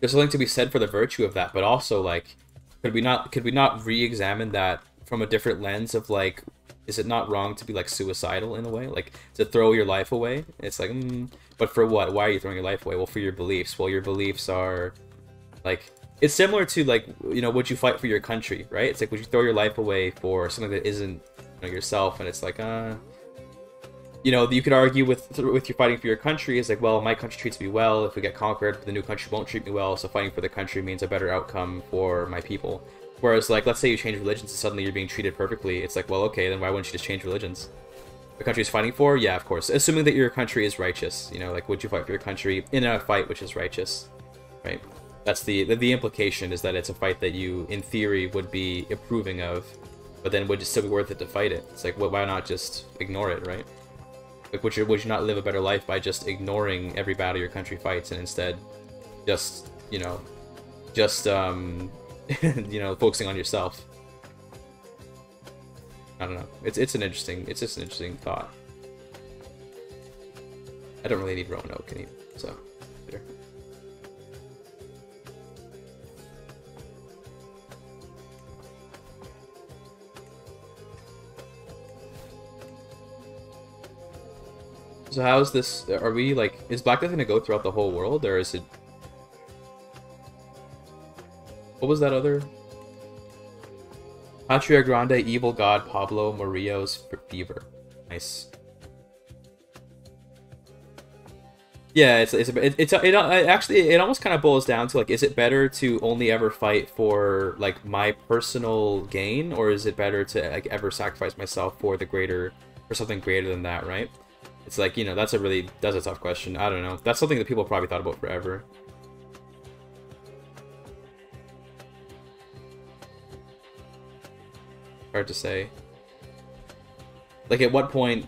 there's something to be said for the virtue of that, but also like, could we not could we not re-examine that from a different lens of like is it not wrong to be like suicidal in a way? Like to throw your life away? It's like mm, but for what? Why are you throwing your life away? Well for your beliefs. Well your beliefs are like it's similar to like you know would you fight for your country right it's like would you throw your life away for something that isn't you know, yourself and it's like uh you know you could argue with with you fighting for your country is like well my country treats me well if we get conquered the new country won't treat me well so fighting for the country means a better outcome for my people Whereas, like, let's say you change religions and suddenly you're being treated perfectly. It's like, well, okay, then why wouldn't you just change religions? The country is fighting for? Yeah, of course. Assuming that your country is righteous. You know, like, would you fight for your country in a fight which is righteous? Right? That's the, the, the implication is that it's a fight that you, in theory, would be approving of, but then would it still be worth it to fight it? It's like, well, why not just ignore it, right? Like, would you, would you not live a better life by just ignoring every battle your country fights and instead just, you know, just, um, [LAUGHS] you know, focusing on yourself. I don't know. It's it's an interesting. It's just an interesting thought. I don't really need Roanoke anymore, so So how's this? Are we like? Is Black Death gonna go throughout the whole world, or is it what was that other? Patria Grande, Evil God, Pablo Murillo's Fever. Nice. Yeah, it's it's it, it's it, it actually it almost kind of boils down to like, is it better to only ever fight for like my personal gain, or is it better to like ever sacrifice myself for the greater for something greater than that, right? It's like you know that's a really that's a tough question. I don't know. That's something that people probably thought about forever. Hard to say. Like, at what point...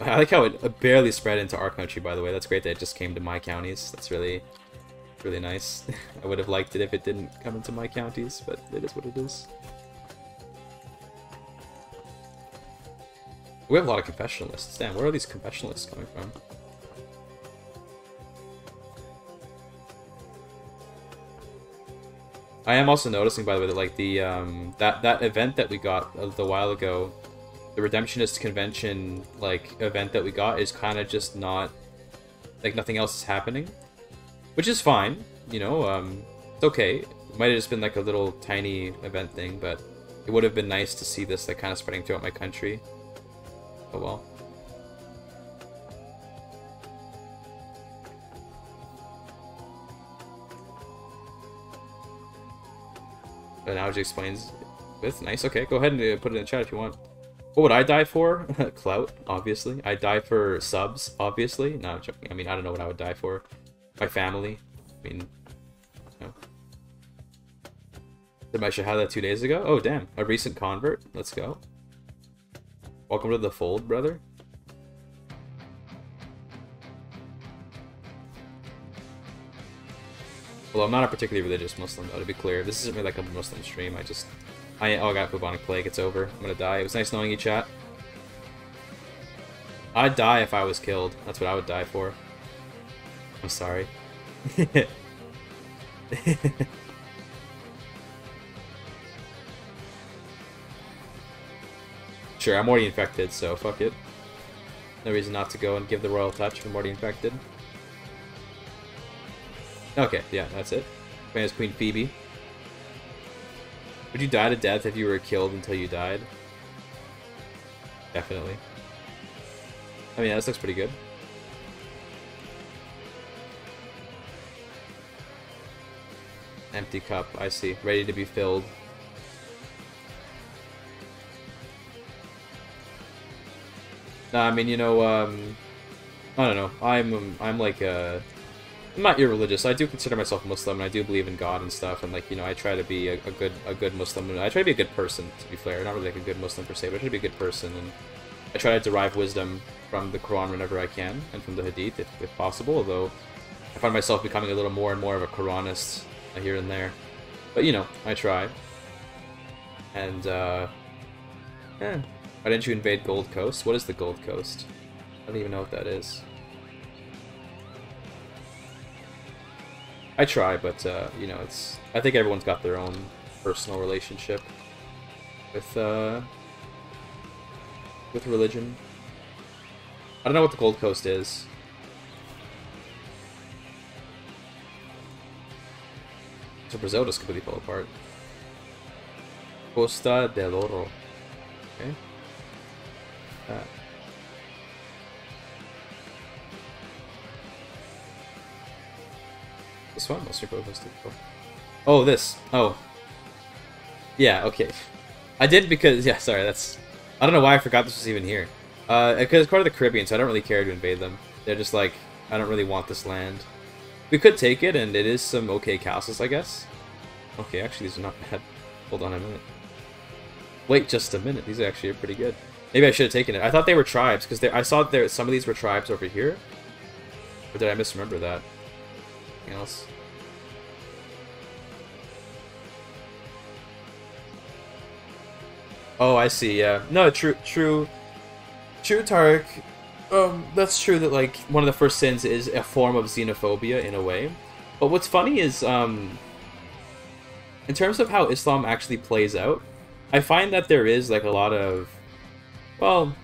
I like how it barely spread into our country, by the way. That's great that it just came to my counties. That's really, really nice. [LAUGHS] I would have liked it if it didn't come into my counties, but it is what it is. We have a lot of confessionalists. Damn, where are these confessionalists coming from? I am also noticing, by the way, that like the um, that that event that we got a little while ago, the Redemptionist Convention like event that we got is kind of just not like nothing else is happening, which is fine. You know, um, it's okay. It might have just been like a little tiny event thing, but it would have been nice to see this like kind of spreading throughout my country. Oh well. Analogy explains with. Nice. Okay, go ahead and uh, put it in the chat if you want. What would I die for? [LAUGHS] Clout, obviously. I die for subs, obviously. No, I'm joking. I mean, I don't know what I would die for. My family. I mean, no. Did my shahada two days ago? Oh, damn. A recent convert. Let's go. Welcome to the fold, brother. Well, I'm not a particularly religious Muslim, though, to be clear. This isn't really like a Muslim stream. I just... I, oh, got bubonic plague. It's over. I'm gonna die. It was nice knowing you, chat. I'd die if I was killed. That's what I would die for. I'm sorry. [LAUGHS] sure, I'm already infected, so fuck it. No reason not to go and give the royal touch I'm already infected. Okay, yeah, that's it. Famous Queen Phoebe. Would you die to death if you were killed until you died? Definitely. I mean, this looks pretty good. Empty cup, I see. Ready to be filled. Nah, I mean, you know, um... I don't know. I'm, um, I'm like. Uh, I'm not irreligious. I do consider myself Muslim, and I do believe in God and stuff. And like you know, I try to be a, a good a good Muslim. I try to be a good person. To be fair, not really like a good Muslim per se, but I try to be a good person. And I try to derive wisdom from the Quran whenever I can, and from the Hadith if, if possible. Although I find myself becoming a little more and more of a Quranist here and there. But, you know, I try. And, uh... Eh. Why didn't you invade Gold Coast? What is the Gold Coast? I don't even know what that is. I try, but, uh, you know, it's... I think everyone's got their own personal relationship with, uh... with religion. I don't know what the Gold Coast is. So Brazil just completely fell apart. Costa del Oro. Okay. This one? People posted Oh, this. Oh. Yeah, okay. I did because, yeah, sorry, that's... I don't know why I forgot this was even here. Uh, because it's part of the Caribbean, so I don't really care to invade them. They're just like, I don't really want this land. We could take it, and it is some okay castles, I guess. Okay, actually, these are not bad. Hold on a minute. Wait just a minute. These are actually pretty good. Maybe I should have taken it. I thought they were tribes, because I saw there some of these were tribes over here. Or did I misremember that? Else? Oh, I see, yeah. No, true, true. True, Tarek. Um, that's true that, like, one of the first sins is a form of xenophobia, in a way. But what's funny is, um, in terms of how Islam actually plays out, I find that there is like a lot of, well,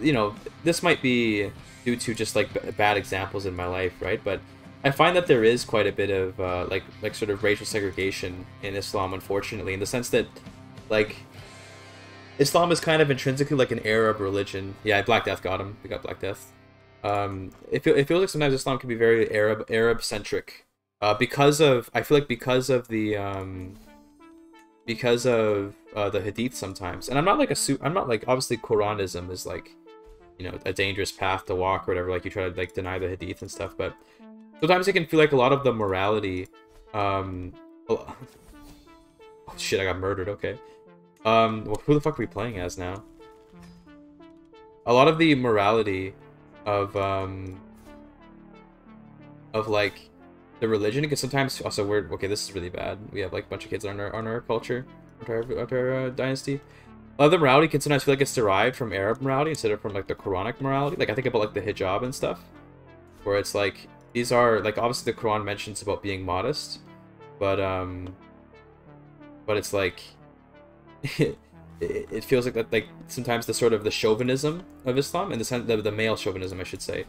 you know, this might be due to just like bad examples in my life, right? But I find that there is quite a bit of uh, like like sort of racial segregation in Islam, unfortunately, in the sense that like Islam is kind of intrinsically like an Arab religion. Yeah, Black Death got him. We got Black Death. Um, it, feel, it feels like sometimes Islam can be very Arab Arab centric uh, because of I feel like because of the um, because of uh, the hadith sometimes, and I'm not like a suit. I'm not like obviously Quranism is like you know a dangerous path to walk or whatever. Like you try to like deny the hadith and stuff, but sometimes it can feel like a lot of the morality. Um, oh, [LAUGHS] shit! I got murdered. Okay. Um, well, who the fuck are we playing as now? A lot of the morality of um of like the religion because sometimes also we're okay this is really bad we have like a bunch of kids on our on our culture our, our uh, dynasty the morality can sometimes feel like it's derived from arab morality instead of from like the quranic morality like i think about like the hijab and stuff where it's like these are like obviously the quran mentions about being modest but um but it's like [LAUGHS] it, it feels like that like sometimes the sort of the chauvinism of islam and the of the male chauvinism i should say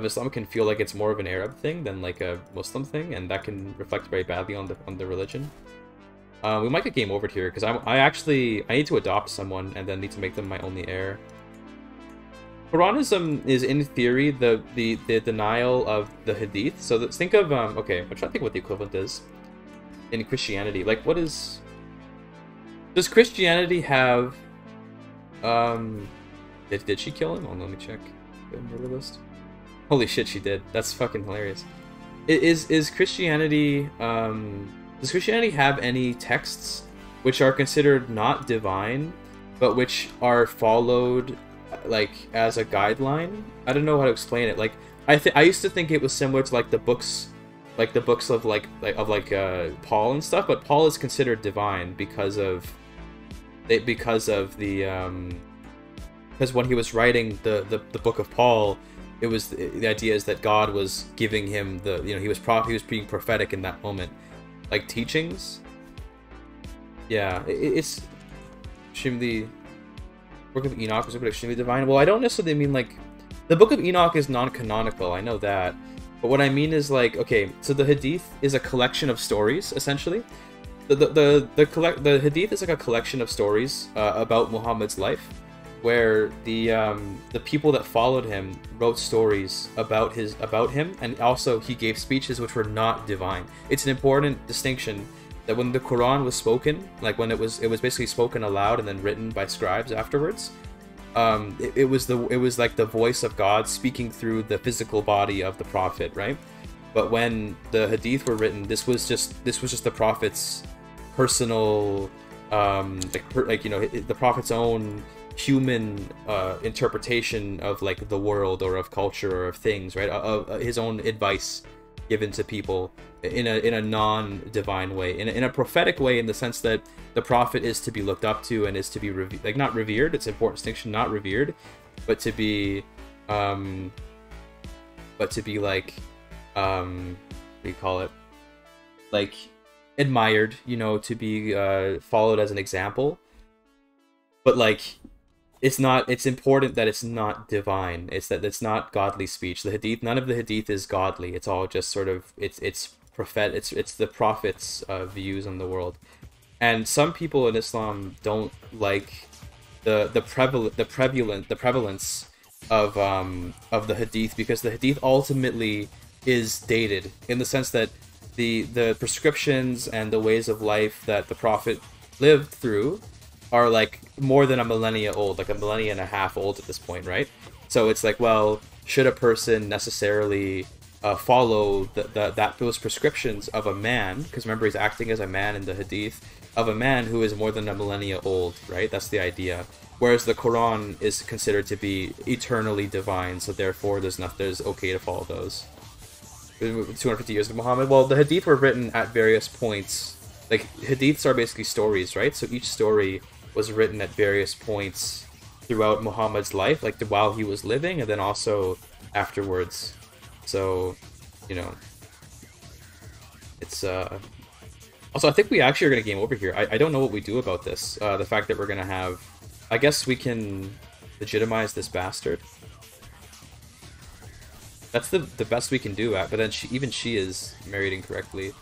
of Islam can feel like it's more of an Arab thing than like a Muslim thing, and that can reflect very badly on the on the religion. Uh, we might get game over here because I I actually I need to adopt someone and then need to make them my only heir. Quranism is in theory the the the denial of the Hadith. So let's think of um okay I'm trying to think what the equivalent is in Christianity. Like what is does Christianity have um did, did she kill him? Oh, let me check. Murder list. Holy shit, she did. That's fucking hilarious. Is is Christianity um does Christianity have any texts which are considered not divine but which are followed like as a guideline? I don't know how to explain it. Like I th- I used to think it was similar to like the books like the books of like, like of like uh Paul and stuff, but Paul is considered divine because of it because of the um because when he was writing the, the the book of Paul, it was the idea is that God was giving him the you know he was prof he was being prophetic in that moment, like teachings. Yeah, it, it's Shimli. Book of Enoch was extremely divine. Well, I don't necessarily mean like the Book of Enoch is non-canonical. I know that, but what I mean is like okay, so the Hadith is a collection of stories essentially. The the the the, collect the Hadith is like a collection of stories uh, about Muhammad's life where the um, the people that followed him wrote stories about his about him, and also he gave speeches which were not divine. It's an important distinction that when the Quran was spoken, like when it was it was basically spoken aloud and then written by scribes afterwards. Um, it, it was the it was like the voice of God speaking through the physical body of the prophet, right? But when the Hadith were written, this was just this was just the prophet's personal, um, like, like you know the prophet's own human uh, interpretation of like the world or of culture or of things, right? Of, of his own advice given to people in a in a non-divine way, in a, in a prophetic way, in the sense that the prophet is to be looked up to and is to be like not revered. It's an important distinction, not revered, but to be, um, but to be like, um, what do you call it? Like admired, you know, to be uh, followed as an example. But like, it's not. It's important that it's not divine. It's that it's not godly speech. The hadith, none of the hadith is godly. It's all just sort of. It's it's prophet. It's it's the prophets' uh, views on the world. And some people in Islam don't like the the prevalent the prevalent the prevalence of um of the hadith because the hadith ultimately is dated in the sense that the the prescriptions and the ways of life that the prophet lived through are like more than a millennia old, like a millennia and a half old at this point, right? So it's like, well, should a person necessarily uh, follow the, the, that those prescriptions of a man? Because remember, he's acting as a man in the hadith of a man who is more than a millennia old, right? That's the idea. Whereas the Quran is considered to be eternally divine, so therefore there's not there's okay to follow those. 250 years of Muhammad. Well, the hadith were written at various points. Like hadiths are basically stories, right? So each story was written at various points throughout Muhammad's life, like the, while he was living, and then also afterwards. So, you know, it's uh. Also, I think we actually are gonna game over here. I, I don't know what we do about this. Uh, the fact that we're gonna have, I guess we can legitimize this bastard. That's the the best we can do. At, but then she, even she is married incorrectly.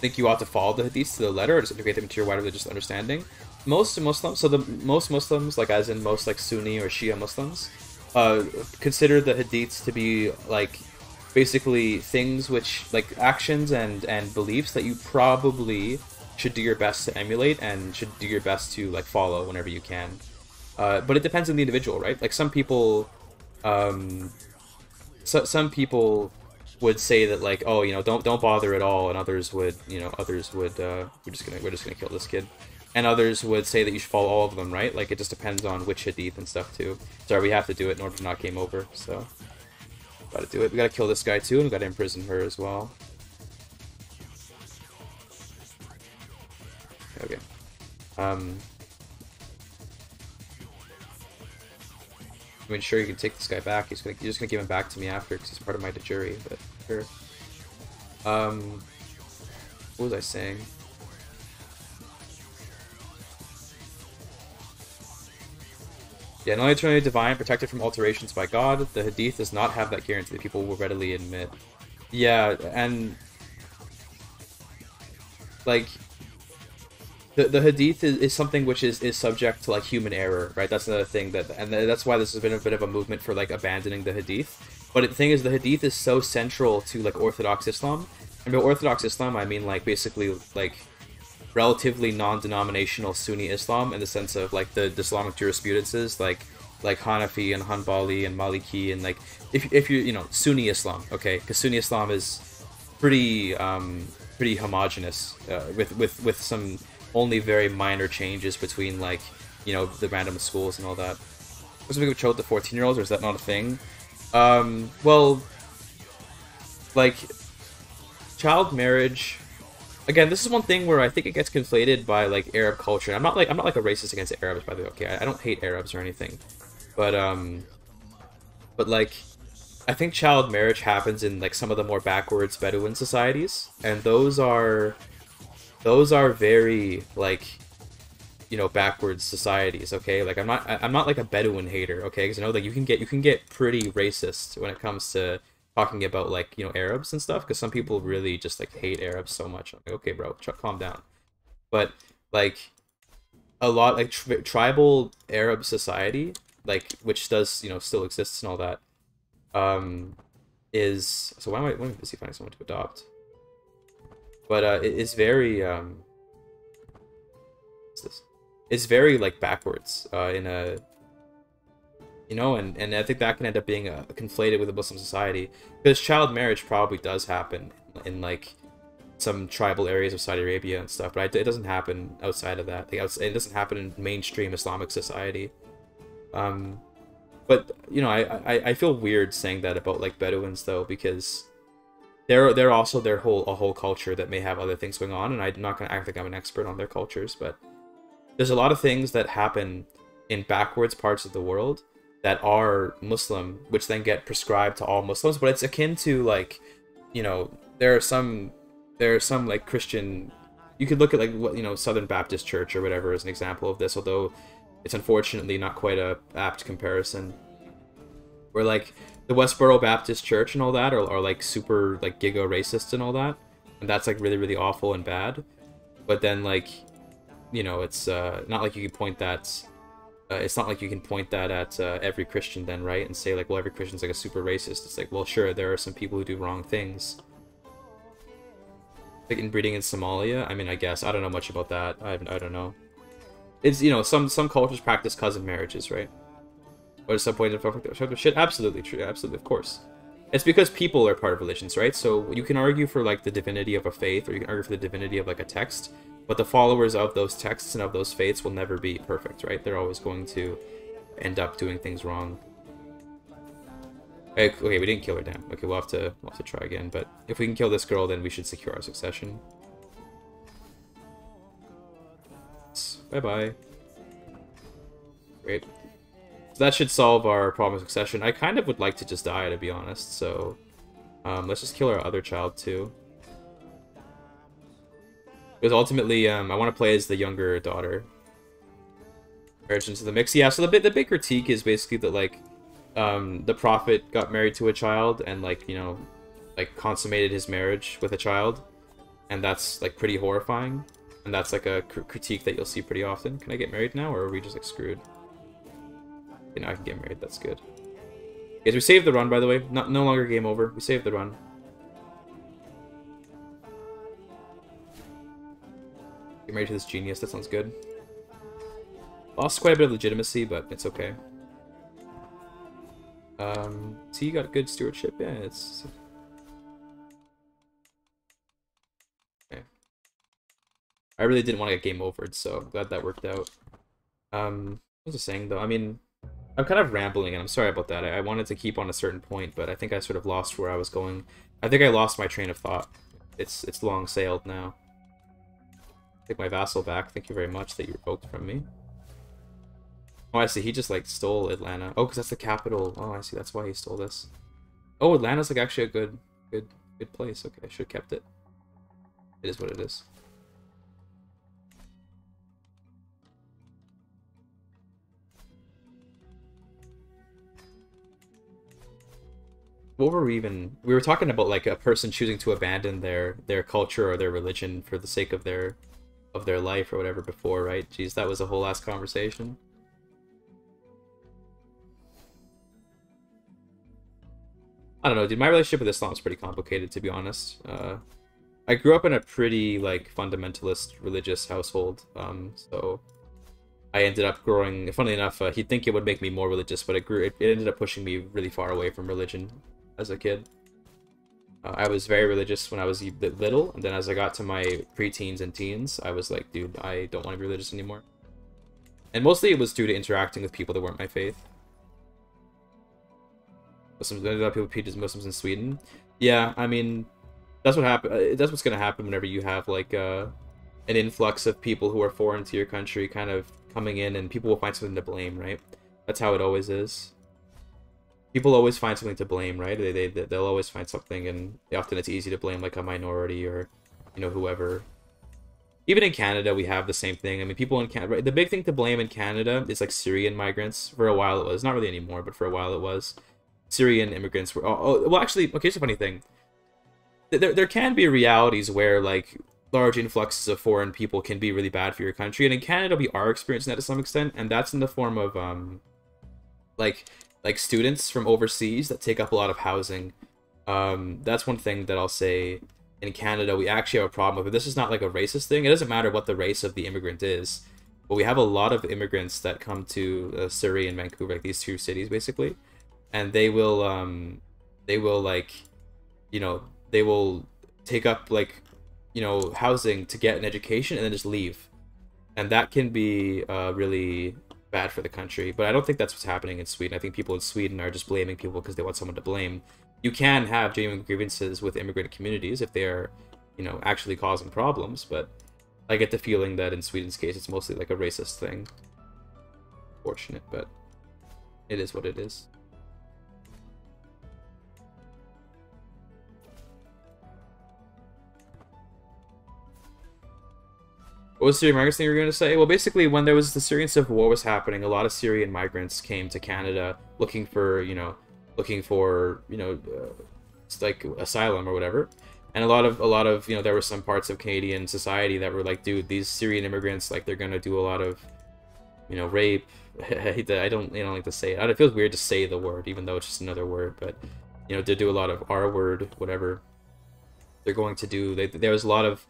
Think you ought to follow the hadiths to the letter or just integrate them into your wider religious understanding. Most Muslims, so the most Muslims, like as in most like Sunni or Shia Muslims, uh, consider the hadiths to be like basically things which like actions and and beliefs that you probably should do your best to emulate and should do your best to like follow whenever you can. Uh, but it depends on the individual, right? Like some people, um, so, some people would say that like oh you know don't don't bother at all and others would you know others would uh, we're just gonna we're just gonna kill this kid. And others would say that you should follow all of them right? Like it just depends on which hadith and stuff too. Sorry we have to do it in order to not game over so. Gotta do it. We gotta kill this guy too and we gotta imprison her as well. Okay. Um I mean, sure, you can take this guy back. He's gonna, you're just gonna give him back to me after because he's part of my jury, but sure. Um, what was I saying? Yeah, not only eternally divine, protected from alterations by God, the Hadith does not have that guarantee that people will readily admit. Yeah, and like the, the hadith is, is something which is, is subject to like human error, right? That's another thing that, and that's why this has been a bit of a movement for like abandoning the hadith. But the thing is, the hadith is so central to like Orthodox Islam. And by Orthodox Islam, I mean like basically like relatively non-denominational Sunni Islam in the sense of like the, the Islamic jurisprudences, like like Hanafi and Hanbali and Maliki and like if if you you know Sunni Islam, okay, because Sunni Islam is pretty um pretty homogenous uh, with with with some only very minor changes between like you know the random schools and all that. Was a big control the fourteen year olds, or is that not a thing? Um, well, like child marriage. Again, this is one thing where I think it gets conflated by like Arab culture. I'm not like I'm not like a racist against Arabs, by the way. Okay, I, I don't hate Arabs or anything, but um, but like I think child marriage happens in like some of the more backwards Bedouin societies, and those are those are very like you know backwards societies okay? Like i'm not i'm not like a bedouin hater okay? Because i know that you can get you can get pretty racist when it comes to talking about like you know arabs and stuff because some people really just like hate arabs so much. I'm like, okay bro calm down. But like a lot like tri- tribal arab society like which does you know still exists and all that um is so why am i, why am I busy finding someone to adopt but uh, it is very um? It's very like backwards uh, in a you know, and and I think that can end up being uh, conflated with a Muslim society because child marriage probably does happen in like some tribal areas of Saudi Arabia and stuff, but it doesn't happen outside of that. Like, it doesn't happen in mainstream Islamic society. Um, but you know, I, I I feel weird saying that about like Bedouins though because they're they're also their whole a whole culture that may have other things going on, and I'm not gonna act like I'm an expert on their cultures, but there's a lot of things that happen in backwards parts of the world that are Muslim, which then get prescribed to all Muslims. But it's akin to like, you know, there are some there are some like Christian. You could look at like what you know Southern Baptist Church or whatever as an example of this, although it's unfortunately not quite a apt comparison. Where like the Westboro Baptist Church and all that are, are like super like giga racist and all that, and that's like really really awful and bad. But then like, you know, it's uh, not like you can point that. Uh, it's not like you can point that at uh, every Christian then, right? And say like, well, every Christian's like a super racist. It's like, well, sure, there are some people who do wrong things. Like inbreeding in Somalia. I mean, I guess I don't know much about that. I I don't know. It's you know some some cultures practice cousin marriages, right? Or at some point in shit. Absolutely true. Absolutely, of course. It's because people are part of religions, right? So you can argue for like the divinity of a faith, or you can argue for the divinity of like a text, but the followers of those texts and of those faiths will never be perfect, right? They're always going to end up doing things wrong. Okay, we didn't kill her, damn. Okay, we'll have to we'll have to try again. But if we can kill this girl, then we should secure our succession. Bye bye. Great. That should solve our problem of succession. I kind of would like to just die, to be honest, so... Um, let's just kill our other child, too. Because ultimately, um, I want to play as the younger daughter. Marriage into the mix. Yeah, so the, bit, the big critique is basically that, like, um, the prophet got married to a child and, like, you know, like, consummated his marriage with a child. And that's, like, pretty horrifying. And that's like a cr critique that you'll see pretty often. Can I get married now, or are we just like screwed? Okay, now I can get married. That's good. Guys, we saved the run, by the way. Not no longer game over. We saved the run. Get married to this genius. That sounds good. Lost quite a bit of legitimacy, but it's okay. Um, so you got good stewardship. Yeah, it's I really didn't want to get game overed, so I'm glad that worked out. Um, what was I saying, though? I mean, I'm kind of rambling, and I'm sorry about that. I, I wanted to keep on a certain point, but I think I sort of lost where I was going. I think I lost my train of thought. It's it's long sailed now. Take my vassal back. Thank you very much that you revoked from me. Oh, I see. He just, like, stole Atlanta. Oh, because that's the capital. Oh, I see. That's why he stole this. Oh, Atlanta's, like, actually a good, good, good place. Okay, I should have kept it. It is what it is. What were we even we were talking about like a person choosing to abandon their their culture or their religion for the sake of their of their life or whatever before right jeez that was a whole last conversation i don't know dude my relationship with islam is pretty complicated to be honest uh i grew up in a pretty like fundamentalist religious household um so I ended up growing. Funnily enough, uh, he'd think it would make me more religious, but it grew. It, it ended up pushing me really far away from religion as a kid. Uh, I was very religious when I was little, and then as I got to my preteens and teens, I was like, dude, I don't want to be religious anymore. And mostly it was due to interacting with people that weren't my faith. Muslims, a lot people as Muslims in Sweden. Yeah, I mean, that's what happen. Uh, that's what's gonna happen whenever you have like uh, an influx of people who are foreign to your country, kind of coming in, and people will find something to blame, right? That's how it always is people always find something to blame, right? They, they they'll always find something, and often it's easy to blame like a minority or you know whoever. Even in Canada, we have the same thing. I mean, people in Canada, right? the big thing to blame in Canada is like Syrian migrants. For a while, it was not really anymore, but for a while, it was Syrian immigrants were. Oh, oh well, actually, okay, here's a funny thing. There, there can be realities where like large influxes of foreign people can be really bad for your country, and in Canada, we are experiencing that to some extent, and that's in the form of um, like like students from overseas that take up a lot of housing. Um, that's one thing that I'll say. In Canada, we actually have a problem with it. This is not like a racist thing. It doesn't matter what the race of the immigrant is, but we have a lot of immigrants that come to uh, Surrey and Vancouver, like these two cities, basically, and they will, um, they will like, you know, they will take up like you know, housing to get an education and then just leave, and that can be uh, really bad for the country. But I don't think that's what's happening in Sweden. I think people in Sweden are just blaming people because they want someone to blame. You can have genuine grievances with immigrant communities if they are, you know, actually causing problems. But I get the feeling that in Sweden's case, it's mostly like a racist thing. Fortunate, but it is what it is. What was the Syrian migrants thing you were going to say? Well, basically, when there was the Syrian civil war was happening, a lot of Syrian migrants came to Canada looking for, you know, looking for, you know, uh, like asylum or whatever. And a lot of, a lot of, you know, there were some parts of Canadian society that were like, dude, these Syrian immigrants, like, they're going to do a lot of, you know, rape. [LAUGHS] I that. I don't, like to say it. It feels weird to say the word, even though it's just another word. But, you know, they do a lot of R word, whatever. They're going to do. They, there was a lot of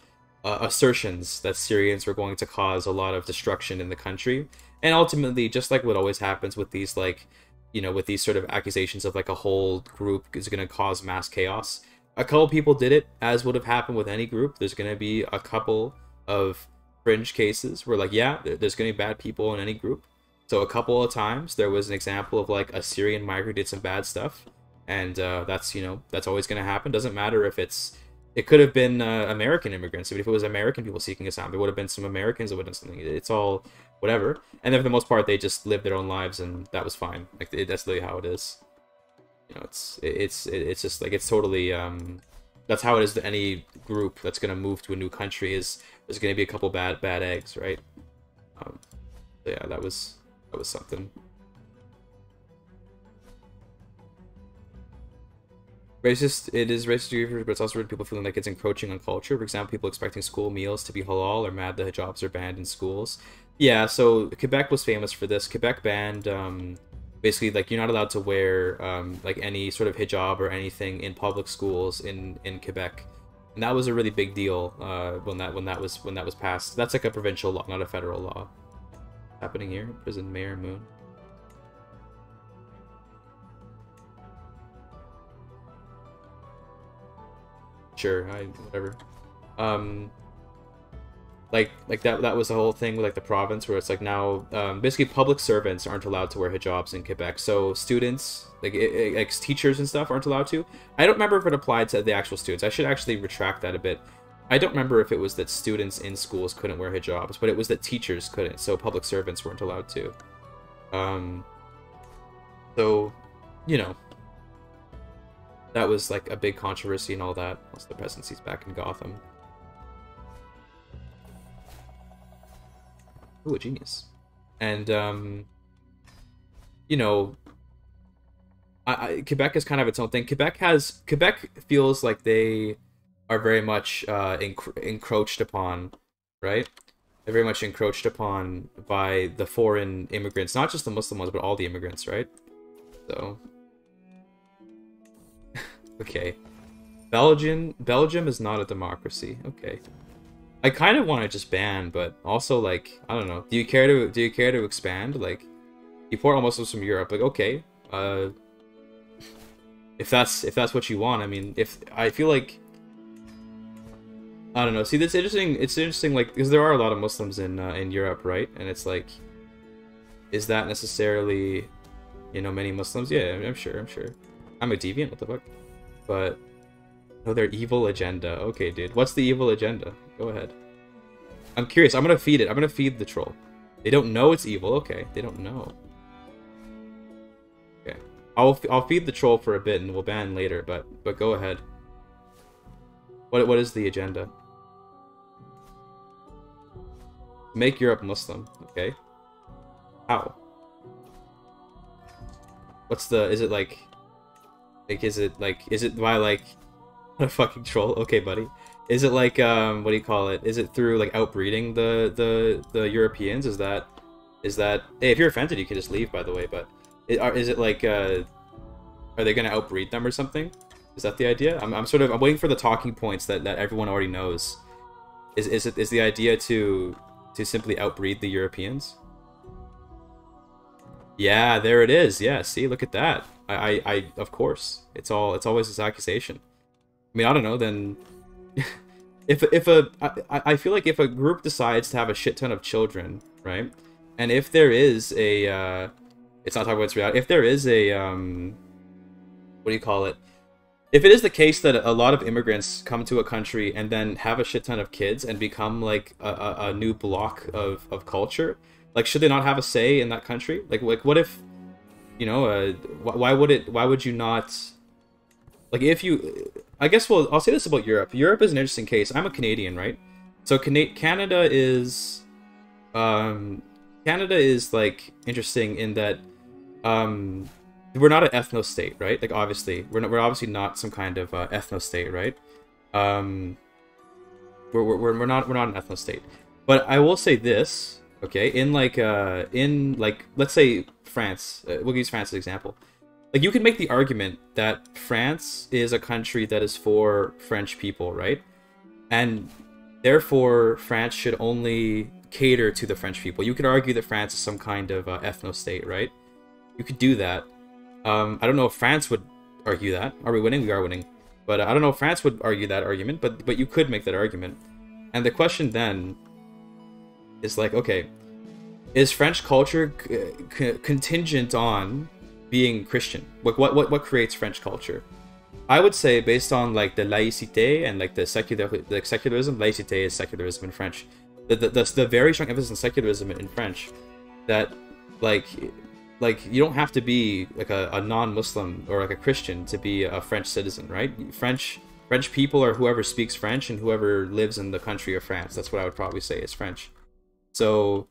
uh, assertions that Syrians were going to cause a lot of destruction in the country. And ultimately, just like what always happens with these, like, you know, with these sort of accusations of like a whole group is going to cause mass chaos. A couple people did it, as would have happened with any group. There's going to be a couple of fringe cases where, like, yeah, there's going to be bad people in any group. So a couple of times there was an example of like a Syrian migrant did some bad stuff, and uh, that's you know that's always going to happen. Doesn't matter if it's it could have been uh, American immigrants. But if it was American people seeking asylum, there would have been some Americans that would have something. It's all whatever. And then for the most part, they just lived their own lives, and that was fine. Like it, that's literally how it is. You know, it's it's it's just like it's totally um, that's how it is to any group that's gonna move to a new country. Is there's gonna be a couple bad bad eggs, right? Um, yeah, that was that was something. Racist, it is racist, but it's also people feeling like it's encroaching on culture. For example, people expecting school meals to be halal or mad that hijabs are banned in schools. Yeah, so Quebec was famous for this. Quebec banned, um, basically, like, you're not allowed to wear, um, like, any sort of hijab or anything in public schools in, in Quebec. And that was a really big deal, uh, when that, when that was, when that was passed. That's like a provincial law, not a federal law. Happening here, prison mayor moon. Sure, I whatever. Um, like like that that was the whole thing with like the province where it's like now um, basically public servants aren't allowed to wear hijabs in Quebec. So students like like teachers and stuff aren't allowed to. I don't remember if it applied to the actual students. I should actually retract that a bit. I don't remember if it was that students in schools couldn't wear hijabs, but it was that teachers couldn't. So public servants weren't allowed to. Um. So, you know, that was like a big controversy and all that. Once the presidency's back in Gotham. Ooh, a genius. And um, you know, I, I, Quebec is kind of its own thing. Quebec has Quebec feels like they are very much uh, enc- encroached upon, right? They're very much encroached upon by the foreign immigrants, not just the Muslim ones, but all the immigrants, right? So Okay. Belgium Belgium is not a democracy. Okay. I kind of want to just ban, but also like I don't know. Do you care to do you care to expand? Like, deport all Muslims from Europe. Like, okay. Uh, if that's if that's what you want, I mean, if I feel like I don't know. See, that's interesting. It's interesting, like because there are a lot of Muslims in uh, in Europe, right? And it's like, is that necessarily, you know, many Muslims? Yeah, I'm sure. I'm sure. I'm a deviant. What the fuck? But... Oh, their evil agenda. Okay, dude. What's the evil agenda? Go ahead. I'm curious. I'm gonna feed it. I'm gonna feed the troll. They don't know it's evil. Okay, they don't know. Okay. I'll, I'll feed the troll for a bit and we'll ban later, but but go ahead. What What is the agenda? Make Europe Muslim. Okay. How? What's the... Is it like... Like, is it like, is it by like [LAUGHS] a fucking troll? Okay, buddy. Is it like, um, what do you call it? Is it through like outbreeding the the the Europeans? Is that, is that? Hey, if you're offended, you can just leave. By the way, but is it like, uh, are they gonna outbreed them or something? Is that the idea? I'm, I'm sort of I'm waiting for the talking points that, that everyone already knows. Is is it is the idea to to simply outbreed the Europeans? Yeah, there it is. Yeah, see, look at that. I, I, I, of course, it's all, it's always this accusation. I mean, I don't know. Then, [LAUGHS] if if a I, I feel like if a group decides to have a shit ton of children, right, and if there is a uh, it's not talking about reality. If there is a um, what do you call it? If it is the case that a lot of immigrants come to a country and then have a shit ton of kids and become like a, a, a new block of, of culture, like should they not have a say in that country? Like like what if, you know, uh, why would it? Why would you not? Like if you, I guess well, I'll say this about Europe. Europe is an interesting case. I'm a Canadian, right? So Can- Canada is, um, Canada is like interesting in that um, we're not an ethno state, right? Like obviously, we're not, we're obviously not some kind of uh, ethno state, right? Um, we're, we're, we're not we're not an ethno state. But I will say this, okay? In like uh in like let's say France, uh, we'll use France as an example. Like you can make the argument that France is a country that is for French people, right? And therefore France should only cater to the French people. You could argue that France is some kind of uh, ethno state, right? You could do that. Um, I don't know if France would argue that. Are we winning? We are winning. But uh, I don't know if France would argue that argument, but but you could make that argument. And the question then is like, okay, is French culture contingent on being Christian? Like, what what what creates French culture? I would say based on like the laïcité and like the secular secularism. Laïcité is secularism in French. The the, the, the very strong emphasis on secularism in French, that like like you don't have to be like a, a non-muslim or like a christian to be a french citizen right french french people are whoever speaks french and whoever lives in the country of france that's what i would probably say is french so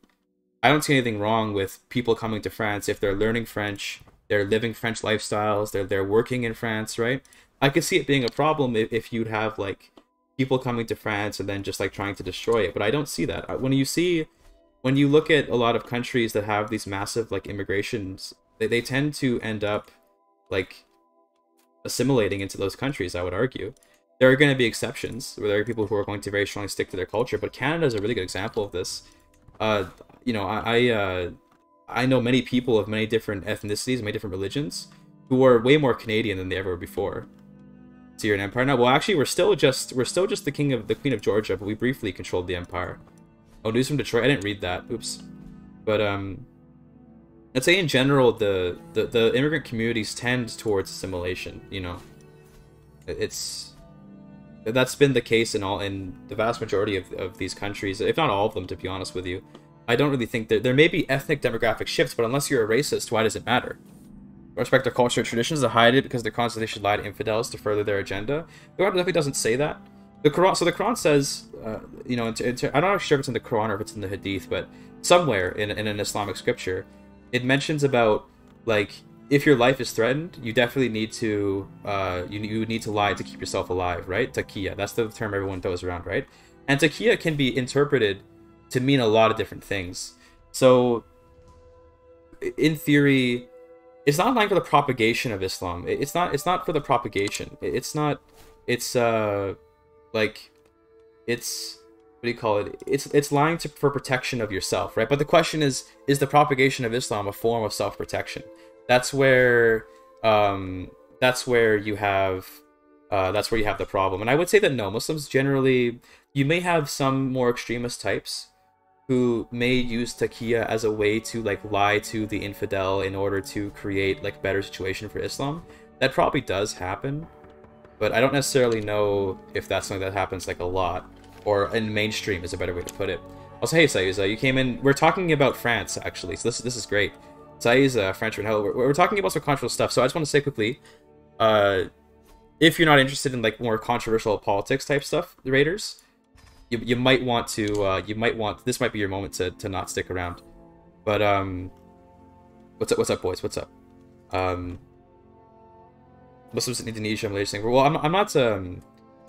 i don't see anything wrong with people coming to france if they're learning french they're living french lifestyles they're they're working in france right i could see it being a problem if, if you'd have like people coming to france and then just like trying to destroy it but i don't see that when you see when you look at a lot of countries that have these massive like immigrations, they, they tend to end up like assimilating into those countries, I would argue. There are going to be exceptions where there are people who are going to very strongly stick to their culture, but Canada is a really good example of this. Uh, you know, I I, uh, I know many people of many different ethnicities, many different religions, who are way more Canadian than they ever were before. So you're an empire now. Well, actually, we're still just we're still just the king of the queen of Georgia, but we briefly controlled the empire. Oh, news from Detroit. I didn't read that. Oops. But um, I'd say in general the the, the immigrant communities tend towards assimilation. You know, it's that's been the case in all in the vast majority of, of these countries, if not all of them, to be honest with you. I don't really think that there may be ethnic demographic shifts, but unless you're a racist, why does it matter? Respect their culture and traditions to hide it because they're constantly should lie to infidels to further their agenda. The Quran definitely doesn't say that. The Quran, so the Quran says, uh, you know, into, into, I'm not sure if it's in the Quran or if it's in the Hadith, but somewhere in, in an Islamic scripture, it mentions about like if your life is threatened, you definitely need to uh, you you need to lie to keep yourself alive, right? Taqiyya, that's the term everyone throws around, right? And taqiyya can be interpreted to mean a lot of different things. So, in theory, it's not lying for the propagation of Islam. It's not. It's not for the propagation. It's not. It's uh like it's what do you call it? It's it's lying to, for protection of yourself, right? But the question is, is the propagation of Islam a form of self-protection? That's where um, that's where you have uh, that's where you have the problem. And I would say that no, Muslims generally, you may have some more extremist types who may use taqiyya as a way to like lie to the infidel in order to create like better situation for Islam. That probably does happen, but I don't necessarily know if that's something that happens like a lot, or in mainstream is a better way to put it. Also, hey Sayuza, you came in. We're talking about France actually, so this this is great. Sayuza, Frenchman, hello. We're, we're talking about some controversial stuff. So I just want to say quickly, uh, if you're not interested in like more controversial politics type stuff, the Raiders, you, you might want to uh, you might want this might be your moment to, to not stick around. But um, what's up? What's up, boys? What's up? Um, Muslims in Indonesia, Malaysia. Well, I'm, I'm not um,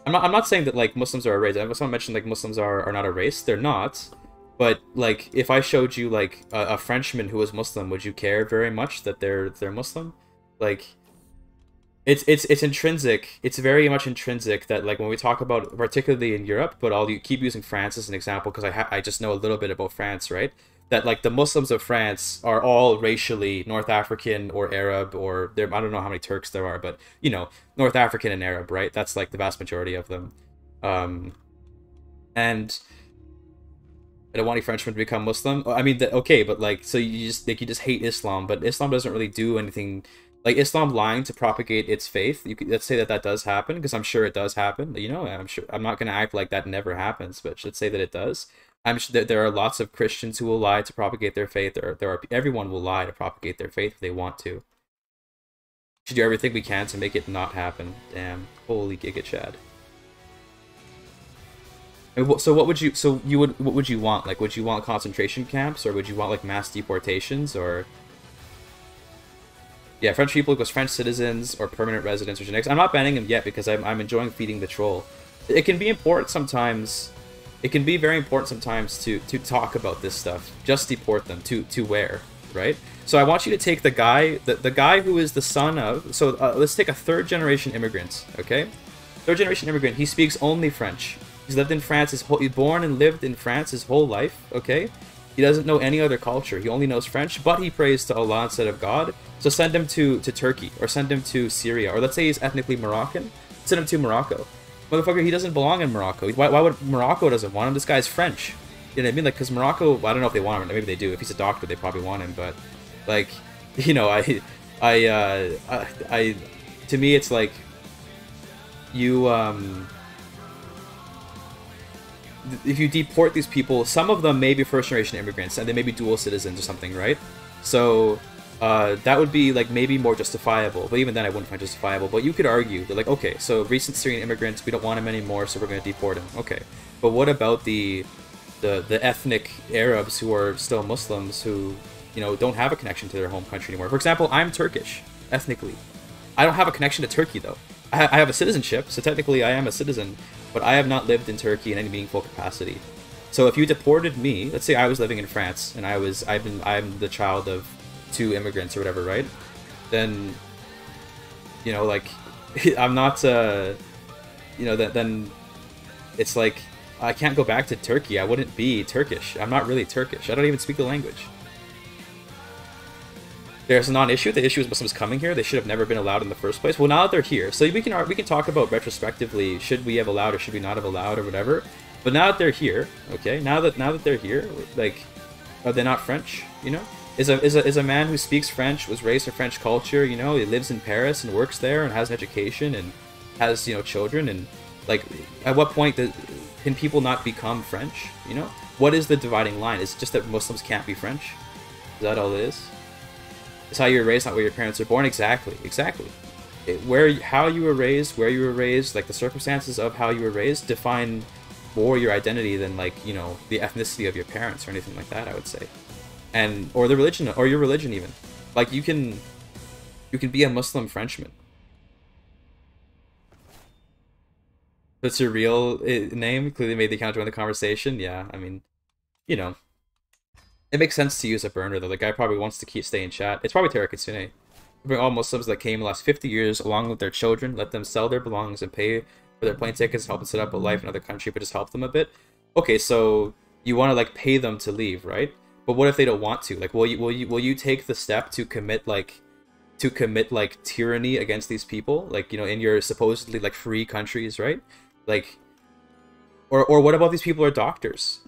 I'm not I'm not saying that like Muslims are a race. I just want to mention like Muslims are, are not a race. They're not. But like, if I showed you like a, a Frenchman who was Muslim, would you care very much that they're they're Muslim? Like, it's it's it's intrinsic. It's very much intrinsic that like when we talk about particularly in Europe, but I'll keep using France as an example because I ha- I just know a little bit about France, right? that like the Muslims of France are all racially North African or Arab or there I don't know how many Turks there are, but you know, North African and Arab, right? That's like the vast majority of them. Um and I don't want any Frenchmen to become Muslim. I mean, the, okay, but like, so you just like you just hate Islam, but Islam doesn't really do anything. Like Islam lying to propagate its faith. You could, let's say that that does happen because I'm sure it does happen. You know, I'm sure I'm not gonna act like that never happens, but let's say that it does. I'm sure that there are lots of Christians who will lie to propagate their faith. There, there are everyone will lie to propagate their faith if they want to. Should do everything we can to make it not happen. Damn, holy giga chad. So what would you? So you would? What would you want? Like, would you want concentration camps, or would you want like mass deportations, or? Yeah, French people equals French citizens or permanent residents or genetics. I'm not banning them yet because I'm I'm enjoying feeding the troll. It can be important sometimes. It can be very important sometimes to to talk about this stuff. Just deport them to to where, right? So I want you to take the guy, the, the guy who is the son of. So uh, let's take a third generation immigrant, okay? Third generation immigrant. He speaks only French. He's lived in France his whole, he's born and lived in France his whole life, okay? He doesn't know any other culture. He only knows French, but he prays to Allah instead of God. So send him to, to Turkey, or send him to Syria, or let's say he's ethnically Moroccan, send him to Morocco. Motherfucker, he doesn't belong in Morocco. Why, why would Morocco doesn't want him? This guy's French. You know what I mean? Like, because Morocco, I don't know if they want him, maybe they do. If he's a doctor, they probably want him, but, like, [LAUGHS] you know, I, I, uh, I, I to me, it's like, you, um, if you deport these people, some of them may be first generation immigrants and they may be dual citizens or something, right? So uh, that would be like maybe more justifiable, but even then I wouldn't find justifiable. But you could argue that like, okay, so recent Syrian immigrants, we don't want them anymore, so we're going to deport them. Okay, but what about the the the ethnic Arabs who are still Muslims who you know don't have a connection to their home country anymore? For example, I'm Turkish ethnically. I don't have a connection to Turkey though. I, ha I have a citizenship, so technically I am a citizen, but I have not lived in Turkey in any meaningful capacity. So if you deported me, let's say I was living in France and I was I've been I'm the child of two immigrants or whatever, right? Then you know, like [LAUGHS] I'm not uh you know, that then it's like I can't go back to Turkey. I wouldn't be Turkish. I'm not really Turkish. I don't even speak the language. There's a non-issue. The issue is Muslims coming here. They should have never been allowed in the first place. Well, now that they're here, so we can we can talk about retrospectively. Should we have allowed or should we not have allowed or whatever? But now that they're here, okay. Now that now that they're here, like, are they not French? You know, is a is a is a man who speaks French, was raised in French culture. You know, he lives in Paris and works there and has an education and has you know children and like, at what point can people not become French? You know, what is the dividing line? Is it just that Muslims can't be French? Is that all it is? It's how you were raised, not where your parents are born. Exactly, exactly. It, where, how you were raised, where you were raised, like the circumstances of how you were raised, define more your identity than like you know the ethnicity of your parents or anything like that. I would say, and or the religion or your religion even. Like you can, you can be a Muslim Frenchman. That's your real eh, name. Clearly made the account join the conversation. Yeah, I mean, you know, it makes sense to use a burner though. The guy probably wants to keep stay in chat. It's probably Terra Kitsune. Bring all Muslims that came last 50 years along with their children, let them sell their belongings and pay for their plane tickets, help them set up a life in another country, but just help them a bit. Okay, so you want to like pay them to leave, right? But what if they don't want to? Like, will you will you will you take the step to commit like to commit like tyranny against these people? Like, you know, in your supposedly like free countries, right? Like, or or what about these people are doctors?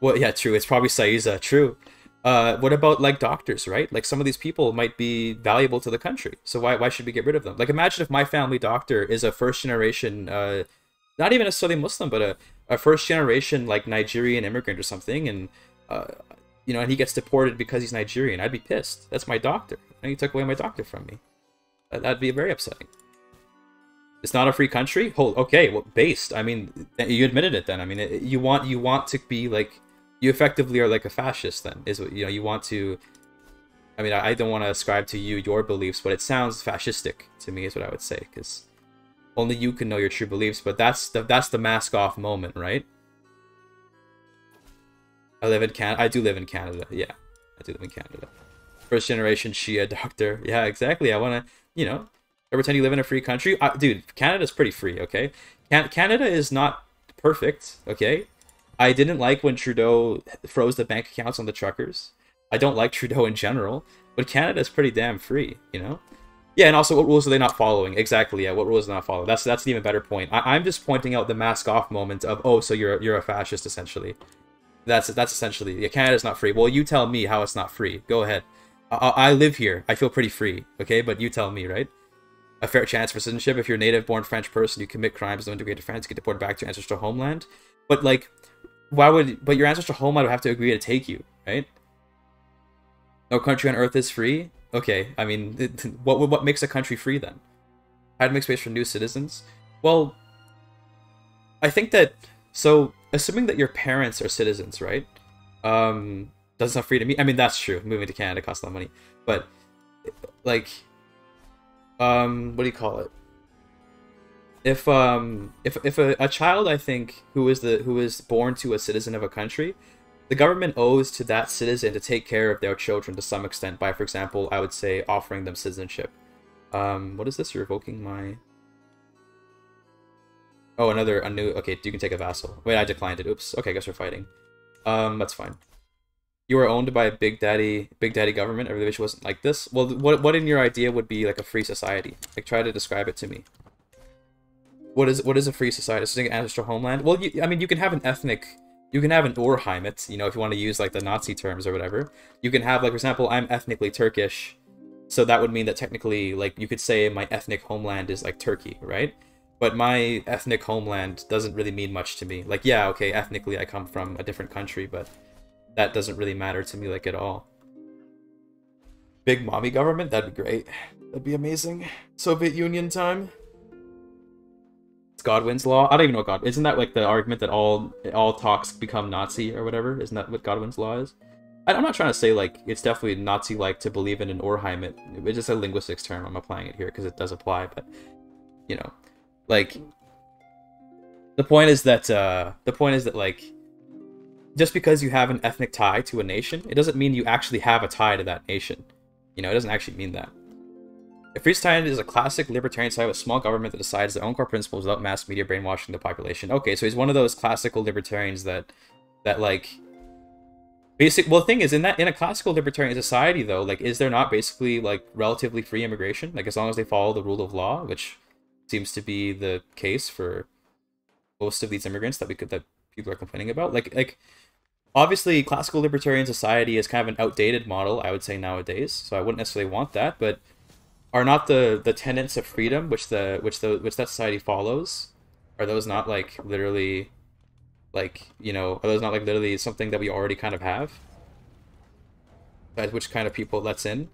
Well, yeah, true. It's probably Saiza. True. Uh, what about like doctors, right? Like some of these people might be valuable to the country. So why why should we get rid of them? Like imagine if my family doctor is a first generation, uh, not even necessarily Muslim, but a, a first generation like Nigerian immigrant or something, and uh, you know, and he gets deported because he's Nigerian. I'd be pissed. That's my doctor, and he took away my doctor from me. That'd be very upsetting. It's not a free country. Hold okay. Well, based. I mean, you admitted it. Then I mean, it, you want you want to be like you effectively are like a fascist then is what you know you want to i mean i, I don't want to ascribe to you your beliefs but it sounds fascistic to me is what i would say because only you can know your true beliefs but that's the that's the mask off moment right? I live in can i do live in canada yeah i do live in canada. First generation shia doctor [LAUGHS] yeah exactly i want to you know pretend you live in a free country uh, dude canada's pretty free okay? Can- canada is not perfect okay I didn't like when Trudeau froze the bank accounts on the truckers. I don't like Trudeau in general, but Canada's pretty damn free, you know? Yeah, and also what rules are they not following? Exactly. Yeah, what rules are they not following? That's that's an even better point. I, am just pointing out the mask off moment of oh, so you're you're a fascist essentially. That's that's essentially yeah. Canada's not free. Well, you tell me how it's not free. Go ahead. I, I live here. I feel pretty free. Okay, but you tell me, right? A fair chance for citizenship. If you're a native-born French person, you commit crimes, don't integrate to France, get deported back to your ancestral homeland. But like, why would? But your ancestral homeland would have to agree to take you, right? No country on earth is free. Okay, I mean, [LAUGHS] what what makes a country free then? How to make space for new citizens? Well, I think that so assuming that your parents are citizens, right? Um, doesn't sound free to me. I mean, that's true. Moving to Canada costs a lot of money, but like, um, what do you call it? If um, if if a, a child, I think, who is the who is born to a citizen of a country, the government owes to that citizen to take care of their children to some extent by, for example, I would say offering them citizenship. Um, what is this? You're revoking my. Oh, another a new. Okay, you can take a vassal. Wait, I declined it. Oops. Okay, I guess we're fighting. Um, that's fine. You are owned by a big daddy, big daddy government. Every wasn't like this. Well, what what in your idea would be like a free society? Like, try to describe it to me. What is what is a free society? Is it an ancestral homeland? Well, you, I mean, you can have an ethnic you can have an Urheimat, you know, if you want to use like the Nazi terms or whatever. You can have like, for example, I'm ethnically Turkish, so that would mean that technically, like, you could say my ethnic homeland is like Turkey, right? But my ethnic homeland doesn't really mean much to me. Like, yeah, okay, ethnically I come from a different country, but that doesn't really matter to me like at all. Big mommy government, that'd be great. That'd be amazing. Soviet Union time. Godwin's law. I don't even know what God. Isn't that like the argument that all all talks become Nazi or whatever? Isn't that what Godwin's law is? I, am not trying to say like it's definitely Nazi-like to believe in an Urheimat. It's just a linguistics term. I'm applying it here because it does apply. But you know, like the point is that uh, the point is that like just because you have an ethnic tie to a nation, it doesn't mean you actually have a tie to that nation. You know, it doesn't actually mean that. A free society is a classic libertarian society with small government that decides their own core principles without mass media brainwashing the population. Okay, so he's one of those classical libertarians that, that like, basic. Well, the thing is, in that in a classical libertarian society, though, like, is there not basically like relatively free immigration? Like, as long as they follow the rule of law, which seems to be the case for most of these immigrants that we could that people are complaining about. Like, like obviously, classical libertarian society is kind of an outdated model, I would say nowadays. So I wouldn't necessarily want that, but are not the the tenets of freedom which the which the which that society follows? Are those not like literally like you know are those not like literally something that we already kind of have? Which kind of people lets in?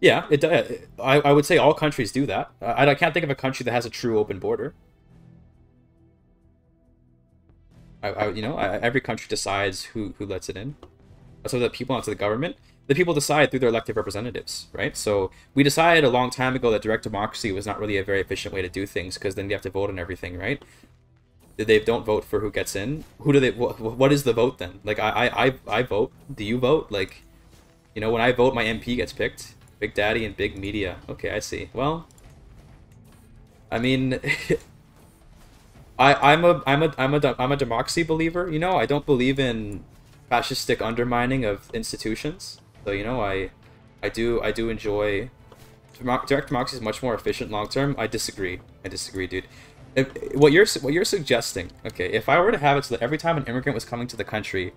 Yeah it uh, I, I would say all countries do that. I, I can't think of a country that has a true open border. I, I you know I, every country decides who who lets it in. So that people onto the government the people decide through their elected representatives, right? So we decided a long time ago that direct democracy was not really a very efficient way to do things because then you have to vote on everything, right? They don't vote for who gets in. Who do they? Wh what is the vote then? Like I, I, I vote. Do you vote? Like, you know, when I vote, my MP gets picked. Big Daddy and Big Media. Okay, I see. Well, I mean, [LAUGHS] I, I'm a, I'm a, I'm a, I'm a democracy believer. You know, I don't believe in fascistic undermining of institutions. So you know, I, I do I do enjoy. Direct democracy is much more efficient long term. I disagree. I disagree, dude. If, what you're what you're suggesting, okay? If I were to have it so that every time an immigrant was coming to the country,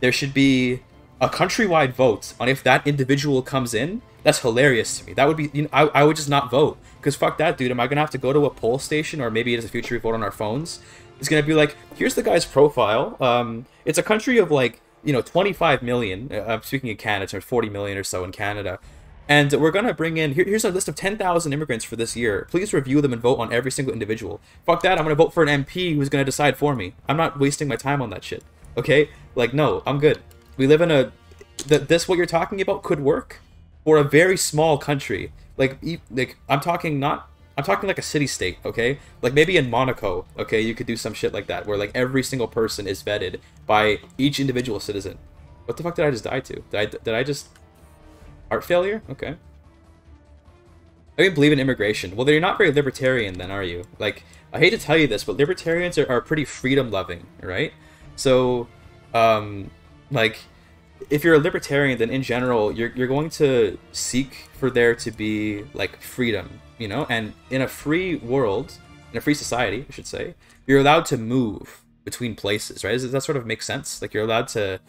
there should be a countrywide vote on if that individual comes in. That's hilarious to me. That would be, you know, I, I would just not vote because fuck that, dude. Am I gonna have to go to a poll station or maybe it is a future we vote on our phones? It's gonna be like, here's the guy's profile. Um, it's a country of like you know 25 million. Uh, I'm speaking of Canada, 40 million or so in Canada. And we're going to bring in, here, here's a list of 10,000 immigrants for this year. Please review them and vote on every single individual. Fuck that, I'm going to vote for an MP who's going to decide for me. I'm not wasting my time on that shit. Okay? Like, no, I'm good. We live in a, th this, what you're talking about, could work for a very small country. Like, like I'm talking not I'm talking like a city state, okay? Like maybe in Monaco, okay, you could do some shit like that where like every single person is vetted by each individual citizen. What the fuck did I just die to? Did I did I just heart failure? Okay. I didn't believe in immigration. Well, you're not very libertarian then, are you? Like, I hate to tell you this, but libertarians are, are pretty freedom loving, right? So, um, like, if you're a libertarian, then in general, you're you're going to seek for there to be like freedom, you know, and in a free world, in a free society, I should say, you're allowed to move between places, right? Does that sort of make sense? Like you're allowed to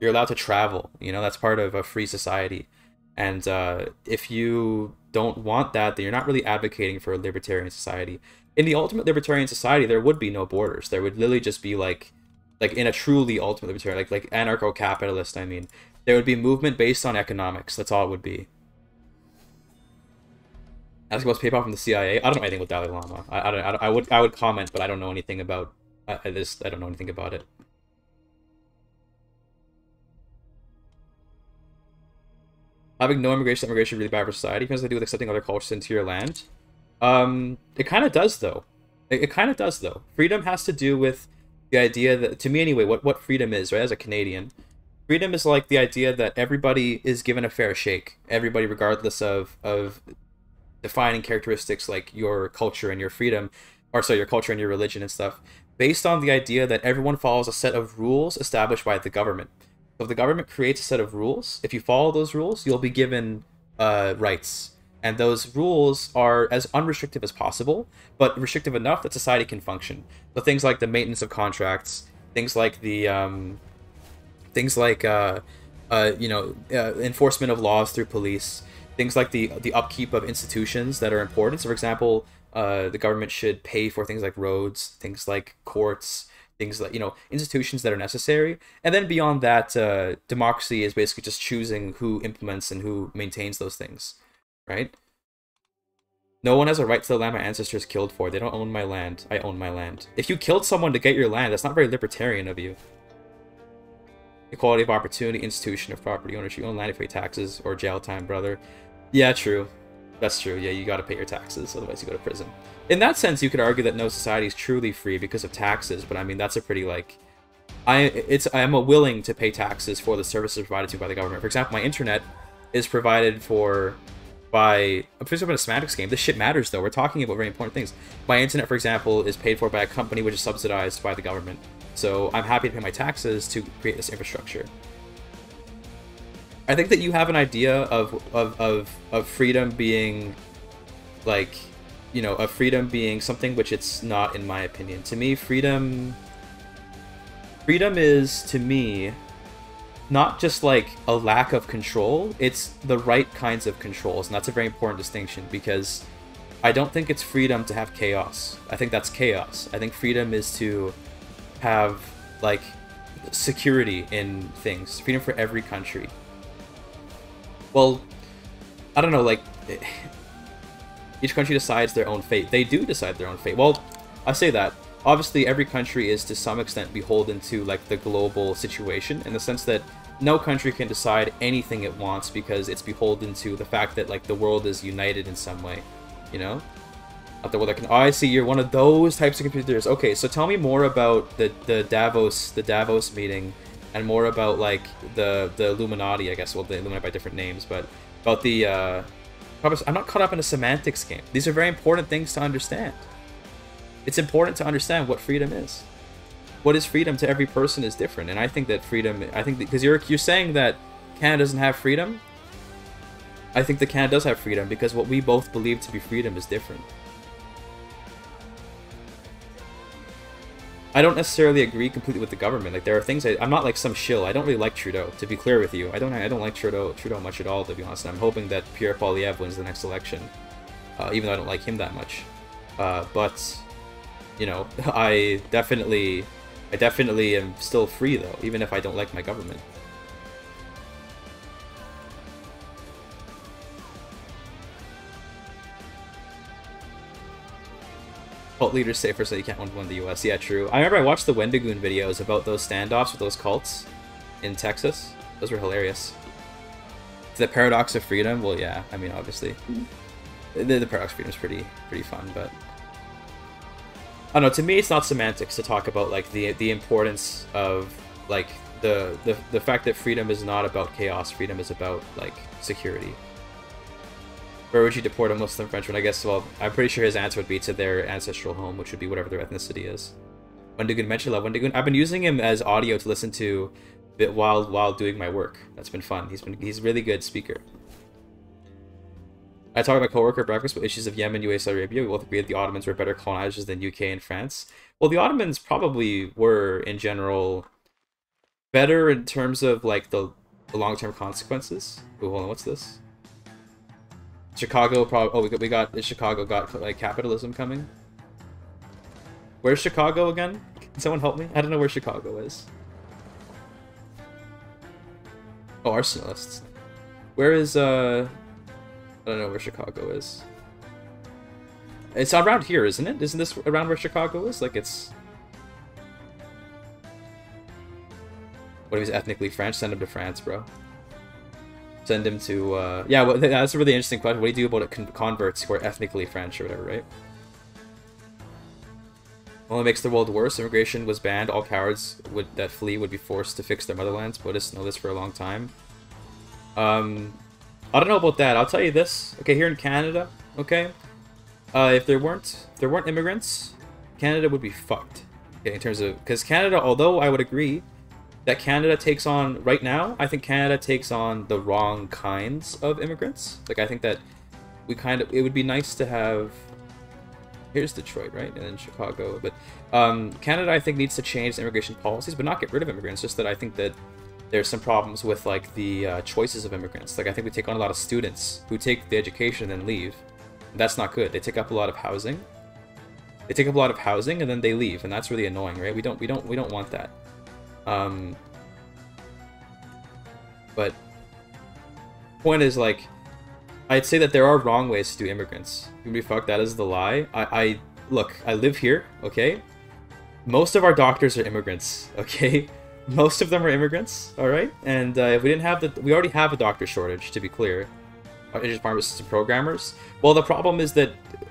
you're allowed to travel, you know, that's part of a free society. And uh, if you don't want that, then you're not really advocating for a libertarian society. In the ultimate libertarian society, there would be no borders. There would literally just be like, like in a truly ultimate libertarian, like like anarcho-capitalist. I mean, there would be movement based on economics. That's all it would be. Asking about PayPal from the CIA. I don't know anything with Dalai Lama. I, I don't. I, I would. I would comment, but I don't know anything about. I, I. I don't know anything about it. having no immigration immigration really bad for society because they do with accepting other cultures into your land um it kind of does though it, it kind of does though freedom has to do with the idea that to me anyway what what freedom is right as a canadian freedom is like the idea that everybody is given a fair shake everybody regardless of of defining characteristics like your culture and your freedom or so your culture and your religion and stuff based on the idea that everyone follows a set of rules established by the government so if the government creates a set of rules, if you follow those rules, you'll be given uh, rights. And those rules are as unrestrictive as possible, but restrictive enough that society can function. So things like the maintenance of contracts, things like the um, things like uh, uh, you know uh, enforcement of laws through police, things like the the upkeep of institutions that are important. So, for example, uh, the government should pay for things like roads, things like courts, things like you know institutions that are necessary and then beyond that uh, democracy is basically just choosing who implements and who maintains those things right? No one has a right to the land my ancestors killed for. They don't own my land. I own my land. If you killed someone to get your land that's not very libertarian of you. Equality of opportunity institution of property ownership. You own land if you pay taxes or jail time brother. Yeah true. That's true. Yeah you gotta pay your taxes otherwise you go to prison. In that sense, you could argue that no society is truly free because of taxes, but I mean that's a pretty like, I it's I am willing to pay taxes for the services provided to by the government. For example, my internet is provided for by I'm picking up in a semantics game. This shit matters though. We're talking about very important things. My internet, for example, is paid for by a company which is subsidized by the government. So I'm happy to pay my taxes to create this infrastructure. I think that you have an idea of of of, of freedom being like you know, of freedom being something which it's not in my opinion. To me, freedom freedom is to me not just like a lack of control, it's the right kinds of controls, and that's a very important distinction because I don't think it's freedom to have chaos. I think that's chaos. I think freedom is to have like security in things, freedom for every country. Well, I don't know, like [SIGHS] each country decides their own fate. They do decide their own fate. Well, I say that. Obviously, every country is to some extent beholden to like the global situation in the sense that no country can decide anything it wants because it's beholden to the fact that like the world is united in some way, you know? Not the world that can. Oh, I see. You're one of those types of computers. Okay, so tell me more about the the Davos the Davos meeting, and more about like the the Illuminati. I guess well, the Illuminati by different names, but about the uh, I'm not caught up in a semantics game. These are very important things to understand. It's important to understand what freedom is. What is freedom to every person is different, and I think that freedom. I think because you're you're saying that Canada doesn't have freedom. I think that Canada does have freedom because what we both believe to be freedom is different. I don't necessarily agree completely with the government. Like there are things I, am not like some shill. I don't really like Trudeau. To be clear with you, I don't. I don't like Trudeau. Trudeau much at all. To be honest, and I'm hoping that Pierre Poilievre wins the next election, uh, even though I don't like him that much. Uh, but you know, [LAUGHS] I definitely, I definitely am still free though, even if I don't like my government. cult leaders safer so you can't win the US. Yeah, true. I remember I watched the Wendigoon videos about those standoffs with those cults in Texas. Those were hilarious. The paradox of freedom. Well, yeah. I mean, obviously, mm-hmm. the, the paradox of freedom is pretty pretty fun, but Oh, I don't know. To me, it's not semantics to talk about like the the importance of like the the the fact that freedom is not about chaos. Freedom is about like security. Where would you deport a Muslim Frenchman? I guess, well, I'm pretty sure his answer would be to their ancestral home, which would be whatever their ethnicity is. Wendigoon mentioned love Wendigoon. I've been using him as audio to listen to bit while while doing my work. That's been fun. He's been he's a really good speaker. I talked to my coworker at breakfast about issues of Yemen, Saudi Arabia. We both agreed that the Ottomans were better colonizers than UK and France. Well, the Ottomans probably were in general better in terms of like the, the long-term consequences. Ooh, hold on, what's this? Chicago probably. Oh, we got we got Chicago got like capitalism coming. Where's Chicago again? Can someone help me? I don't know where Chicago is. Oh, Arsenalists. Where is uh? I don't know where Chicago is. It's around here, isn't it? Isn't this around where Chicago is? Like it's. What if he's ethnically French? Send him to France, bro. Send him to, uh... Yeah, well, that's a really interesting question. What do you do about con converts who are ethnically French or whatever, right? Only makes the world worse. Immigration was banned. All cowards would that flee would be forced to fix their motherlands. Buddhists know this for a long time. Um, I don't know about that. I'll tell you this. Okay, here in Canada, okay, uh, if there weren't if there weren't immigrants, Canada would be fucked. Okay, in terms of because Canada, although I would agree that Canada takes on right now, I think Canada takes on the wrong kinds of immigrants. Like I think that we kind of it would be nice to have here's Detroit, right? And then Chicago. But um, Canada, I think, needs to change immigration policies, but not get rid of immigrants. Just that I think that there's some problems with like the uh, choices of immigrants. Like I think we take on a lot of students who take the education and leave. That's not good. They take up a lot of housing. They take up a lot of housing and then they leave, and that's really annoying, right? We don't, we don't, we don't want that. Um, but point is like I'd say that there are wrong ways to do immigrants. You be fuck, that is the lie. I, I look, I live here, okay? Most of our doctors are immigrants, [LAUGHS] okay? Most of them are immigrants, all right? And uh, if we didn't have the, we already have a doctor shortage, to be clear. Just pharmacists and programmers. Well, the problem is that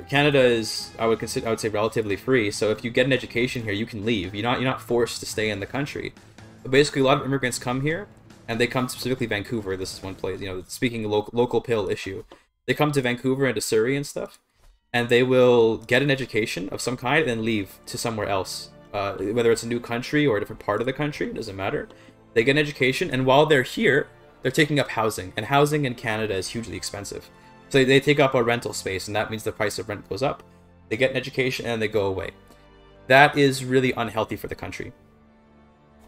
Canada is, I would consider, I would say, relatively free. So if you get an education here, you can leave. You're not, you're not forced to stay in the country. But basically, a lot of immigrants come here and they come specifically Vancouver. This is one place, you know, speaking local local pill issue. They come to Vancouver and to Surrey and stuff, and they will get an education of some kind and leave to somewhere else. Uh, whether it's a new country or a different part of the country, it doesn't matter. They get an education, and while they're here, they're taking up housing, and housing in Canada is hugely expensive. So they, they take up a rental space, and that means the price of rent goes up. They get an education, and they go away. That is really unhealthy for the country.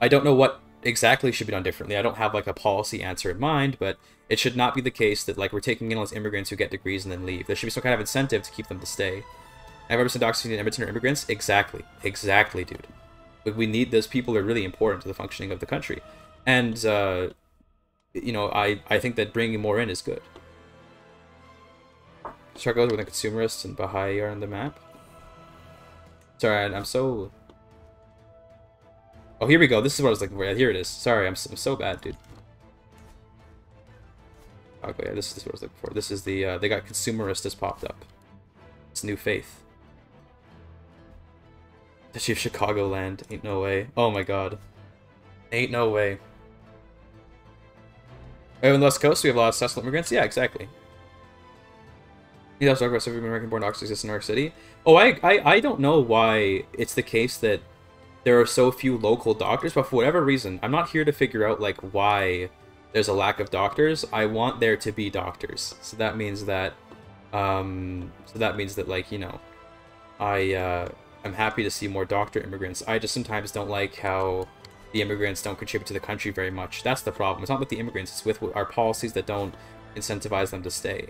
I don't know what exactly should be done differently. I don't have like a policy answer in mind, but it should not be the case that like we're taking in all these immigrants who get degrees and then leave. There should be some kind of incentive to keep them to stay. Doctors in Edmonton are immigrants? Exactly. Exactly, dude. But we need those people are really important to the functioning of the country. And uh you know, I, I think that bringing more in is good. Struggles with the consumerists and Baha'i are on the map. Sorry, I'm so Oh, here we go. This is what I was looking for. Here it is. Sorry, I'm so, I'm so bad, dude. Okay, this is what I was looking for. This is the, uh, they got consumerist has popped up. It's New Faith. The Chief Chicagoland. Ain't no way. Oh my god. Ain't no way. Oh, on the West Coast, we have a lot of successful immigrants? Yeah, exactly. You also talk about some American-born doctors exist in New York City. Oh, I, I, I don't know why it's the case that there are so few local doctors, but for whatever reason, I'm not here to figure out like why there's a lack of doctors. I want there to be doctors. So that means that um so that means that like, you know, I uh I'm happy to see more doctor immigrants. I just sometimes don't like how the immigrants don't contribute to the country very much. That's the problem. It's not with the immigrants, it's with our policies that don't incentivize them to stay.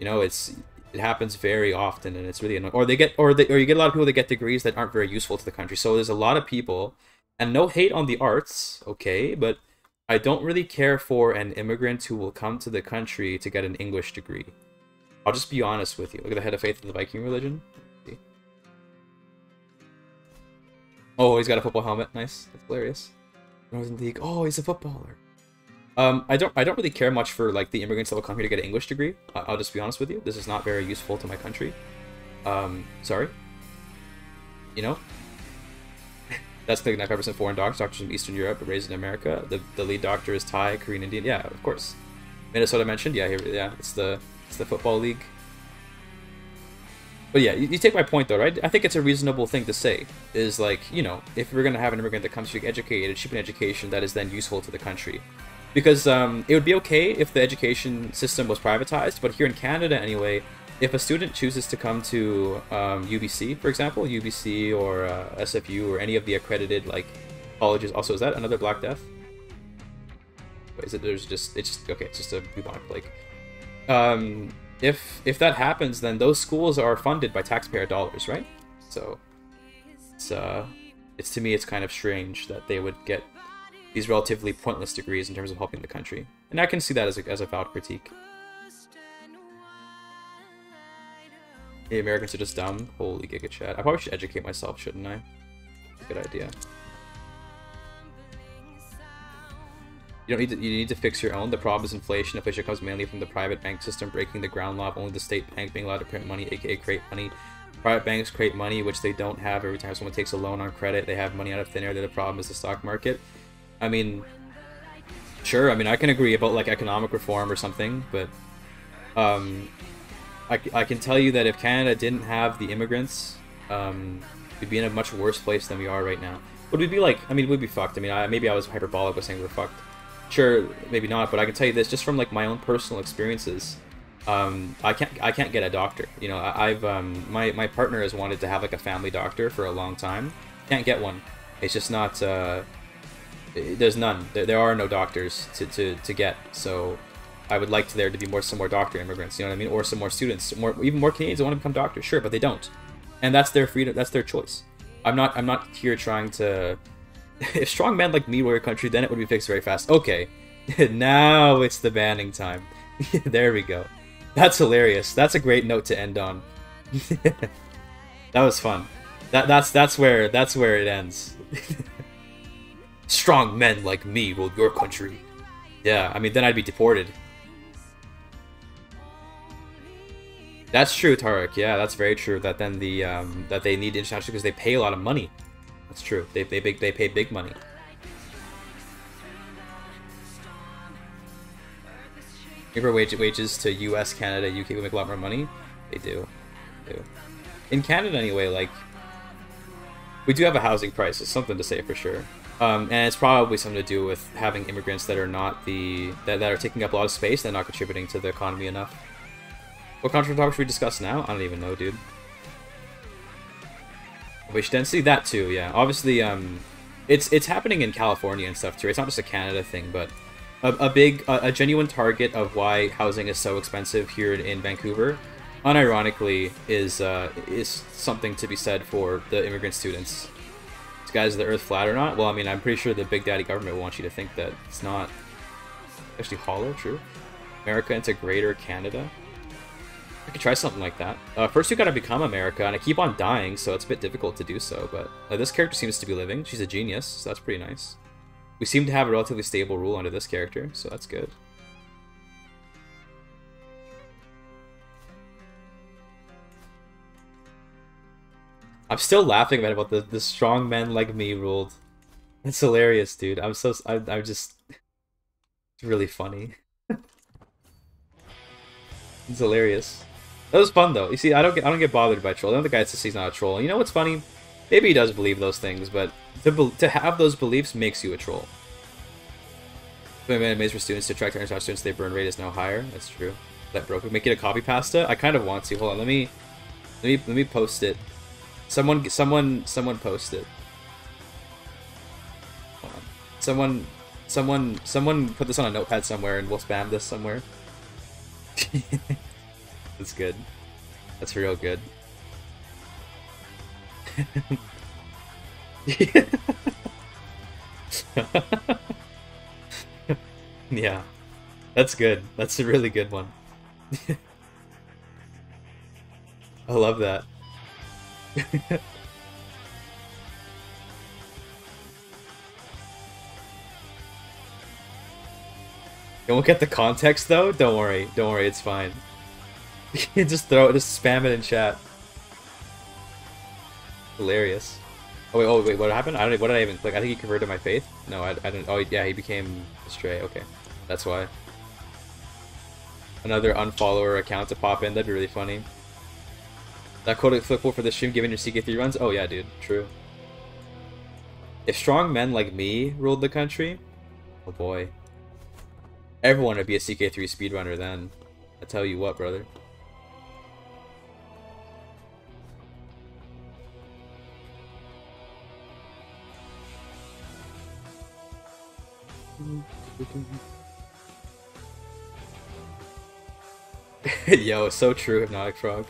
You know, it's it happens very often, and it's really annoying. Or they get, or they, or you get a lot of people that get degrees that aren't very useful to the country. So there's a lot of people, and no hate on the arts, okay, but I don't really care for an immigrant who will come to the country to get an English degree. I'll just be honest with you. Look at the head of faith of the Viking religion. Oh, he's got a football helmet. Nice. That's hilarious. Northern League. Oh, he's a footballer. Um, I don't I don't really care much for like the immigrants that will come here to get an English degree. I'll just be honest with you. This is not very useful to my country. Um, sorry. You know? [LAUGHS] That's the 95% foreign doctors, doctors from Eastern Europe, raised in America. The, the lead doctor is Thai, Korean, Indian. Yeah, of course. Minnesota mentioned. Yeah, here, yeah. It's the it's the football league. But yeah, you, you, take my point though, right? I think it's a reasonable thing to say. Is like, you know, if we're gonna have an immigrant that comes to educated, cheap an education that is then useful to the country. Because um, it would be okay if the education system was privatized, but here in Canada anyway, if a student chooses to come to um, UBC, for example, UBC or uh, SFU or any of the accredited like colleges, also is that another Black Death? Wait, is it? There's just it's just okay. It's just a bubonic plague. Um, if if that happens, then those schools are funded by taxpayer dollars, right? So it's uh, it's to me it's kind of strange that they would get these relatively pointless degrees in terms of helping the country, and I can see that as a as a valid critique. The Americans are just dumb. Holy giga chad. I probably should educate myself, shouldn't I? Good idea. You don't need to, you need to fix your own. The problem is inflation, inflation comes mainly from the private bank system breaking the ground law of only the state bank being allowed to print money, aka create money. Private banks create money which they don't have every time someone takes a loan on credit. They have money out of thin air. The problem is the stock market. I mean, sure. I mean, I can agree about like economic reform or something, but um, I, I can tell you that if Canada didn't have the immigrants, um, we'd be in a much worse place than we are right now. Would we be like? I mean, we'd be fucked. I mean, I, maybe I was hyperbolic by saying we're fucked sure maybe not but i can tell you this just from like my own personal experiences um, I can't I can't get a doctor. You know, I, have um, my my partner has wanted to have like a family doctor for a long time. Can't get one. It's just not. Uh, there's none. There, there are no doctors to, to, to get. So I would like to there to be more some more doctor immigrants. You know what I mean? Or some more students. More even more Canadians want to become doctors. Sure, but they don't. And that's their freedom. That's their choice. I'm not I'm not here trying to [LAUGHS] if strong men like me were a country, then it would be fixed very fast. Okay, [LAUGHS] now it's the banning time. [LAUGHS] there we go. That's hilarious. That's a great note to end on. that was fun. That that's that's where that's where it ends. strong men like me rule your country. Yeah, I mean then I'd be deported. That's true, Tarek. Yeah, that's very true. That then the um, that they need international because they pay a lot of money. That's true. They, they, big they pay big money. Give wage, wages to US, Canada, UK will make a lot more money. They do. They do. In Canada, anyway, like, we do have a housing crisis, something to say for sure. Um, and it's probably something to do with having immigrants that are not the that, that are taking up a lot of space and not contributing to the economy enough. What controversial should we discuss now? I don't even know, dude. Wish density, that too, yeah. Obviously, um, it's it's happening in California and stuff too. It's not just a Canada thing, but a, a big, a, a, genuine target of why housing is so expensive here in, in Vancouver, unironically, is uh, is something to be said for the immigrant students. Guys, the Earth flat or not? Well, I mean, I'm pretty sure the Big Daddy government wants you to think that it's not actually hollow. True. America into Greater Canada. I could try something like that. Uh, first, you gotta become America, and I keep on dying, so it's a bit difficult to do so, but uh, this character seems to be living. She's a genius, so that's pretty nice. We seem to have a relatively stable rule under this character, so that's good. I'm still laughing about, about the, the strong men like me ruled. It's hilarious, dude. I'm so... I, I'm just... It's really funny. [LAUGHS] it's hilarious. That was fun though. You see, I don't get I don't get bothered by troll. The other guy says he's not a troll. You know what's funny? Maybe he does believe those things, but to to have those beliefs makes you a troll. Amazed for students to attract international students, their burn rate is now higher. That's true. That broke. Make it a copy pasta. I kind of want to. Hold on. Let me let me let me post it. Someone someone someone post it. Someone someone someone put this on a notepad somewhere, and we'll spam this somewhere. [LAUGHS] That's good. That's real good. [LAUGHS] yeah. That's good. That's a really good one. [LAUGHS] I love that. [LAUGHS] You won't get the context though? Don't worry. Don't worry, it's fine. [LAUGHS] just throw it, just spam it in chat. Hilarious. Oh wait, oh wait, what happened? I don't. What did I even click? I think he converted my faith. No, I, I didn't. Oh yeah, he became a stray. Okay, that's why. Another unfollower account to pop in. That'd be really funny. That code applicable for this stream given your CK3 runs? Oh yeah, dude. True. If strong men like me ruled the country, oh boy. Everyone would be a CK3 speedrunner then. I tell you what, brother. [LAUGHS] Yo, so true, Hypnotic Frog.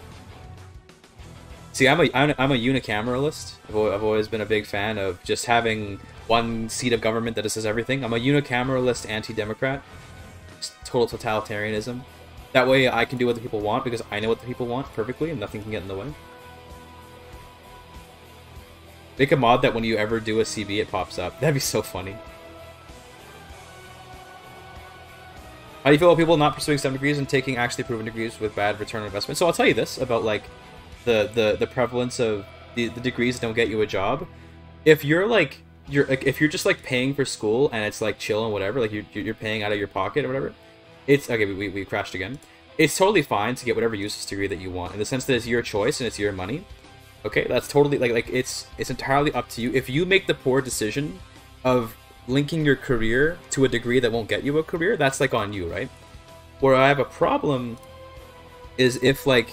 See, I'm a I'm, a unicameralist. I've, I've always been a big fan of just having one seat of government that says everything. I'm a unicameralist anti-democrat. Total totalitarianism. That way I can do what the people want because I know what the people want perfectly and nothing can get in the way. Make a mod that when you ever do a CB it pops up. [LAUGHS] That'd be so funny. How do you feel about people not pursuing STEM degrees and taking actually proven degrees with bad return on investment? So I'll tell you this about like the the the prevalence of the, the degrees that don't get you a job. If you're like you're like, if you're just like paying for school and it's like chill and whatever, like you're you're paying out of your pocket or whatever, it's okay. We we crashed again. It's totally fine to get whatever useless degree that you want in the sense that it's your choice and it's your money. Okay, that's totally like like it's it's entirely up to you. If you make the poor decision of linking your career to a degree that won't get you a career, that's like on you, right? Where I have a problem is if like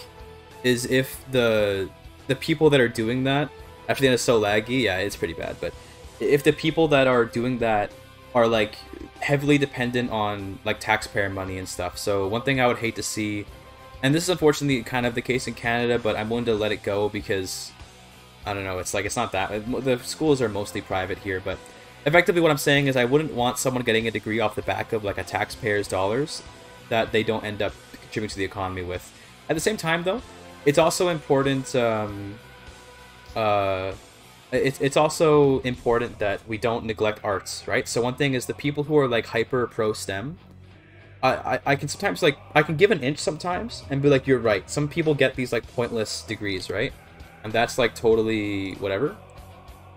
is if the the people that are doing that after the end is so laggy, yeah, it's pretty bad. But if the people that are doing that are like heavily dependent on like taxpayer money and stuff. So one thing I would hate to see, and this is unfortunately kind of the case in Canada, but I'm willing to let it go because I don't know. It's like it's not that the schools are mostly private here, but effectively what I'm saying is I wouldn't want someone getting a degree off the back of like a taxpayer's dollars that they don't end up contributing to the economy with. At the same time, though, it's also important. Um, uh, it's it's also important that we don't neglect arts, right? So one thing is the people who are like hyper pro STEM. I, I, I can sometimes like I can give an inch sometimes and be like you're right. Some people get these like pointless degrees, right? And that's like totally whatever.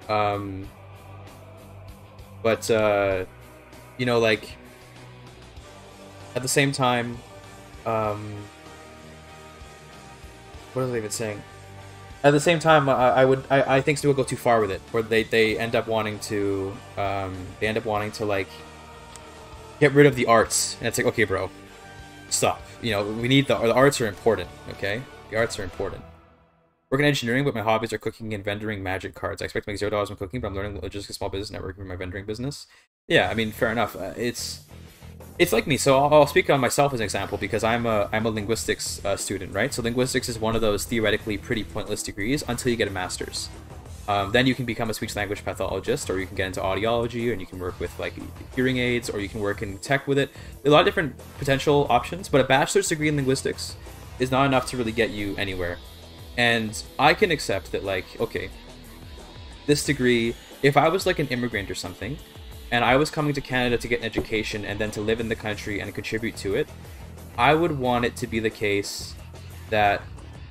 Um, but, uh, you know, like, at the same time, um, what was I even saying? At the same time, I, I would, I, I think still would go too far with it, where they, they end up wanting to, um, they end up wanting to, like, get rid of the arts. And it's like, okay, bro, stop. You know, we need the, the arts are important, okay? The arts are important work in engineering, but my hobbies are cooking and vendoring magic cards. I expect to make zero dollars from cooking, but I'm learning logistics, small business networking for my vendoring business. Yeah, I mean, fair enough. Uh, it's it's like me. So I'll, I'll, speak on myself as an example because I'm a I'm a linguistics uh, student, right? So linguistics is one of those theoretically pretty pointless degrees until you get a master's. Um, then you can become a speech language pathologist, or you can get into audiology, and you can work with like hearing aids, or you can work in tech with it. A lot of different potential options, but a bachelor's degree in linguistics is not enough to really get you anywhere. And I can accept that, like, okay, this degree, if I was like an immigrant or something, and I was coming to Canada to get an education and then to live in the country and contribute to it, I would want it to be the case that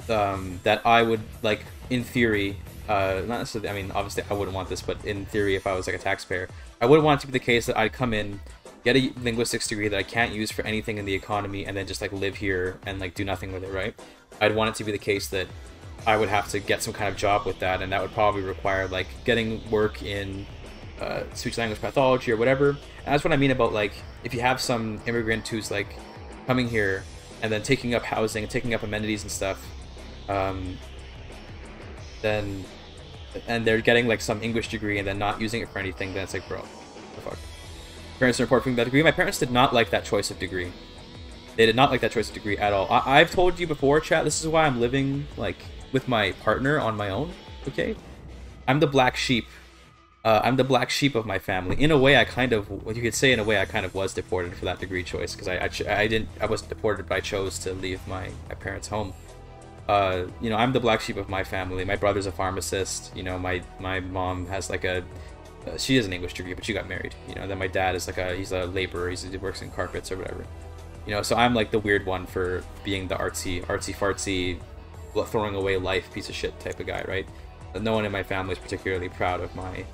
um, that I would like in theory, uh, not necessarily. I mean, obviously, I wouldn't want this, but in theory, if I was like a taxpayer, I would want it to be the case that I'd come in, get a linguistics degree that I can't use for anything in the economy, and then just like live here and like do nothing with it. Right? I'd want it to be the case that I would have to get some kind of job with that, and that would probably require like getting work in uh, speech language pathology or whatever. And that's what I mean about like if you have some immigrant who's like coming here and then taking up housing, and taking up amenities and stuff, um, then and they're getting like some English degree and then not using it for anything, then it's like, bro, the fuck. Parents are reporting that degree. My parents did not like that choice of degree. They did not like that choice of degree at all. I- I've told you before, chat. This is why I'm living like with my partner on my own. Okay, I'm the black sheep. Uh, I'm the black sheep of my family. In a way, I kind of, you could say, in a way, I kind of was deported for that degree choice because I, I, I, didn't, I wasn't deported, but I chose to leave my, my parents' home. Uh, you know, I'm the black sheep of my family. My brother's a pharmacist. You know, my my mom has like a, uh, she has an English degree, but she got married. You know, then my dad is like a, he's a laborer. He's, he works in carpets or whatever. You know, so I'm like the weird one for being the artsy, artsy fartsy, throwing away life piece of shit type of guy, right? No one in my family is particularly proud of my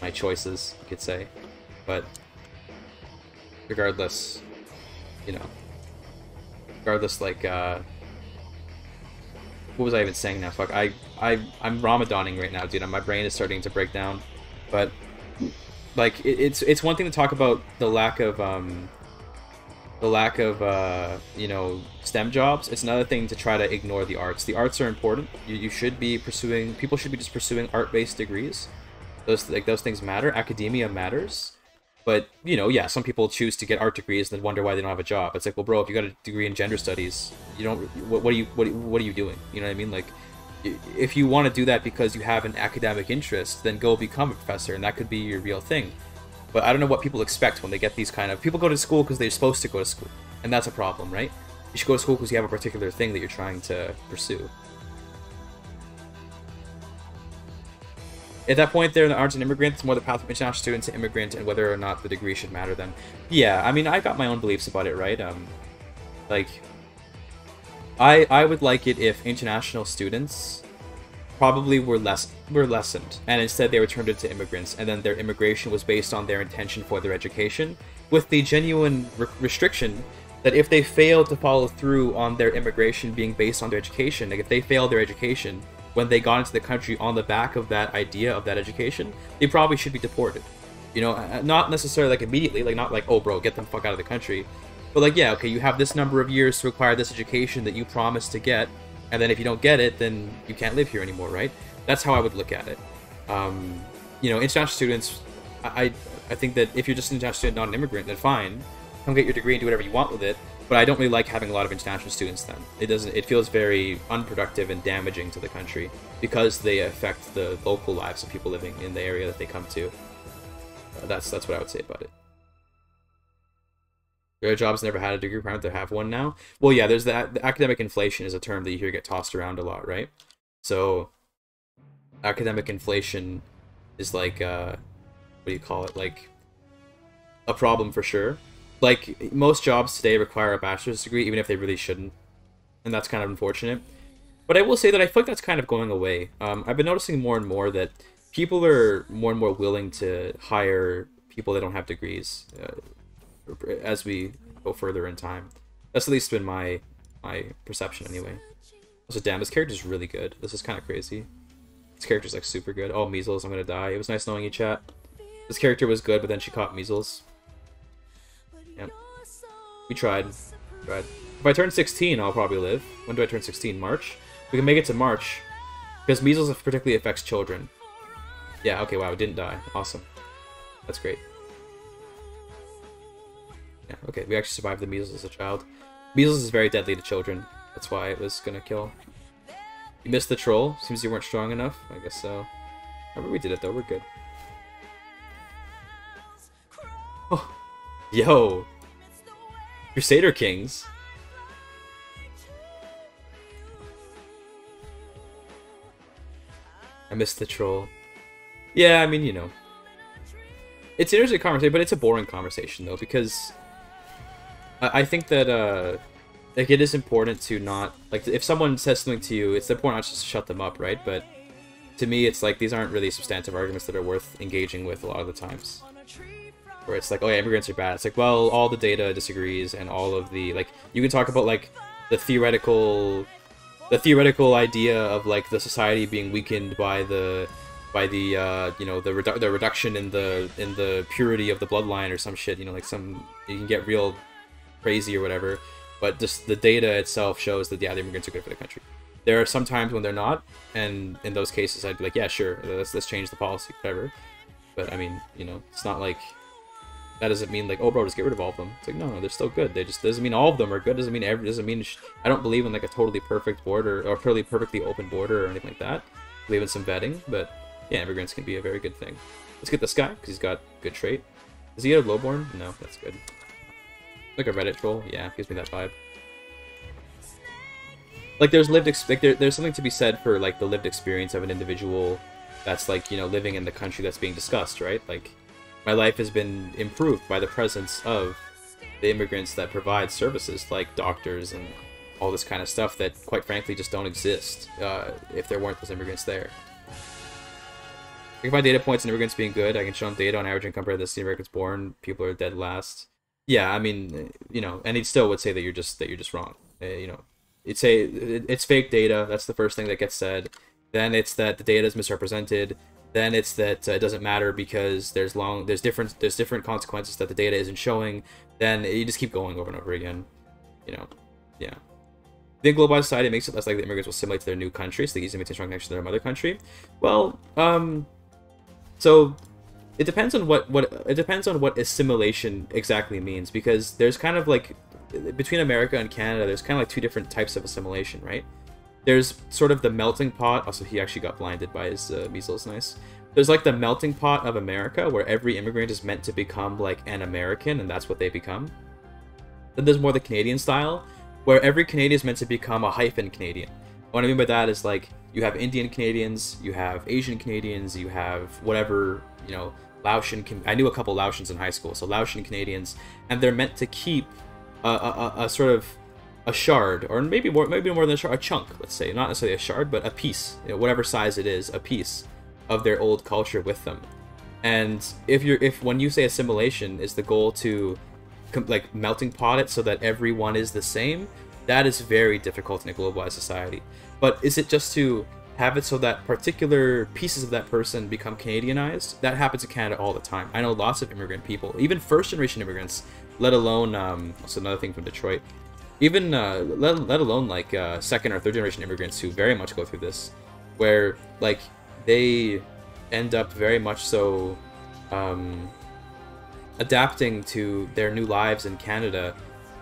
my choices, you could say. But regardless, you know, regardless, like, uh, what was I even saying now? Fuck, I, I, I'm ramadaning right now, dude. My brain is starting to break down. But, like, it, it's it's one thing to talk about the lack of, um, the lack of, uh, you know, STEM jobs. It's another thing to try to ignore the arts. The arts are important. You, you should be pursuing, people should be just pursuing art-based degrees. Those, like, those things matter. Academia matters. But, you know, yeah, some people choose to get art degrees and then wonder why they don't have a job. It's like, well, bro, if you got a degree in gender studies, you don't, what, what are you, what, what are you doing? You know what I mean? Like, if you want to do that because you have an academic interest, then go become a professor, and that could be your real thing. But I don't know what people expect when they get these kind of people go to school because they're supposed to go to school, and that's a problem, right? You should go to school because you have a particular thing that you're trying to pursue. At that point, there aren't an immigrant. It's more the path of international student to immigrant, and whether or not the degree should matter. Then, yeah, I mean, I got my own beliefs about it, right? Um, like, I I would like it if international students probably were less were lessened, and instead they were turned into immigrants, and then their immigration was based on their intention for their education, with the genuine re restriction that if they fail to follow through on their immigration being based on their education, like if they fail their education when they got into the country on the back of that idea of that education, they probably should be deported. You know, uh, not necessarily like immediately, like not like, oh bro, get them fuck out of the country. But like, yeah, okay, you have this number of years to acquire this education that you promised to get, and then if you don't get it, then you can't live here anymore, right? That's how I would look at it. Um, you know, international students, I, I think that if you're just an international student, not an immigrant, then fine, come get your degree and do whatever you want with it but I don't really like having a lot of international students then. It doesn't it feels very unproductive and damaging to the country because they affect the local lives of people living in the area that they come to. Uh, that's that's what I would say about it. Your jobs never had a degree requirement they have one now. Well, yeah, there's that. The academic inflation is a term that you hear get tossed around a lot, right? So, academic inflation is like, uh, what do you call it? Like a problem for sure like most jobs today require a bachelor's degree, even if they really shouldn't, and that's kind of unfortunate. But I will say that I feel like that's kind of going away. Um, I've been noticing more and more that people are more and more willing to hire people that don't have degrees uh, as we go further in time. That's at least been my my perception anyway. Also, damn, this character's really good. This is kind of crazy. This character's like super good. Oh, measles, I'm gonna die. It was nice knowing you, chat. This character was good, but then she caught measles. We tried. Tried. If I turn 16, I'll probably live. When do I turn 16? March? We can make it to March. Because measles particularly affects children. Yeah, okay, wow, didn't die. Awesome. That's great. Yeah, okay, we actually survived the measles as a child. Measles is very deadly to children. That's why it was gonna kill. You missed the troll? Seems you weren't strong enough? I guess so. Oh, Remember we did it though, we're good. Oh, yo, Crusader Kings. I missed the troll. Yeah, I mean, you know. It's an interesting conversation, but it's a boring conversation, though, because I, I think that, uh, like, it is important to not, like, if someone says something to you, it's important not just to shut them up, right? But to me, it's like, these aren't really substantive arguments that are worth engaging with a lot of the times where it's like, oh yeah, immigrants are bad. It's like, well, all the data disagrees, and all of the like, you can talk about like the theoretical, the theoretical idea of like the society being weakened by the, by the uh, you know the redu the reduction in the in the purity of the bloodline or some shit. You know, like some you can get real crazy or whatever, but just the data itself shows that yeah, the immigrants are good for the country. There are some times when they're not, and in those cases, I'd be like, yeah, sure, let's let's change the policy, whatever. But I mean, you know, it's not like that doesn't mean like, oh, bro, just get rid of all of them. It's like, no, no, they're still good. They just doesn't mean all of them are good. Doesn't mean every. Doesn't mean I don't believe in like a totally perfect border or totally perfectly open border or anything like that. I believe in some vetting, but yeah, immigrants can be a very good thing. Let's get this guy because he's got good trait. Is he a lowborn? No, that's good. Like a Reddit troll, yeah, gives me that vibe. Like there's lived like there, there's something to be said for like the lived experience of an individual that's like you know living in the country that's being discussed, right? Like my life has been improved by the presence of the immigrants that provide services like doctors and all this kind of stuff that, quite frankly, just don't exist uh, if there weren't those immigrants there. I can find data points on immigrants being good. I can show them data on average and compare this to Americans born. People are dead last. Yeah, I mean, you know, and he still would say that you're just that you're just wrong. Uh, you know, it's a it's fake data. That's the first thing that gets said. Then it's that the data is misrepresented. Then it's that uh, it doesn't matter because there's long there's different there's different consequences that the data isn't showing. Then you just keep going over and over again. You know, yeah. The globalized society makes it less likely that immigrants will assimilate to their new country, so they easily maintain strong connection to their mother country. Well, um, so it depends on what what it depends on what assimilation exactly means because there's kind of like between America and Canada, there's kind of like two different types of assimilation, right? There's sort of the melting pot. Also, he actually got blinded by his uh, measles. Nice. There's like the melting pot of America, where every immigrant is meant to become like an American, and that's what they become. Then there's more the Canadian style, where every Canadian is meant to become a hyphen Canadian. What I mean by that is like you have Indian Canadians, you have Asian Canadians, you have whatever you know Laotian. I knew a couple Laotians in high school, so Laotian Canadians, and they're meant to keep a, a, a sort of a shard, or maybe more, maybe more than a shard, a chunk, let's say, not necessarily a shard, but a piece, you know, whatever size it is, a piece of their old culture with them. And if you're, if when you say assimilation is the goal to, like melting pot it so that everyone is the same, that is very difficult in a globalized society. But is it just to have it so that particular pieces of that person become Canadianized? That happens in Canada all the time. I know lots of immigrant people, even first generation immigrants, let alone um, that's another thing from Detroit. Even uh, let, let alone like uh, second or third generation immigrants who very much go through this, where like they end up very much so um, adapting to their new lives in Canada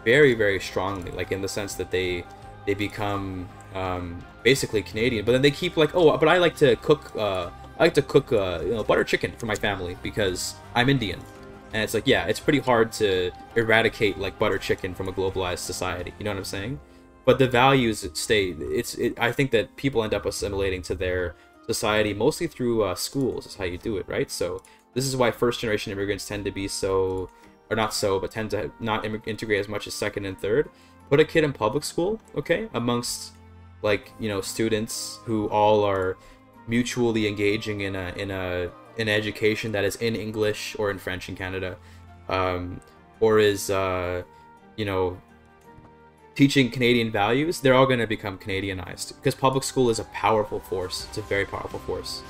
very very strongly, like in the sense that they they become um, basically Canadian, but then they keep like oh, but I like to cook. Uh, I like to cook uh, you know butter chicken for my family because I'm Indian and it's like, yeah, it's pretty hard to eradicate like butter chicken from a globalized society. You know what I'm saying? But the values stay. It's. It, I think that people end up assimilating to their society mostly through uh, schools. Is how you do it, right? So this is why first generation immigrants tend to be so, or not so, but tend to not integrate as much as second and third. Put a kid in public school, okay, amongst like you know students who all are mutually engaging in a in a an education that is in English or in French in Canada, um, or is uh, you know teaching Canadian values, they're all going to become Canadianized because public school is a powerful force. It's a very powerful force.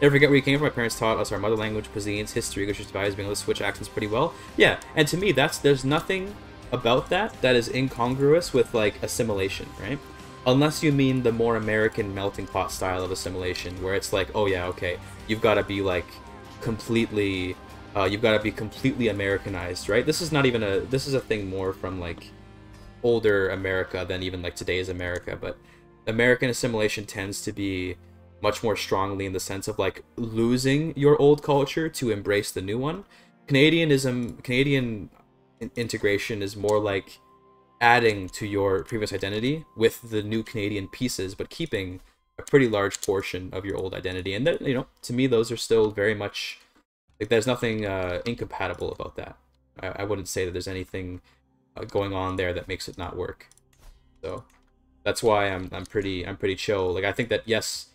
Never forget where you came from. My parents taught us our mother language, cuisines, history, English values, being able to switch accents pretty well. Yeah, and to me, that's there's nothing about that that is incongruous with like assimilation, right? Unless you mean the more American melting pot style of assimilation, where it's like, oh yeah, okay, you've got to be like completely, uh, you've got to be completely Americanized, right? This is not even a, this is a thing more from like older America than even like today's America, but American assimilation tends to be much more strongly in the sense of like losing your old culture to embrace the new one. Canadianism, Canadian integration is more like adding to your previous identity with the new Canadian pieces, but keeping a pretty large portion of your old identity. And that, you know, to me, those are still very much like there's nothing uh, incompatible about that. I, I wouldn't say that there's anything uh, going on there that makes it not work. So that's why I'm I'm pretty I'm pretty chill. Like I think that yes,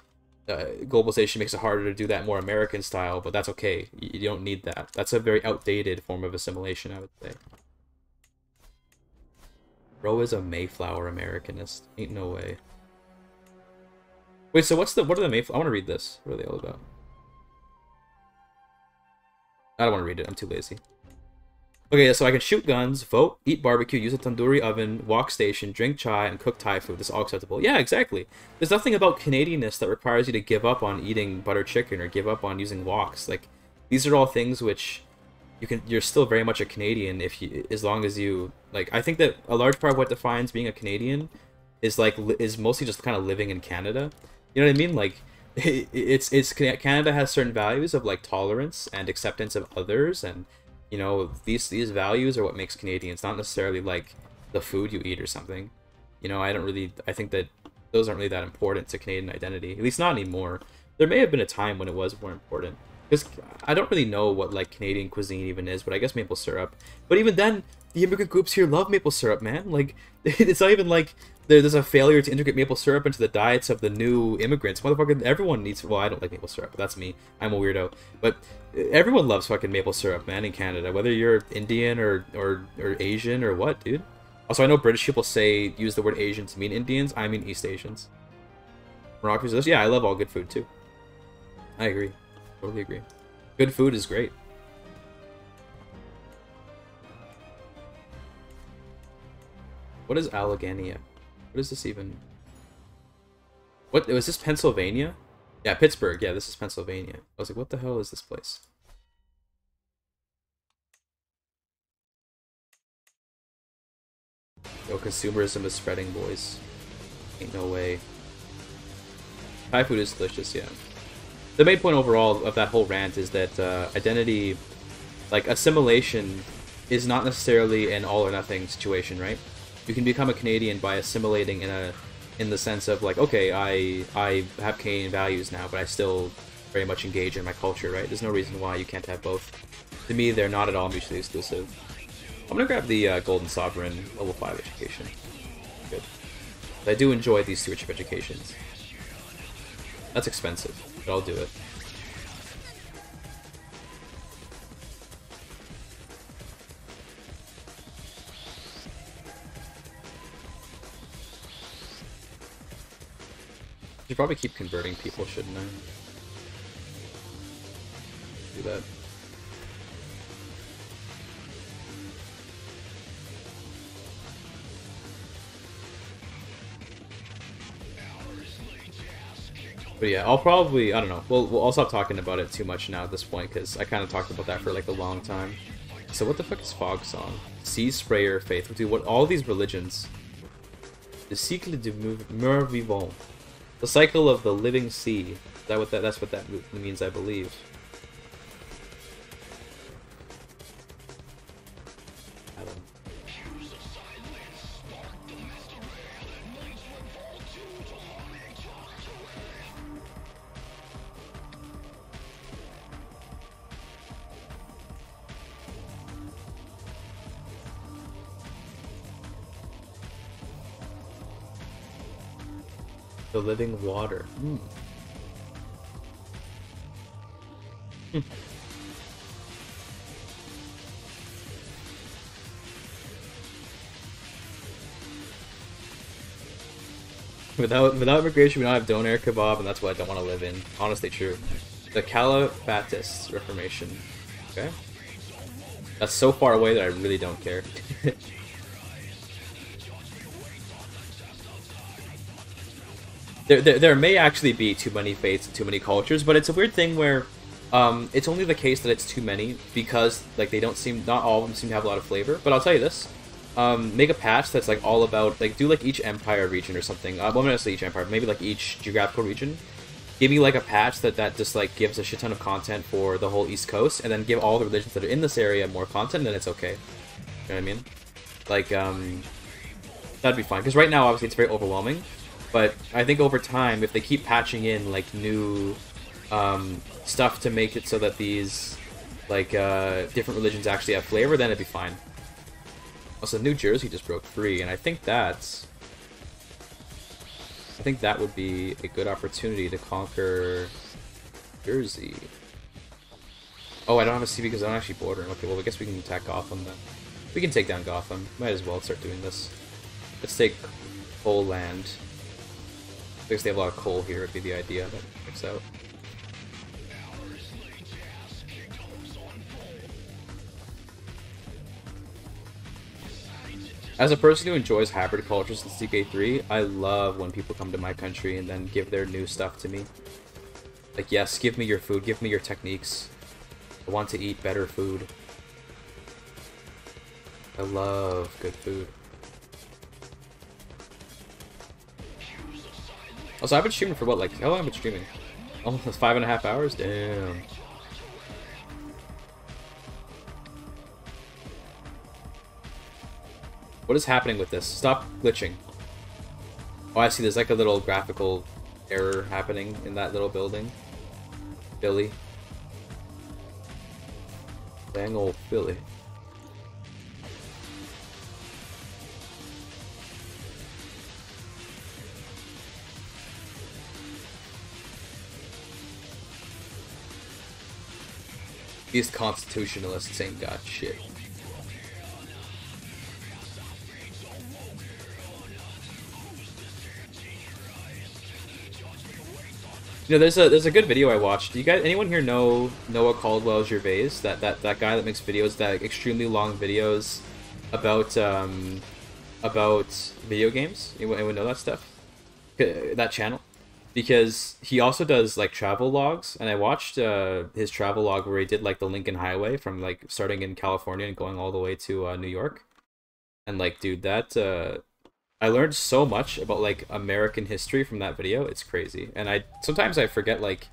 uh, globalization makes it harder to do that more American style, but that's okay. You, you don't need that. That's a very outdated form of assimilation, I would say. Bro is a Mayflower Americanist. Ain't no way. Wait, so what's the what are the Mayflower? I want to read this. What are they all about? I don't want to read it. I'm too lazy. Okay, so I can shoot guns, vote, eat barbecue, use a tandoori oven, wok station, drink chai, and cook Thai food. This is all acceptable. Yeah, exactly. There's nothing about Canadianness that requires you to give up on eating butter chicken or give up on using woks. Like, these are all things which you can you're still very much a Canadian if you as long as you like I think that a large part of what defines being a Canadian is like is mostly just kind of living in Canada. You know what I mean? Like [LAUGHS] it's it's Canada has certain values of like tolerance and acceptance of others and you know these these values are what makes Canadians not necessarily like the food you eat or something. You know, I don't really I think that those aren't really that important to Canadian identity. At least not anymore. There may have been a time when it was more important. Because I don't really know what like Canadian cuisine even is, but I guess maple syrup. But even then, the immigrant groups here love maple syrup, man. Like, [LAUGHS] it's not even like there's a failure to integrate maple syrup into the diets of the new immigrants. Motherfucker, everyone needs. Well, I don't like maple syrup, but that's me. I'm a weirdo. But everyone loves fucking maple syrup, man, in Canada. Whether you're Indian or or or Asian or what, dude. Also, I know British people say use the word Asian to mean Indians. I mean East Asians. Morocco says, yeah, I love all good food too. I agree. Totally agree. Good food is great. What is Allegheny? What is this even? What was this Pennsylvania? Yeah, Pittsburgh. Yeah, this is Pennsylvania. I was like, what the hell is this place? Yo, consumerism is spreading, boys. Ain't no way. Thai food is delicious, yeah. The main point overall of that whole rant is that uh, identity, like assimilation, is not necessarily an all or nothing situation, right? You can become a Canadian by assimilating in a, in the sense of like, okay, I I have Canadian values now, but I still very much engage in my culture, right? There's no reason why you can't have both. To me, they're not at all mutually exclusive. I'm gonna grab the uh, Golden Sovereign level 5 education. Good. I do enjoy these stewardship educations. That's expensive, but I'll do it. Should probably keep converting people, shouldn't I? Do that. But yeah, I'll probably, I don't know, we'll, we'll, I'll stop talking about it too much now at this point, because I kind of talked about that for like a long time. So what the fuck is Fog Song? Sea Sprayer Faith. Dude, what, all these religions. The cycle du mur vivant. The cycle of the living sea. That what that, that's what that means, I believe. The living water. Mm. without without immigration, we don't have doner kebab, and that's what I don't want to live in. Honestly, true. The Caliphatis Reformation. Okay. That's so far away that I really don't care. [LAUGHS] there, there, there may actually be too many faiths and too many cultures, but it's a weird thing where um, it's only the case that it's too many because like they don't seem not all of them seem to have a lot of flavor. But I'll tell you this: um, make a patch that's like all about like do like each empire region or something. Uh, well, not necessarily each empire, maybe like each geographical region. Give me like a patch that that just like gives a shit ton of content for the whole East Coast, and then give all the religions that are in this area more content, and it's okay. You know what I mean? Like um, that'd be fine because right now obviously it's very overwhelming. But I think over time, if they keep patching in like new um, stuff to make it so that these like uh, different religions actually have flavor, then it'd be fine. Also, New Jersey just broke free, and I think that's I think that would be a good opportunity to conquer Jersey. Oh, I don't have a C because I'm actually bordering. Okay, well, I guess we can attack Gotham then. We can take down Gotham. Might as well start doing this. Let's take whole land. Because they have a lot of coal here, would be the idea that works out. As a person who enjoys hybrid cultures in CK3, I love when people come to my country and then give their new stuff to me. Like, yes, give me your food, give me your techniques. I want to eat better food. I love good food. Also, I've been streaming for what, like, how long have been streaming? Almost five and a half hours? Damn. What is happening with this? Stop glitching. Oh, I see. There's like a little graphical error happening in that little building. Billy. Dang old Billy. These constitutionalists ain't got shit. You know, there's a there's a good video I watched. Do you guys anyone here know Noah Caldwell-Gavin? That that that guy that makes videos that extremely long videos about um about video games. Anyone, anyone know that stuff? That channel? Because he also does like travel logs and i watched uh, his travel log where he did like the lincoln highway from like starting in california and going all the way to uh, new york. And like dude that uh, i learned so much about like american history from that video. It's crazy. And i sometimes i forget like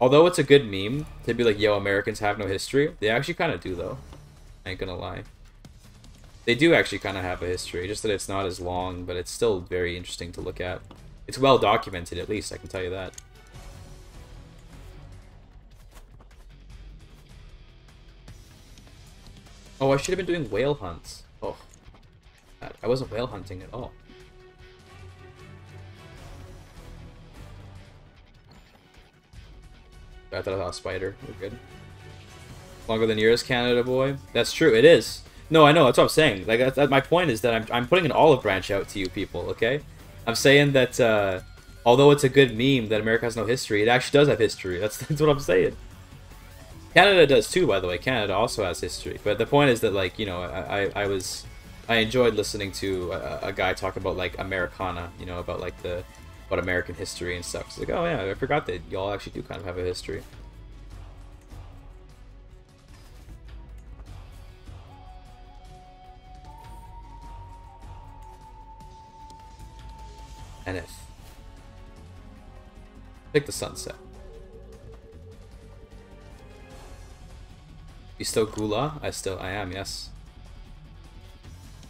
although it's a good meme to be like yo americans have no history they actually kind of do though. I ain't gonna lie. They do actually kind of have a history just that it's not as long but it's still very interesting to look at it's well documented, at least, I can tell you that. Oh, I should have been doing whale hunts. Oh. I wasn't whale hunting at all. I thought I saw a spider. We're good. Longer than yours, Canada boy. That's true. It is. No, I know. That's what I'm saying. Like, that, my point is that I'm, I'm putting an olive branch out to you people, okay? I'm saying that uh, although it's a good meme that America has no history, it actually does have history. That's, [LAUGHS] that's what I'm saying. Canada does too, by the way. Canada also has history. But the point is that, like, you know, I, I, I was... I enjoyed listening to a, a, guy talk about, like, Americana, you know, about, like, the... about American history and stuff. It's like, oh, yeah, I forgot that y'all actually do kind of have a history. NF. Pick the sunset. You still Gullah? I still, I am, yes.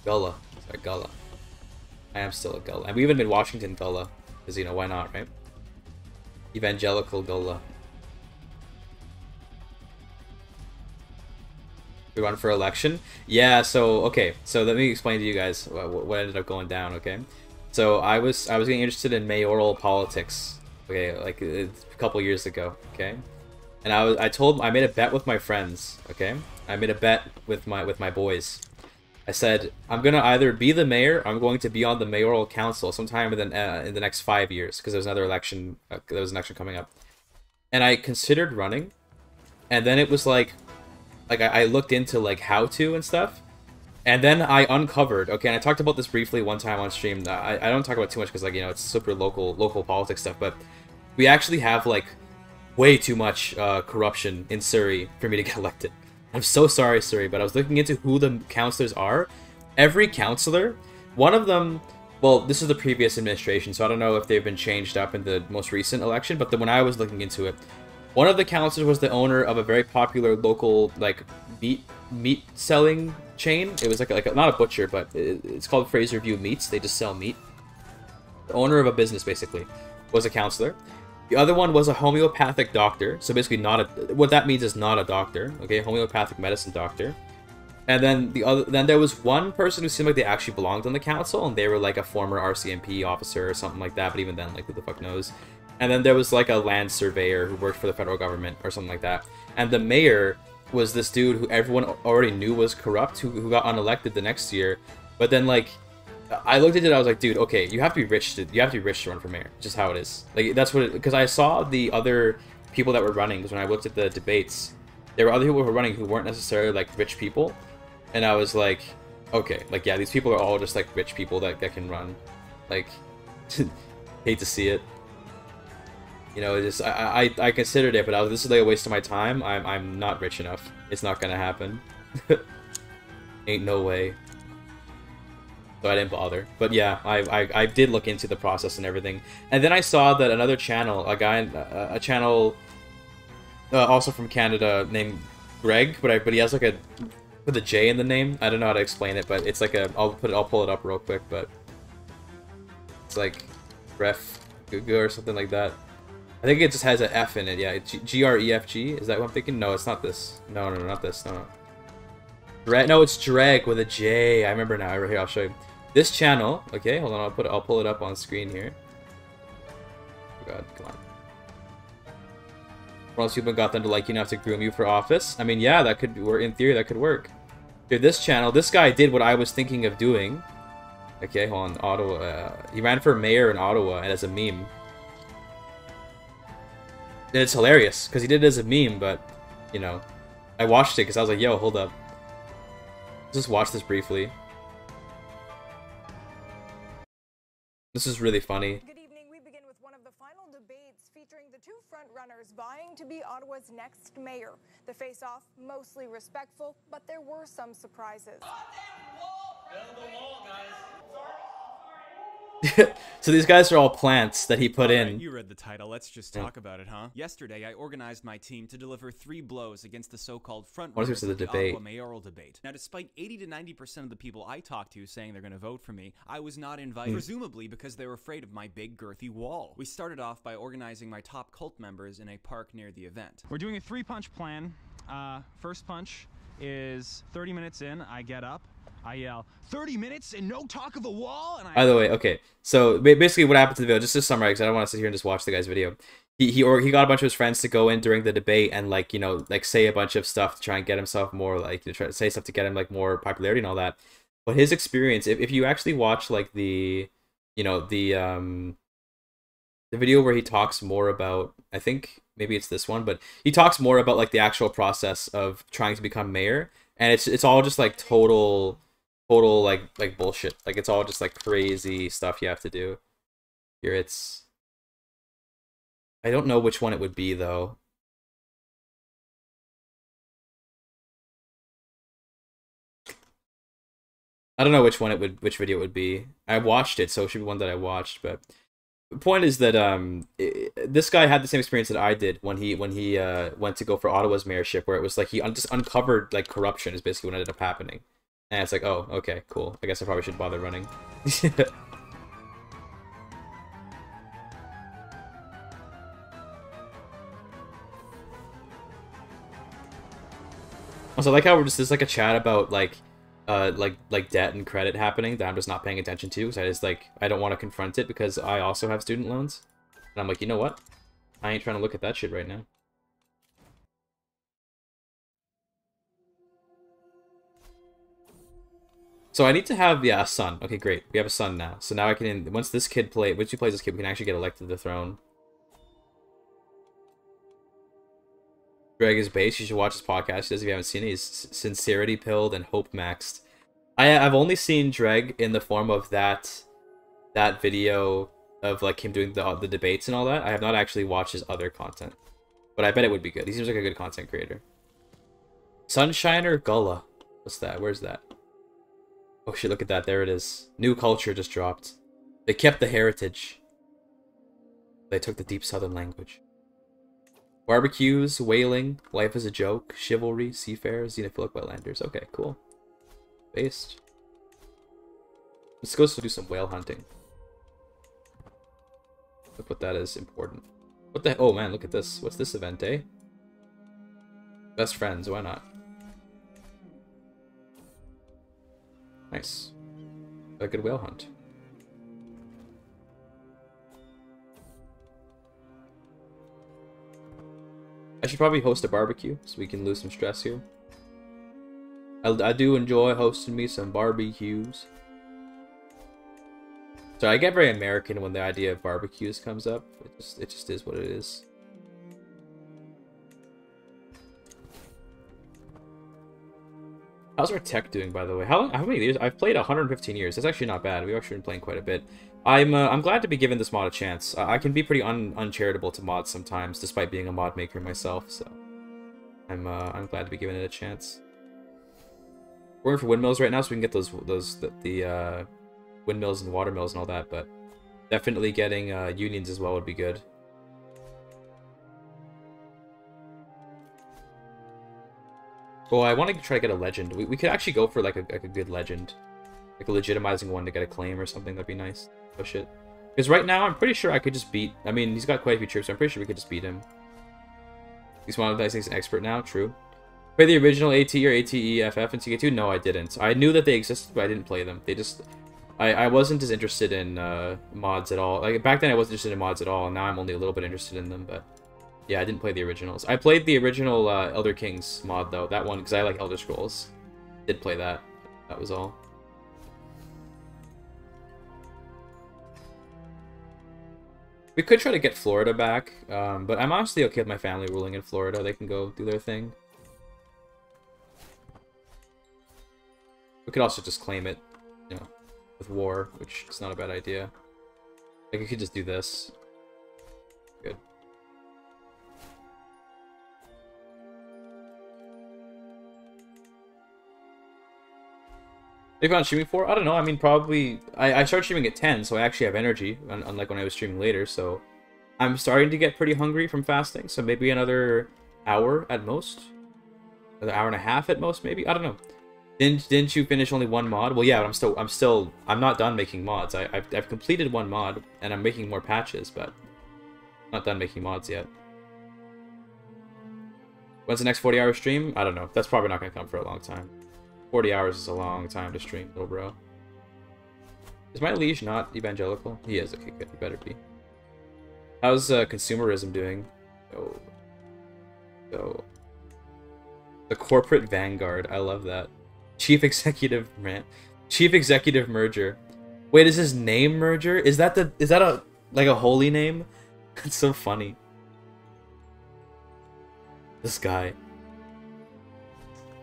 Gullah. Sorry, Gullah. I am still a Gullah. And we even been Washington Gullah. Because, you know, why not, right? Evangelical Gullah. We run for election? Yeah, so, okay. So let me explain to you guys what, what ended up going down, okay? So I was I was getting interested in mayoral politics, okay, like a couple years ago, okay, and I was I told I made a bet with my friends, okay, I made a bet with my with my boys. I said I'm gonna either be the mayor, I'm going to be on the mayoral council sometime in the uh, in the next five years because there's another election, uh, there was an election coming up, and I considered running, and then it was like, like I, I looked into like how to and stuff, and then I uncovered, okay, and I talked about this briefly one time on stream. I, I don't talk about too much because, like, you know, it's super local local politics stuff, but we actually have, like, way too much uh, corruption in Surrey for me to [LAUGHS] get elected. I'm so sorry, Surrey, but I was looking into who the councillors are. Every councillor, one of them, well, this is the previous administration, so I don't know if they've been changed up in the most recent election, but the, when I was looking into it, one of the councillors was the owner of a very popular local, like, meat meat selling chain. It was like a, like a, not a butcher, but it, it's called Fraser View Meats. They just sell meat. The owner of a business basically was a counselor. The other one was a homeopathic doctor. So basically, not a what that means is not a doctor. Okay, homeopathic medicine doctor. And then the other, then there was one person who seemed like they actually belonged on the council, and they were like a former RCMP officer or something like that. But even then, like who the fuck knows? And then there was like a land surveyor who worked for the federal government or something like that. And the mayor was this dude who everyone already knew was corrupt, who, who got unelected the next year. But then, like, I looked at it, I was like, dude, okay, you have to be rich to you have to be rich to run for mayor. Just how it is. Like that's what because I saw the other people that were running. Because when I looked at the debates, there were other people who were running who weren't necessarily like rich people, and I was like, okay, like yeah, these people are all just like rich people that that can run. Like, [LAUGHS] hate to see it. You know, just I, I I considered it, but I was this is like a waste of my time. I'm I'm not rich enough. It's not gonna happen. [LAUGHS] Ain't no way. So I didn't bother. But yeah, I, I I did look into the process and everything, and then I saw that another channel, a guy, a, a channel, uh, also from Canada named Greg, but I but he has like a with a J in the name. I don't know how to explain it, but it's like a I'll put it I'll pull it up real quick, but it's like ref or something like that. I think it just has an F in it. Yeah, G R E F G. Is that what I'm thinking? No, it's not this. No, no, no not this. No, no. No, it's Jreg with a J. I remember now. Here, I'll show you. This channel. Okay, hold on. I'll put. It, I'll pull it up on screen here. Oh God, come on. Once people got them to like you enough to groom you for office. I mean, yeah, that could work. In theory, that could work. Dude, this channel. This guy did what I was thinking of doing. Okay, hold on. Ottawa. Uh, he ran for mayor in Ottawa, and as a meme. And it's hilarious because he did it as a meme, but you know, I watched it because I was like, "Yo, hold up, just watch this briefly." This is really funny. Good evening. We begin with one of the final debates featuring the two frontrunners vying to be Ottawa's next mayor. The face-off mostly respectful, but there were some surprises. [LAUGHS] so these guys are all plants that he put All in. right, you read the title. Let's just talk about it, huh? Yesterday, I organized my team to deliver three blows against the so-called front What is runners this, of the the debate? Ottawa mayoral debate. Now, despite 80 to 90 percent of the people I talked to saying they're going to vote for me, I was not invited, presumably because they were afraid of my big girthy wall. We started off by organizing my top cult members in a park near the event. We're doing a three-punch plan. Uh, first punch is 30 minutes in. I get up. I yell, 30 minutes and no talk of a wall? And I By the way, okay. So basically, what happened to the video? Just to summarize, I don't want to sit here and just watch the guy's video. He he or he got a bunch of his friends to go in during the debate and like you know like say a bunch of stuff to try and get himself more like to try to say stuff to get him like more popularity and all that. But his experience, if if you actually watch like the, you know the um, the video where he talks more about, I think maybe it's this one, but he talks more about like the actual process of trying to become mayor, and it's it's all just like total total like like bullshit. Like it's all just like crazy stuff you have to do. Here it's I don't know which one it would be though. I don't know which one it would which video it would be. I watched it, so it should be one that I watched, but the point is that um i this guy had the same experience that I did when he when he uh went to go for Ottawa's mayorship where it was like he un- just uncovered like corruption is basically what ended up happening. And it's like, oh, okay, cool. I guess I probably should bother running. [LAUGHS] also, I like how we're just there's like a chat about like, uh, like like debt and credit happening that I'm just not paying attention to because I just like I don't want to confront it because I also have student loans, and I'm like, you know what? I ain't trying to look at that shit right now. So I need to have yeah a son. Okay, great. We have a son now. So now I can once this kid play once he plays this kid, we can actually get elected to the throne. Jreg is base. You should watch his podcast. He does if you haven't seen it. He's sincerity pilled and hope maxed. I I've only seen Jreg in the form of that that video of like him doing the the debates and all that. I have not actually watched his other content, but I bet it would be good. He seems like a good content creator. Sunshiner Gullah. What's that? Where's that? Oh shit, look at that. There it is. New culture just dropped. They kept the heritage. They took the deep southern language. Barbecues, whaling, life is a joke, chivalry, seafarers, xenophilic wetlanders. Okay, cool. Based. Let's go do some whale hunting. Look what that is important. What the? Oh man, look at this. What's this event, eh? Best friends, why not? Nice. A good whale hunt. I should probably host a barbecue so we can lose some stress here. I, I do enjoy hosting me some barbecues. So I get very American when the idea of barbecues comes up. It just it just is what it is. How's our tech doing, by the way? How, how many years? I've played 115 years. That's actually not bad. We've actually been playing quite a bit. I'm uh, I'm glad to be given this mod a chance. Uh, I can be pretty un uncharitable to mods sometimes, despite being a mod maker myself. So I'm uh, I'm glad to be given it a chance. We're in for windmills right now, so we can get those those the, the uh, windmills and water mills and all that. But definitely getting uh, unions as well would be good. Well, I want to try to get a legend. We, we could actually go for like a, like a good legend. Like a legitimizing one to get a claim or something. That'd be nice. Oh shit. Because right now, I'm pretty sure I could just beat... I mean, he's got quite a few troops, so I'm pretty sure we could just beat him. He's things an expert now, true. Play the original AT or ATE FF and CK2? No, I didn't. I knew that they existed, but I didn't play them. They just... I, I wasn't as interested in uh, mods at all. Like, back then I wasn't interested in mods at all, now I'm only a little bit interested in them, but... Yeah, I didn't play the originals. I played the original uh, Elder Kings mod, though. That one, because I like Elder Scrolls. Did play that. That was all. We could try to get Florida back, um, but I'm honestly okay with my family ruling in Florida. They can go do their thing. We could also just claim it, you know, with war, which is not a bad idea. Like, we could just do this. Maybe on streaming 4? I don't know. I mean, probably... I, I started streaming at 10, so I actually have energy, unlike when I was streaming later, so... I'm starting to get pretty hungry from fasting, so maybe another hour at most? Another hour and a half at most, maybe? I don't know. Didn't, didn't you finish only one mod? Well, yeah, but I'm still... I'm still... I'm not done making mods. I, I've, I've completed one mod, and I'm making more patches, but... Not done making mods yet. When's the next 40 hour stream? I don't know. That's probably not going to come for a long time. 40 hours is a long time to stream, little bro. Is my liege not evangelical? He is. Okay, good. He better be. How's uh, consumerism doing? Oh. So. The corporate vanguard. I love that. Chief executive man. Chief executive merger. Wait, is his name merger? Is that the is that a like a holy name? [LAUGHS] That's so funny. This guy.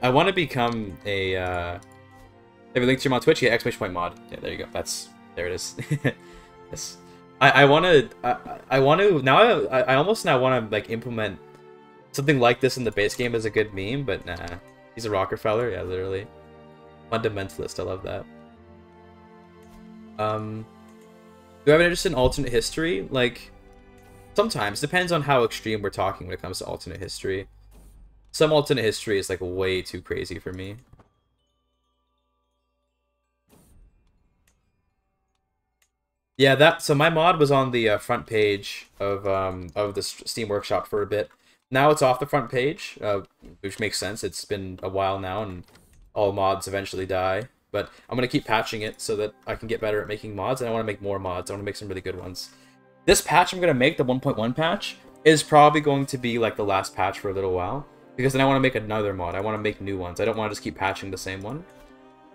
I want to become a, uh... Have a link to him on Twitch? Yeah, exclamation point mod. Yeah, there you go. That's... There it is. [LAUGHS] yes. I, I want to... I, I want to... Now I, I almost now want to, like, implement something like this in the base game as a good meme, but nah. He's a Rockefeller? Yeah, literally. Fundamentalist. I love that. Um... Do I have an interest in alternate history? Like... Sometimes. Depends on how extreme we're talking when it comes to alternate history. Some alternate history is like way too crazy for me. Yeah, that so my mod was on the uh, front page of um of the Steam Workshop for a bit. Now it's off the front page, uh, which makes sense. It's been a while now, and all mods eventually die. But I'm gonna keep patching it so that I can get better at making mods, and I want to make more mods. I want to make some really good ones. This patch I'm gonna make, the 1.1 patch, is probably going to be like the last patch for a little while. Because then I want to make another mod. I want to make new ones. I don't want to just keep patching the same one.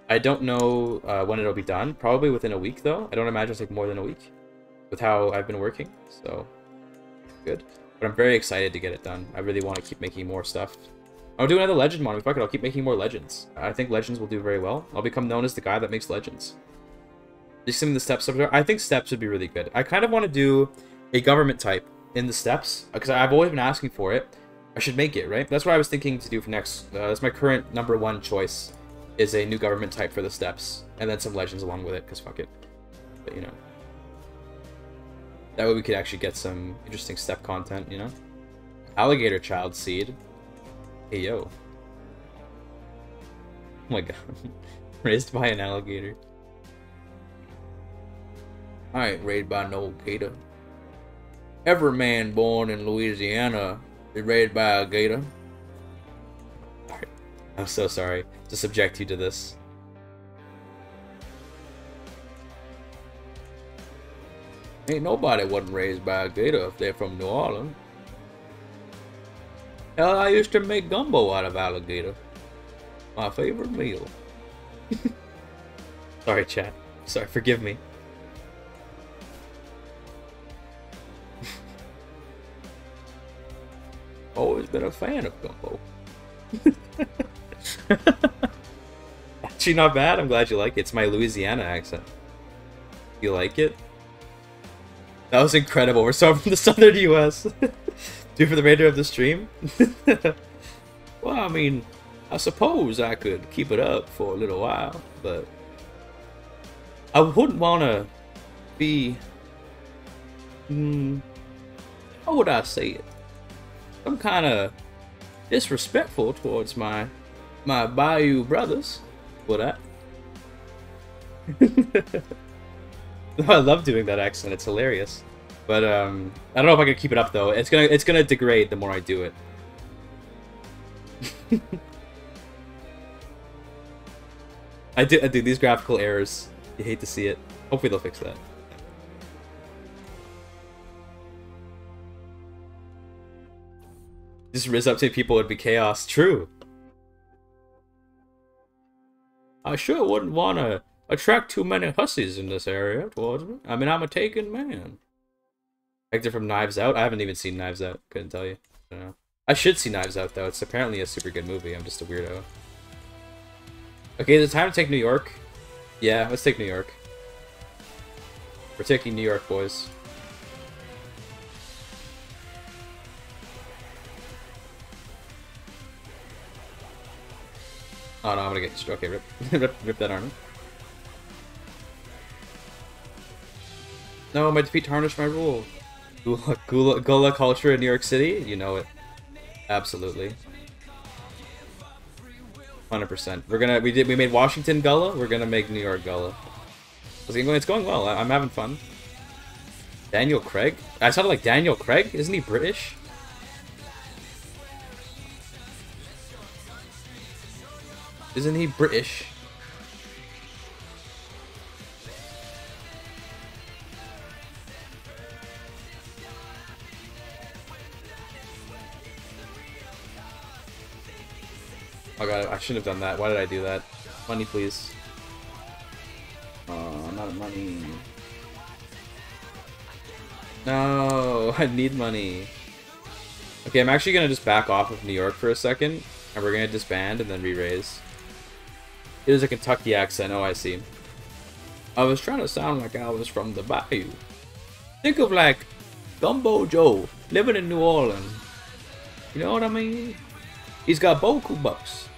I don't know uh, when it'll be done. Probably within a week, though. I don't imagine it'll take more than a week with how I've been working. So, good. But I'm very excited to get it done. I really want to keep making more stuff. I'll do another Legend mod. Fuck it, I'll keep making more Legends. I think Legends will do very well. I'll become known as the guy that makes Legends. Just some of the steps there. I think steps would be really good. I kind of want to do a government type in the steps because I've always been asking for it. I should make it, right? That's what I was thinking to do for next. Uh, that's my current number one choice, is a new government type for the steps, and then some legends along with it, because fuck it. But, you know. That way we could actually get some interesting step content, you know? Alligator child seed. Hey, yo. Oh my god. [LAUGHS] Raised by an alligator. I ain't raised by no gator. Every man born in Louisiana is raised by a gator. I'm so sorry to subject you to this. Ain't nobody wasn't raised by a gator if they're from New Orleans. Hell, I used to make gumbo out of alligator. My favorite meal. [LAUGHS] sorry, chat. Sorry, forgive me. Always been a fan of gumbo. [LAUGHS] Actually, not bad. I'm glad you like it. It's my Louisiana accent. You like it? That was incredible. We're starting from the [LAUGHS] southern U.S. [LAUGHS] Do for the remainder of the stream? well, I mean, I suppose I could keep it up for a little while, but I wouldn't want to be. Hmm, how would I say it? I'm kind of disrespectful towards my my Bayou brothers for that. [LAUGHS] I love doing that accent. It's hilarious. But um, I don't know if I can keep it up though. It's gonna it's gonna degrade the more I do it. [LAUGHS] I do I do these graphical errors. You hate to see it. Hopefully they'll fix that. Just riz up to people would be chaos. True. I sure wouldn't want to attract too many hussies in this area towards me. I mean, I'm a taken man. Hector from Knives Out. I haven't even seen Knives Out. Couldn't tell you. I. I should see Knives Out though. It's apparently a super good movie. I'm just a weirdo. Okay, is it time to take New York? Yeah, let's take New York. We're taking New York, boys. Oh no, I'm gonna get okay. Rip, [LAUGHS] rip, rip that armor. No, my defeat tarnished my rule. Gullah, Gullah, Gullah culture in New York City, you know it. Absolutely. 100%. We're gonna, we did, we made Washington Gullah, we're gonna make New York going, it's going well, I'm having fun. Daniel Craig? I sounded like Daniel Craig? Isn't he British? Isn't he British? Oh god, I shouldn't have done that. Why did I do that? Money, please. Oh, not money. No, [LAUGHS] I need money. Okay, I'm actually gonna just back off of New York for a second, and we're gonna disband and then re-raise. It is a Kentucky accent, oh I see. I was trying to sound like I was from the bayou. Think of like Gumbo Joe living in New Orleans. You know what I mean? He's got Boku bucks.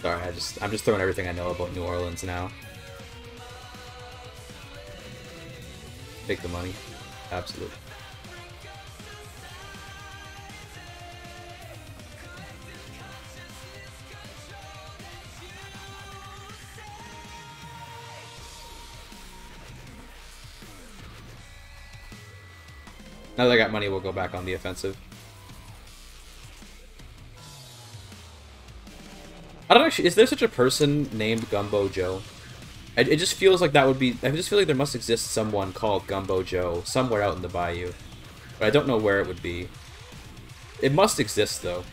Sorry, I just I'm just throwing everything I know about New Orleans now. Take the money. Absolutely. Now that I got money, we'll go back on the offensive. I don't actually. Is there such a person named Gumbo Joe? It, it just feels like that would be. I just feel like there must exist someone called Gumbo Joe somewhere out in the bayou, but I don't know where it would be. It must exist though.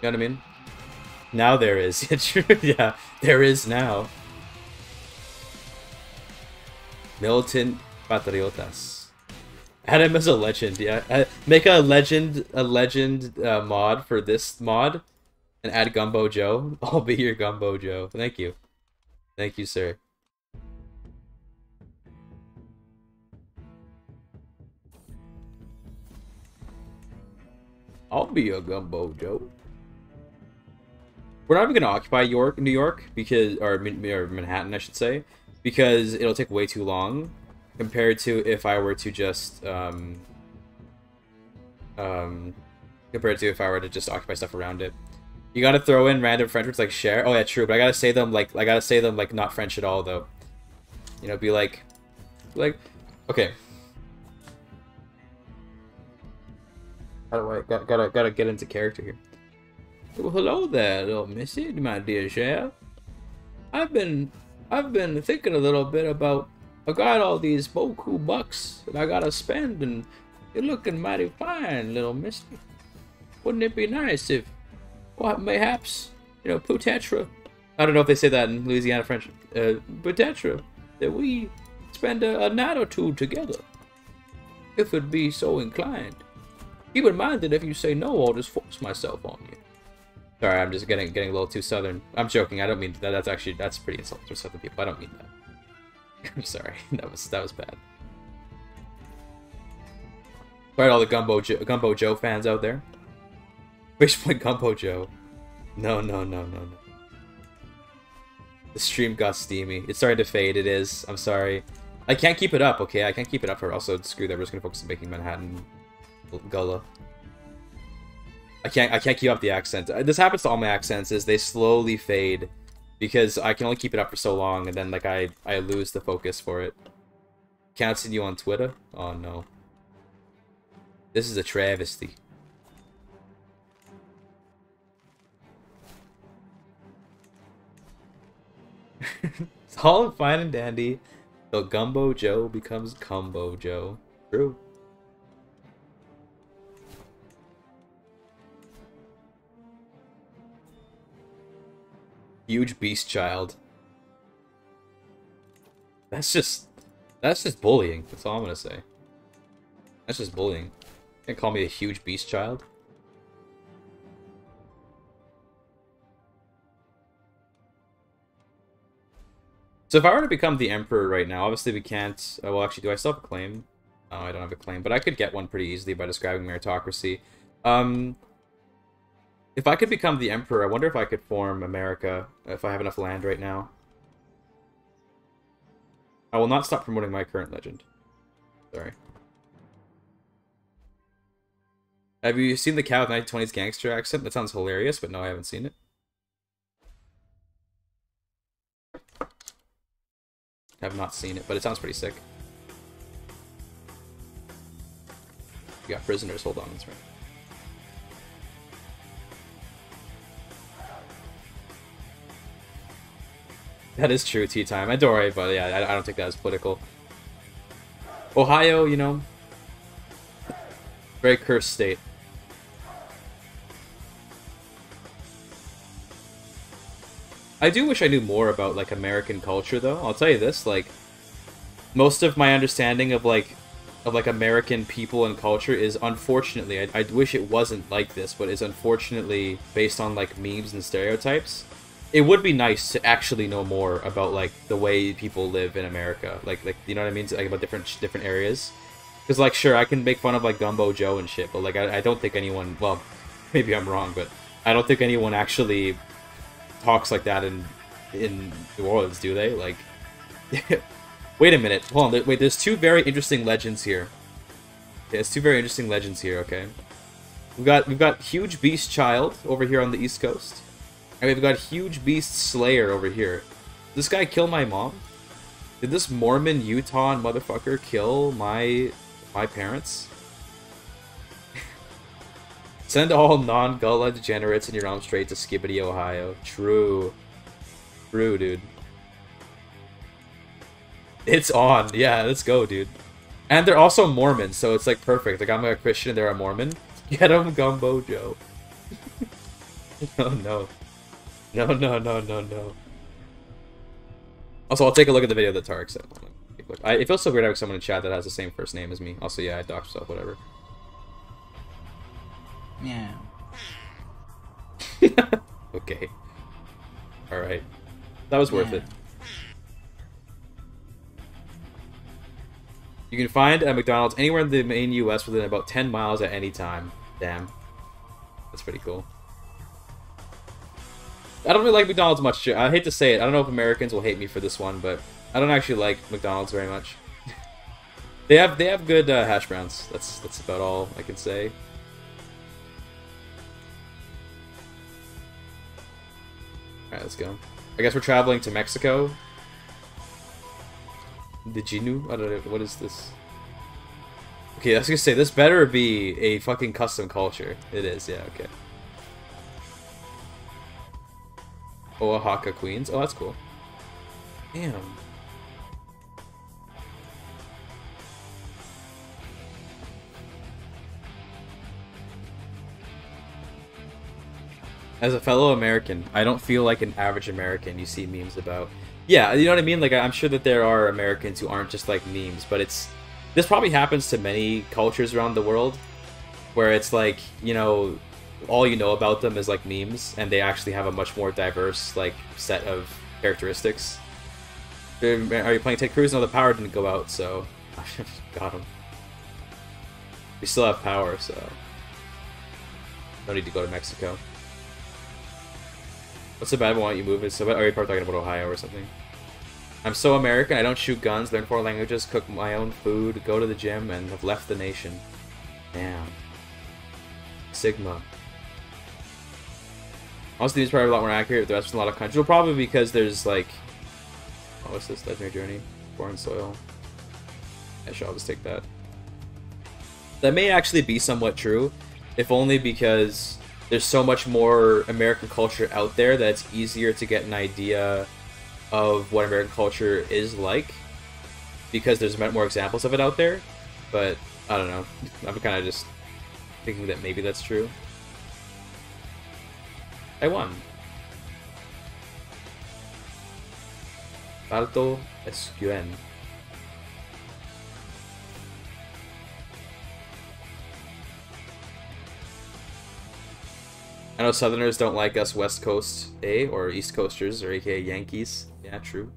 You know what I mean? Now there is. [LAUGHS] yeah, there is now. Militant Patriotas. Add him as a legend, yeah. Uh, make a legend, a legend uh, mod for this mod, and add Gumbo Joe. [LAUGHS] I'll be your Gumbo Joe. Thank you, thank you, sir. I'll be your Gumbo Joe. We're not even gonna occupy York, New York, because or, or Manhattan, I should say, because it'll take way too long compared to if I were to just um, um, compared to if I were to just occupy stuff around it. You gotta throw in random French words like share. Oh yeah, true. But I gotta say them like I gotta say them like not French at all though. You know, be like, like, okay. How do I gotta gotta, gotta get into character here? Well, hello there, little missy, my dear share. I've been I've been thinking a little bit about I got all these Boku bucks that I gotta spend, and you're looking mighty fine, little mister. Wouldn't it be nice if, well, mayhaps, you know, Putetra, I don't know if they say that in Louisiana French, uh, Putetra, that we spend a, a night or two together, if it'd be so inclined. Keep in mind that if you say no, I'll just force myself on you. Sorry, I'm just getting getting a little too southern. I'm joking. I don't mean that. That's actually that's pretty insulting to southern people. I don't mean that. [LAUGHS] I'm sorry. [LAUGHS] That was that was bad. Right, all the Gumbo jo Gumbo Joe fans out there. [LAUGHS] Wish point Gumbo Joe. No, no, no, no, no. The stream got steamy. It started to fade. It is. I'm sorry. I can't keep it up. Okay, I can't keep it up for also screw that. We're just gonna focus on making Manhattan Gullah. I can't. I can't keep up the accent. Uh, this happens to all my accents. Is they slowly fade because I can only keep it up for so long, and then like I I lose the focus for it. Can't you on Twitter? Oh no. This is a travesty. [LAUGHS] it's all fine and dandy. The Gumbo Joe becomes Combo Joe. True. Huge beast child. That's just That's just bullying. That's all I'm gonna say. That's just bullying. You can't call me a huge beast child. So if I were to become the Emperor right now, obviously we can't... Uh, well, actually, do I still have a claim? Oh, I don't have a claim, but I could get one pretty easily by describing meritocracy. Um, if I could become the Emperor, I wonder if I could form America, if I have enough land right now. I will not stop promoting my current legend. Sorry. Have you seen the cow with 1920s gangster accent? That sounds hilarious, but no, I haven't seen it. I have not seen it, but it sounds pretty sick. You got prisoners, hold on, that's right. That is true, tea time. I don't worry, but yeah, I, I don't take that as political. Ohio, you know, very cursed state. I do wish I knew more about like American culture though. I'll tell you this, like most of my understanding of like of like American people and culture is unfortunately I, I wish it wasn't like this, but is unfortunately based on like memes and stereotypes. It would be nice to actually know more about like the way people live in America, like like you know what I mean, like about different different areas. Because like sure, I can make fun of like Gumbo Joe and shit, but like I, I don't think anyone. Well, [LAUGHS] maybe I'm wrong, but I don't think anyone actually talks like that in in New Orleans, do they? Like, [LAUGHS] wait a minute, hold on. Wait, there's two very interesting legends here. There's two very interesting legends here. Okay, we've got we've got huge beast child over here on the East Coast, and we've got huge beast slayer over here. This guy kill my mom? Did this Mormon Utah motherfucker kill my my parents? [LAUGHS] Send all non-Gullah degenerates in your arm straight to Skibidi, Ohio. True. True, dude. It's on. Yeah, let's go, dude. And they're also Mormons, so it's like perfect. Like I'm a Christian and they're a Mormon. [LAUGHS] Get them, Gumbo Joe. [LAUGHS] oh no. [LAUGHS] No, no, no, no, no. Also, I'll take a look at the video that Tarek sent. I, it feels so weird having someone in chat that has the same first name as me. Also, yeah, I doxed myself, whatever. Yeah. [LAUGHS] okay. Alright. That was worth Yeah. it. You can find a McDonald's anywhere in the main US within about 10 miles at any time. Damn. That's pretty cool. I don't really like McDonald's much. I hate to say it. I don't know if Americans will hate me for this one, but I don't actually like McDonald's very much. [LAUGHS] they have they have good uh, hash browns. That's that's about all I can say. Alright, let's go. I guess we're traveling to Mexico. The Ginu? I don't know. What is this? Okay, I was gonna say, this better be a fucking custom culture. It is, yeah, okay. Oaxaca Queens. Oh, that's cool. Damn. As a fellow American, I don't feel like an average American you see memes about. Yeah, you know what I mean? Like, I'm sure that there are Americans who aren't just like memes, but it's. This probably happens to many cultures around the world, where it's like, you know, all you know about them is like memes, and they actually have a much more diverse, like, set of characteristics. Are you playing Ted Cruz? No, the power didn't go out, so. [LAUGHS] Got him. We still have power, so. No need to go to Mexico. What's the bad? Why don't you move it? So, are you probably talking about Ohio or something? I'm so American. I don't shoot guns, learn four languages, cook my own food, go to the gym, and have left the nation. Damn. Sigma. Honestly, these probably a lot more accurate. The rest of a lot of countries. Well, probably because there's like, oh, what's this? Legendary Journey, Foreign Soil. I should always take that. That may actually be somewhat true, if only because there's so much more American culture out there that it's easier to get an idea of what American culture is like because there's more examples of it out there. But I don't know. [LAUGHS] I'm kind of just thinking that maybe that's true. I won. Alto SQN. I know Southerners don't like us West Coast, eh? Or East Coasters, or aka Yankees. Yeah, true.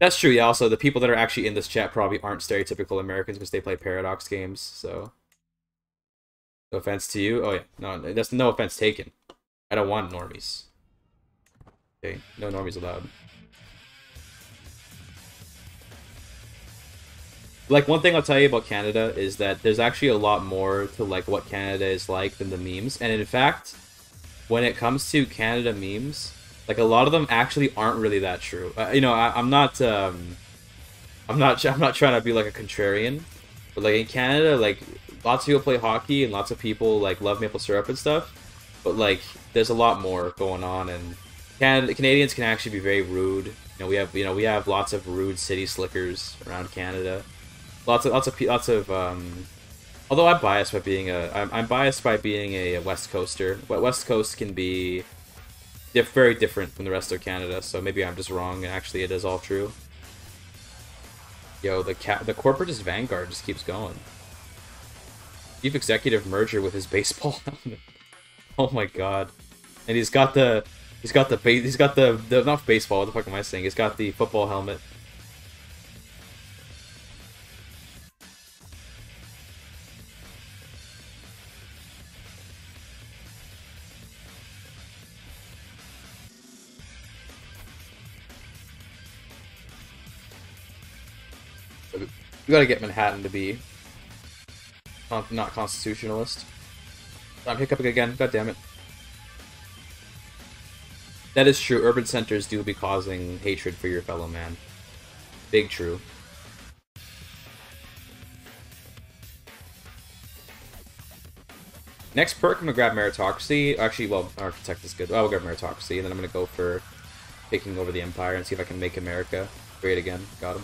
That's true, yeah. Also, the people that are actually in this chat probably aren't stereotypical Americans because they play Paradox games, so no offense to you. Oh yeah, no, that's no offense taken. I don't want normies. Okay, no normies allowed. like one thing I'll tell you about Canada is that there's actually a lot more to like what Canada is like than the memes. And in fact, when it comes to Canada memes, like a lot of them actually aren't really that true. Uh, you know, I, am not, um, I'm not, [LAUGHS] I'm not trying to be like a contrarian, but like in Canada, like lots of people play hockey and lots of people like love maple syrup and stuff. But like, there's a lot more going on, and Canada, Canadians can actually be very rude. You know, we have, you know, we have lots of rude city slickers around Canada lots of lots of lots of um, although I'm biased by being a I'm, I'm biased by being a West Coaster. West Coast can be diff very different from the rest of Canada, so maybe I'm just wrong. And actually, it is all true. Yo, the cat the corporatist vanguard just keeps going. Chief executive merger with his baseball [LAUGHS] helmet. oh my god, and he's got the he's got the he's got the, the not baseball. What the fuck am I saying? He's got the football helmet. We gotta get Manhattan to be not constitutionalist. I'm hiccuping again. God damn it. That is true. Urban centers do be causing hatred for your fellow man. Big true. Next perk, I'm gonna grab meritocracy. Actually, well, architect is good. Oh, I'll grab meritocracy, and then I'm gonna go for taking over the empire and see if I can make America great again. Got him.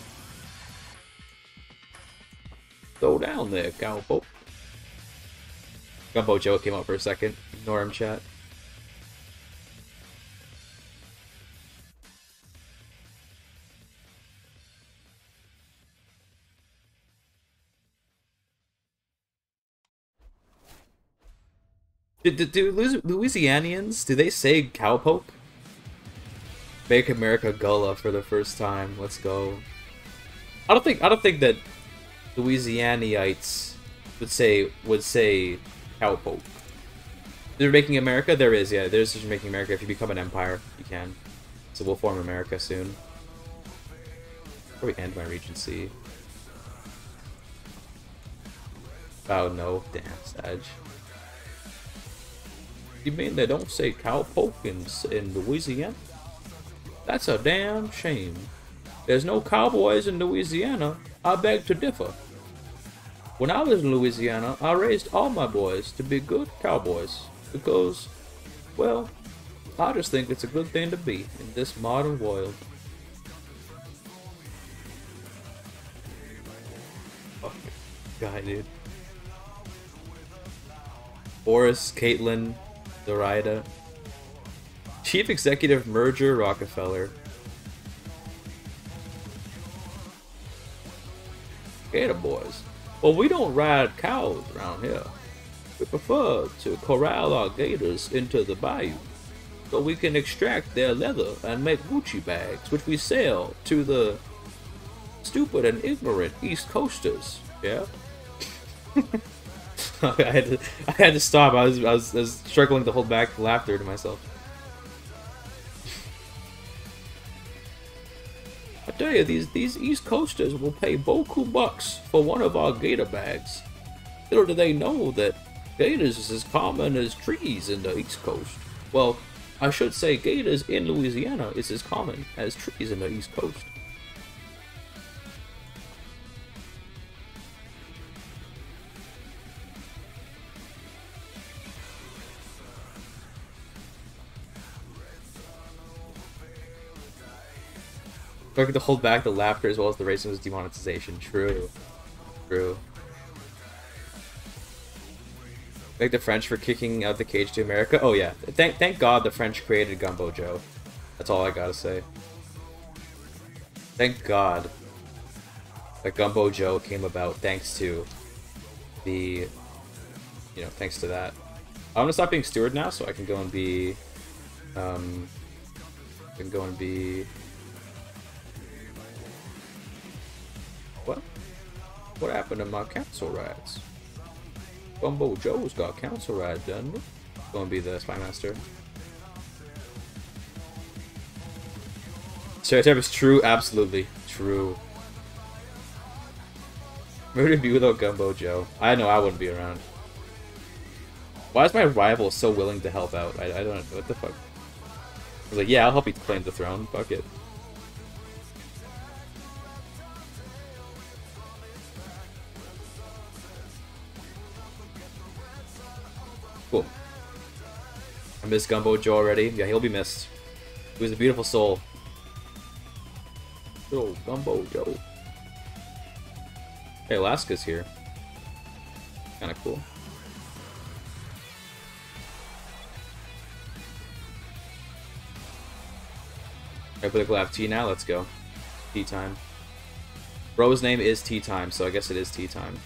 Go down there, cowpoke. Gumbo Joe came out for a second. Ignore him, chat. Do, do, do Louisianians, do they say cowpoke? Make America Gullah for the first time. Let's go. I don't think I don't think that Louisianites would say would say cowpoke. They're making America. There is, yeah. There's just making America. If you become an empire, you can. So we'll form America soon. We end my regency. Oh no, damn, Sage. You mean they don't say cowpoke in, in Louisiana? That's a damn shame. There's no cowboys in Louisiana. I beg to differ. When I was in Louisiana, I raised all my boys to be good cowboys because, well, I just think it's a good thing to be in this modern world. Fuck, guy, dude. Boris, Caitlin, Zoraida. Chief Executive Merger Rockefeller. Gator Boys. Well, we don't ride cows around here. We prefer to corral our gators into the bayou so we can extract their leather and make Gucci bags, which we sell to the stupid and ignorant East Coasters. Yeah. [LAUGHS] I had to, I had to stop. I was, I was, I was struggling to hold back laughter to myself. I tell you, these these East Coasters will pay boku bucks for one of our gator bags. Little do they know that gators is as common as trees in the East Coast. Well, I should say gators in Louisiana is as common as trees in the East Coast. Looking to hold back the laughter as well as the racist demonetization. True. True. Thank the French for kicking out the cage to America. Oh yeah. Thank thank God the French created Gumbo Joe. That's all I gotta say. Thank God that Gumbo Joe came about thanks to the you know, thanks to that. I'm gonna stop being steward now, so I can go and be, um, I can go and be. What happened to my council rides? Gumbo Joe's got council rides, doesn't he? Go and be the spy master. Stereotype is true, absolutely true. Where would it be without Gumbo Joe? I know I wouldn't be around. Why is my rival so willing to help out? I, I don't know. What the fuck? I was like, yeah, I'll help you claim the throne. Fuck it. Cool. I miss Gumbo Joe already. Yeah, he'll be missed. He was a beautiful soul. Oh, Gumbo Joe. Hey, Alaska's here. Kinda cool. I political have tea now? Let's go. Tea time. Bro's name is tea time, so I guess it is tea time.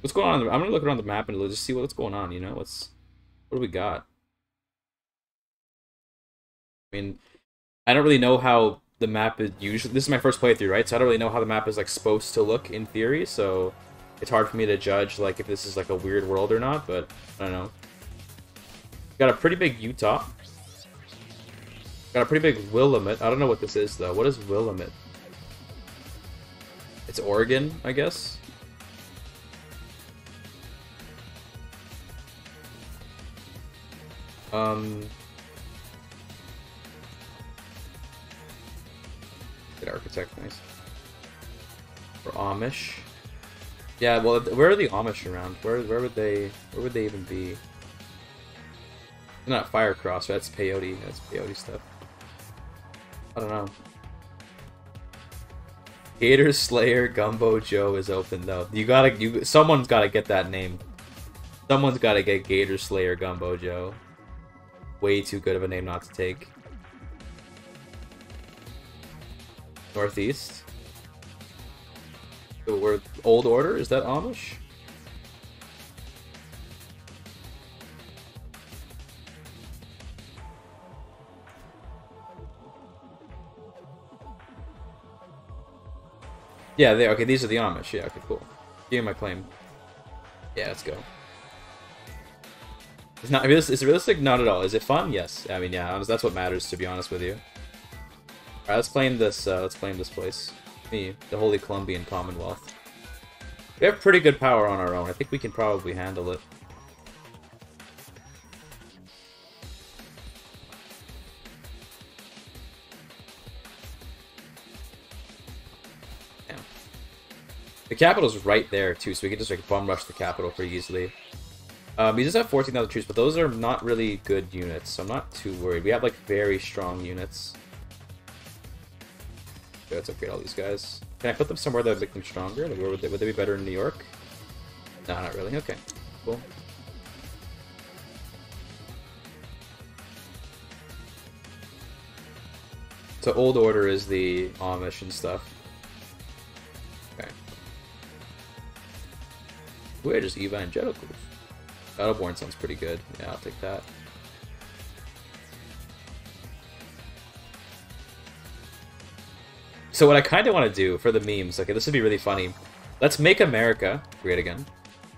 What's going on? I'm gonna look around the map and just see what's going on. You know, what's what do we got? I mean, I don't really know how the map is usually. This is my first playthrough, right? So I don't really know how the map is like supposed to look in theory. So it's hard for me to judge like if this is like a weird world or not. But I don't know. Got a pretty big Utah. Got a pretty big Willamette. I don't know what this is though. What is Willamette? It's Oregon, I guess. Um, good architect, nice. For Amish. Yeah, well, where are the Amish around? Where where would they where would they even be? Not Firecross, that's peyote. That's peyote stuff. I don't know. Gator Slayer Gumbo Joe is open though. You gotta you someone's gotta get that name. Someone's gotta get Gator Slayer Gumbo Joe way too good of a name not to take. Northeast. So we're Old Order? Is that Amish? Yeah, they okay. These are the Amish. Yeah, okay, cool. Give me my claim. Yeah, let's go. It's not is it realistic? Not at all. Is it fun? Yes. I mean, yeah. That's what matters, to be honest with you. All right, let's claim this. Uh, let's claim this place. Me, the Holy Columbian Commonwealth. We have pretty good power on our own. I think we can probably handle it. The capital's right there too, so we can just like bum rush the capital pretty easily. Um, we just have 14,000 troops, but those are not really good units, so I'm not too worried. We have, like, very strong units. Okay, let's upgrade all these guys. Can I put them somewhere that would make them stronger? Like, would they, would they be better in New York? No, not really. Okay, cool. So Old Order is the Amish and stuff. Okay. We're evangelicals. Battleborn sounds pretty good. Yeah, I'll take that. So what I kind of want to do for the memes, okay, this would be really funny. Let's make America great again.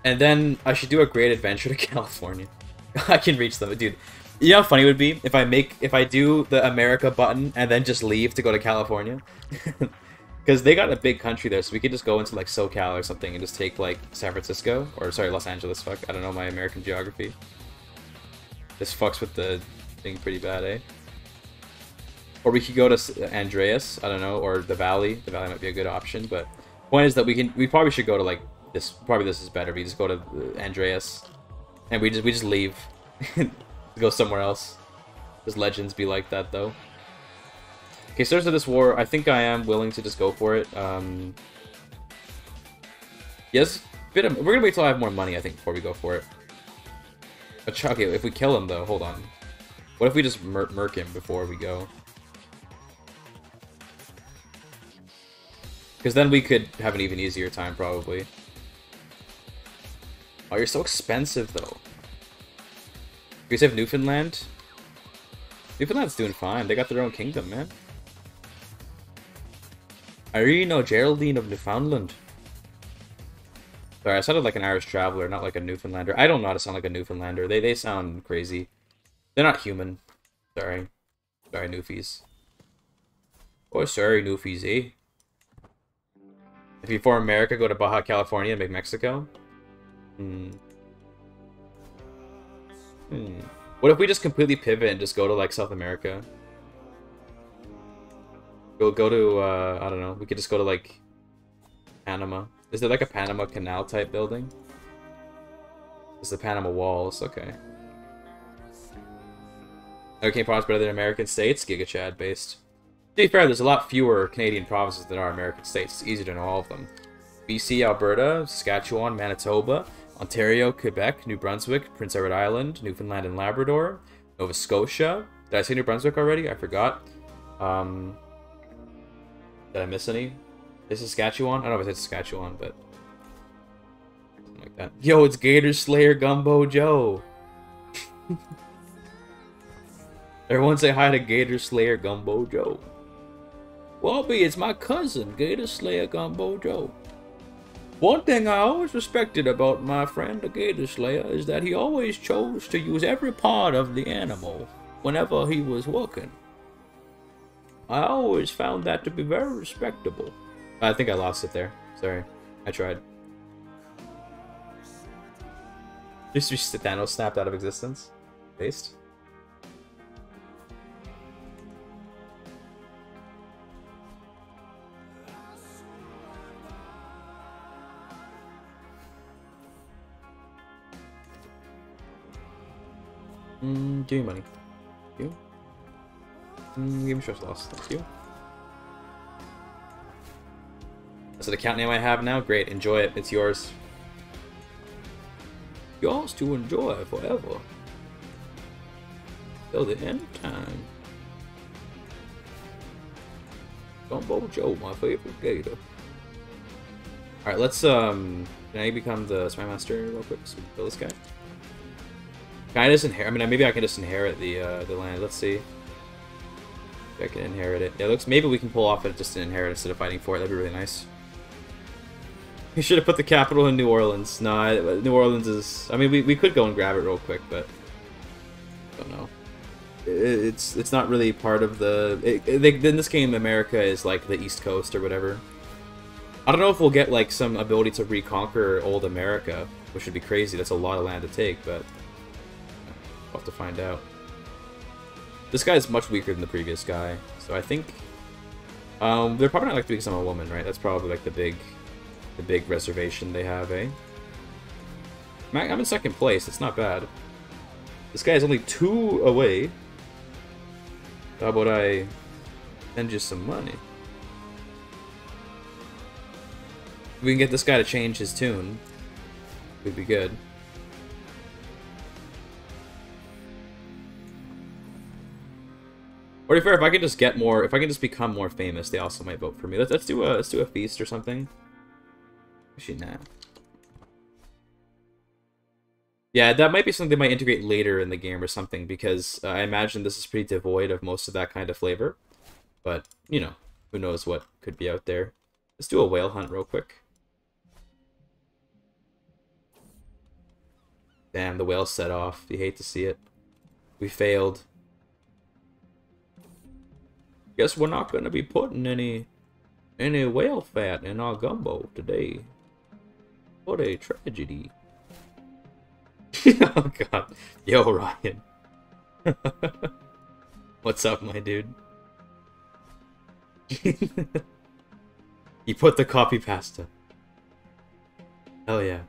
And then I should do a great adventure to [LAUGHS] California. I can reach them, dude. You know how funny it would be if I make if I do the America button and then just leave to go to California? [LAUGHS] Because they got a big country there, so we could just go into like SoCal or something and just take like San Francisco or sorry Los Angeles. Fuck, I don't know my American geography. This fucks with the thing pretty bad, eh? Or we could go to Andreas, I don't know, or the Valley. The Valley might be a good option, but point is that we can we probably should go to like this. Probably this is better. We just go to Andreas, and we just we just leave, [LAUGHS] go somewhere else. Does legends be like that though? Okay, Stars of this war, I think I am willing to just go for it. Um, yes, bit of, we're gonna wait till I have more money, I think, before we go for it. Okay, if we kill him, though, hold on. What if we just mur murk him before we go? Because then we could have an even easier time, probably. Oh, you're so expensive, though. You guys have Newfoundland? Newfoundland's doing fine. They got their own kingdom, man. Irene Geraldine of Newfoundland. Sorry, I sounded like an Irish traveler, not like a Newfoundlander. I don't know how to sound like a Newfoundlander. They they sound crazy. They're not human. Sorry. Sorry, Newfies. Oh, sorry, Newfies, eh? If you form America, go to Baja California and make Mexico? Hmm. Hmm. What if we just completely pivot and just go to, like, South America? Go, go to, uh, I don't know. We could just go to, like, Panama. Is there, like, a Panama Canal type building? It's the Panama Walls, okay. Okay, province better than American states? Giga Chad based. To be fair, there's a lot fewer Canadian provinces than are American states. It's easy to know all of them. BC, Alberta, Saskatchewan, Manitoba, Ontario, Quebec, New Brunswick, Prince Edward Island, Newfoundland and Labrador, Nova Scotia. Did I say New Brunswick already? I forgot. Um, did I miss any? Is Saskatchewan? I don't know if it's Saskatchewan, but something like that. Yo, it's Gator Slayer Gumbo Joe. [LAUGHS] Everyone say hi to Gator Slayer Gumbo Joe. Wobby, it's my cousin, Gator Slayer Gumbo Joe. One thing I always respected about my friend, the Gator Slayer, is that he always chose to use every part of the animal whenever he was working. I always found that to be very respectable. I think I lost it there. Sorry. I tried. Just Thanos snapped out of existence. Based. Mm, give me money. Mm, give me stress loss. Thank you. That's an account name I have now. Great. Enjoy it. It's yours. Yours to enjoy forever. Till the end time. Gumbo Joe, my favorite gator. Alright, let's, um... Can I become the Spy Master real quick so we kill this guy? Can I just inherit? I mean, maybe I can just inherit the uh, the land. Let's see. I can inherit it. Yeah, it looks. Maybe we can pull off it just an inherit instead of fighting for it. That'd be really nice. We should have put the capital in New Orleans. No, uh, New Orleans is. I mean, we we could go and grab it real quick, but I don't know. It's it's not really part of the. It, it, in this game, America is like the East Coast or whatever. I don't know if we'll get like some ability to reconquer old America, which would be crazy. That's a lot of land to take, but. We'll have to find out. This guy is much weaker than the previous guy, so I think... Um, they're probably not like to become a woman, right? That's probably like the big, the big reservation they have, eh? I'm in second place. It's not bad. This guy is only two away. How about I send you some money? If we can get this guy to change his tune, we'd be good. Or if, if I can just get more, if I can just become more famous, they also might vote for me. Let's, let's do a let's do a feast or something. Actually, nah. Yeah, that might be something they might integrate later in the game or something, because uh, I imagine this is pretty devoid of most of that kind of flavor. But, you know, who knows what could be out there. Let's do a whale hunt real quick. Damn, the whale set off. You hate to see it. We failed. Guess we're not going to be putting any any whale fat in our gumbo today. What a tragedy. [LAUGHS] oh god. Yo, Ryan. [LAUGHS] What's up, my dude? [LAUGHS] you put the coffee pasta. Hell yeah.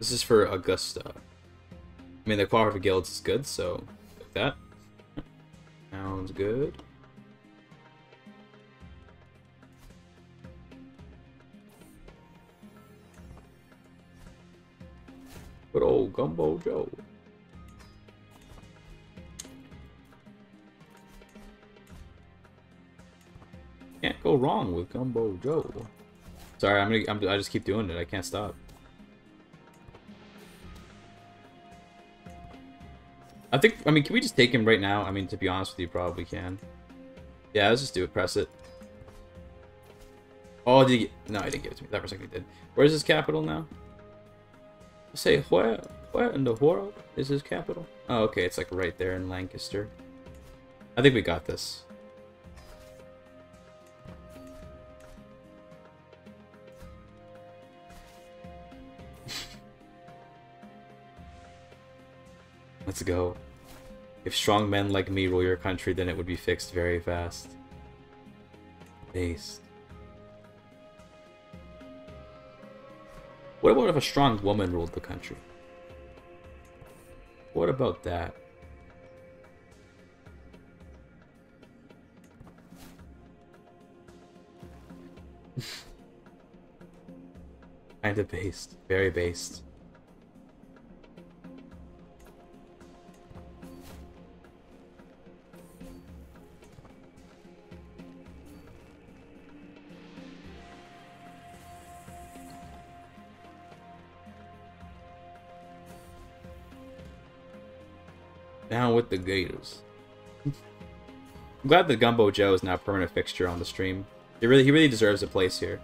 This is for Augusta. I mean, the Cooperative Guilds is good, so like that. Sounds good. Good old Gumbo Joe. Can't go wrong with Gumbo Joe. Sorry, I'm gonna. I'm, I just keep doing it. I can't stop. I think. I mean, can we just take him right now? I mean, to be honest with you, probably can. Yeah, let's just do it. Press it. Oh, did he get... No, he didn't give it to me. That for a second he did. Where's his capital now? Say, where, where in the world is his capital? Oh, okay, it's like right there in Lancaster. I think we got this. Let's go. If strong men like me rule your country, then it would be fixed very fast. Based. What about if a strong woman ruled the country? What about that? [LAUGHS] Kinda based. Very based. Down with the Gators. I'm glad that Gumbo Joe is now a permanent fixture on the stream. He really, he really deserves a place here.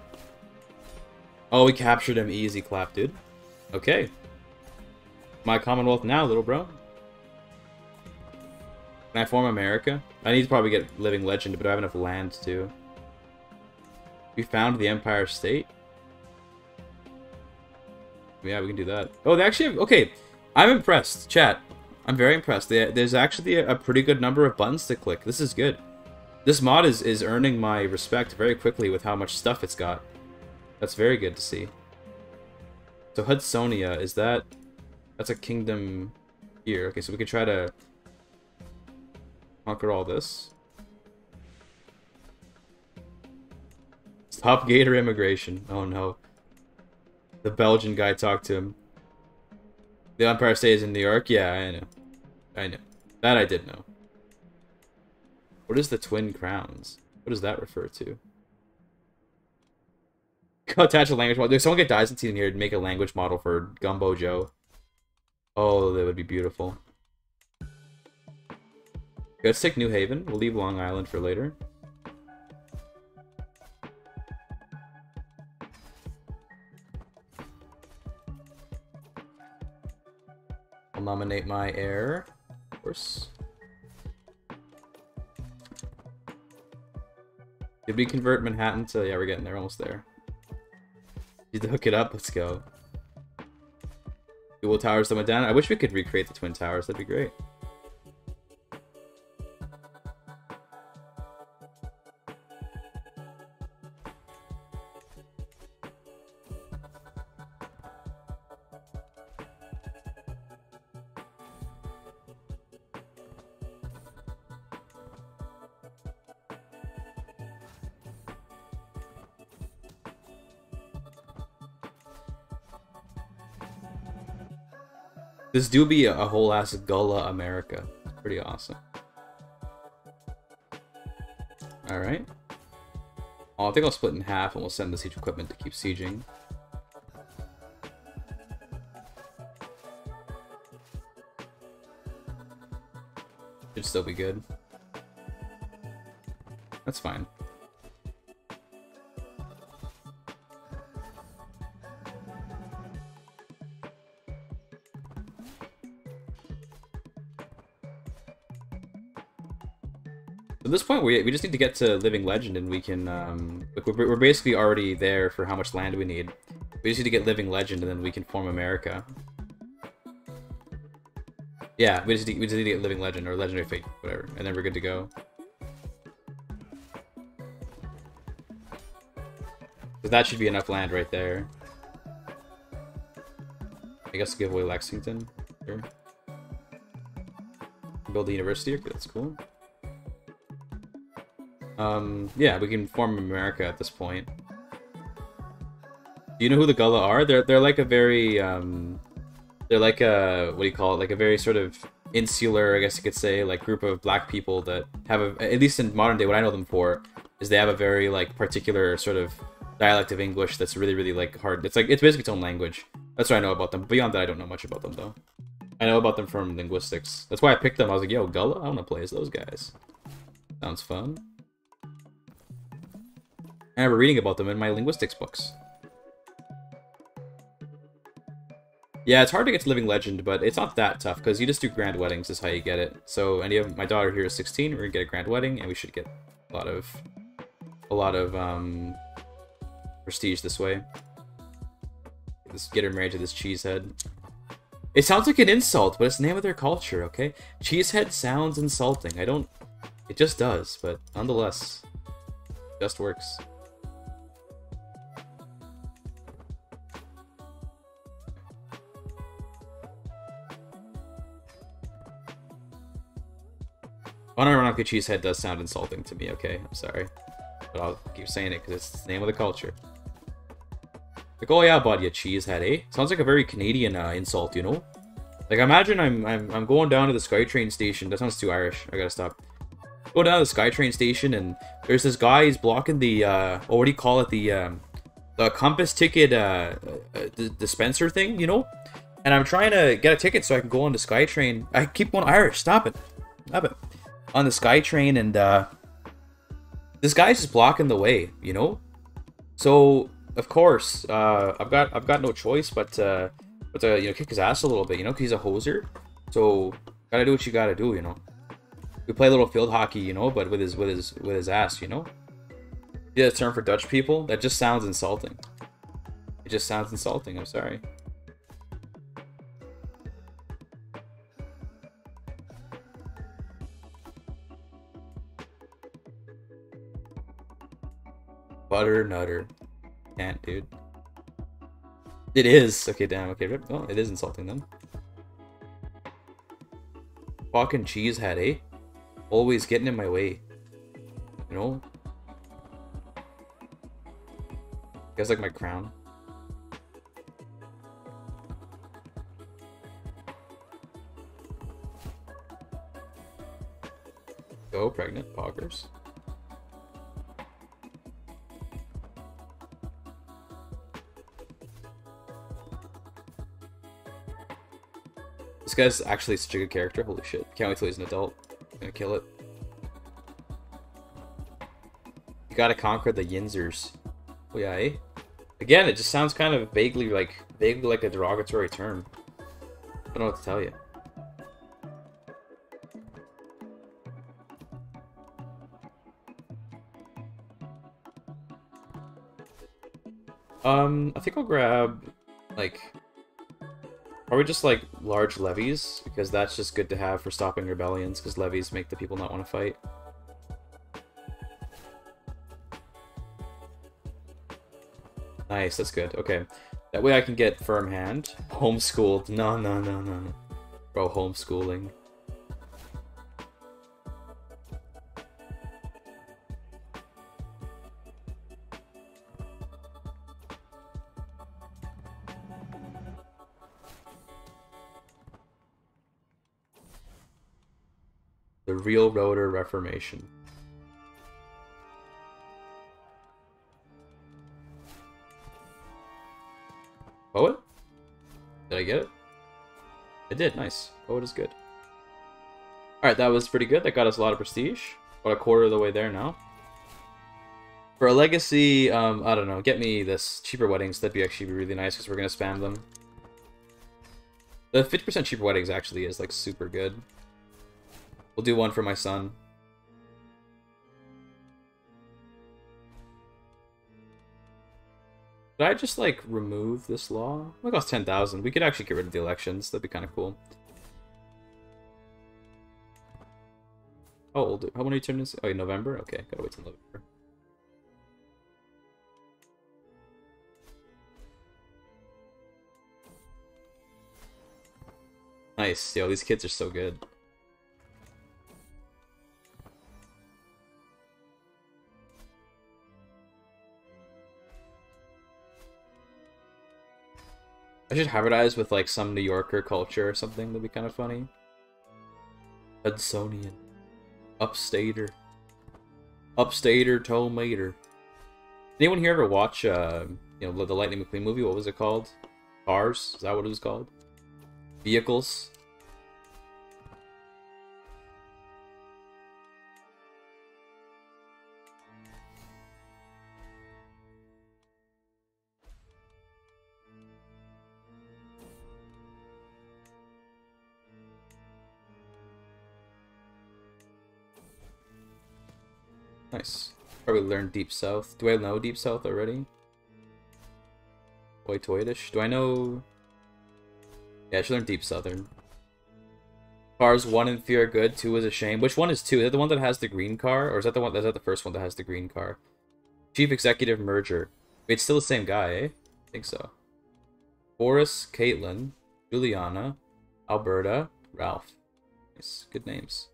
Oh, we captured him. Easy clap, dude. Okay. My Commonwealth now, little bro. Can I form America? I need to probably get Living Legend, but I have enough land too. We found the Empire State. Yeah, we can do that. Oh, they actually have... Okay, I'm impressed. Chat. I'm very impressed. There's actually a pretty good number of buttons to click. This is good. This mod is, is earning my respect very quickly with how much stuff it's got. That's very good to see. So Hudsonia, is that... That's a kingdom here. Okay, so we could try to conquer all this. Stop Gator immigration. Oh no. The Belgian guy talked to him. The Empire State is in New York? Yeah, I know. I know. That I did know. What is the Twin Crowns? What does that refer to? [LAUGHS] Attach a language model. If someone get Dyson in here to make a language model for Gumbo Joe. Oh, that would be beautiful. Let's take New Haven. We'll leave Long Island for later. I'll nominate my heir, course. Did we convert Manhattan to... Yeah, we're getting there. Almost there. Need to hook it up. Let's go. Dual towers went down. I wish we could recreate the Twin Towers. That'd be great. This do be a, whole ass Gullah America. Pretty awesome. Alright. Oh, I think I'll split in half and we'll send the siege equipment to keep sieging. Should still be good. That's fine. At this point, we, we just need to get to Living Legend and we can, um, like we're, we're basically already there for how much land we need. We just need to get Living Legend and then we can form America. Yeah, we just, need, we just need to get Living Legend or Legendary Fate, whatever, and then we're good to go. So that should be enough land right there. I guess give away Lexington. Build the university. Okay, that's cool. Um, yeah, we can form America at this point. Do you know who the Gullah are? They're they're like a very um, They're like a what do you call it? Like a very sort of insular, I guess you could say, like group of black people that have a at least in modern day what I know them for is they have a very like particular sort of dialect of English that's really really like hard. It's like it's basically its own language. That's what I know about them. Beyond that, I don't know much about them though. I know about them from linguistics. That's why I picked them. I was like, yo, Gullah, I want to play as those guys. Sounds fun. I remember reading about them in my linguistics books. Yeah, it's hard to get to Living Legend, but it's not that tough, because you just do grand weddings is how you get it. So, any of my daughter here is 16, we're gonna get a grand wedding, and we should get a lot of, a lot of, um, prestige this way. Let's get her married to this cheesehead. It sounds like an insult, but it's the name of their culture, okay? Cheesehead sounds insulting. I don't... It just does, but nonetheless, just works. Unironically, Cheesehead does sound insulting to me, okay? I'm sorry. But I'll keep saying it because it's the name of the culture. Like, oh yeah, bud, you cheesehead, eh? Sounds like a very Canadian uh, insult, you know? Like, imagine I'm, I'm I'm going down to the SkyTrain station. That sounds too Irish. I gotta stop. Go down to the SkyTrain station, and there's this guy. He's blocking the, uh, oh, what do you call it? The, um, the compass ticket uh, uh, dispenser thing, you know? And I'm trying to get a ticket so I can go on the SkyTrain. I keep going Irish. Stop it. Stop it on the SkyTrain, and uh, this guy's just blocking the way, you know. So of course, uh, I've got I've got no choice but uh, but to you know kick his ass a little bit, you know, cause he's a hoser. So gotta do what you gotta do, you know. We play a little field hockey, you know, but with his with his with his ass, you know. Yeah, term for Dutch people that just sounds insulting. It just sounds insulting. I'm sorry. Butter nutter. Can't, dude. It is. Okay, damn. Okay, oh, it is insulting them. Fucking cheesehead, eh? Always getting in my way. You know? You guys like my crown? Go, pregnant poggers. Guy's actually such a good character. Holy shit. Can't wait till he's an adult. Gonna kill it. You gotta conquer the Yinzers. Oh yeah, eh? Again, it just sounds kind of vaguely like vaguely like a derogatory term. I don't know what to tell you. Um, I think I'll grab like are we just like large levies? Because that's just good to have for stopping rebellions, because levies make the people not want to fight. Nice, that's good. Okay. That way I can get firm hand. [LAUGHS] Homeschooled. No, no, no, no, no. Bro, homeschooling. Real rotor reformation. Poet? Did I get it? I did, nice. Poet is good. Alright, that was pretty good. That got us a lot of prestige. About a quarter of the way there now. For a legacy, um, I don't know, get me this cheaper weddings. That'd be actually really nice because we're going to spam them. The 50% cheaper weddings actually is like super good. We'll do one for my son. Did I just, like, remove this law? It cost 10,000. We could actually get rid of the elections. That'd be kind of cool. How old? How many turn is? Oh, November? Okay, gotta wait till November. Nice. Yo, these kids are so good. I should hybridize with like some New Yorker culture or something. That'd be kind of funny. Hudsonian. Upstater. Upstater Tomater. Anyone here ever watch, uh, you know, the Lightning McQueen movie? What was it called? Cars? Is that what it was called? Vehicles? Nice. Probably learn Deep South. Do I know Deep South already? Toy Toydish? Do I know... Yeah, I should learn Deep Southern. Cars 1 and 3 are good, 2 is a shame. Which one is 2? Is that the one that has the green car? Or is that the one is that the first one that has the green car? Chief Executive Merger. It's still the same guy, eh? I think so. Boris, Caitlin, Juliana, Alberta, Ralph. Nice. Good names.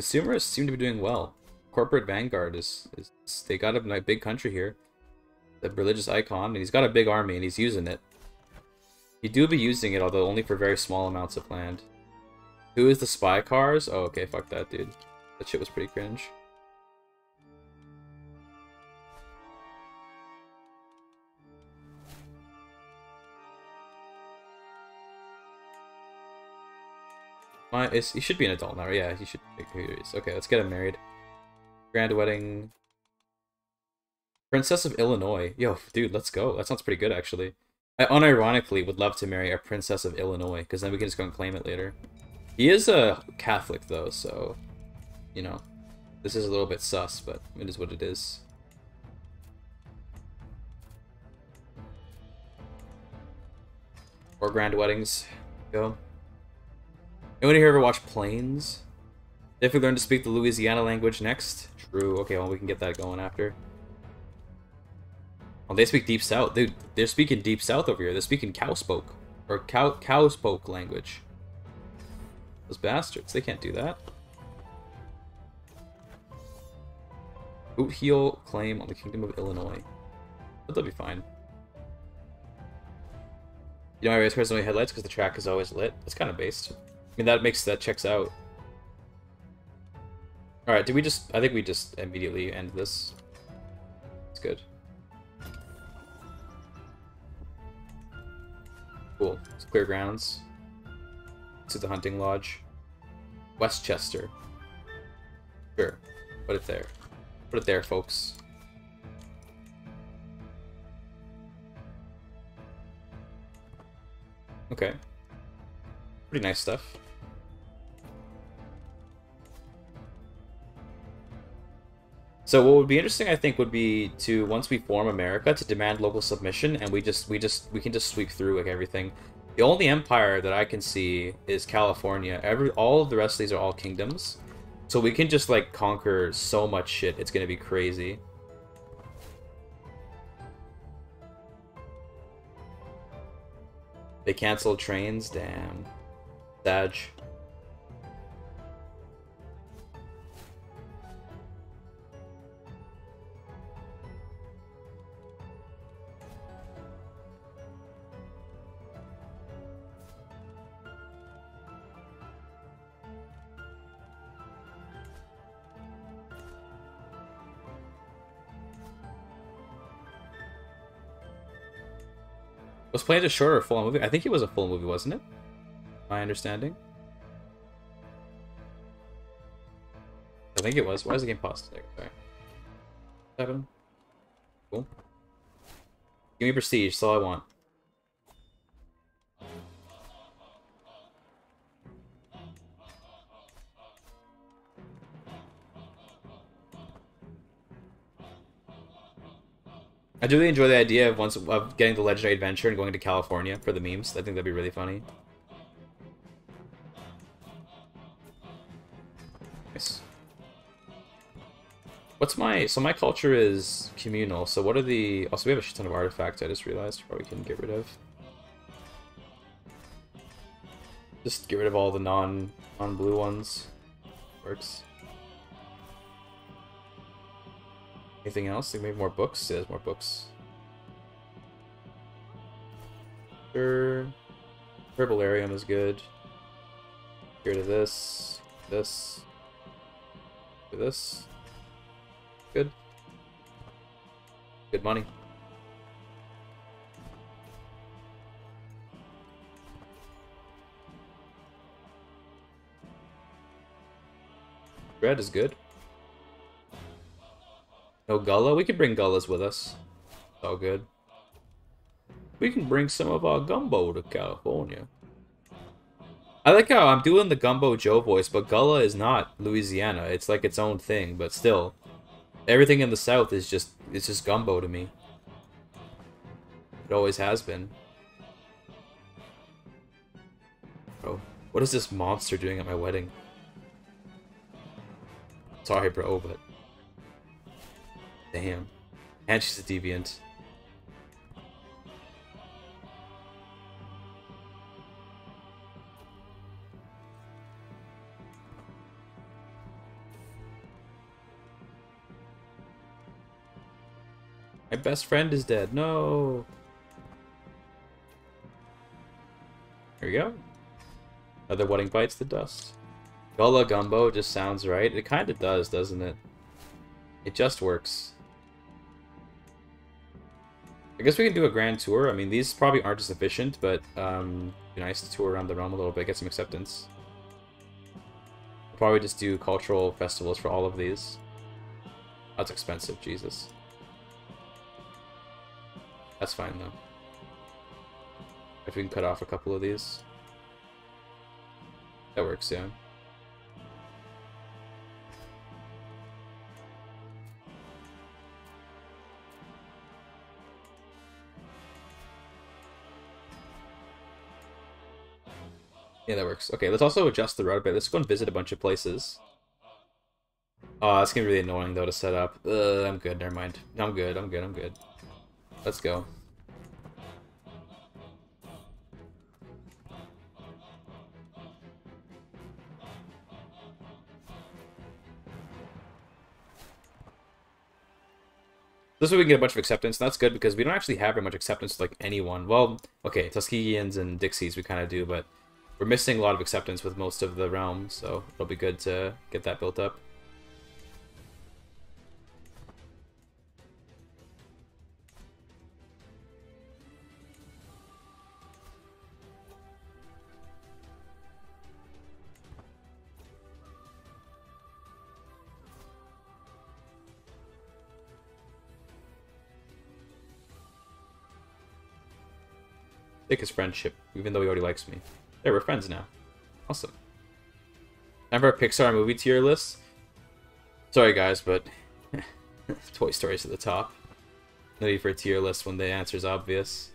Consumerists seem to be doing well. Corporate Vanguard is, is they got a big country here. The religious icon, and he's got a big army and he's using it. He do be using it, although only for very small amounts of land. Who is the spy cars? Oh, okay, fuck that, dude. That shit was pretty cringe. My, he should be an adult now. Yeah, he should be curious. Okay, let's get him married. Grand wedding. Princess of Illinois. Yo, dude, let's go. That sounds pretty good, actually. I unironically would love to marry a princess of Illinois, because then we can just go and claim it later. He is a Catholic, though, so, you know, this is a little bit sus, but it is what it is. Or grand weddings. Go. Anyone here ever watch Planes? If we learn to speak the Louisiana language next. True. Okay, well, we can get that going after. Oh, they speak Deep South. Dude, they're speaking Deep South over here. They're speaking Cowspoke. Or Cow Cowspoke language. Those bastards. They can't do that. Boot heel claim on the Kingdom of Illinois. But they'll be fine. You know, I raise personally headlights because the track is always lit. That's kind of based mean, that makes that checks out. Alright, did we just... I think we just immediately end this. It's good. Cool. It's clear grounds. To the hunting lodge. Westchester. Sure. Put it there. Put it there, folks. Okay. Pretty nice stuff. So what would be interesting, I think, would be to once we form America to demand local submission, and we just we just we can just sweep through like everything. The only empire that I can see is California. Every all of the rest of these are all kingdoms, so we can just like conquer so much shit. It's gonna be crazy. They canceled trains. Damn. Sag. Was Planet a short or full movie? I think it was a full movie, wasn't it? My understanding. I think it was. Why is the game paused? Sorry. Seven. Cool. Give me prestige, that's all I want. I do really enjoy the idea of once of getting the legendary adventure and going to California for the memes. I think that'd be really funny. Nice. What's my so my culture is communal. So what are the also we have a shit ton of artifacts. I just realized probably can get rid of. Just get rid of all the non non blue ones. Works. Anything else? Like maybe more books? Yeah, there's more books. Sure. Herbarium is good. Here to this. This. To this. Good. Good money. Red is good. No Gullah? We can bring Gullahs with us. It's all good. We can bring some of our gumbo to California. I like how I'm doing the Gumbo Joe voice, but Gullah is not Louisiana. It's like its own thing, but still. Everything in the South is just, it's just gumbo to me. It always has been. Bro, what is this monster doing at my wedding? Sorry, bro, but... Damn. And she's a deviant. My best friend is dead. No. Here we go. Another wedding bites the dust. Gullah Gumbo just sounds right. It kind of does, doesn't it? It just works. I guess we can do a grand tour. I mean, these probably aren't as efficient, but um, be nice to tour around the realm a little bit, get some acceptance. Probably just do cultural festivals for all of these. That's expensive, Jesus. That's fine, though. If we can cut off a couple of these. That works, yeah. Yeah, that works. Okay, let's also adjust the route a bit. Let's go and visit a bunch of places. Oh, that's gonna be really annoying, though, to set up. Uh, I'm good, never mind. I'm good, I'm good, I'm good. Let's go. This way we can get a bunch of acceptance, and that's good because we don't actually have very much acceptance with like anyone. Well, okay, Tuskegeans and Dixies we kind of do, but we're missing a lot of acceptance with most of the realms, so it'll be good to get that built up. Thickest friendship, even though he already likes me. There, we're friends now. Awesome. Remember a Pixar movie tier list? Sorry guys, but [LAUGHS] Toy Story's at the top. No need for a tier list when the answer's obvious.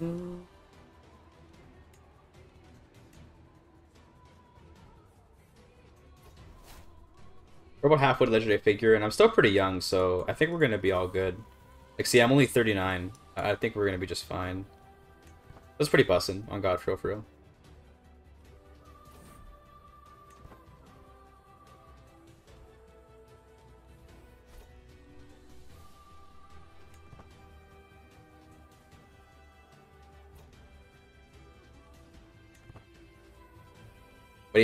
We're about halfway to legendary figure, and I'm still pretty young, so I think we're gonna be all good. Like, see, I'm only 39. I think we're gonna be just fine. That's pretty bussin' on God for real, for real.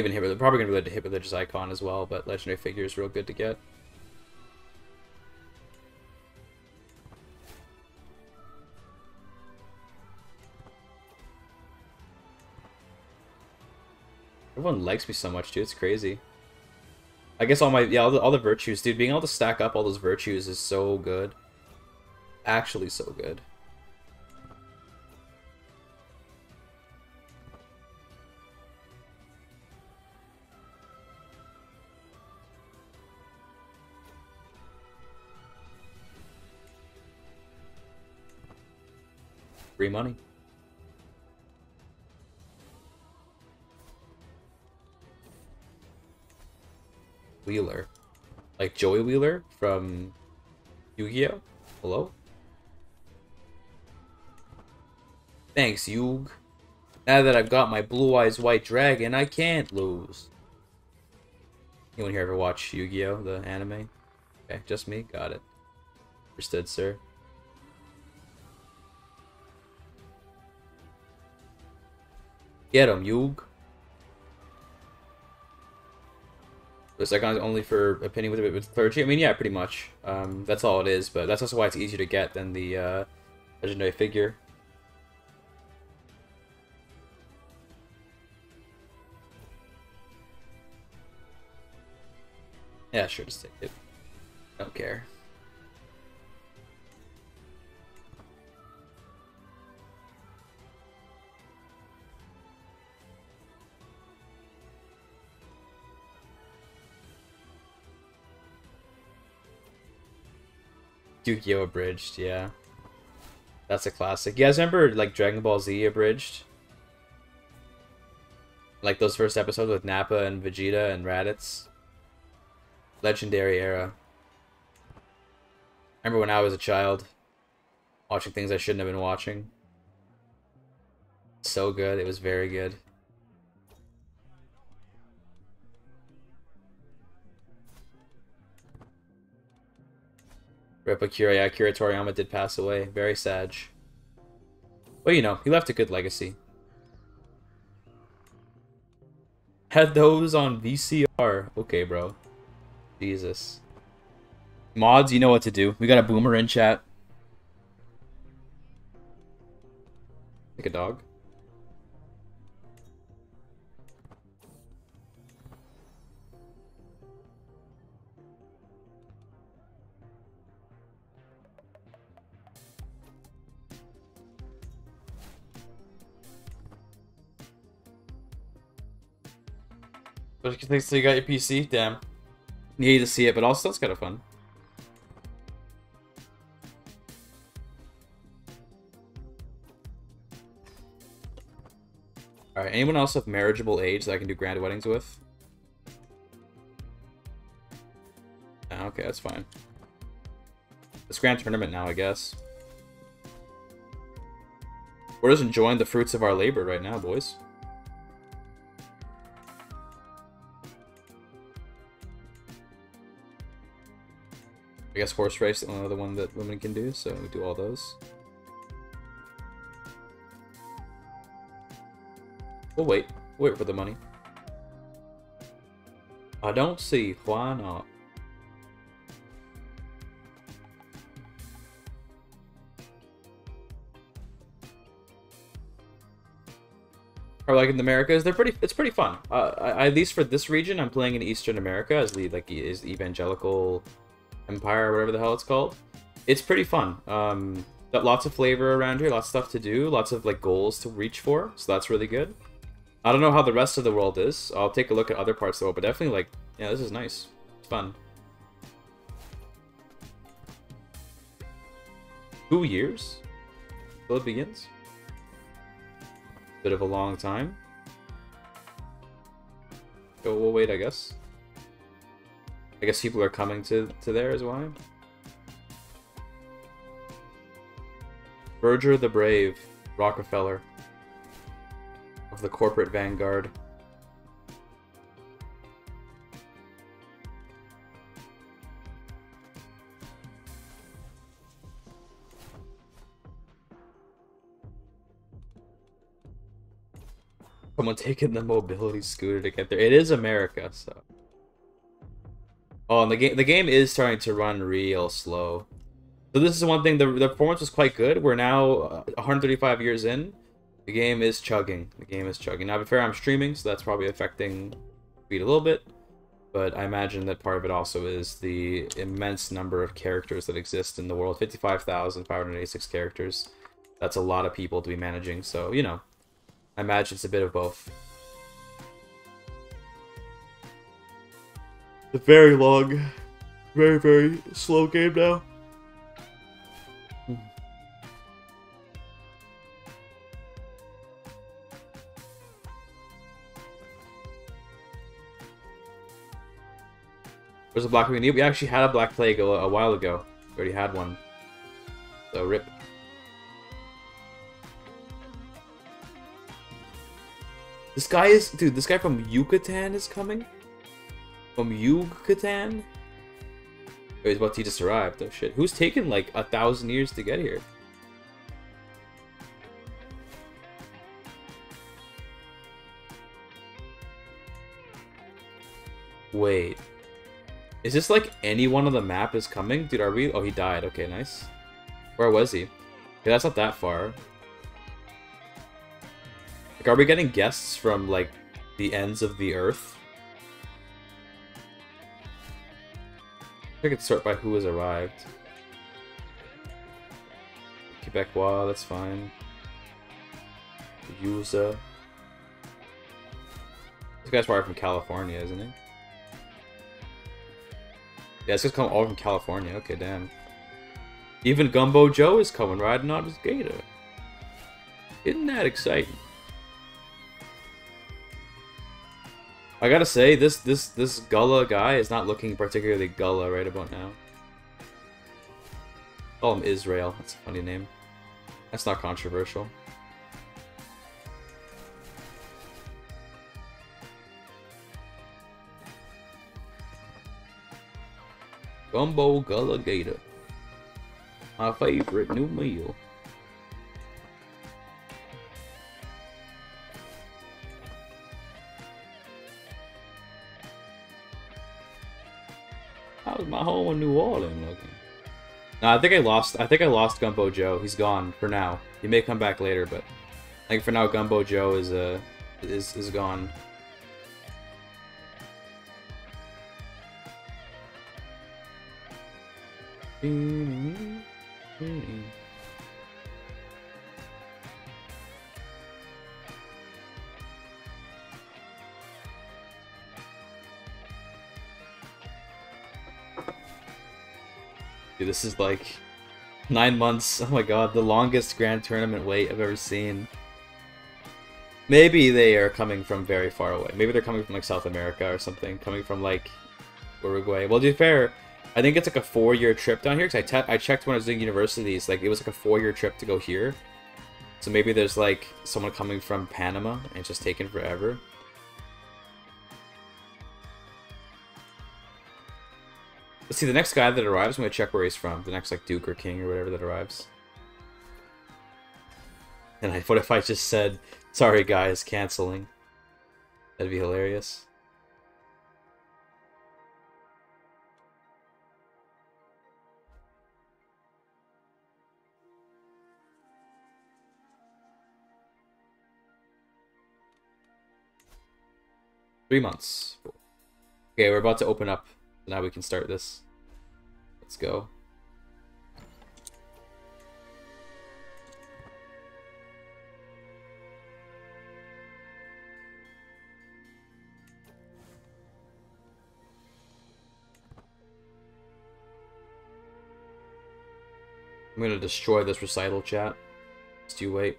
But even they're probably going to be able to hit religious icon as well, but legendary figure is real good to get. Everyone likes me so much, dude. It's crazy. I guess all my yeah all the, all the virtues, dude. Being able to stack up all those virtues is so good. Actually, so good. Free money. Wheeler. Like Joey Wheeler from Yu-Gi-Oh! Hello? Thanks, Yug. Now that I've got my Blue Eyes White Dragon, I can't lose. Anyone here ever watch Yu-Gi-Oh! the anime? Okay, just me? Got it. Understood, sir. Get him, Yug. It's like only for opinion with a bit with clergy. I mean, yeah, pretty much. Um, that's all it is. But that's also why it's easier to get than the uh, legendary figure. Yeah, sure, just take it. Don't care. Yu-Gi-Oh! Abridged, yeah. That's a classic. You guys remember, like, Dragon Ball Z Abridged? Like, those first episodes with Nappa and Vegeta and Raditz? Legendary era. I remember when I was a child, watching things I shouldn't have been watching. So good. It was very good. Rip Akira, uh, yeah, Akira Toriyama did pass away. Very sad. But you know, he left a good legacy. Had those on VCR. Okay, bro. Jesus. Mods, you know what to do. We got a boomer in chat. Like a dog. But so you got your PC? Damn. Need to see it, but also it's kind of fun. Alright, anyone else of marriageable age that I can do grand weddings with? Ah, okay, that's fine. It's grand tournament now, I guess. We're just enjoying the fruits of our labor right now, boys. I guess horse race is the one that women can do, so we do all those. We'll wait. Wait for the money. I don't see why not. Or like in the Americas, they're pretty. It's pretty fun. Uh, I, at least for this region, I'm playing in Eastern America as the like is evangelical Empire, whatever the hell it's called. It's pretty fun. Um, got lots of flavor around here, lots of stuff to do, lots of like goals to reach for, so that's really good. I don't know how the rest of the world is. I'll take a look at other parts world, but definitely like, yeah, this is nice. It's fun. Two years? Till it begins? Bit of a long time. We'll wait, I guess. I guess people are coming to, to there as well. Berger the Brave, Rockefeller, of the corporate vanguard. Someone taking the mobility scooter to get there. It is America, so. Oh, and the game the game is starting to run real slow. So this is one thing. The the performance was quite good. We're now uh, 135 years in. The game is chugging. The game is chugging. Now, to be fair, I'm streaming, so that's probably affecting speed a little bit. but I imagine that part of it also is the immense number of characters that exist in the world. 55,586 characters. That's a lot of people to be managing, so, you know, I imagine it's a bit of both. A very long, very, very slow game now. There's a Black we need. We actually had a Black Plague a, a while ago. We already had one. So rip. This guy is... Dude, this guy from Yucatan is coming? From Yucatan? Oh, he's about to just arrived. Oh shit. Who's taken like a thousand years to get here? Wait. Is this like any one of the map is coming? Dude, are we... Oh, he died. Okay, nice. Where was he? Okay, that's not that far. Like, are we getting guests from, like, the ends of the earth? I could sort by who has arrived. Quebecois, that's fine. User. This guy's probably from California, isn't he? Yeah, it's just come all from California. Okay, damn. Even Gumbo Joe is coming riding on his gator. Isn't that exciting? I gotta say, this this this Gullah guy is not looking particularly Gullah right about now. Call him Israel. That's a funny name. That's not controversial. Gumbo Gullah Gator. My favorite new meal. How's my home in New Orleans looking? No, I think I lost. I think I lost Gumbo Joe. He's gone for now. He may come back later, but I think for now Gumbo Joe is uh is is gone. Dude, this is like nine months. Oh my god, the longest grand tournament wait I've ever seen. Maybe they are coming from very far away. Maybe they're coming from like South America or something. Coming from like Uruguay. Well, to be fair, I think it's like a four-year trip down here because I, I checked when I was doing universities. Like it was like a four-year trip to go here. So maybe there's like someone coming from Panama and it's just taking forever. Let's see, the next guy that arrives, I'm gonna check where he's from. The next like Duke or King or whatever that arrives. And I, what if I just said, sorry guys, canceling? That'd be hilarious. Three months. Okay, we're about to open up. Now we can start this. Let's go. I'm gonna destroy this recital chat. Just you wait.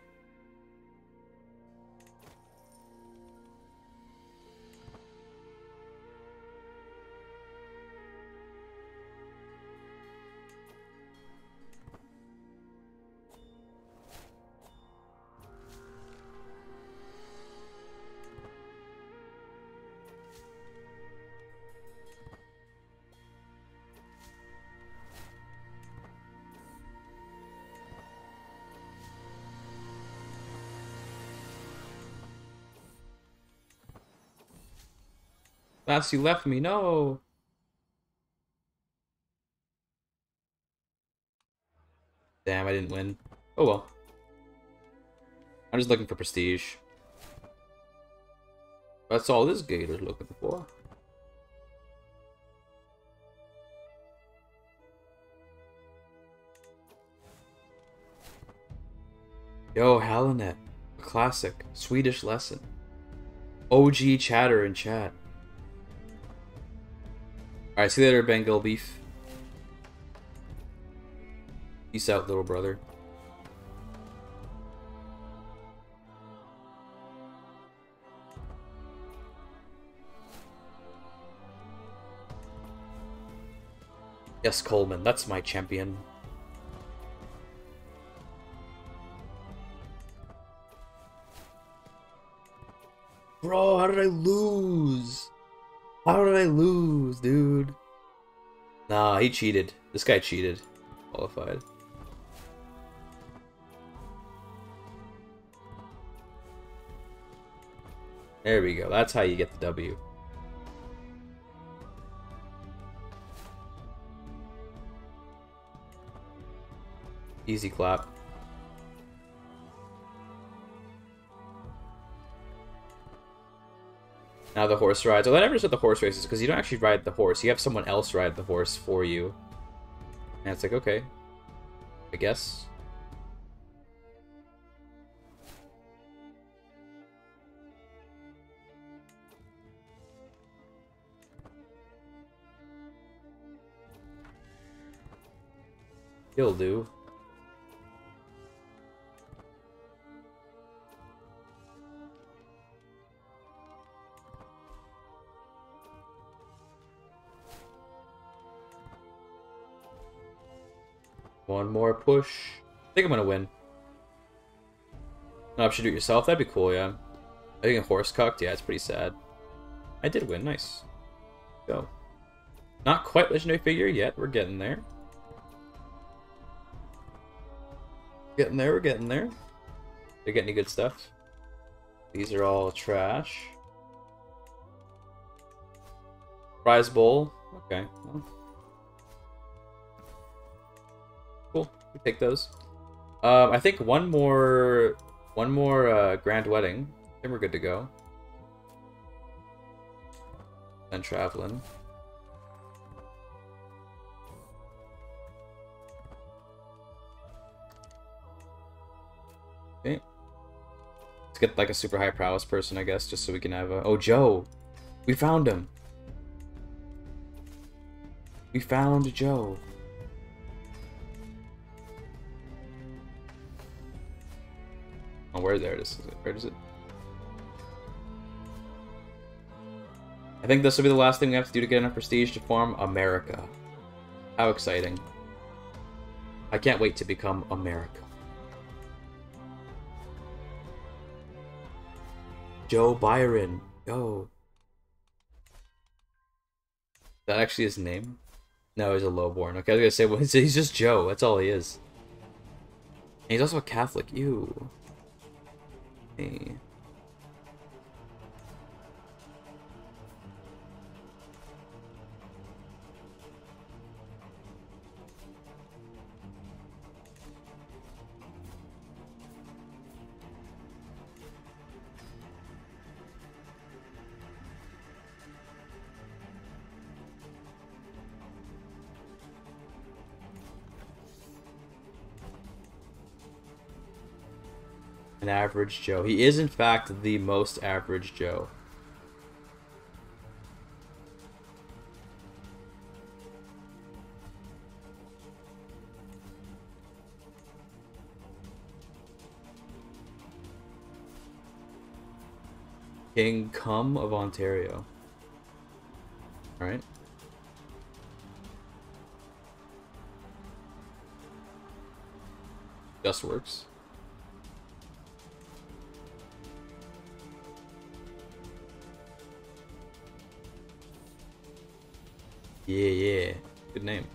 Last you left me, no. Damn, I didn't win. Oh well. I'm just looking for prestige. That's all this gator's looking for. Yo, Halinet. A classic. Swedish lesson. OG chatter in chat. Alright, see you later, Bengal Beef. Peace out, little brother. Yes, Coleman, that's my champion. Bro, how did I lose? How did I lose, dude? Nah, he cheated. This guy cheated. Qualified. There we go. That's how you get the W. Easy clap. Now the horse rides. Well, I never said the horse races because you don't actually ride the horse. You have someone else ride the horse for you. And it's like, okay. I guess. He'll do. More push. I think I'm gonna win. No, should do it yourself. That'd be cool, yeah. I think a horse cucked. Yeah, it's pretty sad. I did win. Nice. Go. Not quite legendary figure yet. We're getting there. Getting there. We're getting there. They get any good stuff? These are all trash. Prize bowl. Okay. Well. We take those. Um, I think one more, one more uh, grand wedding. Then we're good to go. And traveling. Okay. Let's get like a super high prowess person, I guess, just so we can have a. Oh, Joe, we found him. We found Joe. Oh, where there it is. Where is it? I think this will be the last thing we have to do to get enough prestige to form America. How exciting. I can't wait to become America. Joe Byron. Go. That actually his name? No, he's a lowborn. Okay, I was gonna say, well, [LAUGHS] he's just Joe. That's all he is. And he's also a Catholic. Ew. Hey. An average Joe. He is, in fact, the most average Joe. King Cum of Ontario. Alright. Just works. Yeah, yeah. Good name.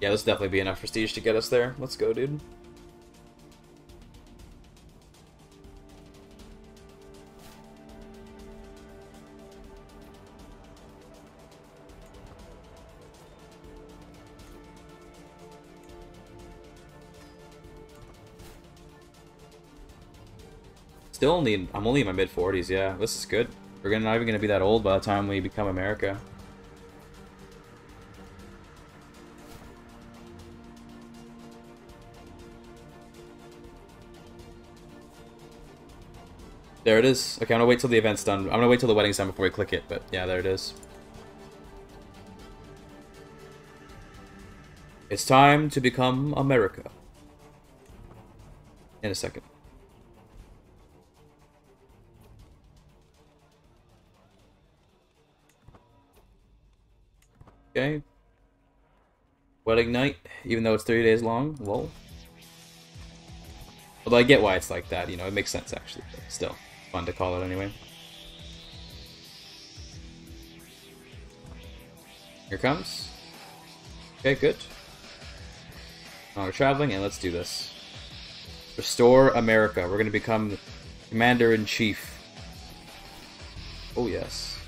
Yeah, this definitely be enough prestige to get us there. Let's go, dude. Still only, I'm only in my mid 40s, yeah. This is good. We're gonna, not even to be that old by the time we become America. There it is. Okay, I'm gonna wait till the event's done. I'm gonna wait till the wedding's done before we click it, but yeah, there it is. It's time to become America. In a second. Okay. Wedding night, even though it's 30 days long, lol. Although I get why it's like that, you know, it makes sense actually, still fun to call it anyway. Here comes. Okay, good. Now we're traveling, and let's do this. Restore America. We're going to become Commander-in-Chief. Oh, yes.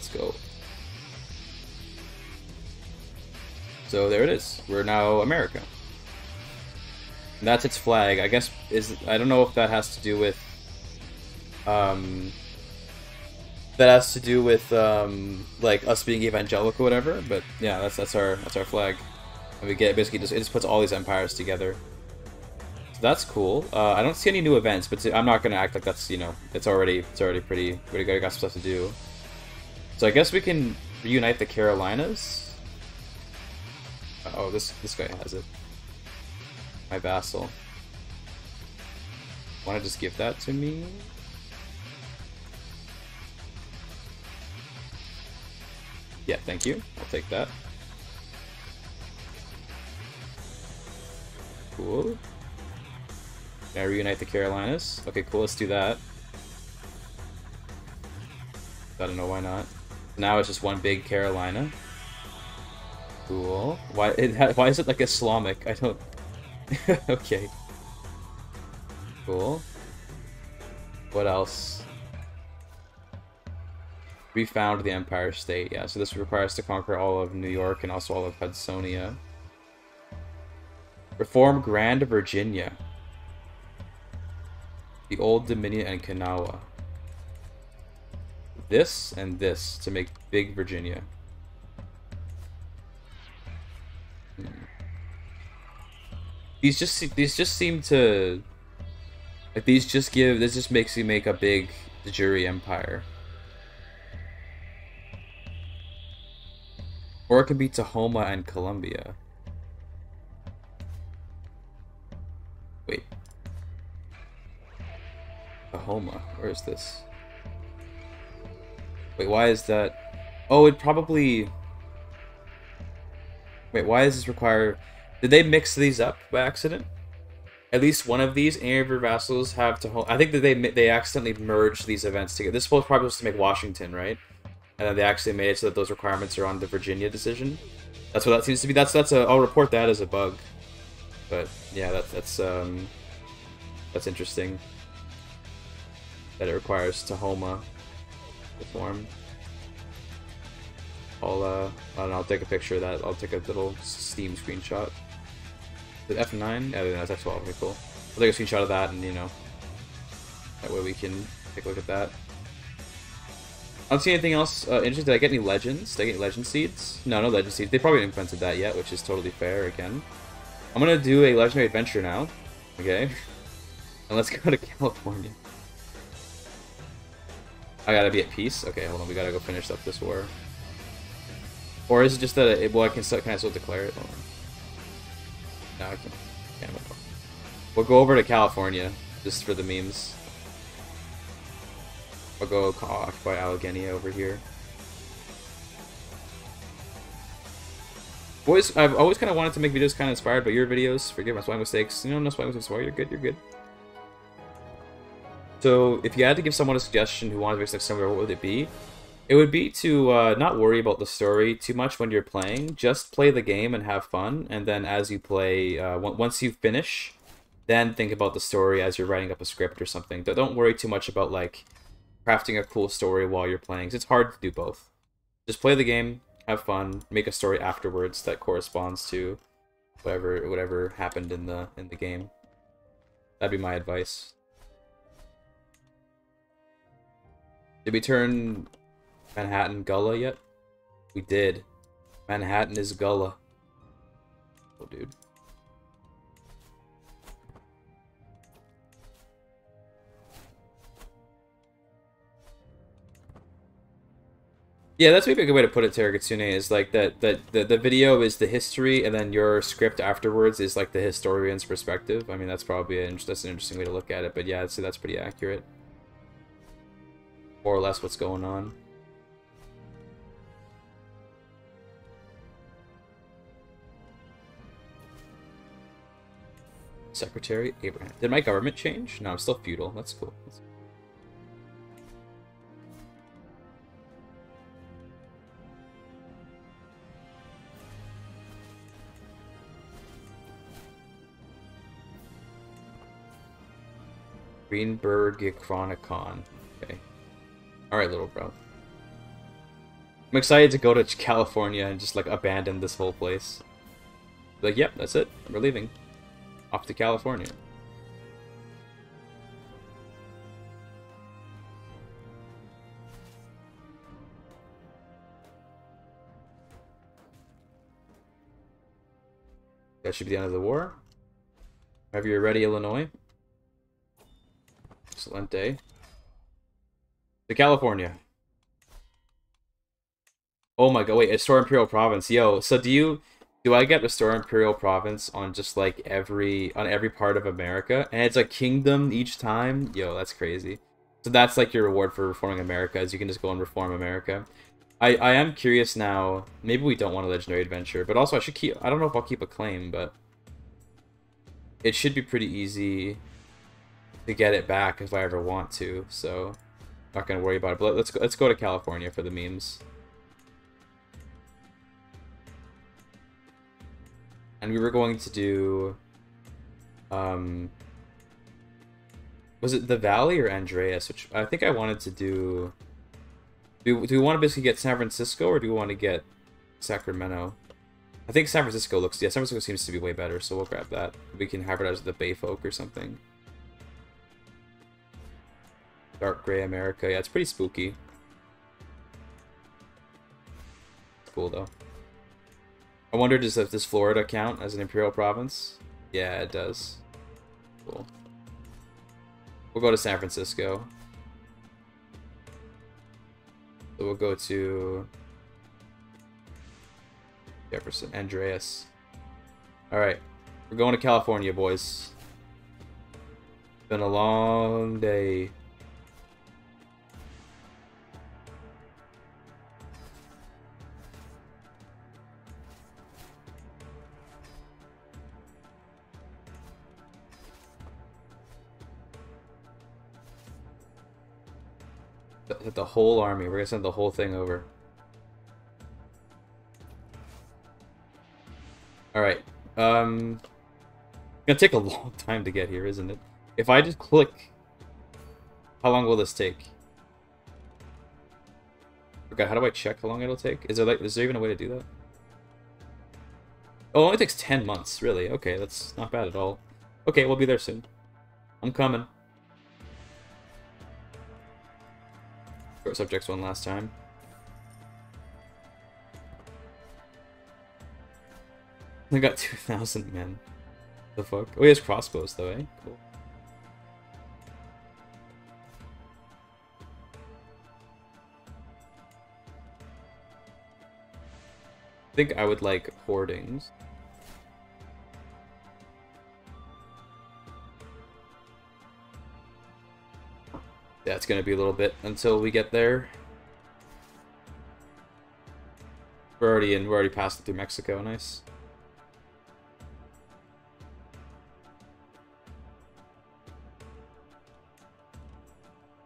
Let's go. So there it is. We're now America. And that's its flag. I guess is I don't know if that has to do with um that has to do with um like us being evangelical or whatever, but yeah, that's that's our that's our flag. And we get basically just it just puts all these empires together. So that's cool. Uh, I don't see any new events, but I'm not gonna act like that's you know it's already it's already pretty we got got some stuff to do. So I guess we can reunite the Carolinas. Uh, oh, this this guy has it my vassal. Want to just give that to me? Yeah, thank you. I'll take that. Cool. Can I reunite the Carolinas? Okay, cool, let's do that. I don't know why not. Now it's just one big Carolina. Cool. Why it why is it like Islamic? I don't [LAUGHS] okay. Cool. What else? We found the Empire State, yeah, so this requires to conquer all of New York and also all of Hudsonia. Reform Grand Virginia. The Old Dominion and Kanawha. This and this to make Big Virginia. Hmm. These just these just seem to like these just give this just makes you make a big jury empire. Or it could be Tahoma and Columbia. Wait. Tahoma, where is this? Wait, why is that? Oh, it probably... Wait, why does this require... Did they mix these up by accident? At least one of these, any of your vassals have to hold. I think that they they accidentally merged these events together. This was probably supposed to make Washington, right? And then they actually made it so that those requirements are on the Virginia decision. That's what that seems to be. That's that's a. I'll report that as a bug. But yeah, that, that's um, that's interesting. That it requires Tahoma form. I'll uh, I don't know, I'll take a picture of that. I'll take a little Steam screenshot. The F9? Yeah, that's F12. Okay, cool. I'll take a screenshot of that, and you know, that way we can take a look at that. I don't see anything else uh, interesting. Did I get any legends? Did I get any legend seeds? No, no legend seeds. They probably haven't implemented that yet, which is totally fair again. I'm gonna do a legendary adventure now. Okay. [LAUGHS] And let's go to California. I gotta be at peace? Okay, hold on. We gotta go finish up this war. Or is it just that it, well, I can still, can I still declare it? No, I can. Can't. We'll go over to California just for the memes. I'll go occupy Allegheny over here. Boys, I've always kind of wanted to make videos kind of inspired by your videos. Forgive my spelling mistakes. You know, no spelling mistakes. Well, you're good. You're good. So, if you had to give someone a suggestion who wanted to make something similar, what would it be? It would be to uh, not worry about the story too much when you're playing. Just play the game and have fun, and then as you play, uh, once you finish, then think about the story as you're writing up a script or something. Don't worry too much about like crafting a cool story while you're playing. It's hard to do both. Just play the game, have fun, make a story afterwards that corresponds to whatever whatever happened in the in the game. That'd be my advice. Did we turn Manhattan Gullah yet? We did. Manhattan is Gullah. Oh, dude. Yeah, that's maybe a good way to put it, Teragatsune, is like that that the, the video is the history and then your script afterwards is like the historian's perspective. I mean that's probably an that's an interesting way to look at it, but yeah, I'd say that's pretty accurate. More or less what's going on. Secretary Abraham. Did my government change? No, I'm still feudal. That's cool. That's Greenberg Chronicon. Okay. Alright, little bro. I'm excited to go to California and just like abandon this whole place. Like, yep, that's it. We're leaving. Off to California. That should be the end of the war. Have you ready, Illinois? Excellent day. To California. Oh my god, wait, Restore Imperial Province. Yo, so do you do I get Restore Imperial Province on just like every on every part of America? And it's a kingdom each time? Yo, that's crazy. So that's like your reward for reforming America, is you can just go and reform America. I, I am curious now, maybe we don't want a legendary adventure, but also I should keep I don't know if I'll keep a claim, but it should be pretty easy to get it back if I ever want to, so not gonna worry about it. But let's go, let's go to California for the memes. And we were going to do, um, was it the Valley or Andreas? Which I think I wanted to do. Do do we want to basically get San Francisco or do we want to get Sacramento? I think San Francisco looks yeah San Francisco seems to be way better, so we'll grab that. We can have it as the Bay Folk or something. Dark Gray America. Yeah, it's pretty spooky. It's cool, though. I wonder, does if this Florida count as an imperial province? Yeah, it does. Cool. We'll go to San Francisco. So we'll go to Jefferson, Andreas. Alright, we're going to California, boys. Been a long day. The, the whole army. We're gonna send the whole thing over. Alright. Um gonna take a [LAUGHS] long time to get here, isn't it? If I just click how long will this take? Okay, how do I check how long it'll take? Is there like is there even a way to do that? Oh, it only takes 10 months, really. Okay, that's not bad at all. Okay, we'll be there soon. I'm coming. Subjects one last time. I got [LAUGHS] 2,000 men. The fuck? Oh, he has crossbows though, eh? Cool. I think I would like hoardings. Yeah, it's gonna be a little bit until we get there. We're already in, we're already passing through Mexico, nice.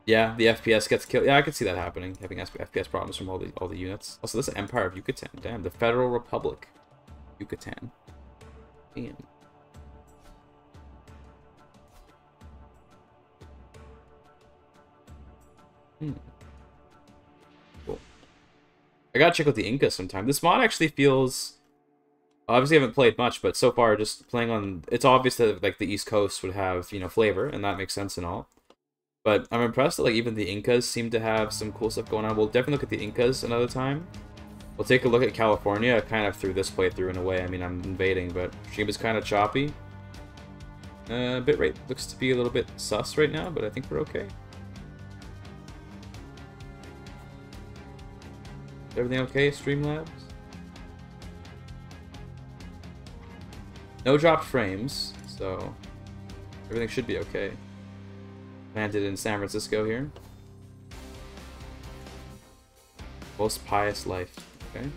Yeah, the FPS gets killed. Yeah, I could see that happening, having FPS problems from all the all the units. Also, this is Empire of Yucatan. Damn, the Federal Republic. Yucatan. Damn. Hmm. Cool. I gotta check out the Inca sometime. This mod actually feels... Obviously, I haven't played much, but so far, just playing on... It's obvious that, like, the East Coast would have, you know, flavor, and that makes sense and all. But I'm impressed that like even the Incas seem to have some cool stuff going on. We'll definitely look at the Incas another time. We'll take a look at California kind of through this playthrough in a way. I mean, I'm invading, but stream is kind of choppy. Uh, bitrate looks to be a little bit sus right now, but I think we're okay. Everything okay, Streamlabs? No dropped frames, so everything should be okay. Landed in San Francisco here. Most pious life, okay?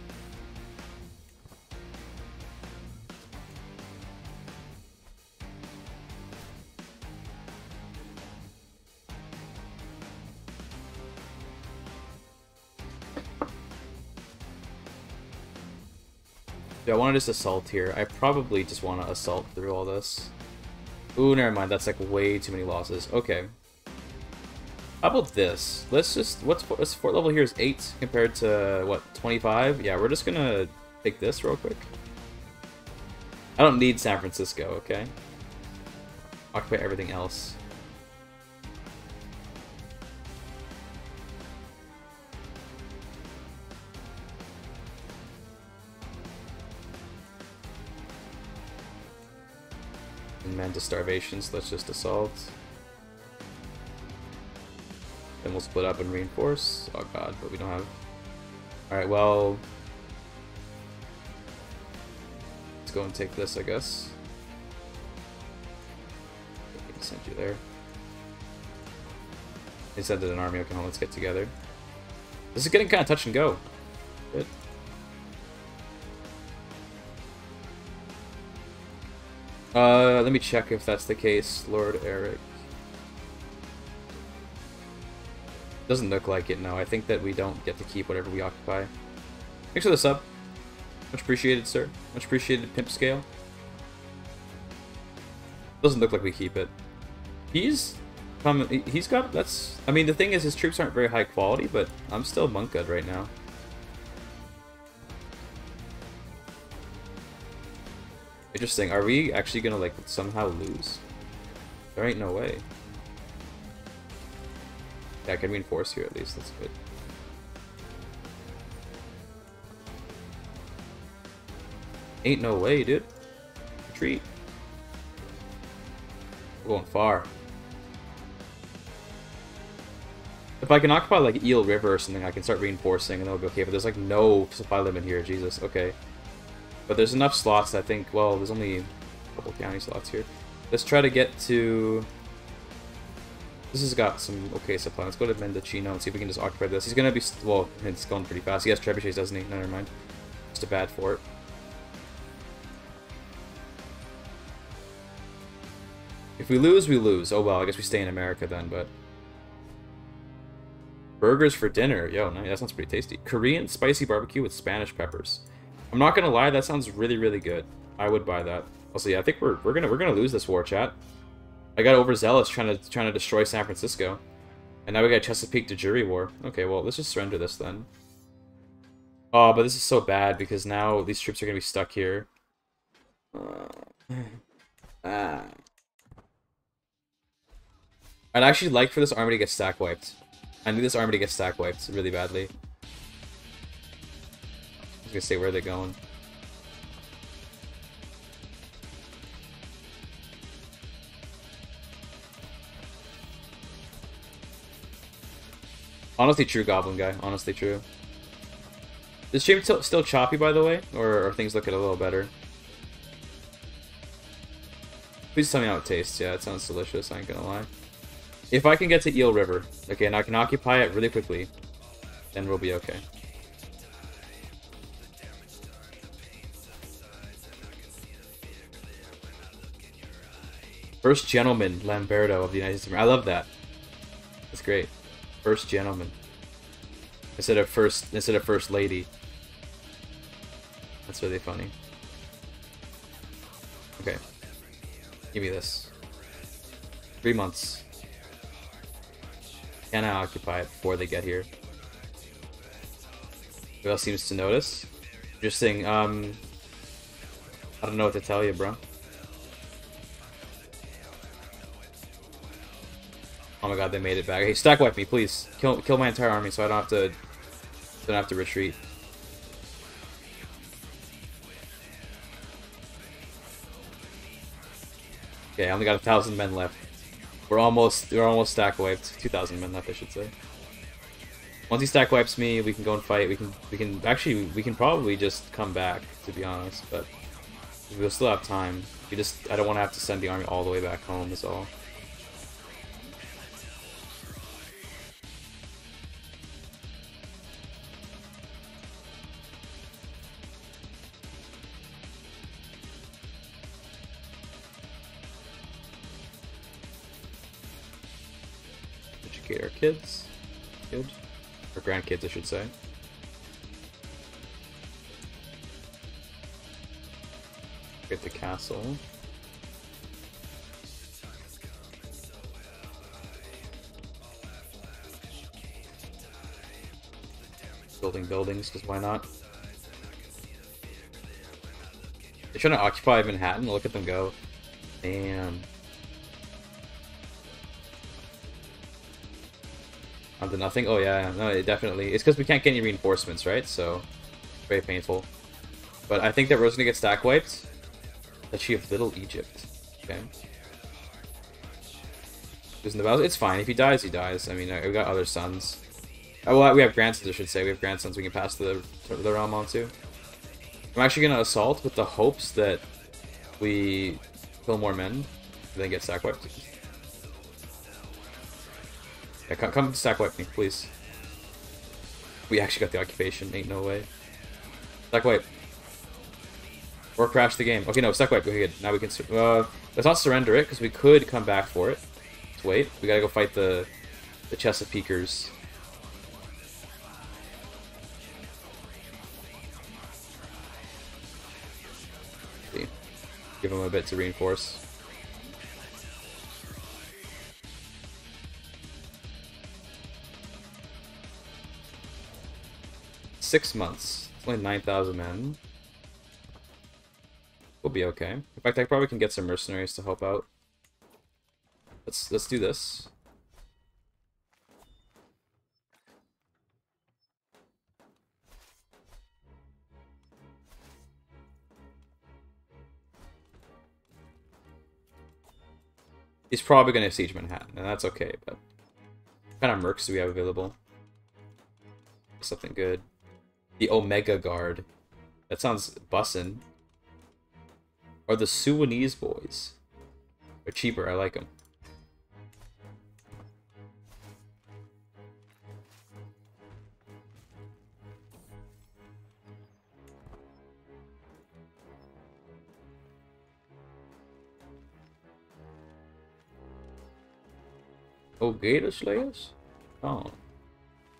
Do I want to just assault here? I probably just want to assault through all this. Ooh, never mind. That's like way too many losses. Okay. How about this? Let's just... What's, what's fort level here is 8 compared to, what, 25? Yeah, we're just gonna take this real quick. I don't need San Francisco, okay? Occupy everything else. Man to starvation, so let's just assault. Then we'll split up and reinforce. Oh god, but we don't have... Alright, well... Let's go and take this, I guess. Send you there. They sent an army. Okay, let's get together. This is getting kind of touch and go. Uh, let me check if that's the case, Lord Eric. Doesn't look like it, no. I think that we don't get to keep whatever we occupy. Thanks for the sub. Much appreciated, sir. Much appreciated, Pimp Scale. Doesn't look like we keep it. He's... Um, he's got... That's... I mean, the thing is, his troops aren't very high quality, but I'm still monk good right now. Interesting. Are we actually gonna, like, somehow lose? There ain't no way. Yeah, I can reinforce here at least. That's good. Ain't no way, dude. Retreat. We're going far. If I can occupy, like, Eel River or something, I can start reinforcing and that'll be okay. But there's, like, no supply limit here. Jesus. Okay. But there's enough slots, I think. Well, there's only a couple county slots here. Let's try to get to... This has got some okay supply. Let's go to Mendocino and see if we can just occupy this. He's going to be... Well, it's going pretty fast. He has trebuchets, doesn't he? Never mind. Just a bad fort. If we lose, we lose. Oh well, I guess we stay in America then, but... Burgers for dinner. Yo, that sounds pretty tasty. Korean spicy barbecue with Spanish peppers. I'm not gonna lie, that sounds really, really good. I would buy that. Also, yeah, I think we're we're gonna we're gonna lose this war, chat. I got overzealous trying to trying to destroy San Francisco, and now we got Chesapeake de jure War. Okay, well let's just surrender this then. Oh, but this is so bad because now these troops are gonna be stuck here. Uh, ah. I'd actually like for this army to get stack wiped. I need this army to get stack wiped really badly was gonna say, where they're going? Honestly true, Goblin Guy. Honestly true. Is stream still choppy, by the way? Or are things looking a little better? Please tell me how it tastes. Yeah, it sounds delicious, I ain't gonna lie. If I can get to Eel River, okay, and I can occupy it really quickly, then we'll be okay. First gentleman Lamberto of the United States. I love that. That's great. First gentleman. Instead of first instead of first lady. That's really funny. Okay. Give me this. Three months. Can I occupy it before they get here? Who else seems to notice? Interesting. Um, I don't know what to tell you, bro. Oh my god, they made it back. Hey, stack wipe me, please. Kill kill my entire army so I don't have to don't have to retreat. Okay, I only got a thousand men left. We're almost we're almost stack wiped. Two thousand men left, I should say. Once he stack wipes me, we can go and fight. We can we can actually we can probably just come back to be honest, but we'll still have time. We just I don't want to have to send the army all the way back home. Is all. Our kids. Good. Or grandkids, I should say. Get the castle. Building buildings, because why not? They're trying to occupy Manhattan, look at them go. Damn. Onto nothing? Oh yeah, no, it definitely. It's because we can't get any reinforcements, right? So, very painful. But I think that Ro's gonna get stack wiped. That she have Little Egypt. Okay. Losing the. It's fine. If he dies, he dies. I mean, uh, we got other sons. Oh, well, we have grandsons, I should say. We have grandsons we can pass the, the realm on to. I'm actually gonna assault with the hopes that we kill more men and then get stack wiped. Yeah, come, come stack wipe me, please. We actually got the occupation. Ain't no way. Stack wipe. Or crash the game. Okay, no, stack wipe. Okay, good. Now we can... Uh, let's not surrender it, because we could come back for it. Let's wait. We gotta go fight the, the Chesapeakers. Give them a bit to reinforce. Six months. It's only 9,000 men. We'll be okay. In fact, I probably can get some mercenaries to help out. Let's let's do this. He's probably going to siege Manhattan, and that's okay, but... What kind of mercs do we have available? Something good. The Omega Guard. That sounds bussin'. Or the Sudanese boys. They're cheaper, I like them. Oh, Gator Slayers? Oh.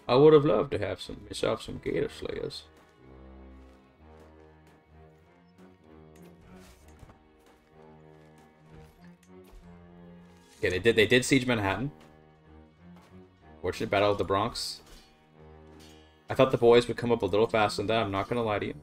I would have loved to have some myself some Gator Slayers. Okay, they did they did siege Manhattan. Fortunate Battle of the Bronx. I thought the boys would come up a little faster than that, I'm not gonna lie to you.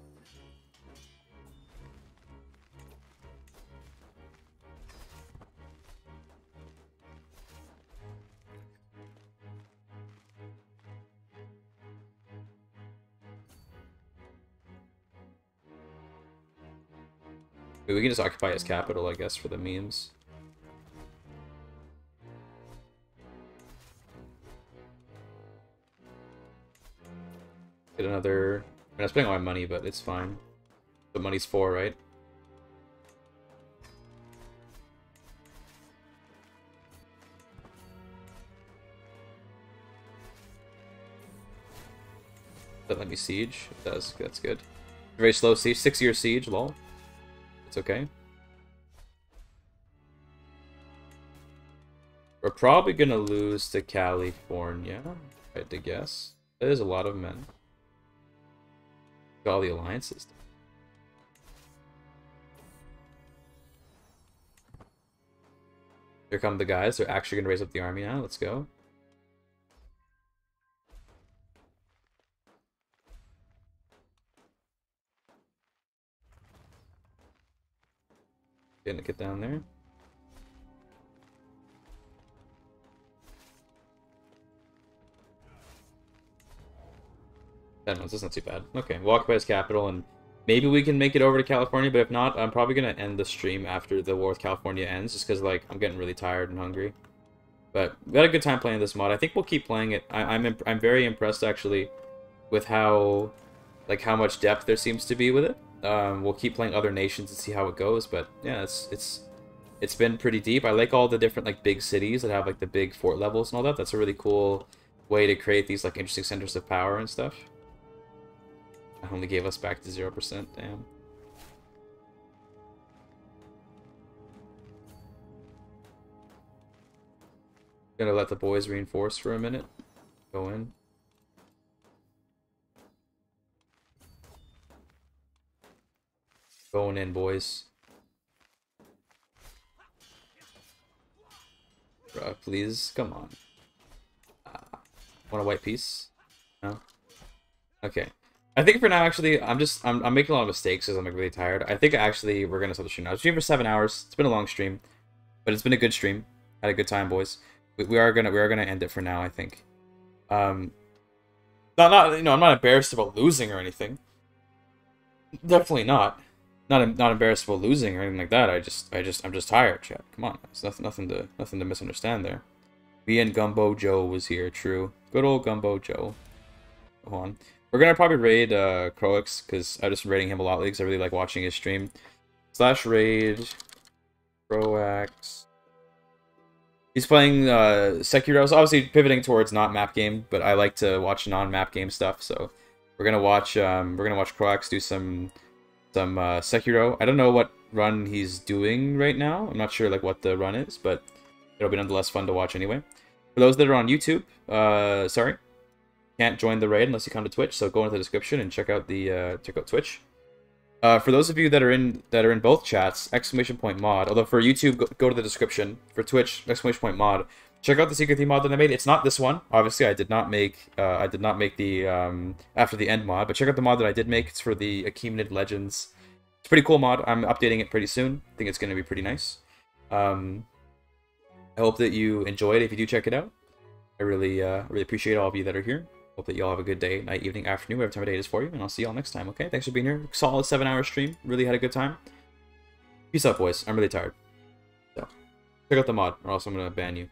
We can just occupy his capital, I guess, for the memes. Get another... I mean, I'm spending all my money, but it's fine. The money's for, right? That let me siege. It does. That's good. Very slow siege. Six year siege, lol. It's okay. We're probably gonna lose to California, I had to guess. That is a lot of men. All the alliances. Here come the guys. They're actually gonna raise up the army now. Let's go. Gonna get down there. Ten months, that's not too bad. Okay, walk by capital, and maybe we can make it over to California, but if not, I'm probably gonna end the stream after the war with California ends, just because, like, I'm getting really tired and hungry. But we had a good time playing this mod. I think we'll keep playing it. I I'm, I'm very impressed, actually, with how, like, how much depth there seems to be with it. Um, we'll keep playing other nations and see how it goes. But yeah, it's it's it's been pretty deep. I like all the different like big cities that have like the big fort levels and all that. That's a really cool way to create these like interesting centers of power and stuff. I only gave us back to zero percent. Damn. Gonna let the boys reinforce for a minute. Go in. Going in, boys. Bruh, please, come on. Uh, want a white peace? No? Okay. I think for now, actually, I'm just, I'm, I'm making a lot of mistakes because I'm like really tired. I think actually we're going to start the stream now. Stream for seven hours. It's been a long stream, but it's been a good stream. Had a good time, boys. We, we are gonna, we are gonna end it for now, I think. Um, not, not, you know, I'm not embarrassed about losing or anything. Definitely not. Not, not embarrassed about losing or anything like that. I just, I just, I'm just tired, chat. Come on, there's nothing, nothing to, nothing to misunderstand there. Me and Gumbo Joe was here, true. Good old Gumbo Joe. Hold on. We're gonna probably raid uh, Croax because I'm just been raiding him a lot lately because I really like watching his stream. Slash raid Croax. He's playing uh, Sekiro, so obviously pivoting towards not map game, but I like to watch non-map game stuff. So we're gonna watch um, we're gonna watch Croax do some some uh, Sekiro. I don't know what run he's doing right now. I'm not sure like what the run is, but it'll be nonetheless fun to watch anyway. For those that are on YouTube, uh, sorry, can't join the raid unless you come to Twitch. So go into the description and check out the uh, check out Twitch. Uh, for those of you that are in that are in both chats, exclamation point mod. Although for YouTube, go, go to the description. For Twitch, exclamation point mod. Check out the secret theme mod that I made. It's not this one. Obviously, I did not make uh, I did not make the um, after the end mod. But check out the mod that I did make. It's for the Achaemenid Legends. It's a pretty cool mod. I'm updating it pretty soon. I think it's going to be pretty nice. Um, I hope that you enjoy it if you do check it out. I really uh, really appreciate all of you that are here. Hope that you all have a good day, night, evening, afternoon, whatever time of day it is for you, and I'll see you all next time, okay? Thanks for being here. Solid seven hour stream. Really had a good time. Peace out, boys. I'm really tired. So, check out the mod, or else I'm gonna ban you.